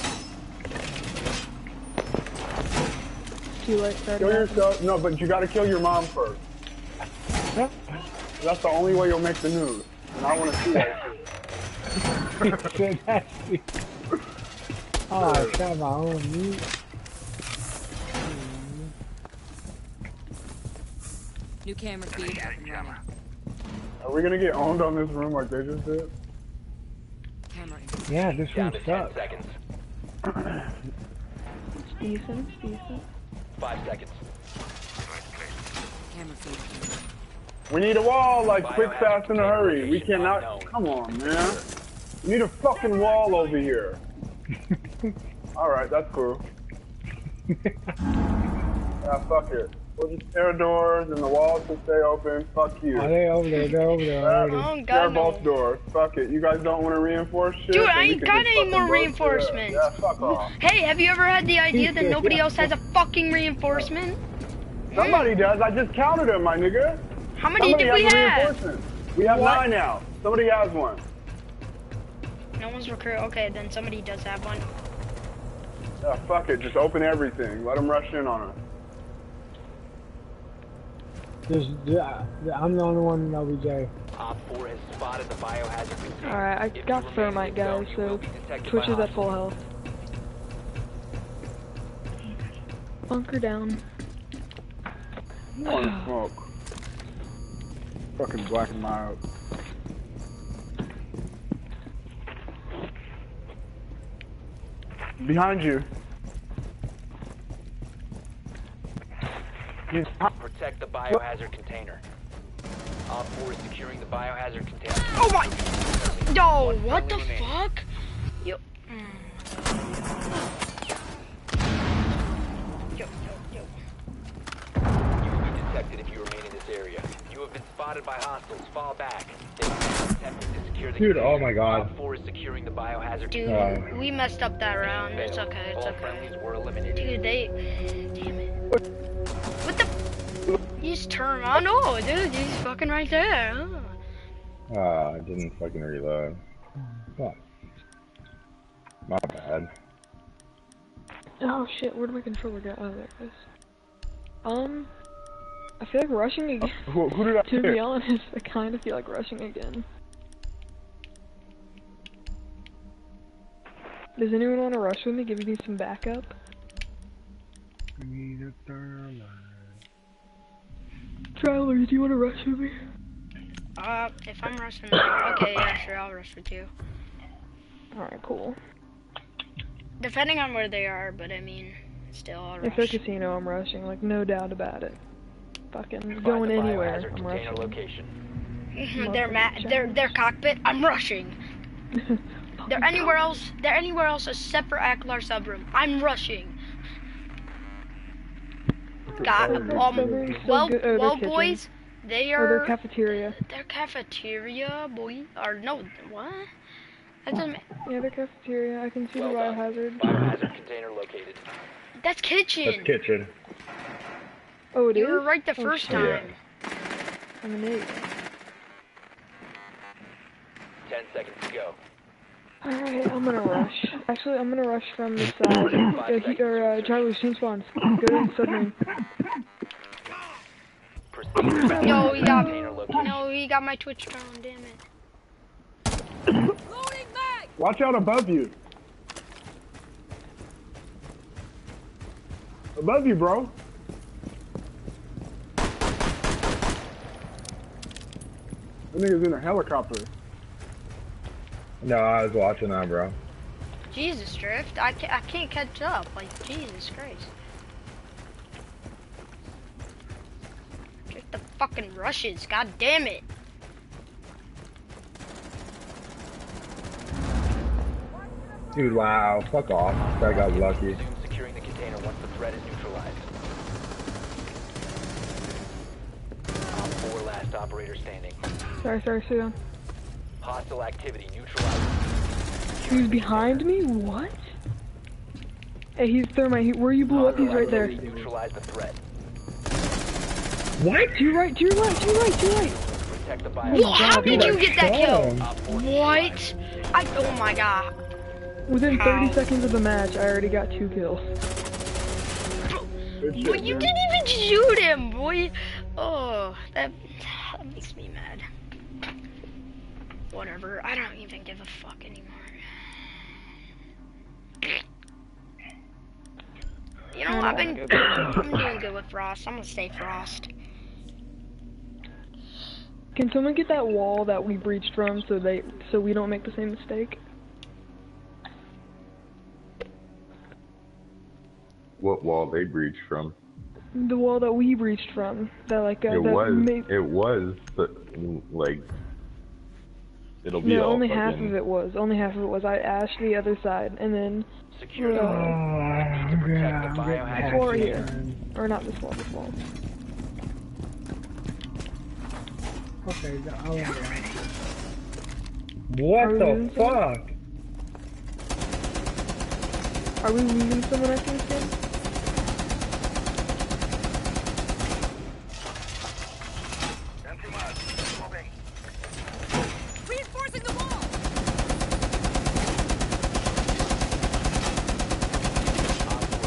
F: Too late for
E: Kill yourself. No, but you gotta kill your mom first. That's the only way you'll make the news. And I wanna see that shit.
L: Nasty. Oh, I shot my own meat.
R: New camera feed up.
E: Are we gonna get owned on this room like they just did?
R: Camera
L: Yeah, this
C: Down
L: room
C: to 10
L: sucks.
C: seconds.
F: It's decent, it's decent.
C: Five seconds.
R: camera feed.
E: We need a wall like quick, fast, in a hurry. We cannot. Come on, man. We need a fucking wall over here. Alright, that's cool. Yeah, fuck it. We'll just tear doors and the walls will stay open. Fuck you.
L: Oh, they over there. They're over there
E: Uh,
L: already.
A: Oh,
E: tear
A: God,
E: both doors. Fuck it. You guys don't want to reinforce shit?
A: Dude, I ain't got any more
E: blow
A: reinforcements.
E: Yeah, fuck off.
A: Hey, have you ever had the idea that nobody else has a fucking reinforcement?
E: Somebody does. I just counted them, my nigga.
A: How many
E: Somebody
A: did we have?
E: reinforcement. We have
A: What?
E: nine now. Somebody has one.
A: No one's recruit. Okay, then somebody does have one.
E: Yeah, fuck it. Just open everything. Let them rush in on us.
L: There's, yeah, I'm the only one in OBJ.
C: Op 4 has spotted the biohazard container.
F: Alright, I
C: If
F: got
C: remain
F: thermite,
C: in the zone,
F: guys, so
C: will
F: Twitch is at full health. Bunker down.
E: One smoke. Fucking blacking my out. Behind you. He's
C: Protect the biohazard container. Op 4 is securing the biohazard container.
A: Oh my! No,
C: One
A: what the
C: friendly remaining.
A: fuck? Yo. mm. Yo, yo, yo.
C: You will be detected if you remain in this area. You have been spotted by hostiles. Fall back. They are attempting to secure the
T: Dude, oh my God.
C: 4 is securing the biohazard
A: Dude.
T: Uh,
A: we messed up that round. It's okay, it's okay.
C: friendlies were eliminated.
A: Dude, they. Damn it. What the? You just turn around. Oh, dude, he's fucking right there. Oh.
T: Ah, I didn't fucking reload. Fuck. My bad.
F: Oh shit, where'd my controller go? Oh, there it is. Um, I feel like rushing again.
E: Who, who did I
F: to be honest, I kind of feel like rushing again. Does anyone want to rush with me? Give me some backup.
L: Need a thermite.
F: Travelers, do you want to rush with me?
A: Uh, if I'm rushing, okay, yeah, sure, I'll rush with you.
F: Alright, cool.
A: Depending on where they are, but I mean, still, I'll rush.
F: If they're casino, I'm rushing, like, no doubt about it. Fucking
C: Find
F: going
C: the
F: anywhere,
C: biohazard
F: I'm
C: container
F: rushing.
C: location.
A: their ma- their their cockpit, I'm rushing. They're anywhere else. They're anywhere else except for Aklar subroom. I'm rushing. Got
F: Subroom,
A: um.
F: subroom's so
A: Well,
F: good- oh, they're
A: well,
F: kitchen.
A: boys, they
F: Or their
A: are.
F: cafeteria.
A: Their cafeteria, boy. Or no, what? That doesn't.
F: Yeah, their cafeteria. I can see
C: Well
F: the
C: done.
F: biohazard.
C: Biohazard container located.
A: That's kitchen.
T: That's kitchen.
F: Oh, it is?
A: you were right the
F: Oh,
A: first
F: shit.
A: time.
F: I'm an eight.
C: Ten seconds to go.
F: Alright, I'm gonna rush. Actually, I'm gonna rush from the side. uh, he, or, uh, Charlie's team spawns. Go to the submarine.
C: Proceed
A: Yo, he got no, he got my Twitch drone. Damn it.
E: Watch out above you. Above you, bro. That nigga's in a helicopter.
T: No, I was watching that, bro.
A: Jesus, Drift. I can't, I can't catch up. Like, Jesus Christ. Drift the fucking rushes. God damn it.
T: Dude, wow. Fuck off. I got lucky.
C: Securing the container once the threat is neutralized. Op 4 last operator standing.
F: Sorry, sorry, sit down.
C: Hostile activity neutralized.
F: He's behind me? What? Hey, he's thermite. He, where you blew up, he's right there.
C: Neutralize the threat.
F: What? To your right, to your right, to your right, to your right.
C: Protect the
A: Well, how did you get that kill? What? I, oh my god.
F: Within 30 seconds of the match, I already got two kills.
A: But you didn't even shoot him, boy. Oh, that, that makes me mad. Whatever. I don't even give a fuck anymore. You know, I've been I'm doing good with Frost. I'm gonna stay Frost.
F: Can someone get that wall that we breached from so they so we don't make the same mistake?
T: What wall they breached from?
F: The wall that we breached from. That like uh,
T: it
F: that
T: was.
F: ma-
T: It was, but like, it'll be
F: no,
T: all
F: only half of it was. Only half of it was. I ashed the other side, and then
C: Secure the
F: uh,
C: biohazard
F: floor here, or not this wall, this wall.
L: Okay, I won't go.
F: Are
J: What
F: we
J: the
F: losing someone?
J: fuck?
F: Are we losing someone after this game?
R: Reinforcing the wall.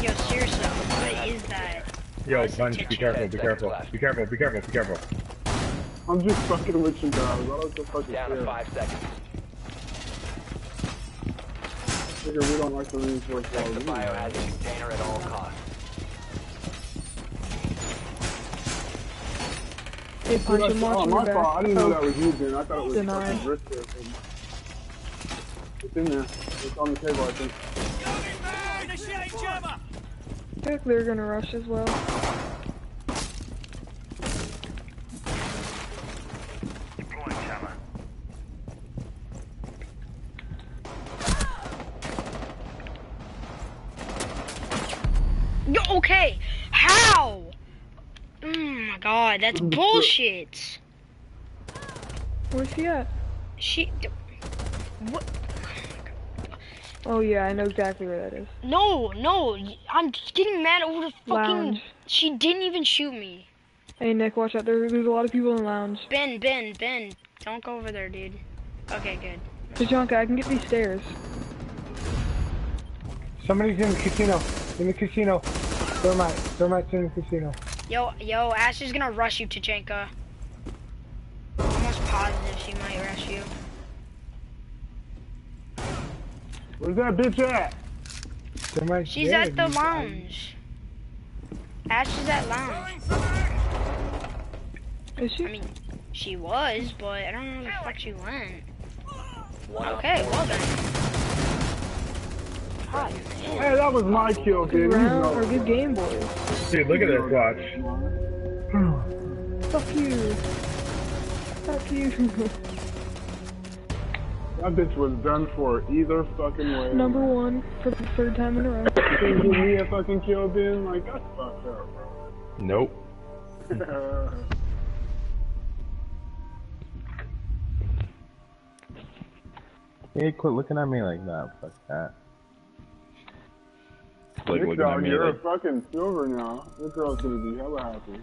A: Yo, seriously, what is that?
T: Yo, punch! Be careful! Be careful! Be careful! Be careful! Be careful!
E: I'm just fucking with you guys. I don't so fucking
C: Down to five seconds.
E: Figure we don't like the reinforced
C: Protect the biohazard container at all costs.
F: Hey, punch him, watch
E: Oh,
F: him
E: my
F: back.
E: fault. I didn't know
F: Oh.
E: that was you, Ben. I thought it was
F: Deny.
E: fucking Brisker or something. It's in there. It's on the table, I think.
F: I feel like they're gonna rush as well.
A: Yo, okay. How? Oh my god, that's bullshit.
F: Where's he at?
A: She. What?
F: Oh yeah, I know exactly where that is.
A: No, no. I'm getting mad over the fucking.
F: Lounge.
A: She didn't even shoot me.
F: Hey Nick, watch out. There, there's a lot of people in the lounge.
A: Ben, Ben, Ben. Don't go over there, dude. Okay, good.
F: Tachanka, I can get these stairs.
L: Somebody's in the casino. In the casino. Thermite. Thermite's in the casino.
A: Yo, yo, Ash is gonna rush you, Tachanka. Almost positive she might rush you.
E: Where's that bitch at?
L: Thermite's
A: She's at the lounge. Ash is at lounge.
F: Is she?
A: I mean, she was, but I don't know where the fuck she went.
C: One op
A: Okay, well then. God
E: Hey, that was my kill, Ben.
F: Good
E: You
F: round
E: know
F: or good game, boys.
T: Dude, look at this watch.
F: Fuck you. Fuck you.
E: That bitch was done for either fucking way.
F: Number one for the third time in a row.
E: You can't me a fucking kill, Ben? Like, that's fucked up, bro.
T: Nope.
E: bro.
T: Hey, quit looking at me like that. Fuck that. Like
E: Nick dog, you're
T: like.
E: a fucking silver now. This girl's gonna be hella happy.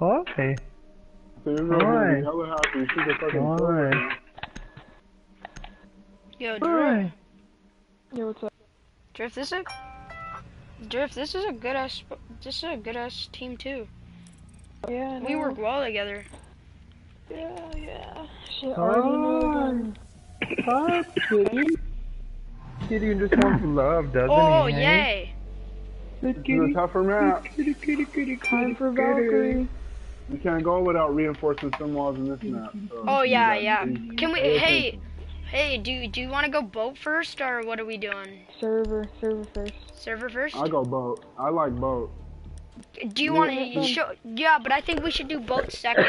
J: Okay.
E: So your girl's gonna
J: Alright.
E: be hella happy. She's a fucking silver
J: Alright.
A: Yo, Drift.
F: Yo, what's up?
A: Drift, this is a Drift. This is a good ass sp- just a good ass team too.
F: Yeah, I
A: We work well together.
F: Yeah, yeah. Shit, already know the
T: Hi, kitty. Kitty just wants love, doesn't
A: Oh
T: he? hey?
A: yay!
E: This is a tougher map. Kitty, kitty, kitty.
F: Time for Valkyrie.
E: You can't go without reinforcing some walls in this map. So
A: Oh yeah, yeah. Can we? Hey, hey, do do you want to go boat first or what are we doing?
F: Server, server first.
A: Server first?
E: I go boat. I like boat.
A: Do you
E: Yeah.
A: want to show? Yeah, but I think we should do boat second.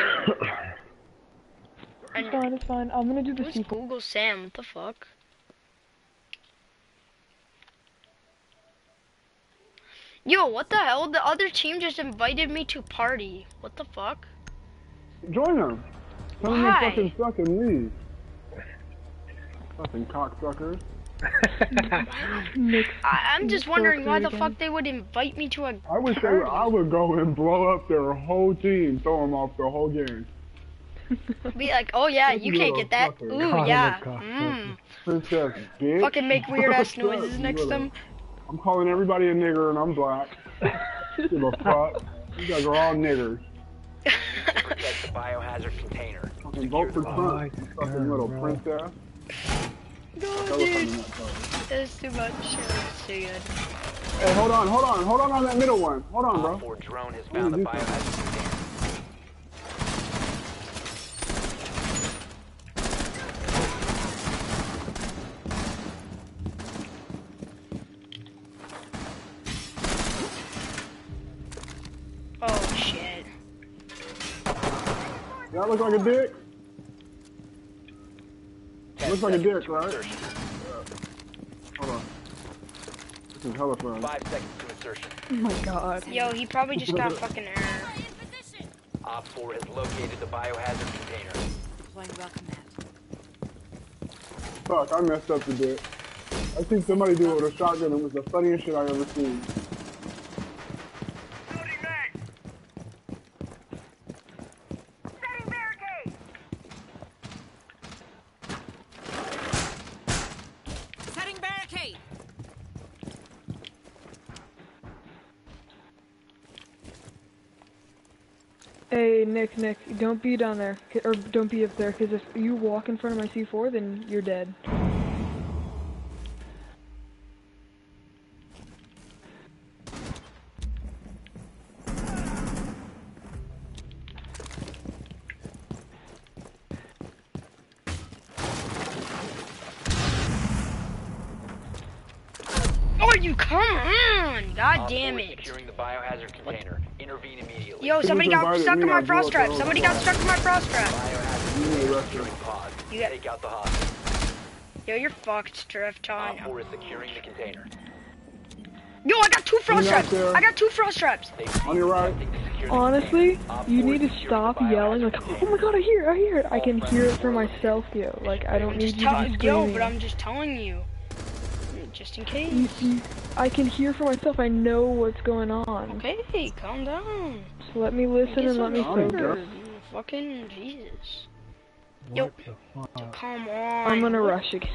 F: It's fine, it's fine. I'm gonna do the
A: Who's. Google Sam? What the fuck? Yo, what the hell? The other team just invited me to party. What the fuck?
E: Join them. Tell them
A: Why?
E: you fucking suck and leave. Fucking cocksuckers.
F: Nick,
A: I, I'm just wondering why the fuck they would invite me to a
E: I would say. I would go and blow up their whole team, throw them off the whole game.
A: Be like, oh yeah, you can't get that.
E: Motherfucker.
A: Ooh yeah.
E: I'm
A: Mmm.
E: Princess, bitch.
A: Fucking make weird ass noises next to them.
E: I'm calling everybody a nigger and I'm black. Give a fuck. You guys are all niggers.
C: Protect the biohazard container.
E: Fucking vote for Trump, you fucking little princess.
A: No, dude.
E: something.
A: That's too much. That's too good.
E: Hey, hold on, hold on, hold on on that middle one. Hold on, bro.
C: Or drone has found the biohazard container.
E: That look like a dick?
C: Ten
E: Looks like a
C: seconds
E: dick, right?
C: insertion.
E: Hold on. This is hella fun.
C: Five seconds to insertion.
F: Oh my god.
A: Yo, he probably just got fucking error.
C: Op 4 has located the biohazard container.
R: Deploying welcome mat.
E: Fuck, I messed up the dick. I seen somebody do it with a shotgun. It was the funniest shit I ever seen.
R: Setting barricade.
F: Hey, Nick, Nick, don't be down there, or don't be up there, because if you walk in front of my C4, then you're dead.
A: Oh, you come on! God damn it.
C: Securing the biohazard container. Intervene immediately.
A: Yo, somebody got stuck in my frost trap. Somebody got stuck in my frost trap.
E: You need a
C: container
E: restaurant.
C: securing pods.
A: You got-
C: Take out the hostage.
A: Yo, you're fucked, Drift
C: Op
A: on.
C: 4 is securing the container.
A: Yo, I got two frost traps. I got two frost traps.
E: On your right.
C: attempting to secure the
F: Honestly, you need to stop yelling like, oh my god, I hear it, I hear it. I can hear it for myself, yo. Like, I don't need
A: Just
F: you
A: tell,
F: to be
A: yo,
F: screaming.
A: but I'm just telling you. Just in case.
F: you, I can hear for myself. I know what's going on.
A: Okay, calm down.
F: So let me listen and let me
E: calm
F: focus.
A: Fucking Jesus. Yo,
P: What the fuck?
A: come on.
F: I'm gonna rush again.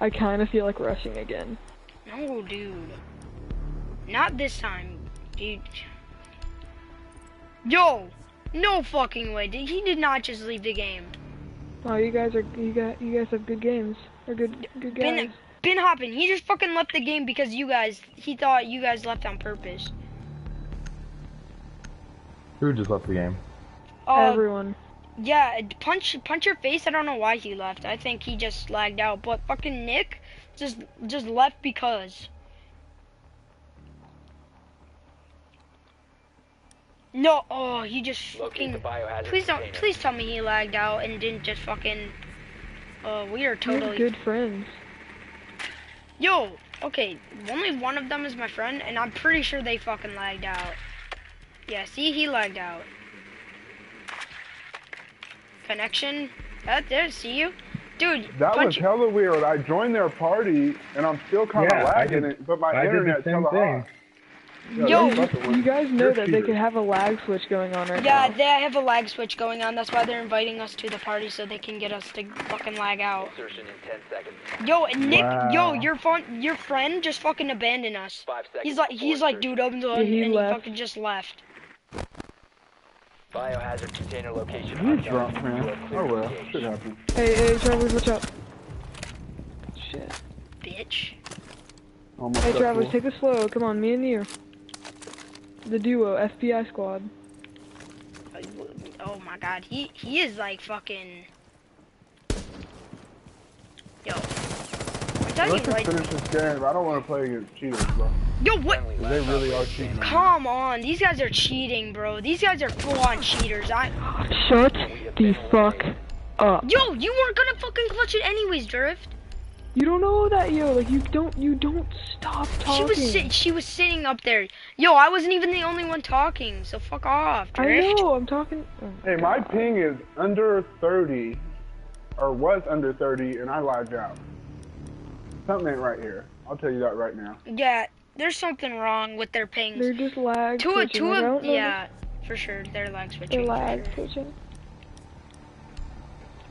F: I kind of feel like rushing again.
A: No, dude. Not this time, dude. Yo, no fucking way. Did he did not just leave the game?
F: Oh, you guys are you got you guys have good games. Or good good guys.
A: Ben Ben Hoppin, he just fucking left the game because you guys. He thought you guys left on purpose.
T: Who just left the game?
A: Uh,
F: Everyone.
A: Yeah, punch punch your face. I don't know why he left. I think he just lagged out. But fucking Nick just just left because. No, oh, he just fucking. Please don't.
C: container.
A: Please tell me he lagged out and didn't just fucking. Uh, we are
F: You're
A: totally.
F: good friends.
A: Yo, okay, only one of them is my friend, and I'm pretty sure they fucking lagged out. Yeah, see, he lagged out. Connection. That there, see you, dude.
E: That was hella weird. I joined their party and I'm still kind of
T: Yeah, I did-
E: lagging it, but my
T: I did
E: internet
T: the same
E: hella
T: thing.
E: hot.
A: Yo,
F: You guys know that they could have a lag switch going on right
A: Yeah,
F: now.
A: they have a lag switch going on. That's why they're inviting us to the party so they can get us to fucking lag out.
C: Insertion in 10 seconds.
A: Yo, Nick, yo, your fun, your friend just fucking abandoned us.
C: Five seconds
A: He's like, he's like, dude, I'm done,
F: Yeah, he
A: and he fucking just left.
C: Biohazard container location.
E: He's
C: unknown.
E: drunk, man. Oh well,
C: engage.
E: shit happens.
F: Hey, hey, Travelers, watch out. Shit.
A: Bitch.
E: Almost
F: Hey,
E: got
F: Travelers,
E: full.
F: take it slow. Come on, me and you. The duo, FBI squad.
A: Oh my god, he he is like fucking. Yo, I'm
E: Let's just
A: right.
E: finish this game. I don't want to play against cheaters, bro.
A: Yo, what?
E: They really are cheating.
A: Come on, these guys are cheating, bro. These guys are full-on cheaters. I.
F: Shut the fuck up.
A: Yo, you weren't gonna fucking clutch it anyways, Drift.
F: You don't know that, yo. Like, you don't, you don't stop talking.
A: She
F: talking.
A: was sit- she was sitting up there. Yo, I wasn't even the only one talking, so fuck off,
F: I know, I'm talking. oh,
E: Hey, my ping is under 30, or was under 30, and I lagged out. Something ain't right here. I'll tell you that right now.
A: Yeah, there's something wrong with their pings.
F: They're just lag
A: Two,
F: switching.
A: two
F: I
A: of,
F: don't
A: yeah, for sure, they're lag switching.
F: They're
A: for
F: lag
A: sure.
F: switching.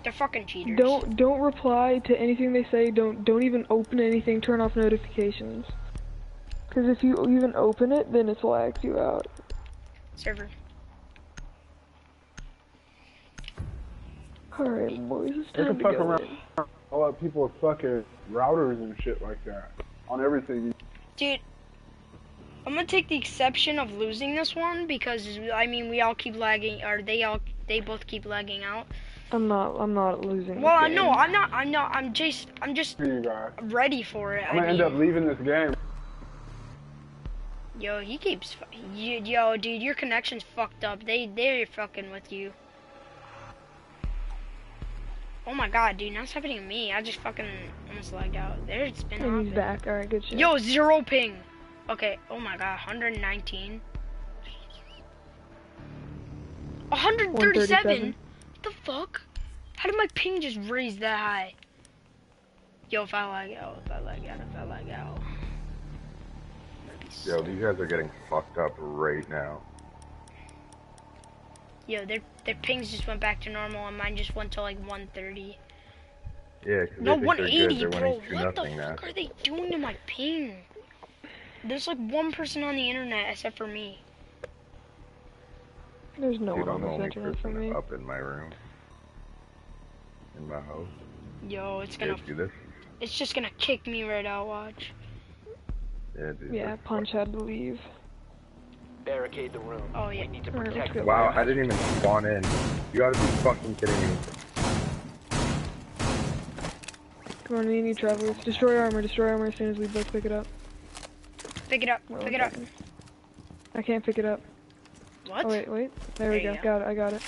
A: They're fucking cheaters.
F: Don't don't reply to anything they say. Don't don't even open anything. Turn off notifications. Because if you even open it, then it lags you out.
A: server.
F: Alright, boys, it's
E: They
F: time
E: can
F: to
E: fuck
F: go.
E: around.
F: in.
E: All that people with fucking routers and shit like that on everything.
A: Dude, I'm gonna take the exception of losing this one because I mean we all keep lagging, or they all they both keep lagging out.
F: I'm not. I'm not losing.
A: Well,
F: this game.
A: no, I'm not. I'm not. I'm just. I'm just
E: For you guys.
A: ready for it.
E: I'm gonna
A: I
E: end
A: mean,
E: up leaving this game.
A: yo, he keeps. You, yo, dude, your connection's fucked up. They they're fucking with you. Oh my god, dude, now it's happening to me. I just fucking almost lagged out. There's been
F: And he's back. Alright, good shit.
A: Yo, zero ping. Okay. Oh my god, 119. 137.
F: 137.
A: What the fuck? How did my ping just raise that high? Yo, if I lag out, if I lag out, if I lag out.
T: Yo, these guys are getting fucked up right now.
A: Yo, their their pings just went back to normal, and mine just went to like 130.
T: Yeah,
A: No,
T: they think they're
A: 180, bro. What the
T: nothing now.
A: fuck are they doing to my ping? There's like one person on the internet except for me.
F: There's no
T: Dude,
F: one
T: I'm the only
F: internet for
T: person
F: me.
T: up in my room. In my house.
A: Yo, it's gonna,
T: do this.
A: it's just gonna kick me right out. Watch.
T: Yeah, dude.
F: Yeah, Punch had to leave.
C: Barricade the room.
A: Oh yeah.
C: We need to protect
F: go.
C: the
T: Wow, I didn't even spawn in. You gotta be fucking kidding me.
F: Come on, me and you travelers. Destroy armor. Destroy armor as soon as we both pick it up.
A: Pick it up.
F: Wait,
A: Pick it up.
F: I can't pick it up.
A: What?
F: Oh wait, wait. There, we
A: There
F: go. Got it. I got it.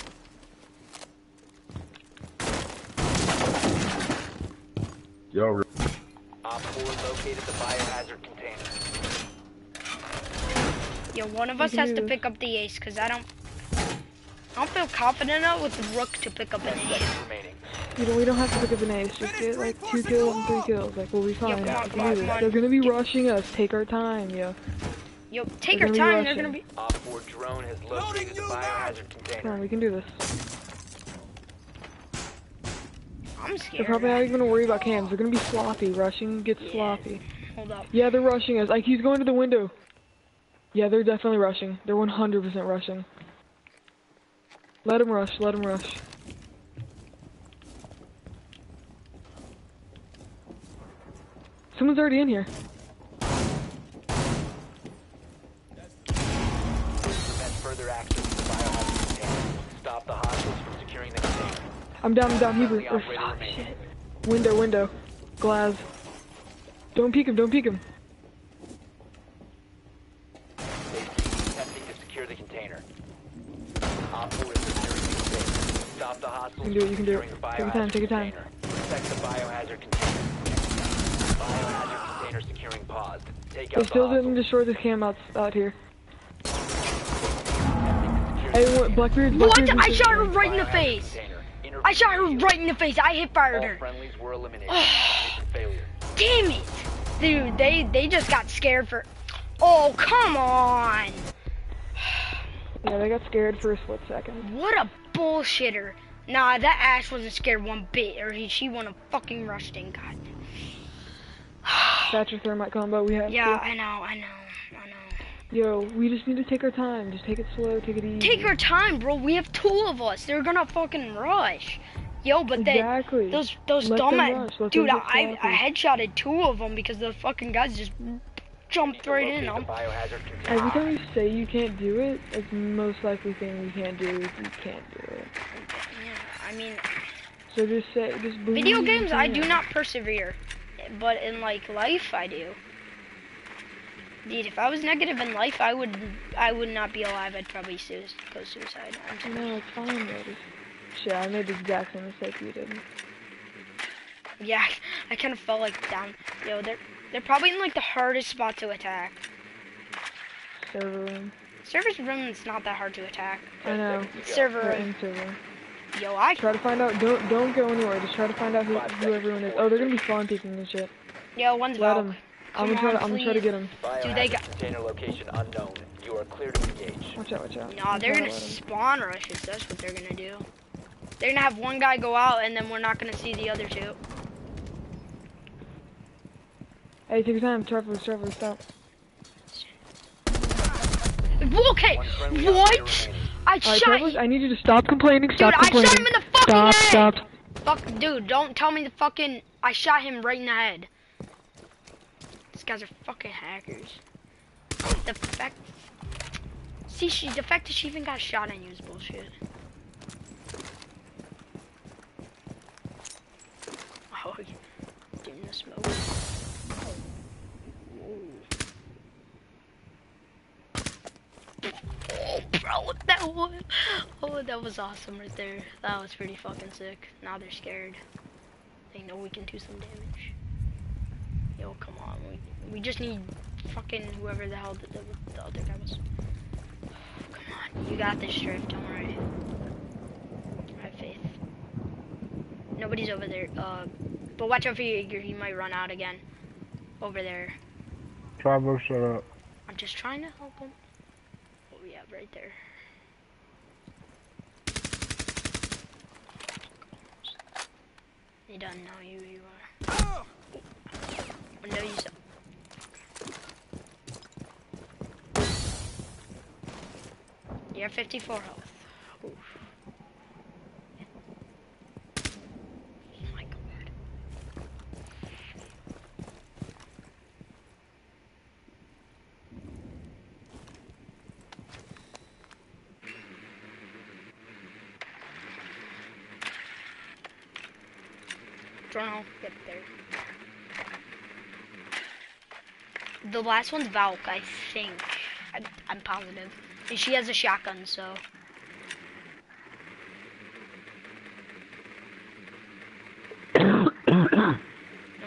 T: Yo,
C: Op 4 located the biohazard container.
A: Yo, one of us has to pick up the ace, cause I don't. I don't feel confident enough with the rook to pick up an ace.
F: You don't, we don't have to pick up an ace. Just get like two kills and three kills. Like we'll be fine.
A: come on, come on, come on.
F: They're gonna be rushing us. Take our time, yo.
A: Yo, take
F: They're
A: your time. They're gonna be.
C: Op 4 drone has located the biohazard
F: Come on, we can do this.
A: I'm scared.
F: They're probably not even gonna worry about cams. They're gonna be sloppy. Rushing gets
A: Yeah.
F: sloppy.
A: Hold up.
F: Yeah, they're rushing us. Like he's going to the window. Yeah, they're definitely rushing. They're 100% rushing. Let him rush. Let him rush. Someone's already in here.
C: Stop the hostiles from securing the container.
F: I'm down. I'm down. Hebrew. Oh, shit. Window. Window. Glass. Don't peek him. Don't peek him.
C: They cease attempting to secure the container. Op 4 is securing the container. Stop the hostiles
F: You can do it, you can do it.
C: from securing the
F: Take your time, take your time.
C: Protect the biohazard container. Biohazard container securing paused. Take
F: They
C: out
F: still
C: the
F: didn't destroy this cam out, out here. Hey, what, Blackbeard?
A: What? I shot her right in the face. I shot her right in the face. I hit fired her.
C: friendlies were eliminated.
A: Damn it, dude. They they just got scared for. Oh, come on!
F: Yeah, they got scared for a split second.
A: What a bullshitter. Nah, that Ash wasn't scared one bit, or he, she wouldn't have fucking rushed in, god.
F: Thatcher thermite combo, we have
A: Yeah,
F: to.
A: I know, I know.
F: Yo, we just need to take our time. Just take it slow, take it easy.
A: Take our time, bro. We have two of us. They're gonna fucking rush. Yo, but they,
F: Exactly.
A: those those
F: Let
A: dumb
F: them
A: a-
F: rush, let
A: dude, I,
F: get
A: I headshotted two of them because the fucking guys just jumped right in them.
F: Every time you say you can't do it, it's the most likely thing you can't do is you can't do it.
A: Yeah, I mean,
F: So just say, just
A: video games, I do not persevere, but in like life, I do. Dude, if I was negative in life, I would, I would not be alive. I'd probably go suicide. I'm sorry.
F: No, it's fine. Just... Shit, I made the exact same mistake you did.
A: Yeah, I kind of felt like down. Yo, they're they're probably in like the hardest spot to attack.
F: Server room.
A: Server's room is not that hard to attack.
F: I know.
A: Server
F: They're
A: room.
F: server.
A: Yo, I
F: Try to find out. Don't don't go anywhere. Just try to find out who, who everyone is. Oh, they're gonna be spawn peeking and shit.
A: Yo, one's
F: Let. I'm gonna try to. I'm gonna try to get them.
A: Dude, they got.
C: Container location unknown. You are clear to engage.
F: Watch out! Watch out.
A: Nah, they're gonna
F: to let 'em.
A: spawn rush us. That's what they're gonna do. They're gonna have one guy go out, and then we're not gonna see the other two.
F: Hey, take your time. Trevor, Trevor, stop.
A: Okay, what? I
F: Alright,
A: shot.
F: Travelers, I need you to stop complaining. Stop
A: Dude, I
F: complaining.
A: shot him in the fucking
F: stop,
A: head.
F: Stop.
A: Fuck, dude, don't tell me the fucking. I shot him right in the head. Guys are fucking hackers. The fact. See, she, the fact that she even got shot on you is bullshit. Oh. Getting the smoke. Oh, bro, that was, oh, that was awesome right there. That was pretty fucking sick. Now they're scared. They know we can do some damage. Yo, come on, we we just need fucking whoever the hell the, the, the other guy was. Come on, you got this, Strife. Don't worry. I have faith. Nobody's over there. Uh, but watch out for Jaeger. He might run out again. Over there.
E: Travo, shut up.
A: I'm just trying to help him. Oh yeah, right there. You don't know you you are. Oh, no, you saw. You have 54 health. Oof. Get there. The last one's Valk, I think. I'm, positive. And she has a shotgun, so. no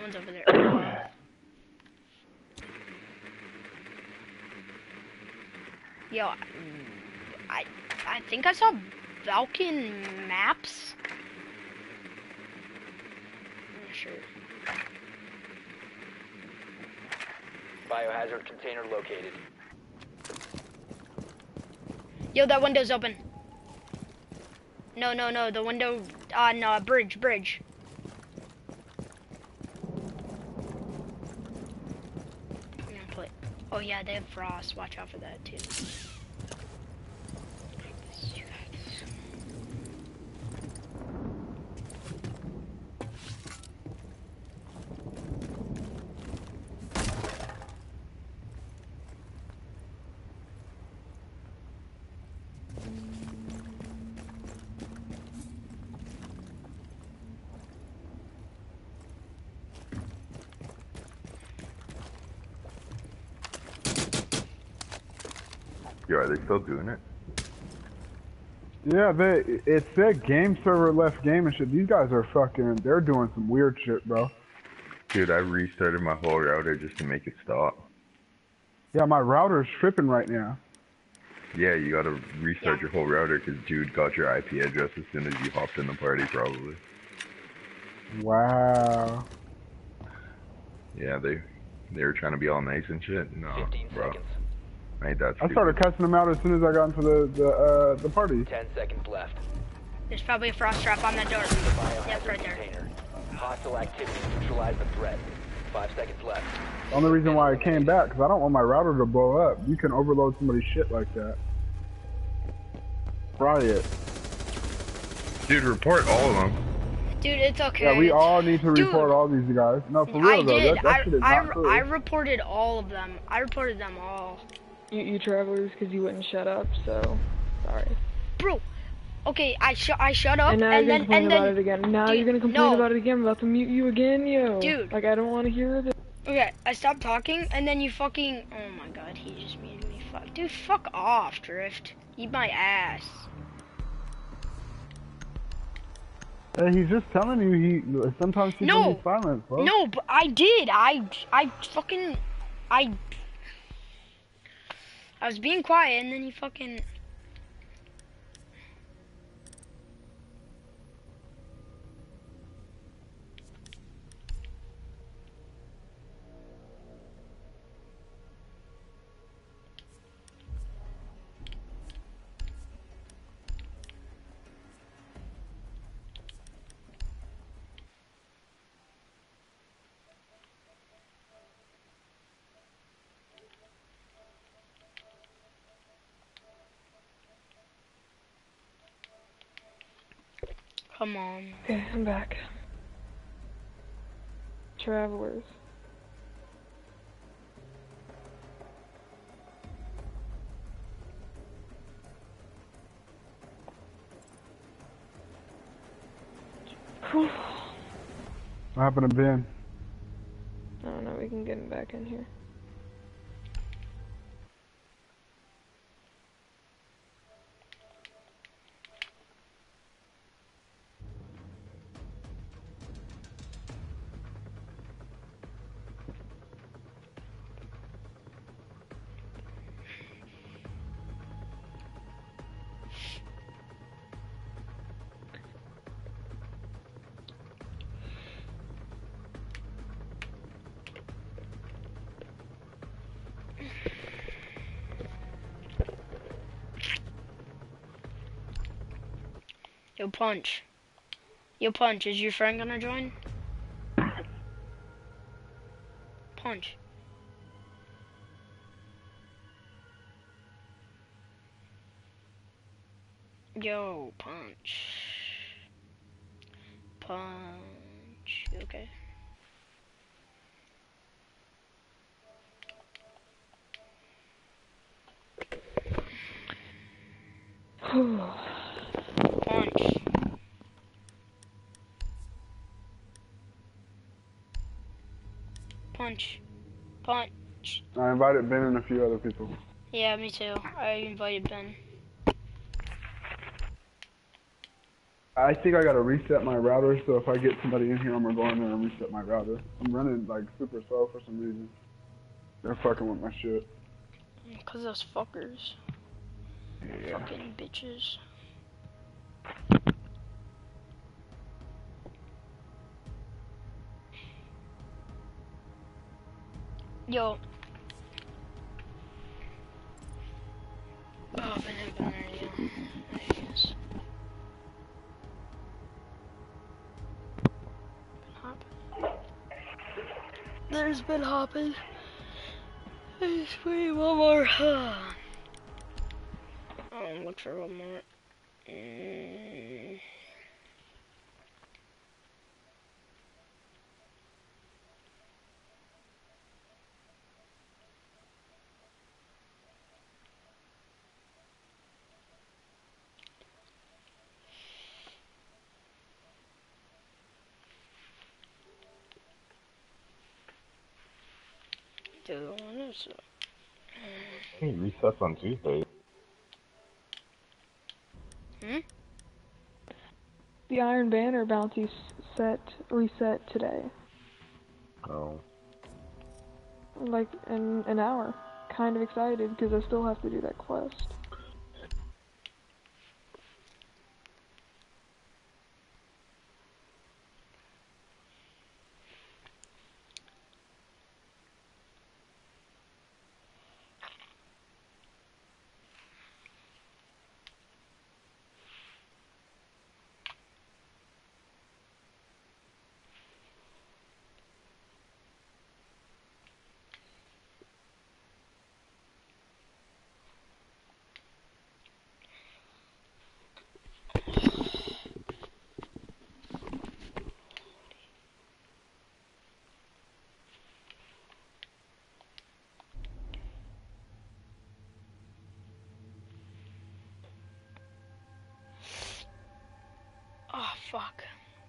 A: one's over there. Yo, I, I, think I saw Valken maps. I'm not sure.
C: Biohazard container located.
A: Yo, that window's open. No, no, no, the window on uh, bridge, bridge. Oh yeah, they have frost. Watch out for that too.
T: Yo, are they still doing it?
E: Yeah, they it said game server left game and shit. These guys are fucking. They're doing some weird shit, bro.
T: Dude, I restarted my whole router just to make it stop.
E: Yeah, my router's tripping right now.
T: Yeah, you gotta restart your whole router because dude got your IP address as soon as you hopped in the party, probably.
E: Wow.
T: Yeah, they They were trying to be all nice and shit. No,
C: 15
T: bro.
C: seconds.
T: Ain't that
E: I started cussing them out as soon as I got into the the uh, the party.
C: 10 seconds left.
A: There's probably a frost trap on that door. Yeah, right there.
C: Container. Hostile activity. Neutralize the threat. Five seconds left.
E: The only reason why I came back because I don't want my router to blow up. You can overload somebody's shit like that. Riot.
T: Dude, report all of them.
A: Dude, it's okay.
E: Yeah, we all need to
A: Dude.
E: report all these guys. No, for real
A: I
E: though.
A: did.
E: That, that shit is
A: I,
E: not
A: I. I reported all of them. I reported them all.
F: You, you travelers, because you wouldn't shut up, so sorry.
A: Bro, okay, I sh I shut up
F: and now
A: and
F: you're
A: then
F: gonna complain about
A: then
F: it again. Now
A: Dude,
F: you're gonna complain
A: no.
F: about it again. I'm about to mute you again, yo.
A: Dude.
F: Like I don't want to hear this.
A: okay, I stopped talking and then you fucking oh my god, he just muted me. Fuck, dude, fuck off, Drift. Eat my ass.
E: Hey, he's just telling you he sometimes people
A: No.
E: need silence, bro.
A: No, but I did. I I fucking I I was being quiet and then he fucking come on.
F: Okay, I'm back. Travelers. Whew.
E: What happened to Ben?
F: I don't know. We can get him back in here.
A: Yo, Punch. Yo, Punch, is your friend gonna join? Punch. Yo, Punch. You okay? Punch. Punch. Punch.
E: I invited Ben and a few other people.
A: Yeah, me too. I invited Ben.
E: I think I gotta reset my router, so if I get somebody in here, I'm gonna go in there and reset my router. I'm running like super slow for some reason. They're fucking with my shit.
A: Cause those fuckers.
E: Yeah.
A: Fucking bitches. Yo. There's been hopping. There's wait, one more. Huh. I'll look for one more. Mm. The other one is.
P: He resets on Tuesday.
A: Hmm?
F: The Iron Banner bounty set reset today,
P: Oh.
F: like in an hour. Kind of excited because I still have to do that quest.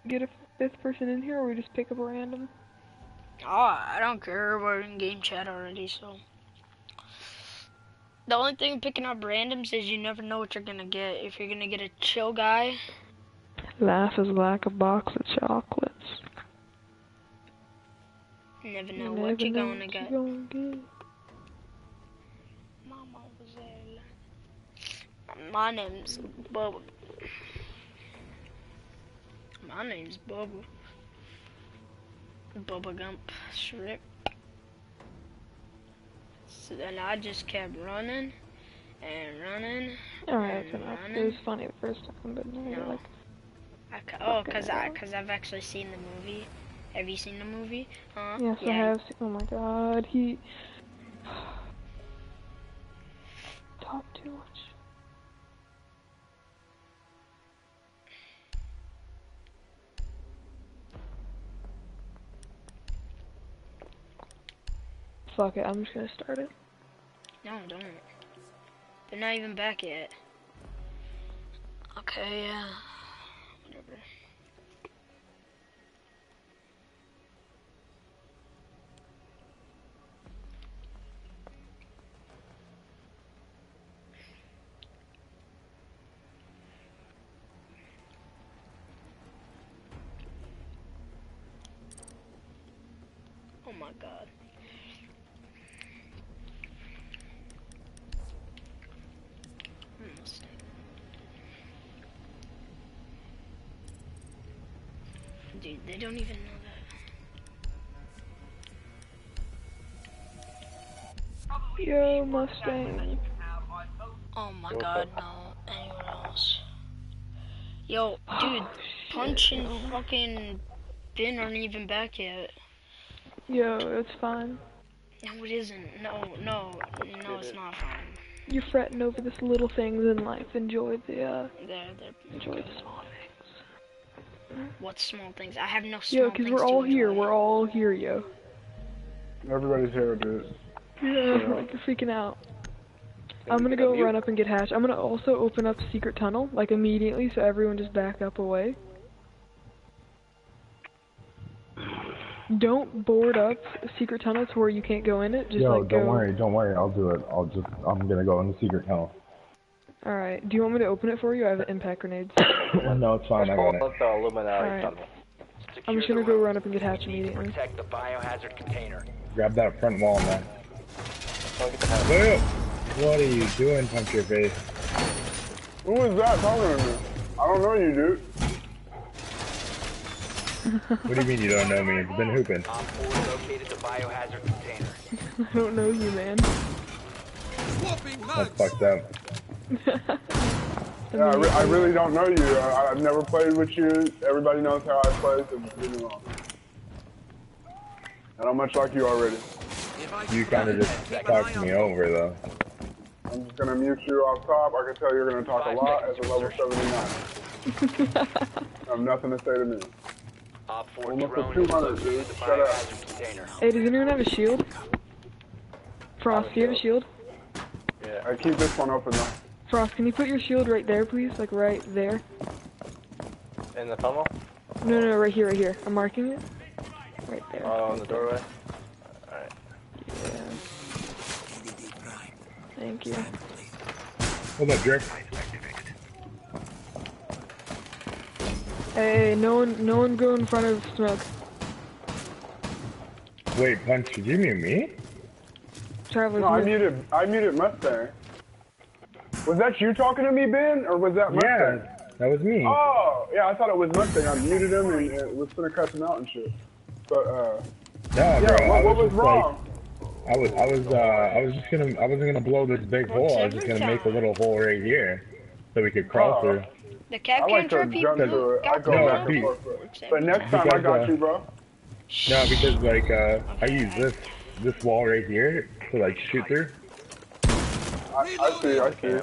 F: Get a fifth person in here, or we just pick up a random?
A: Oh, I don't care. We're in game chat already, so. The only thing picking up randoms is you never know what you're gonna get. If you're gonna get a chill guy,
F: Laugh is like a box of chocolates.
A: never know
F: You
A: what you're
F: know
A: gonna
F: what
A: get.
F: you're gonna get.
A: Mama was there. My name's Bubba. My name's Bubba. Bubba Gump Shrimp. So then I just kept running and running.
F: Alright,
A: and running.
F: It was funny the first time, but now you're
A: No.
F: like,
A: I ca- oh, cause I, cause I've actually seen the movie. Have you seen the movie? Huh?
F: yes, I have. Seen, oh my god, he talk too much. Fuck it, I'm just gonna start it.
A: No, don't. They're not even back yet. Okay, yeah. Whatever. Oh my god. Almost. Dude, they don't even know that.
F: Yo, Mustang.
A: Oh my god, no. Anyone else? Yo, dude, Punch and fucking Ben aren't even back yet.
F: Yo, it's fine.
A: No, it isn't. No, no, no, it's not fine.
F: You're fretting over this little things in life. Enjoy the, uh,
A: They're, they're,
F: enjoy the small
A: what small things? I have no small
F: Yo, cause
A: things
F: we're all
A: enjoy.
F: here. We're all here, yo.
E: Everybody's here, dude.
F: Yeah, like you're freaking out. I'm gonna go run up and get Hatch. I'm gonna also open up secret tunnel, like immediately, so everyone just back up away. Don't board up secret tunnel to where you can't go in it. Just
O: Yo,
F: like
O: don't
F: go.
O: worry, don't worry. I'll do it. I'll just. I'm gonna go in the secret tunnel.
F: All right. Do you want me to open it for you? I have impact grenades.
O: no, it's fine. I got it.
U: the uh,
F: Alright. I'm just gonna go run up and get Hatch immediately.
C: Protect the biohazard container.
O: Grab that front wall, man. Whoa! What are you doing, punch your face?
E: Who is that talking to me? I don't know you, dude.
O: What do you mean you don't know me? I've been hooping.
C: Op 4 located the biohazard container.
F: I don't know you, man.
O: That's fucked up.
E: Yeah, I, re- I really don't know you. I- I've never played with you. Everybody knows how I play, so just leave me alone. I don't much like you already.
O: You kind of just talked me over, though.
E: I'm just gonna mute you off top. I can tell you're gonna talk a lot as a level 79. I have nothing to say to me.
C: Op 4
E: Almost a
C: drone
E: 200,
C: is
E: dude.
C: located the
E: Shut up.
C: biohazard container.
F: Hey, does anyone have a shield? Frost, do you have a shield?
E: Yeah. I keep this one open though.
F: Frost, can you put your shield right there, please? Like right there.
U: In the tunnel?
F: No, no, no, right here, right here. I'm marking it. Right there.
U: Oh, on the doorway? Alright.
F: Yeah. Thank you.
O: Hold up, Drake.
F: Hey, no one, no one go in front of smoke.
O: Wait, punch, did you mute me?
F: Travelers.
E: No, I muted. I muted Mustang. Was that you talking to me, Ben, or was that Mustang?
O: Yeah, that was me.
E: Oh, yeah, I thought it was Mustang. I muted him and uh, was gonna cut him out and shit. But uh,
O: No,
E: yeah,
O: bro,
E: what,
O: I
E: what was
O: just
E: wrong?
O: Like, I was, I was, uh, I was just gonna, I wasn't gonna blow this big hole. I was just gonna make a little hole right here, so we could crawl
E: Oh.
O: through.
A: The cap
E: I like to
A: cancer
E: jump
A: people
E: through it. I
A: got
E: go
O: No,
E: back and forth. But, but next time I got
O: uh,
E: you, bro.
O: No, because like, uh, I use this, this wall right here to like shoot through.
E: I, I see, I see.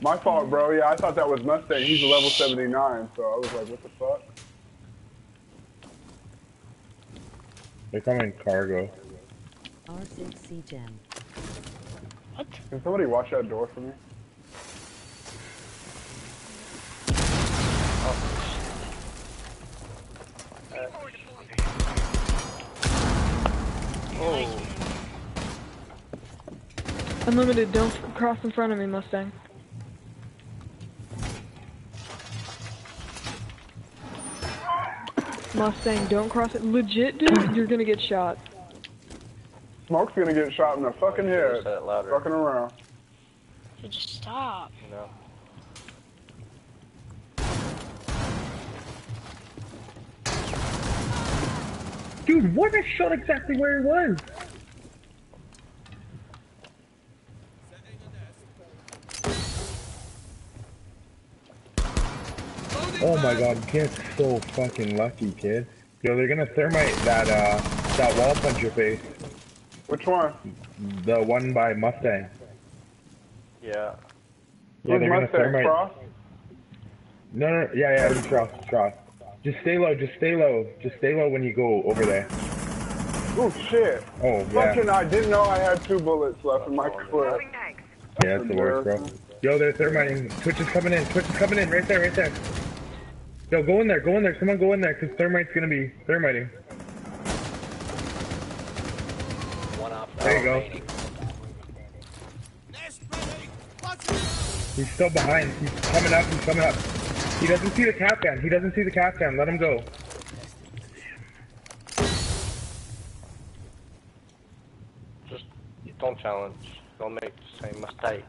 E: My fault, bro. Yeah, I thought that was Mustang. He's a level 79, so I was like, what the fuck?
O: They come in cargo.
V: R6C gem.
E: Can somebody watch that door for me?
U: Oh.
F: Unlimited, don't cross in front of me, Mustang. Mustang, don't cross it. Legit, dude, you're gonna get shot.
E: Smoke's gonna get shot in the fucking head.
U: Say.
E: Fucking around.
A: So just stop.
U: No.
O: Dude, what? I shot exactly where he was. Oh my god, get so fucking lucky, kid. Yo, they're gonna thermite that, uh, that wall puncher face.
E: Which one?
O: The one by Mustang.
U: Yeah.
O: Yeah,
E: Who's
O: they're gonna thermite.
E: Cross?
O: No, no, yeah, yeah, it's cross, it's cross. Just stay low, just stay low. Just stay low when you go over there.
E: Oh shit.
O: Oh, yeah.
E: Fucking, I didn't know I had two bullets left in my clip.
O: Yeah, that's the worst, bro. Yo, they're thermiting. Twitch is coming in. Twitch is coming in. Right there, right there. Yo, go in there. Go in there. Someone go in there, because thermite's gonna be thermiting.
C: One
O: There you go. He's still behind. He's coming up. He's coming up. He doesn't see the Kapkan. He doesn't see the Kapkan. Let him go.
U: Just don't challenge. Don't make the same mistake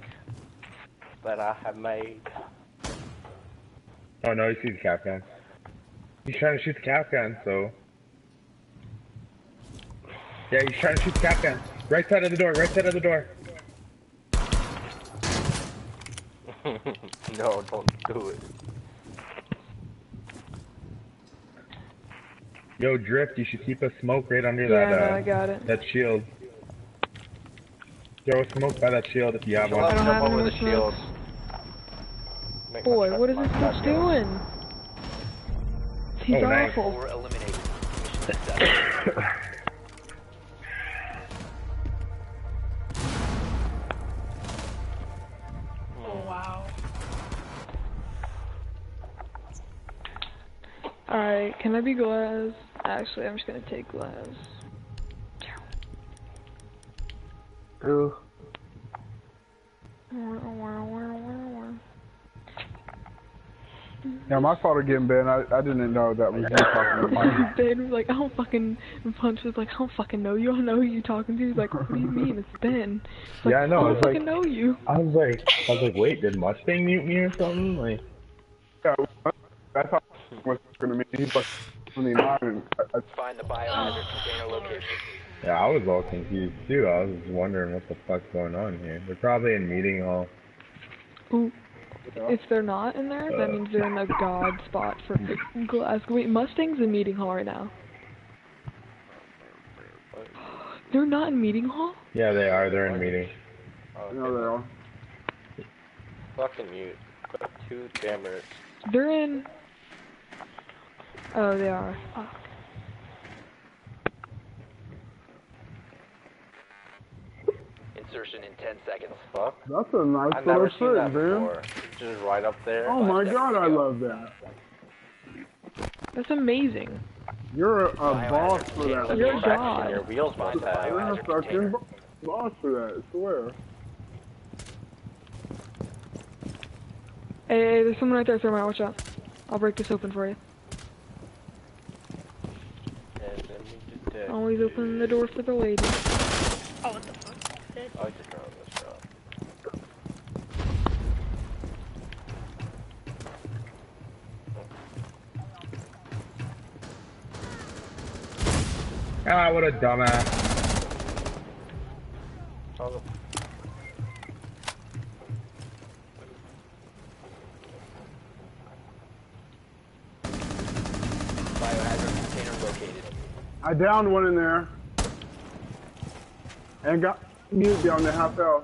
U: that I have made.
O: Oh no, he sees the gun. He's trying to shoot the Kapkan, so. Yeah, he's trying to shoot the Kapkan. Right side of the door. Right side of the door.
U: no, don't do it.
O: Yo, Drift, you should keep a smoke right under
F: Yeah,
O: that.
F: no,
O: uh,
F: I got it.
O: That shield. Throw a smoke by that shield if you have
U: She'll
O: one.
U: have to jump over the
F: any
U: shield.
F: Smokes.
U: Make
F: Boy, what is this
U: shot
F: bitch doing? He's
O: Oh, nice.
F: awful.
C: Four eliminated.
A: Oh wow.
F: Alright, can I be Glaz? Actually, I'm just gonna take Glaz.
E: Who? Yeah, my fault of getting banned. I, I didn't know that was you talking to Mike.
F: Ben was like, I don't fucking. and Punch was like, I don't fucking know you. I don't know who you're talking to. He's like, What do you mean? It's Ben. It's like,
O: Yeah, I know,
F: I don't
O: it's like-
F: fucking know you.
O: I was like, I was like, wait, did Mustang mute me or something? Like,
E: Yeah, that's how was going to mean. He was 29 and I, I
C: Find the biohazard container location.
O: yeah, I was all confused too. I was wondering what the fuck's going on here. They're probably in meeting hall.
F: Ooh. If they're not in there, that
O: Uh.
F: means they're in a god spot for Glaz. Wait, Mustang's in meeting hall right now. They're not in meeting hall?
O: Yeah, they are. They're in meeting.
U: Oh,
E: know they are.
U: Fucking mute. Two jammers.
F: They're in. Oh, they are. Fuck.
C: Insertion in 10 seconds.
U: Fuck.
E: That's a nice
U: I've
E: little
U: never seen that
E: man.
U: before. Just right up there.
E: Oh my god, I love that.
F: That's amazing.
E: You're a, a boss for that.
F: You're a god.
U: Your wheels might have.
E: You're a fucking boss for that, I swear.
F: Hey, hey, there's someone right there, Thermite, watch out. I'll break this open for you. Always open the door for the lady.
A: Oh, what the fuck?
U: I just drove this drop.
O: Ah, what a dumbass.
U: Oh,
C: Biohazard container located.
E: I downed one in there. And got mute down the half health.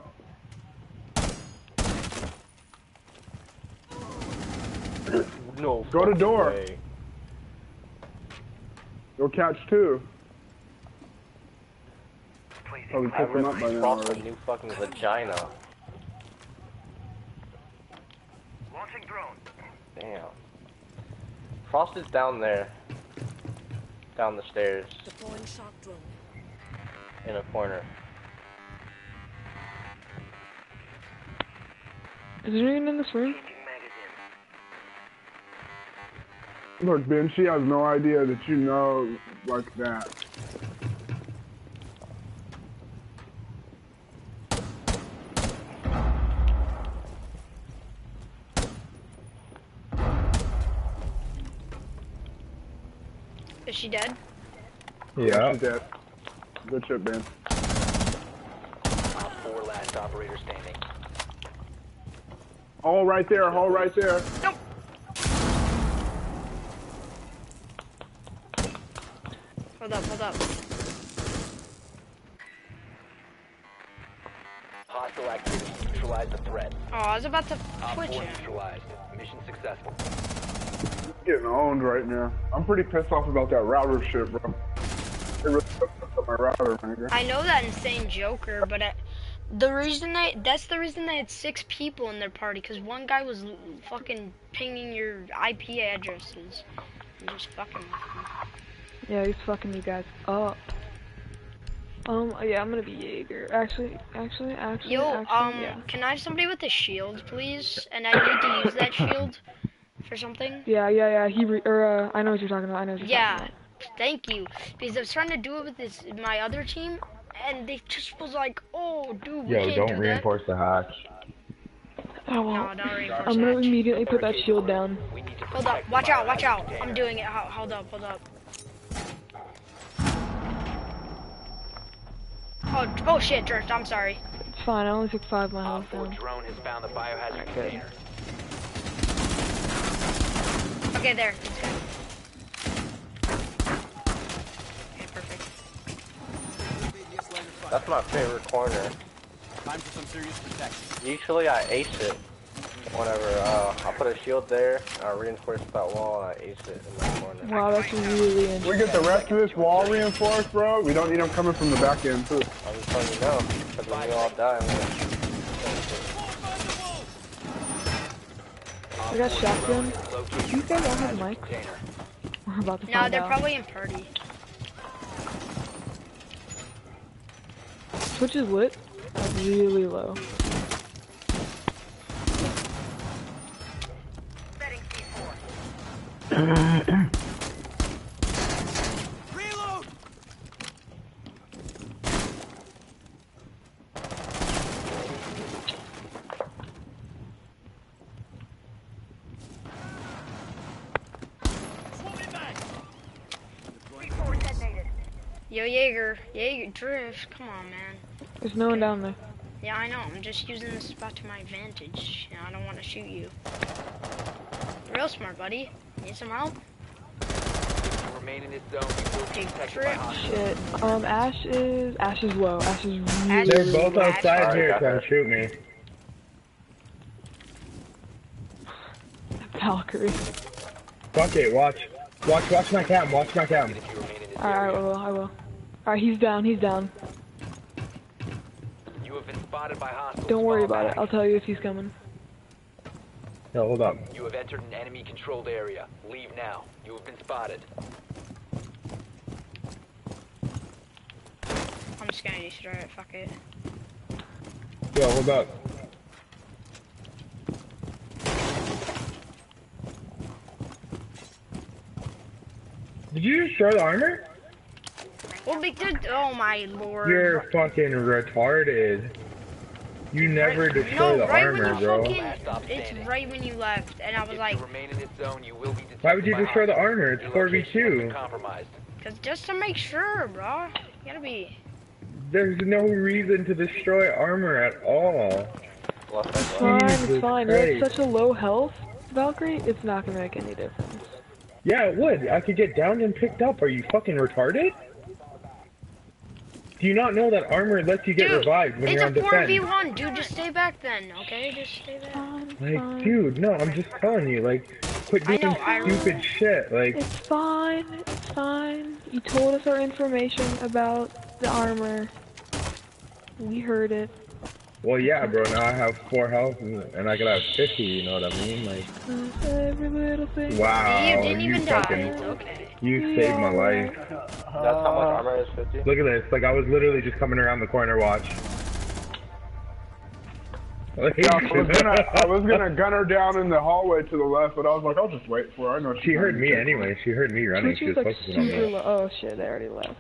U: no.
E: Go to door.
U: way.
E: Go catch two. Probably
U: I
E: picked him up by now
U: Frost a
E: already.
U: new fucking vagina. Launching drone. Damn. Frost is down there. Down the stairs,
R: Deploying shock drone.
U: in a corner.
F: Is there anyone in this room?
E: Look, Ben, she has no idea that you know like that.
A: Is she dead?
O: Yeah.
E: She's dead. Good shit, Ben.
C: Op 4 last operator standing.
E: Hole right there, hole right there.
A: Hold up, hold up.
C: Hostile activity. Neutralize the threat.
A: Oh, I was about to
C: Op
A: twitch
C: 4 neutralized. Mission successful.
E: Getting owned right now. I'm pretty pissed off about that router shit, bro. They really fucked up my router, man.
A: I know that insane Joker, but I, the reason I that's the reason they had six people in their party because one guy was fucking pinging your IP addresses and just fucking.
F: Yeah, he's fucking you guys up. Um, yeah, I'm gonna be Jaeger. Actually, actually, actually,
A: Yo,
F: actually,
A: um,
F: yeah.
A: can I have somebody with a shield, please? And I need to use that shield for something.
F: Yeah, yeah, yeah, he, re- or, uh, I know what you're talking about, I know what you're
A: Yeah, thank you. Because I was trying to do it with this my other team, and they just was like, "Oh, dude, we
O: Yo,
A: can't
O: don't
A: do that."
O: reinforce the hatch.
F: Oh, I won't.
A: No, don't
F: I'm gonna
A: that.
F: immediately put that shield down.
A: Hold up, watch out, watch out. I'm doing it. Ho- Hold up, hold up. Oh, oh shit, Drift, I'm sorry.
F: It's fine, I only took five my health down.
C: drone has found the biohazard
F: Okay.
C: container.
A: Okay, there. It's good. Okay, perfect.
U: That's my favorite corner.
W: Time for some serious protection.
U: Usually I ace it whenever uh, I put a shield there, I reinforce that wall, and I ace it in that corner.
F: Wow, that's really interesting.
E: We get the rest of this wall reinforced, bro. We don't need them coming from the back end, too.
U: I'm just letting you know, because when you all die, I'm gonna
F: I got shotgun. Do You guys all have mics? We're about to
A: No, they're
F: out.
A: probably in party.
F: Twitch is lit. Like, really low.
A: Yo, Jaeger, Jaeger, Drift, come on, man.
F: There's no one down there.
A: Yeah, I know. I'm just using this spot to my advantage. You know, I don't want to shoot you. Real smart, buddy. Need some help?
C: If remain in this zone, you will be detected by hostiles.
F: Shit. Um, Ash is Ash is low. Ash is really.
O: They're both
F: low.
O: outside here trying to shoot me.
F: Valkyrie.
O: Fuck it, watch. Watch, watch my cam, watch my cam.
F: Alright, I will. I will. Alright, he's down. He's down.
C: You have been spotted by hostiles.
F: Don't worry
C: Fall
F: about it. I'll tell you if he's coming.
O: Yo, hold up.
C: You have entered an enemy controlled area. Leave now. You have been spotted.
A: I'm just gonna destroy it. Fuck it.
O: Yo, hold up. Did you destroy the armor?
A: Well, big dude. Oh my lord.
O: You're fucking retarded. You never destroy
A: no,
O: the
A: right
O: armor, bro.
A: fucking. It's right when you left, and I was like,
C: in this zone. You will be
O: Why would you destroy the armor? It's
C: Your location has been
O: 4v2.
C: compromised.
A: cause just to make sure, bro. You gotta be.
O: There's no reason to destroy armor at all.
F: It's fine. It's fine. You're at such a low health, Valkyrie. It's not gonna make any difference.
O: Yeah, it would. I could get downed and picked up. Are you fucking retarded? Do you not know that armor lets you get
A: Dude,
O: revived when
A: it's
O: you're on defense?
A: It's a 4v1, dude. Just stay back then, okay? Just stay back.
O: Like, dude, no, I'm just telling you, like, quit doing
A: know,
O: stupid shit. Like,
F: It's fine. It's fine. You told us our information about the armor. We heard it.
O: well, yeah, bro, now I have four health and, and I could have 50, you know what I mean? Like, uh,
F: Every little thing.
O: wow,
A: you didn't
O: you
A: even die.
O: fucking,
A: It's okay.
O: You saved my life.
U: That's how much armor is 50?
O: Look at this. Like I was literally just coming around the corner. Watch.
E: Yeah, I was gonna, I was gonna gun her down in the hallway to the left, but I was like, I'll just wait for her. I know
O: She heard me anyway. She heard me running.
F: Twitch
O: She
F: is
O: was
F: like
O: focusing on
F: super
O: me.
F: low. Oh shit, they already left.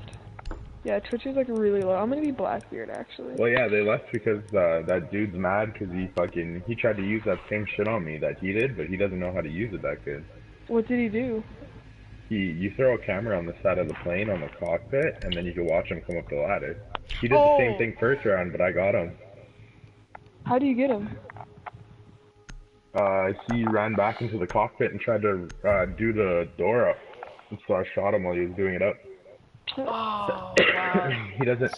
F: Yeah, Twitch is like really low. I'm gonna be Blackbeard actually.
O: Well, yeah, they left because uh, that dude's mad because he fucking he tried to use that same shit on me that he did, but he doesn't know how to use it that good.
F: What did he do?
O: He you throw a camera on the side of the plane on the cockpit, and then you can watch him come up the ladder. He did the
F: Oh.
O: same thing first round, but I got him.
F: How do you get him?
O: Uh, he ran back into the cockpit and tried to uh, do the door up, so I shot him while he was doing it up.
A: Oh,
O: he doesn't.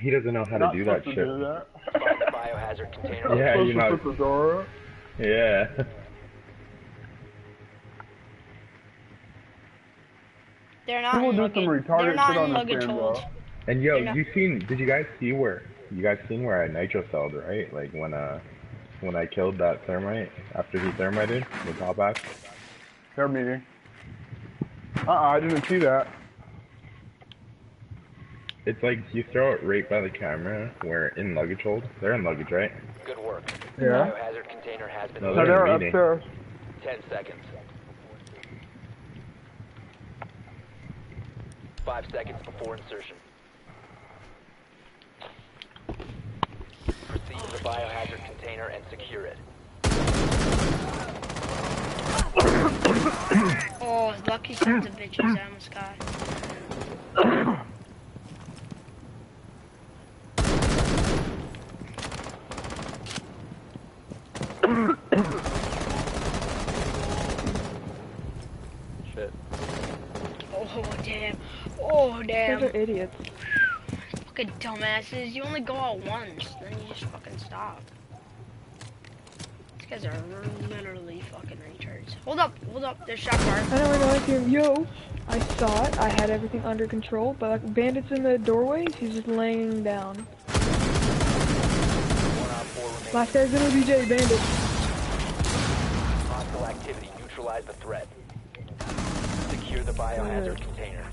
O: He doesn't know how to do that
E: supposed
O: shit.
E: to do that.
C: Find biohazard container.
O: Yeah, you
E: to
O: know.
E: put the door up.
O: Yeah.
A: They're not
E: People
A: in
E: do
A: luggage.
E: some retarded shit on
A: in
E: this
A: luggage
E: bro.
O: And yo, you seen? Did you guys see where? You guys seen where I nitro celled, right? Like when uh, when I killed that thermite after he thermited the top axe.
E: They're meeting. Uh-uh, I didn't see that.
O: It's like you throw it right by the camera where in luggage hold. They're in luggage, right?
C: Good work.
E: Yeah.
C: Biohazard container has been
O: No,
E: No,
O: they're
E: they're
O: in a meeting.
E: upstairs.
C: Ten seconds. Five seconds before insertion. Proceed to the biohazard container and secure it.
A: Oh, lucky sons of bitches, I almost got.
U: Shit.
A: Oh Oh, damn. Oh
F: Those
A: damn.
F: are idiots.
A: Fucking dumbasses. You only go out once, then you just fucking stop. These guys are literally fucking retards. Hold up, hold up. There's shot bar.
F: I know we're going to him. Yo, I saw it. I had everything under control, but like bandits in the doorway. He's just laying down.
C: One on four remaining.
F: Last guy's gonna be J bandit.
C: Hostile activity. Neutralize the threat. Secure the biohazard container.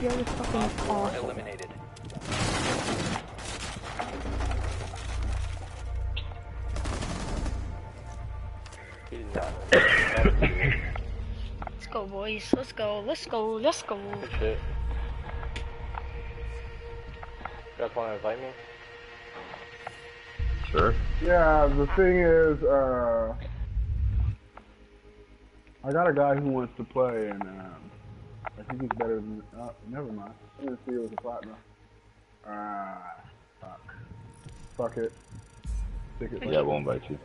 F: You guys are fucking awesome.
C: Eliminated.
A: Let's go, boys. Let's go. Let's go. Let's go.
U: Good shit. You guys want to invite me?
O: Sure.
E: Yeah, the thing is, uh, I got a guy who wants to play, and um, I think he's better than. Uh, never mind. I didn't see it was a platinum. Ah, fuck. Fuck it. Stick it.
O: Yeah, we'll invite you.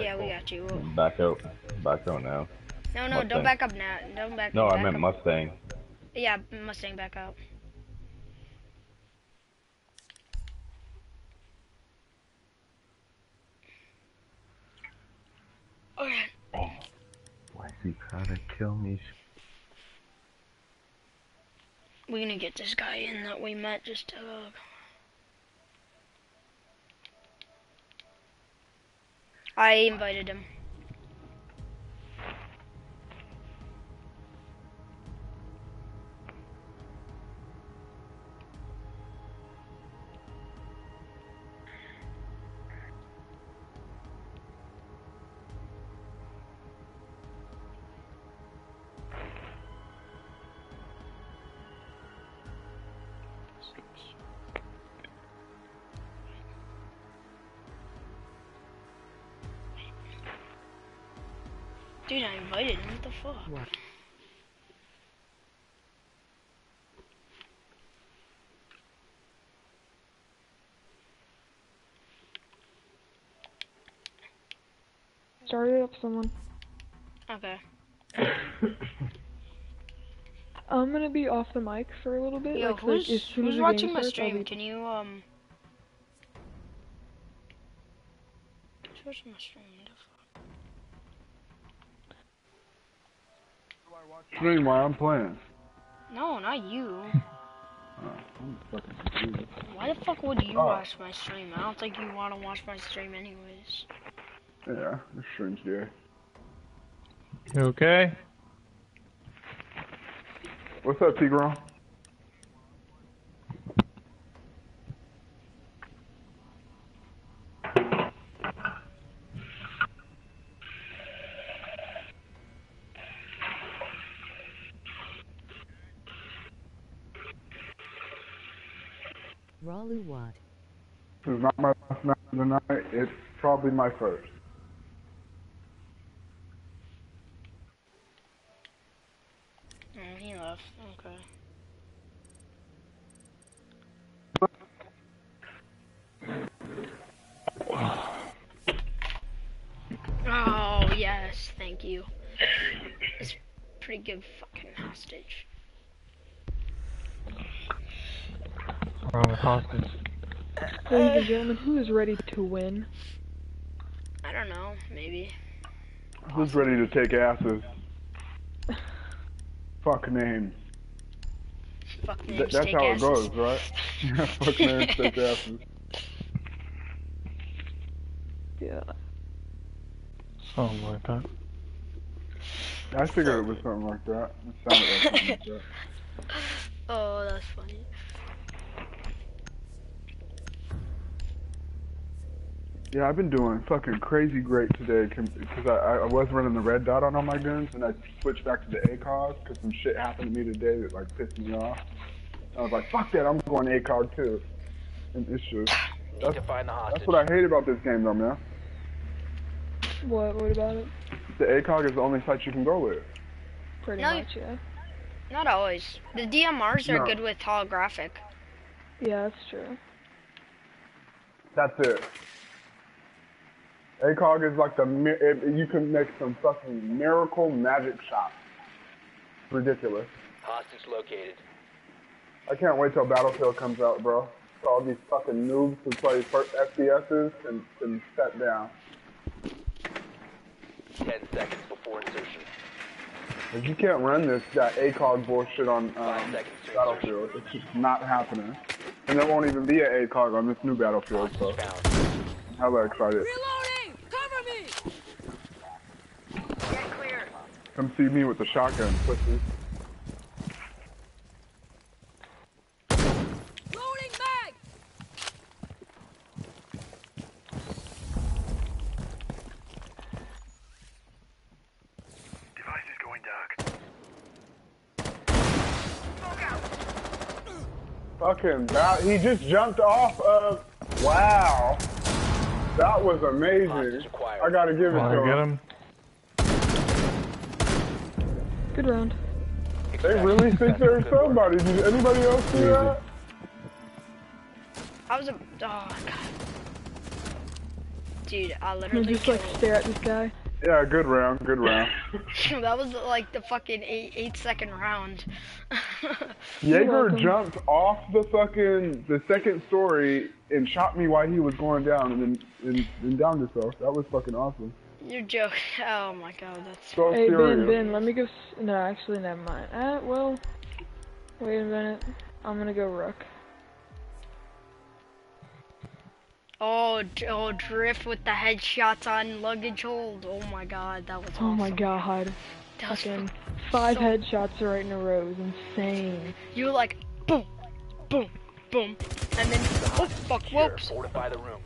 A: Yeah, we got you.
O: Back out. Back out now.
A: No, no,
O: Mustang.
A: don't back up now. Don't back.
O: No, I meant
A: up.
O: Mustang.
A: Yeah, Mustang back up. Okay.
O: Why is he trying to kill me?
A: We're gonna get this guy in that we met just uh I invited him. Invited him. What the fuck?
F: Start it up, someone.
A: Okay.
F: I'm gonna be off the mic for a little bit.
A: Yo,
F: like,
A: who's,
F: as
A: who's watching my
F: starts,
A: stream?
F: be-
A: Can you, um... Who's watching my stream? What the fuck?
E: Stream while I'm playing.
A: No, not you.
E: I'm fucking confused.
A: Why the fuck would you
E: Oh.
A: watch my stream? I don't think you want to watch my stream anyways.
E: Yeah, the stream's good.
X: You okay?
E: What's up, Tigron?
V: Ralu
E: is not my last night. It's probably my first.
A: Mm, he left. Okay. Oh yes, thank you. It's pretty good fucking hostage.
J: Wrong hostage.
F: Ladies and gentlemen, who is ready to win?
A: I don't know, maybe.
E: Who's ready to take asses? Fuck names.
A: Fuck
E: Th-
A: names,
E: that's
A: take
E: how
A: asses.
E: it goes, right? Yeah, fuck names, take asses.
F: Yeah.
J: Something like that.
E: I figured it was something like that. It sounded like something like that.
A: Oh, that's funny.
E: Yeah, I've been doing fucking crazy great today because I, I was running the red dot on all my guns and I switched back to the ACOG because some shit happened to me today that like pissed me off. I was like, fuck that, I'm going ACOG too. And it's just,
C: Need to find the
E: that's what I hate about this game though, man.
F: What? What about it?
E: The ACOG is the only site you can go with.
F: Pretty
A: No,
F: much, yeah.
A: Not always. The DMRs are
E: No.
A: good with holographic.
F: Yeah, that's true.
E: That's it. ACOG is like the, it, you can make some fucking miracle magic shots. Ridiculous.
C: Hostage located.
E: I can't wait till Battlefield comes out, bro. So all these fucking noobs who play first FPSs can, can step down.
C: Ten seconds before insertion.
E: If you can't run this that ACOG bullshit on um,
C: seconds to
E: Battlefield, it's just not happening. And there won't even be an ACOG on this new Battlefield, so I'm hella excited.
R: Reloading! Cover me! Get clear.
E: Come see me with the shotgun, pussy.
R: Loading mag!
P: Device is going dark.
E: Fucking bat, he just jumped off of, wow. That was amazing. I gotta give it
J: Wanna
E: to
J: get
E: him.
J: him?
F: Good round.
E: They really think they're somebody. Did anybody else see that?
A: I was a. Oh, God. Dude, I
F: You
A: literally
F: just like
A: killed.
F: stare at this guy.
E: Yeah, good round, good round.
A: that was like the fucking eight, eight second round.
E: Jaeger jumped off the fucking the second story and shot me while he was going down and then and, and downed himself. That was fucking awesome.
A: You're joking. Oh my god, that's.
E: So
F: hey, Ben,
E: serious.
F: Ben, let me go. S- no, actually, never mind. Uh, well, wait a minute. I'm gonna go Rook.
A: Oh, oh, drift with the headshots on luggage hold. Oh my god, that was.
F: Oh my god.
A: That was
F: Fucking five
A: so-
F: headshots right in a row is insane.
A: You were like, boom, boom, boom, and then oh fuck, whoops.
C: Fortify the room.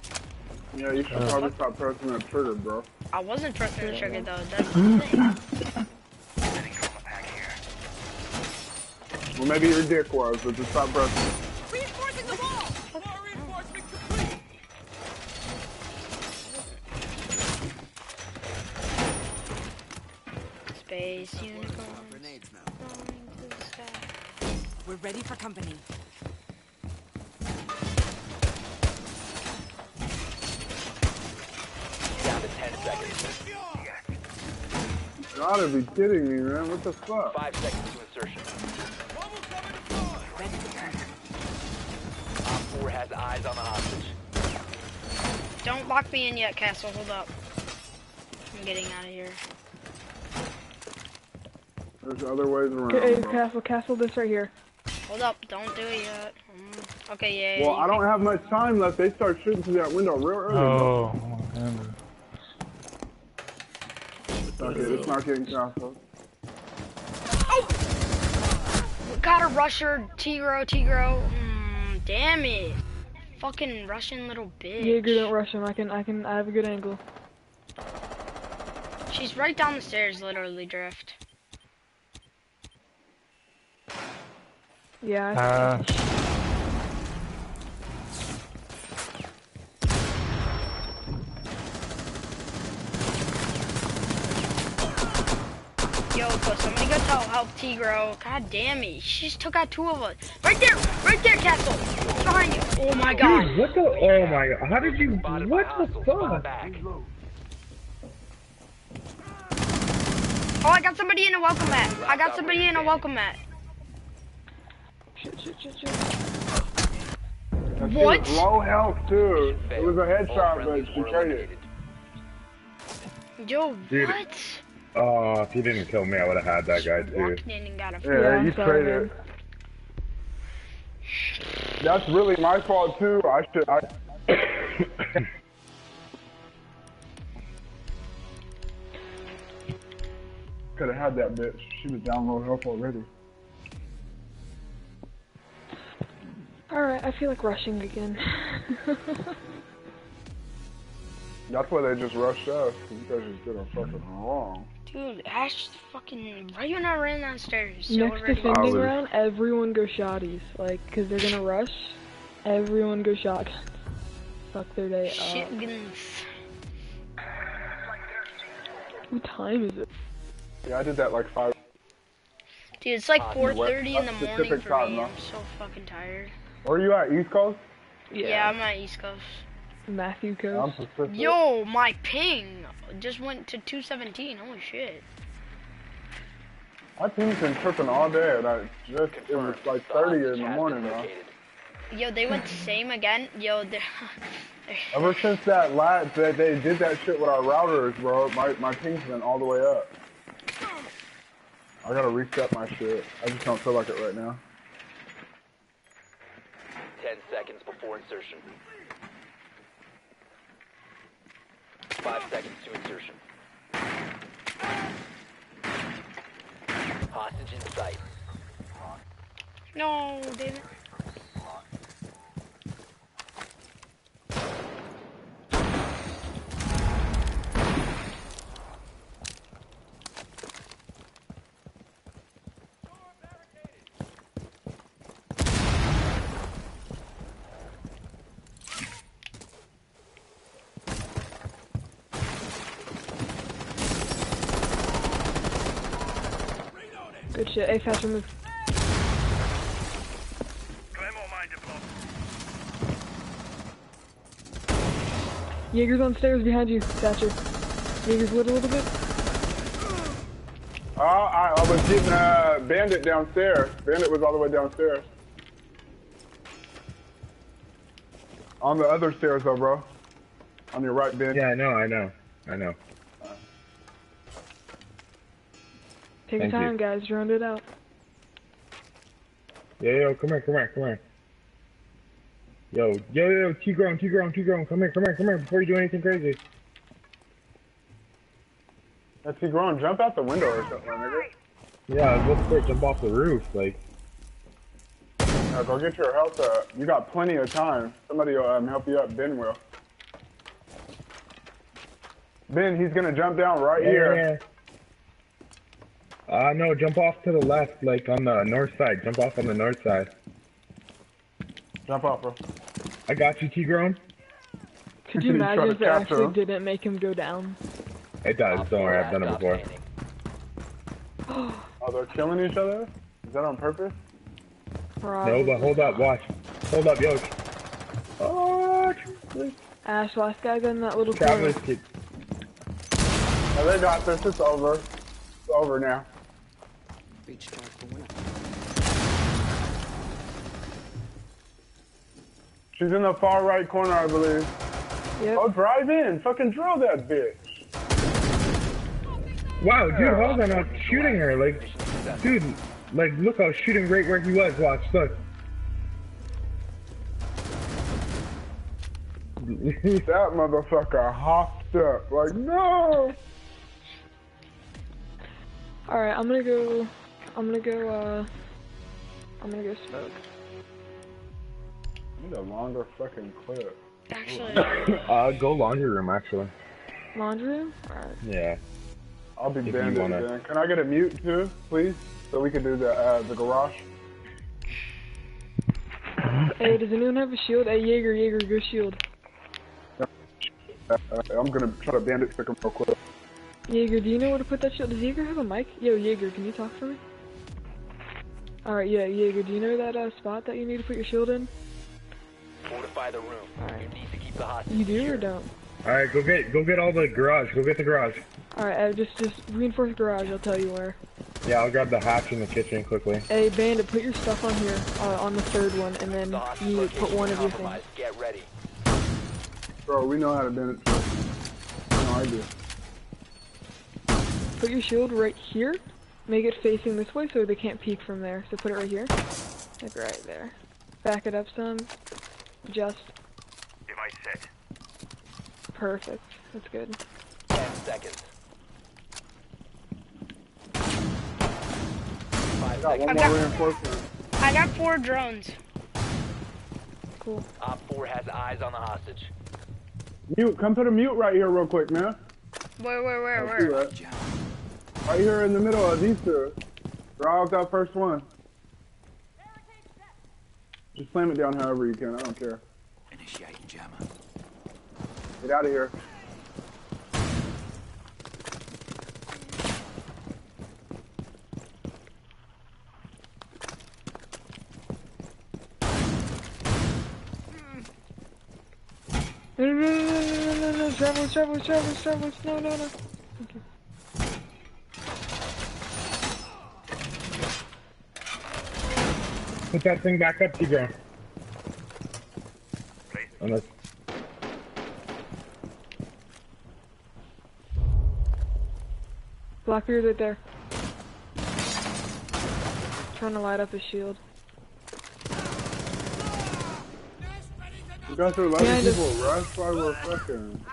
E: Yeah, you should uh. probably stop pressing that trigger, bro.
A: I wasn't pressing the trigger though. That's the mm. thing.
E: Well, maybe your dick was, but just stop pressing. it.
R: Reinforcing the wall! More reinforcement complete!
A: Space unicorn.
R: Grenades now. We're ready for company.
C: Down to ten seconds.
E: Gotta be kidding me, man. What the fuck?
C: Five seconds to insertion.
R: Ready for company.
C: Op 4 has eyes on the hostage.
A: Don't lock me in yet, Castle. Hold up. I'm getting out of here.
E: There's other ways around.
F: Okay, hey,
E: bro.
F: castle, castle, this right here.
A: Hold up. Don't do it yet. Mm, Okay, yeah. yeah,
E: Well, I don't have much time left. They start shooting through that window real early. bro.
J: Oh, man.
E: Okay, it's not getting castle.
A: got a rusher, Tigro, Tigro. Mm, damn it. Fucking Russian little bitch.
F: Jaeger, don't rush him. I can, I can, I have a good angle.
A: She's right down the stairs, literally, Drift.
F: Yeah. I-
O: Uh,
A: Yo, but somebody go tell help Tigro. God damn it. She just took out two of us. Right there, right there, Castle. It's behind you. Oh my god.
O: Dude, what the? Oh my god! How did you? What the fuck?
A: Oh, I got somebody in a welcome mat. I got somebody in a welcome mat.
F: Shit, shit, shit, shit.
A: What?
E: low health too. It was a headshot, but she traded.
A: Yo,
O: Dude.
A: What?
O: Oh, if he didn't kill me, I would have had that guy too.
A: Walked in and got a
E: Yeah, you traded. That's really my fault too. I should. I. Could have had that bitch. She was down low health already.
F: Alright, I feel like rushing again.
E: That's why they just rushed us. 'cause you guys just did a fucking wrong.
A: Dude, Ash fucking. Why you not running downstairs? So
F: Next
A: already.
F: defending round, everyone go shotties. Like, cause they're gonna rush. Everyone go shotguns. Fuck their day
A: Shit
F: up.
A: guns.
F: What time is it?
E: Yeah, I did that like five.
A: Dude, it's like
E: Uh,
A: 4:30 in the morning for
E: time,
A: me.
E: though.
A: I'm so fucking tired.
E: Where are you at? East Coast?
A: Yeah, I'm at East Coast.
F: Matthew Coast.
A: Yo, my ping just went to 217. Holy shit.
E: My team's been tripping all day, and I just it was like 30 in the morning though.
A: Yo, they went same again. Yo, they're.
E: Ever since that lad that they did that shit with our routers, bro, my my ping's been all the way up. I gotta reset my shit. I just don't feel like it right now.
C: 10 seconds before insertion. 5 seconds to insertion. Hostage in sight.
A: no, David.
F: Good shit. Hey, faster move. Jaeger's on stairs behind you, Thatcher. Jaeger's lit a little bit.
E: Oh, I, I was getting uh, Bandit downstairs. Bandit was all the way downstairs. On the other stairs though, bro. On your right, Ben.
O: Yeah, I know, I know, I know.
F: Take your
O: Thank you.
F: time, guys. Round it out.
O: Yo, yo, come here, come here, come here. Yo, yo, yo, T grown, T grown, T grown, come here, come here, come here, before you do anything crazy.
E: That's he growing. Jump out the window or something, nigga.
O: Yeah, let's quick jump off the roof, like.
E: Uh, go get your health up. You got plenty of time. Somebody will um, help you up. Ben will. Ben, he's gonna jump down right
O: Yeah,
E: here.
O: Uh, no, jump off to the left, like on the north side. Jump off on the north side.
E: Jump off, bro.
O: I got you, T grown.
F: Could you imagine if it actually
E: him.
F: didn't make him go down?
O: It does, don't worry, I've done it before.
E: Oh, they're killing each other? Is that on purpose?
O: No, but hold up, watch. Hold up, yo. Oh,
F: Ash, last guy got in that little corner.
O: Travis kid.
E: Oh, they got this. It's over. It's over now.
R: Reach charge for winner.
E: She's in the far right corner, I believe.
F: Yep.
E: Oh, drive in. Fucking drill that bitch.
O: Wow, dude, hold on, I'm shooting her, like, dude, like, look, I was shooting right where he was, watch, look.
E: that motherfucker hopped up. Like, no.
F: Alright, I'm gonna go. I'm gonna go, uh. I'm gonna go smoke.
E: I need a longer fucking clip.
A: Actually,
O: uh, go laundry room actually.
F: Laundry room? Alright.
O: Yeah.
E: I'll be
O: If you
E: banded
O: wanna-
E: then. Can I get a mute too, please? So we can do the uh, the garage.
F: Hey, does anyone have a shield? Hey, Jaeger, Jaeger, go shield.
E: Uh, uh, I'm gonna try to bandit stick him real quick.
F: Jaeger, do you know where to put that shield? Does Jaeger have a mic? Yo, Jaeger, can you talk for me? Alright, yeah, Jaeger, do you know that uh, spot that you need to put your shield in?
C: Fortify the room.
F: Alright.
C: You need to keep the hostage.
F: You do or don't?
O: All right, go get go get all the garage. Go get the garage.
F: Alright, uh, just just reinforce the garage, I'll tell you where.
O: Yeah, I'll grab the hatch in the kitchen quickly.
F: Hey, Bandit, put your stuff on here, uh, on the third one, and then you put one of your things.
C: Compromise. Get ready.
E: Bro, we know how to bandit stick. No idea.
F: Put your shield right here. Make it facing this way so they can't peek from there. So put it right here. Like right there. Back it up some. Just.
C: Device set.
F: Perfect. That's good.
C: Ten seconds. Five
E: Got
C: seconds.
E: one
A: I
E: more
A: got-
E: reinforcement.
A: I got four drones.
F: Cool.
C: Op 4 has eyes on the hostage.
E: Mute, come to a mute right here real quick, man.
A: Where, where, where,
E: I see
A: where?
E: That. Right here in the middle of these two. Draw out that first one. Just slam it down however you can, I don't care.
R: Initiating jammer.
E: Get out of here.
F: No, no, no, no, no, no, no, no, travelers, travelers, travelers, travelers, no, no, no.
O: Put that thing back up, Tigro. Unless
F: Blackbeard right there. Trying to light up his shield.
E: You guys are letting
F: Behind us.
E: people rush while we're fucking.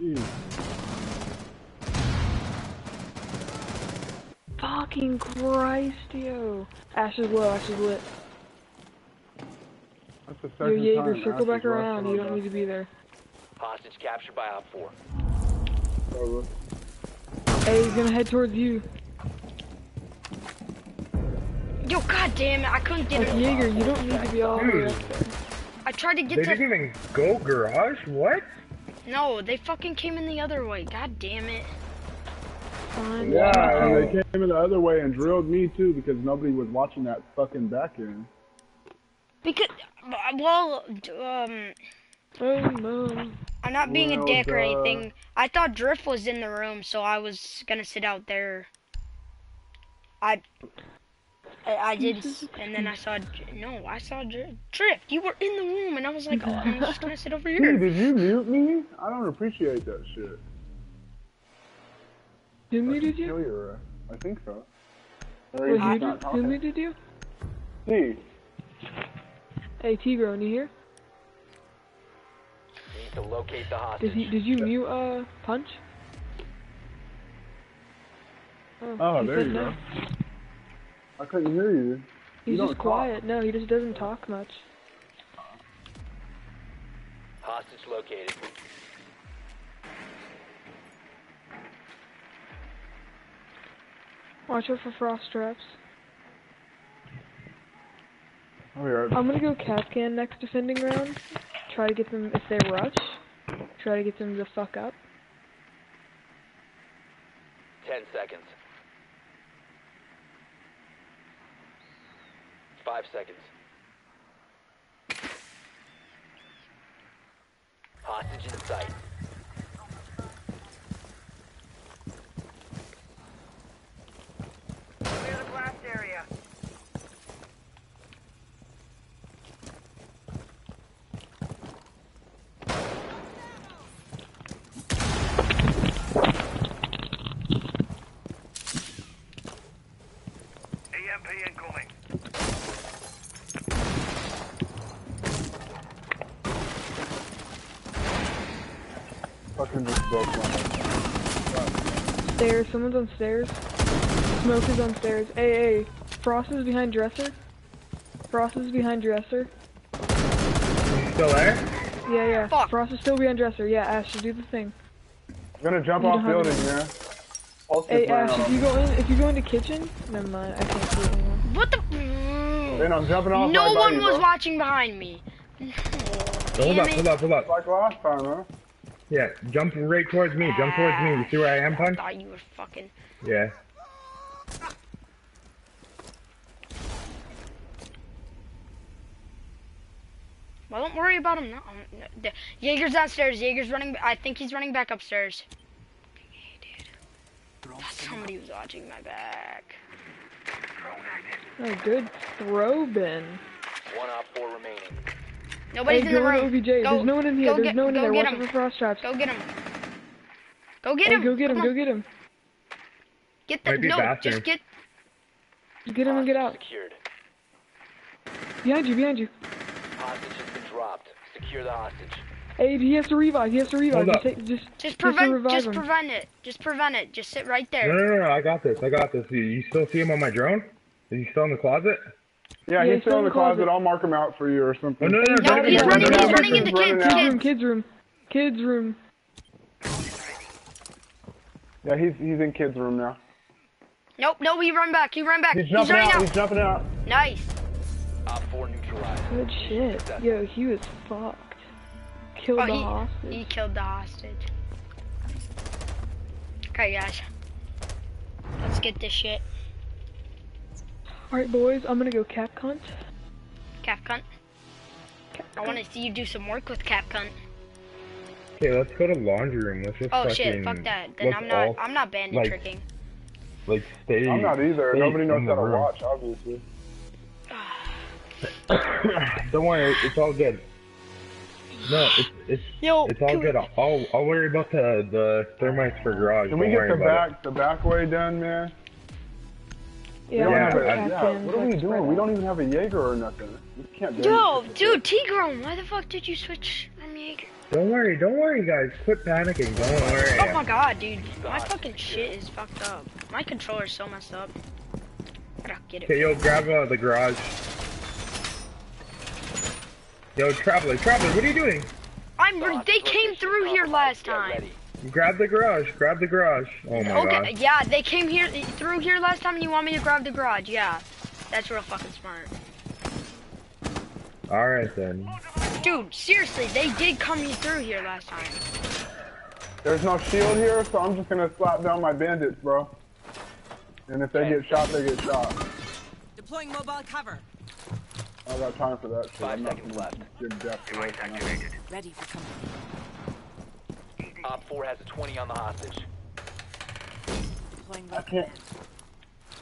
E: Jeez.
F: Fucking Christ, yo. Ash is low, Ash is lit.
E: That's the
F: Yo,
E: second
F: Jaeger, circle back around. You don't need to be there.
C: Hostage captured by Op 4.
E: Over.
F: Hey, he's gonna head towards you.
A: Yo, god damn it, I couldn't get
F: Like,
A: it.
F: Jaeger, you don't need to be all the way up there.
A: I tried to
O: they
A: get
O: didn't even go garage. What?
A: No, they fucking came in the other way. God damn it.
F: Fine.
E: Yeah, and they came in the other way and drilled me too because nobody was watching that fucking back end.
A: Because, well, um,
F: no.
A: I'm not being a
E: Well,
A: dick or anything. I thought Drift was in the room, so I was gonna sit out there. I, I, I did, and then I saw, no, I saw Dri- Drift. You were in the room, and I was like, oh, I'm just gonna sit over here.
E: Hey,
A: here.
E: did you mute me? I don't appreciate that shit.
F: Who muted you?
E: Kill your ass. I think so. Or
F: Wait,
E: he's
F: who, did, who
E: talking.
F: muted you?
E: Me.
F: Hey, Tigro, you here?
C: You need to locate the hostage.
F: Did he? Did you mute uh Punch?
E: Oh,
F: he
E: there you
F: no.
E: go. I couldn't hear you.
F: He's
E: You don't
F: just
E: talk.
F: quiet. No, he just doesn't talk much.
C: Hostage located.
F: Watch out for frost traps.
E: Oh.
F: I'm gonna go Kapkan next defending round. Try to get them if they rush. Try to get them to fuck up.
C: Ten seconds. Five seconds. Hostage in sight.
X: Clear the blast area. EMP incoming.
E: Fucking just broke one.
F: Stairs. Someone's on stairs. Smoke is on stairs. Hey, hey. Frost is behind dresser. Frost is behind dresser.
O: Still there?
F: Yeah, yeah. Frost is still behind dresser. Yeah, Ash, you do the thing.
E: I'm gonna jump off building,
F: any-
E: yeah. Pulse
F: Hey
E: gets
F: Ash, if you go in, if you go into kitchen, never mind. I can't see it anymore.
A: What the?
E: Then I'm jumping off
A: No
E: right
A: one
E: you,
A: was
E: bro.
A: watching behind me.
O: Hold up,
A: Damn
O: hold up, hold up.
E: Like last time, huh?
O: Yeah, jump right towards me. Jump towards me. You see where I am,
A: I thought you were fucking.
O: Yeah.
A: Well, don't worry about him now. Um, no, Jaeger's downstairs. Jaeger's running. I think he's running back upstairs. Somebody was watching my back.
F: Oh, good throw, Ben.
C: One op four remaining.
A: Nobody's
F: hey,
A: in the
F: go to
A: room.
F: OBJ.
A: Go,
F: There's no one in here. There's
A: get,
F: no one in there.
A: Get
F: Watch
A: him.
F: out for frost traps.
A: Go get him. Go get
F: Hey,
A: him.
F: go get him. Go get him.
A: Get the no.
O: faster.
A: Just get.
F: Get him and get out.
C: Secured.
F: Behind you. Behind you.
C: Hostage has been dropped. Secure the hostage.
F: Hey, he has to revive. He has to revive.
O: Hold
F: Just,
O: up.
F: take- just,
A: Just
F: just
A: prevent.
F: revive
A: Just prevent it. Just prevent it. Just sit right
O: No,
A: there.
O: no, no, no. I got this. I got this. You, you still see him on my drone? Is he still in the closet?
E: Yeah,
F: Yeah,
E: he's still in the closet.
F: closet.
E: I'll mark him out for you or something.
O: Oh, no, no, no.
A: No,
O: don't
A: he's
O: even-
A: running. He's running into
E: running
A: kids.
E: out.
F: Kids room.
A: Kids.
F: Kids room. Kids room.
E: Yeah, he's he's in kids' room now.
A: Nope. No. He run back. He run back.
E: He's
A: He's,
E: jumping
A: running
E: out.
A: out.
E: He's jumping out.
A: Nice.
C: Op four neutralized.
F: Good shit. Yo, he was fucked. Killed
A: Oh,
F: the
A: he,
F: hostage.
A: he killed the hostage. Okay, guys. Let's get this shit.
F: Alright, boys, I'm gonna go cap cunt.
A: Kapkan. I want to see you do some work with Kapkan.
O: Okay, let's go to laundry room. Let's just
A: Oh
O: fucking,
A: shit, fuck that. Then I'm not.
O: all,
A: I'm not bandit
O: like,
A: tricking.
O: Like stay.
E: I'm not either.
O: stay
E: Nobody knows
O: in
E: how
O: the
E: to
O: room.
E: watch, obviously.
O: Don't worry, it's all good. No, it's it's
A: Yo,
O: it's all good. I'll I'll worry about the the thermites for garage.
E: Can we
O: Don't
E: get
O: worry
E: the
O: about
E: back the back way done, man?
F: Yeah,
O: Yeah,
E: don't have a,
O: I-
E: yeah, what are we
F: let's
E: doing? We don't even have a Jaeger or nothing. We can't do
A: Yo,
E: anything.
A: dude, Tigron, why the fuck did you switch from Jaeger?
O: Don't worry, don't worry, guys. Quit panicking. Don't worry.
A: Oh my god, dude. My fucking shit is fucked up. My controller's so messed up. Gotta get
O: Okay, yo, grab uh, the garage. Yo, traveler, traveler, what are you doing?
A: I'm. They came through here last time.
C: Ready.
O: Grab the garage. Grab the garage. Oh my
A: Okay,
O: god.
A: yeah, they came here through here last time, and you want me to grab the garage? Yeah, that's real fucking smart,
O: All right then.
A: dude. Seriously, they did come here through here last time.
E: There's no shield here, so I'm just gonna slap down my bandits, bro. And if they get shot, they get shot.
R: Deploying mobile cover.
E: I got time for that shit.
C: Five
E: I'm not
C: seconds
E: gonna
C: left.
E: give death away from that.
R: Ready for company.
C: Op four has a 20 on the hostage.
E: I can't.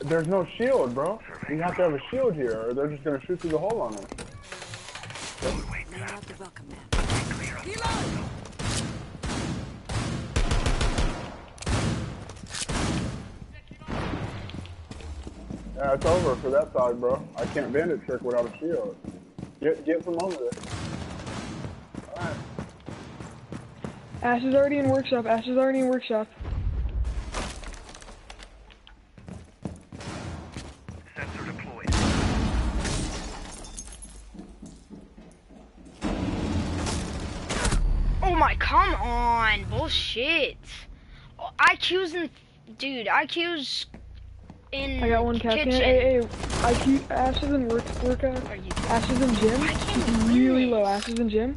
E: There's no shield, bro. You have to have a shield here, or they're just gonna shoot through the hole on us.
R: Laying out the welcome mat. Reload!
E: Yeah, it's over for that side, bro. I can't bandit trick without a shield. Get get from over there.
F: Ash is already in workshop. Ash is already in workshop.
X: Sensor deployed.
A: Oh my, come on, bullshit. Oh, IQ's in, dude. IQ's in
F: I got one captain.
A: kitchen.
F: Hey, hey, IQ, Ash is in work, workout.
A: Are you?
F: Ash is in gym.
A: I can't
F: He's really
A: this.
F: low. Ash is in gym.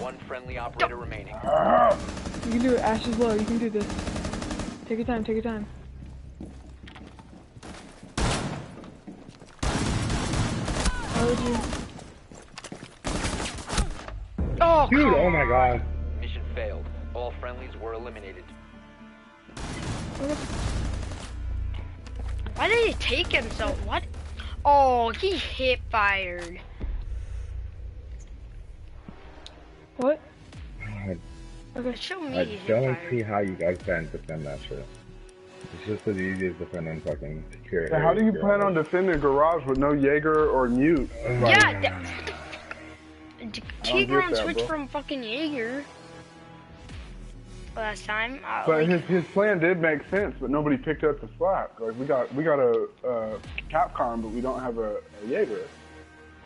C: One friendly operator remaining.
F: You can do it. Ash is low. You can do this. Take your time. Take your time. How would you?
A: Oh,
O: Dude, oh my god.
C: Mission failed. All friendlies were eliminated.
A: Why did he take himself? What? Oh, he hit fired.
F: What?
O: God,
F: Okay.
A: Show me
O: I don't
A: fired.
O: see how you guys can defend that shit. It's just as easy as defending fucking secure.
E: Yeah, how do you
O: areas,
E: plan on defending a garage with no Jaeger or mute?
A: Yeah, that, D-
E: I don't get
A: Tigron switched
E: bro.
A: from fucking Jaeger. last time. Uh,
E: But
A: like,
E: his his plan did make sense, but nobody picked up the slack. Like we got we got a, a Kapkan, but we don't have a, a Jaeger.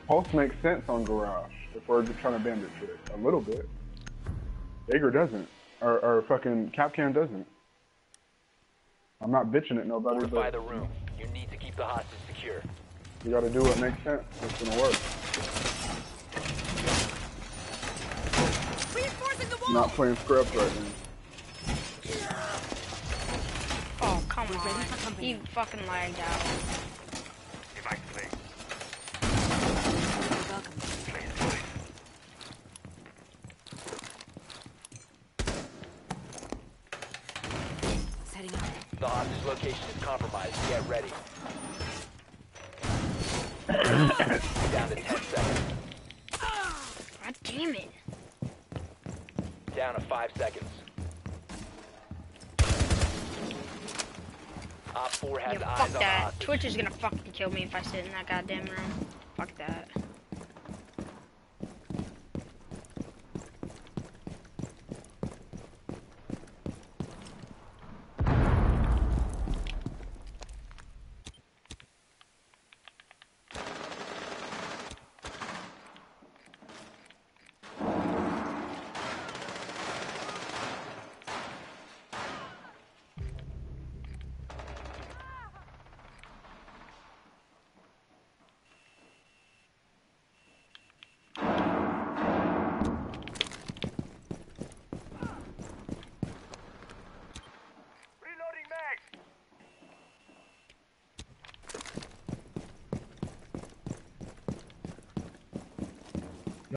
E: Pulse makes sense on Garage if we're just trying to bandit shit a little bit. Jaeger doesn't, or, or fucking Kapkan doesn't. I'm not bitching at nobody,
C: Fortify
E: but
C: the room. You need to keep the hostage secure.
E: you got to do what makes sense. It's gonna work.
R: Reinforcing the wall.
E: Not playing scrubs right now.
A: oh come on, he fucking lagged out.
X: Evacuate.
R: Welcome. Setting up.
C: The hostage location is compromised. Get ready. Down to 10 seconds.
A: God damn it.
C: Down to 5 seconds. Op 4 has
A: Yeah,
C: eyes
A: fuck
C: on the
A: that. Twitch is gonna fucking kill me if I sit in that goddamn room. Fuck that.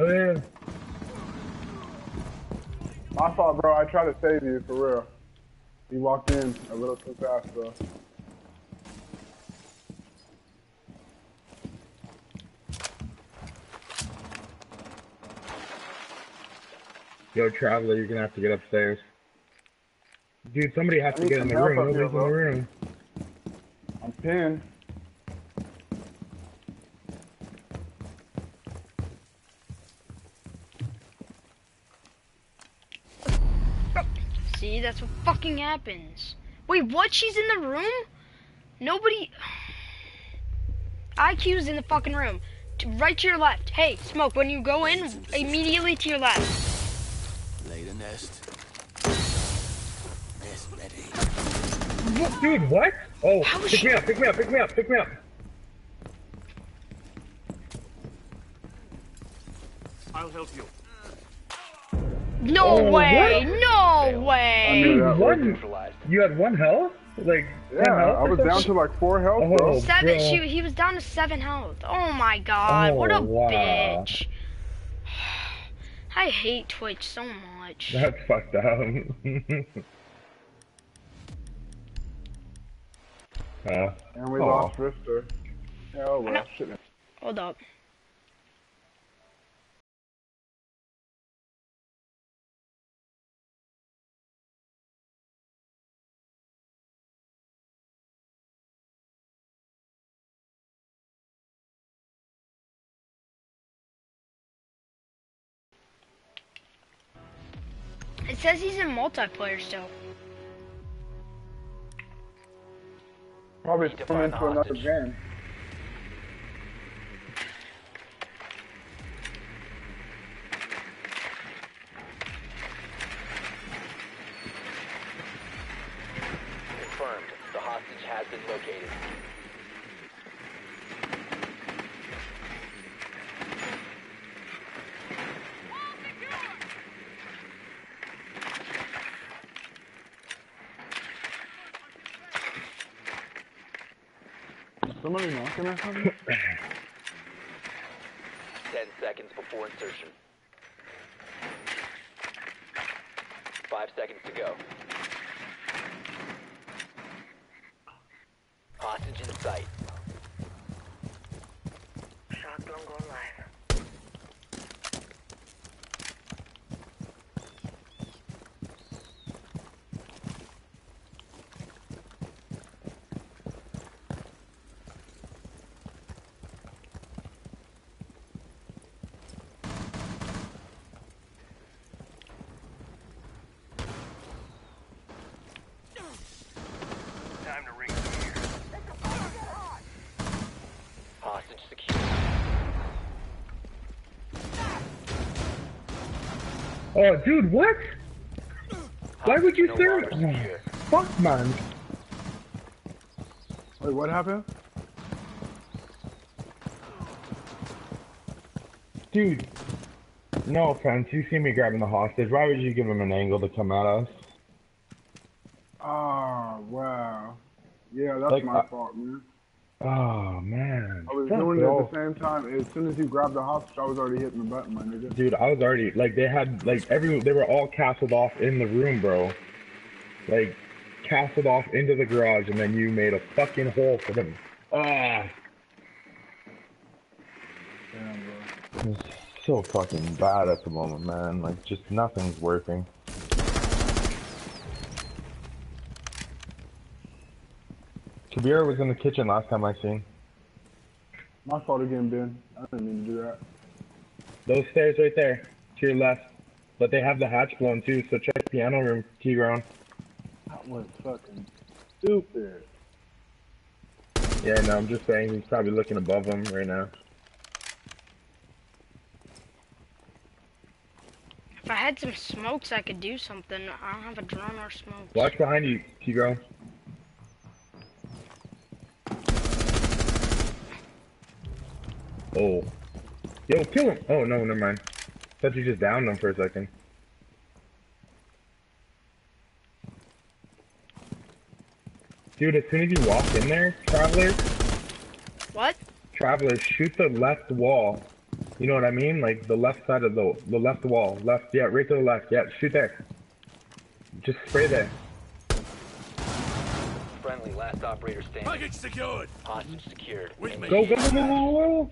O: Yeah.
E: My fault, bro. I tried to save you for real. You walked in a little too fast, bro.
O: Yo, traveler, you're gonna have to get upstairs. Dude, somebody has
E: I
O: to get in the room. Nobody's in the room.
E: I'm pinned.
A: See, that's what fucking happens. Wait, what? She's in the room? Nobody. IQ's in the fucking room. To right to your left. Hey, Smoke, when you go in, immediately to your left.
Y: Lay the nest. Nest ready.
O: Dude, what? Oh,
A: How is
O: pick
A: she-
O: me up, pick me up, pick me up, pick me up.
X: I'll help you.
A: No
O: Oh,
A: way!
O: what?
A: No way!
E: knew
O: Dude,
E: that
O: one, you had one health? Like,
E: Yeah,
O: health
E: I was down to like four health, bro.
O: Oh,
A: Seven.
O: bro.
A: She, he was down to seven health. Oh my god! what a
O: Oh, wow.
A: bitch! I hate Twitch so much.
O: That's fucked up. uh,
E: And we
O: Aw.
E: lost Rister. Yeah, oh well, shit.
A: Hold up. It says he's in multiplayer still.
E: Probably
C: Define
E: spun into another game. Somebody knocking or something?
C: Ten
O: Oh, dude, what? Why would you thermite? Oh, fuck, man.
E: Wait, what happened?
O: Dude, no offense. You see me grabbing the hostage. Why would you give him an angle to come at us?
E: Ah, wow. Yeah, that's
O: Like,
E: my fault, man.
O: Oh, man.
E: I was
O: Fuck
E: doing it
O: off.
E: at the same time. As soon as you grabbed the hostage, I was already hitting the button, my nigga.
O: Dude, I was already like they had like every they were all castled off in the room, bro. Like castled off into the garage, and then you made a fucking hole for them. Ah,
E: Damn, bro.
O: it's so fucking bad at the moment, man. Like just nothing's working. Caveira was in the kitchen last time I seen.
E: My fault again, Ben. I didn't mean to do that.
O: Those stairs right there, to your left. But they have the hatch blown too, so check piano room, T ground.
E: That was fucking stupid.
O: Yeah, no, I'm just saying he's probably looking above him right now.
A: If I had some smokes, I could do something. I don't have a drone or smoke.
O: Watch behind you, T ground. Oh. Yo, kill him! Oh, no, never mind. Thought you just downed him for a second. Dude, as soon as you walk in there, Traveler,
A: What?
O: Traveler, shoot the left wall. You know what I mean? Like the left side of the the left wall. Left, yeah, right to the left. Yeah, shoot there. Just spray there.
C: Friendly, last operator standing.
Y: Package secured.
C: Hostage secured.
Y: With.
O: Go, go, go, go, go, go!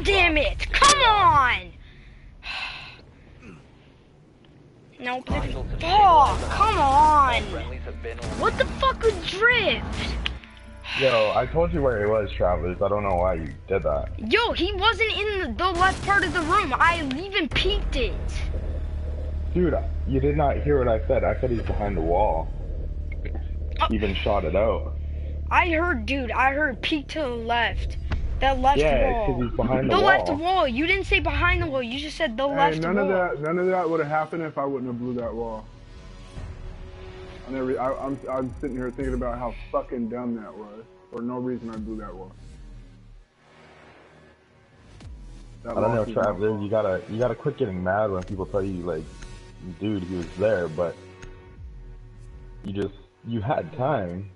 C: Hostage is
A: God damn it! Come on! Nope.
C: Hostiles
A: Oh, come on!
C: Friendlies have been
A: What the fuck was drift?
O: Yo, I told you where he was, Travis. I don't know why you did that.
A: Yo, he wasn't in the, the left part of the room. I even peeked it.
O: Dude, you did not hear what I said. I said he's behind the wall. Oh. Even shot it out.
A: I heard, dude. I heard peek to the left. That left
O: Yeah, it's
A: wall.
O: 'cause he's behind the
A: left
O: wall.
A: wall. You didn't say behind the wall. You just said the
E: Hey,
A: left
E: none
A: wall.
E: of that, none of that would have happened if I wouldn't have blew that wall. I never, I, I'm, I'm sitting here thinking about how fucking dumb that was. For no reason I blew that wall. That
O: I don't know,
E: loss is my
O: Traveler.
E: fault.
O: You gotta, you gotta quit getting mad when people tell you like, dude, he was there, but you just, you had time.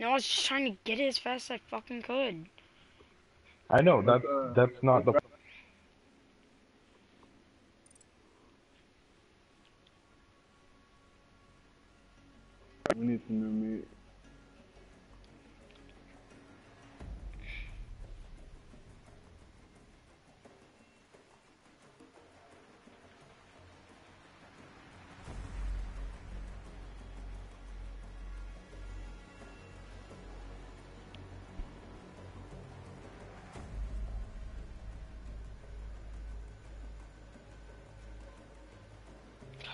A: No, I was just trying to get it as fast as I fucking could.
O: I know that,
E: uh,
O: that's not the.
E: We need some new meat.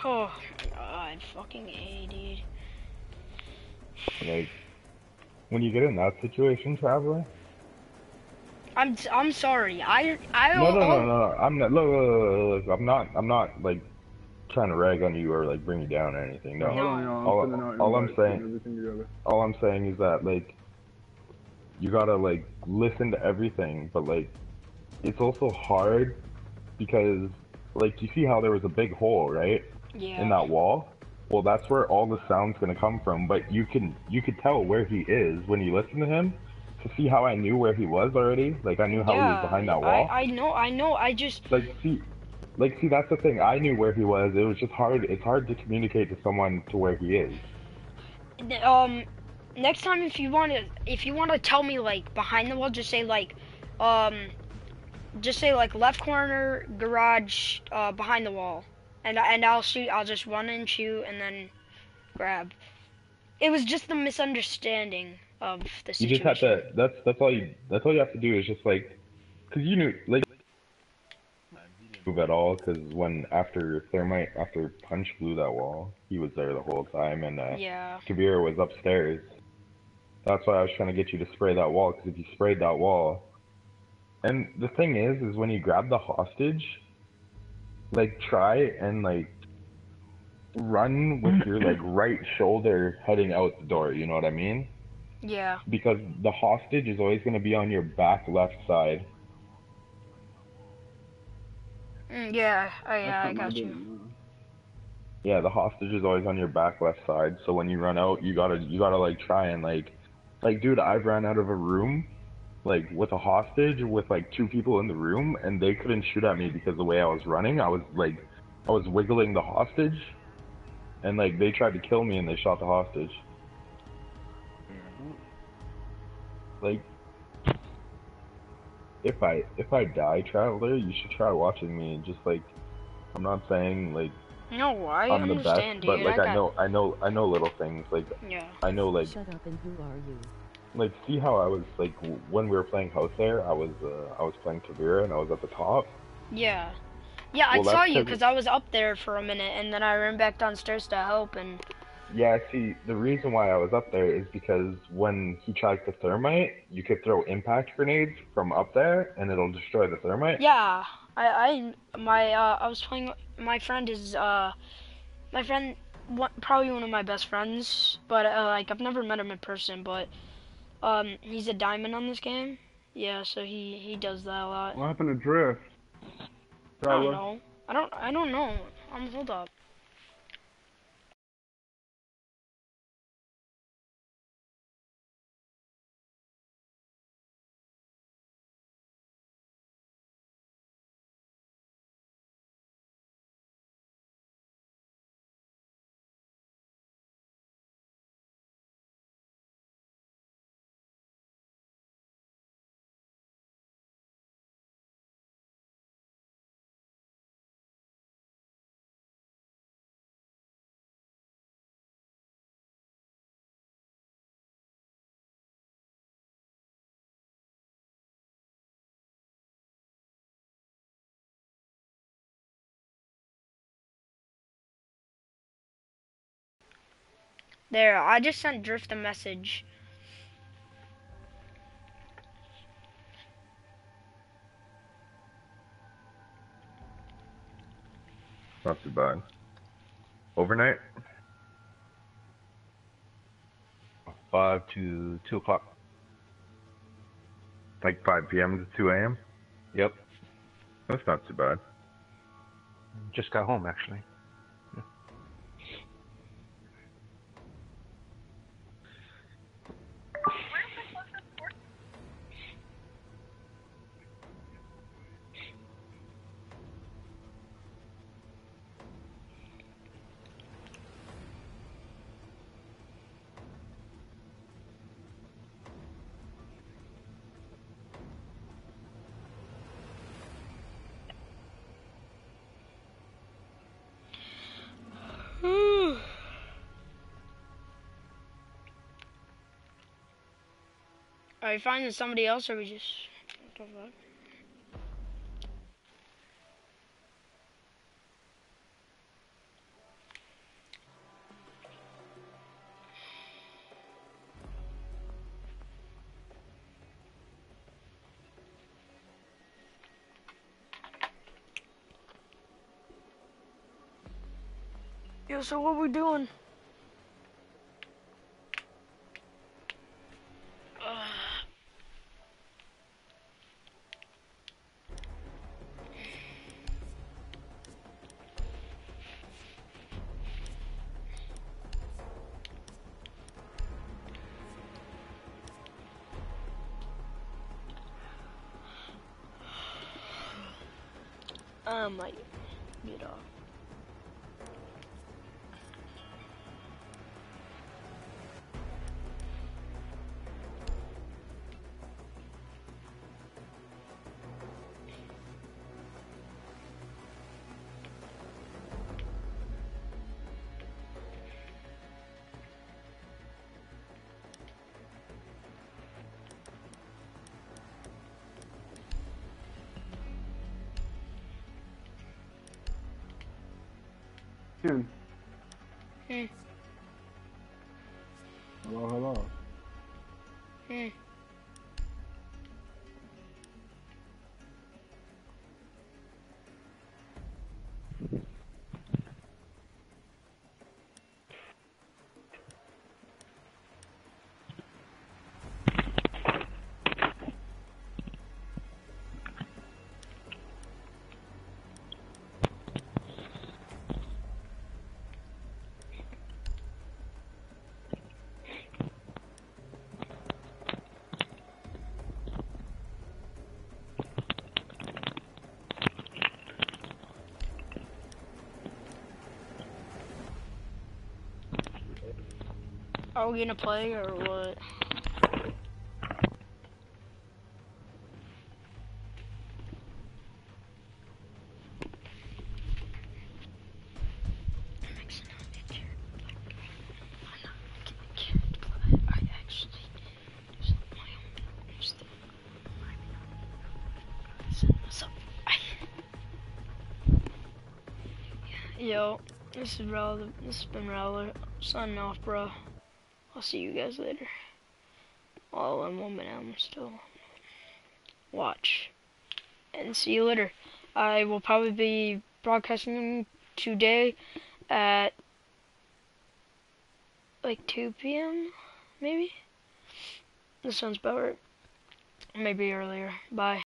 A: Oh my god, fucking A, dude.
O: Like, when you get in that situation, Traveler.
A: I'm I'm sorry. I I
O: No, no, no,
A: oh,
O: no, no. I'm not. Look, look, look, look, I'm not. I'm not like trying to rag on you or like bring you down or anything. No.
E: Hold on, y'all. I'm
O: All,
E: out
O: all I'm saying, all I'm saying is that like, you gotta like listen to everything, but like, it's also hard because like you see how there was a big hole, right?
A: Yeah.
O: In that wall. Well, that's where all the sound's gonna come from. But you can you could tell where he is when you listen to him. To see how I knew where he was already, like I knew how he was behind that wall.
A: I, I know, I know. I just
O: like see like see that's the thing i knew where he was it was just hard it's hard to communicate to someone to where he is
A: um next time if you want to if you want to tell me like behind the wall just say like um just say like left corner garage uh behind the wall and and I'll shoot I'll just run and shoot and then grab it was just the misunderstanding of the situation.
O: you just have to that's that's all you that's all you have to do is just like because you knew like move at all because when after thermite after punch blew that wall he was there the whole time and uh
A: Yeah.
O: Caveira was upstairs that's why i was trying to get you to spray that wall because if you sprayed that wall And the thing is, is when you grab the hostage, like try and like run with your like right shoulder heading out the door. You know what I mean?
A: Yeah.
O: Because the hostage is always gonna be on your back left side.
A: Mm, yeah. I, yeah, I got you.
O: Yeah, the hostage is always on your back left side. So when you run out, you gotta you gotta like try and like, like dude, I've ran out of a room, like with a hostage with like two people in the room, and they couldn't shoot at me because the way I was running, I was like, I was wiggling the hostage, and like they tried to kill me and they shot the hostage. Like, if I if I die, traveler, you should try watching me. And just like, I'm not saying like
A: No, I
O: I'm the
A: understand,
O: best, but like
A: I
O: I, know I know I know little things. Like
A: Yeah.
O: I know like
V: Shut up and who are you?
O: Like see how I was like when we were playing house there, I was uh, I was playing Caveira and I was at the top.
A: Yeah. Yeah, I saw you
O: 'cause-
A: because I was up there for a minute, and then I ran back downstairs to help, and
O: Yeah, see the reason why I was up there is because when he tries to thermite, you could throw impact grenades from up there and it'll destroy the thermite.
A: yeah, I, I, my, uh, I was playing. My friend is, uh, my friend, one, probably one of my best friends, but uh, like I've never met him in person, but um, he's a diamond on this game. Yeah, so he he does that a lot.
E: What happened to Drift?
A: I don't know. I don't. I don't know. Um, hold up. There, I just sent Drift a message.
T: Not too bad. Overnight?
Z: Five to two o'clock.
T: Like 5 p.m. to 2 a.m.?
Z: Yep.
T: That's not too bad.
Z: Just got home actually.
A: Are we finding somebody else, or are we just? What the fuck? Yo, so what we doing? Um, like, Are we gonna play or what? Yo, this is Rowler. This has been Rowler. Signing off, bro. See you guys later. Oh, I'm one minute. I'm still. Watch. And see you later. I will probably be broadcasting today at like 2 p.m. Maybe? That sounds about right. Maybe earlier. Bye.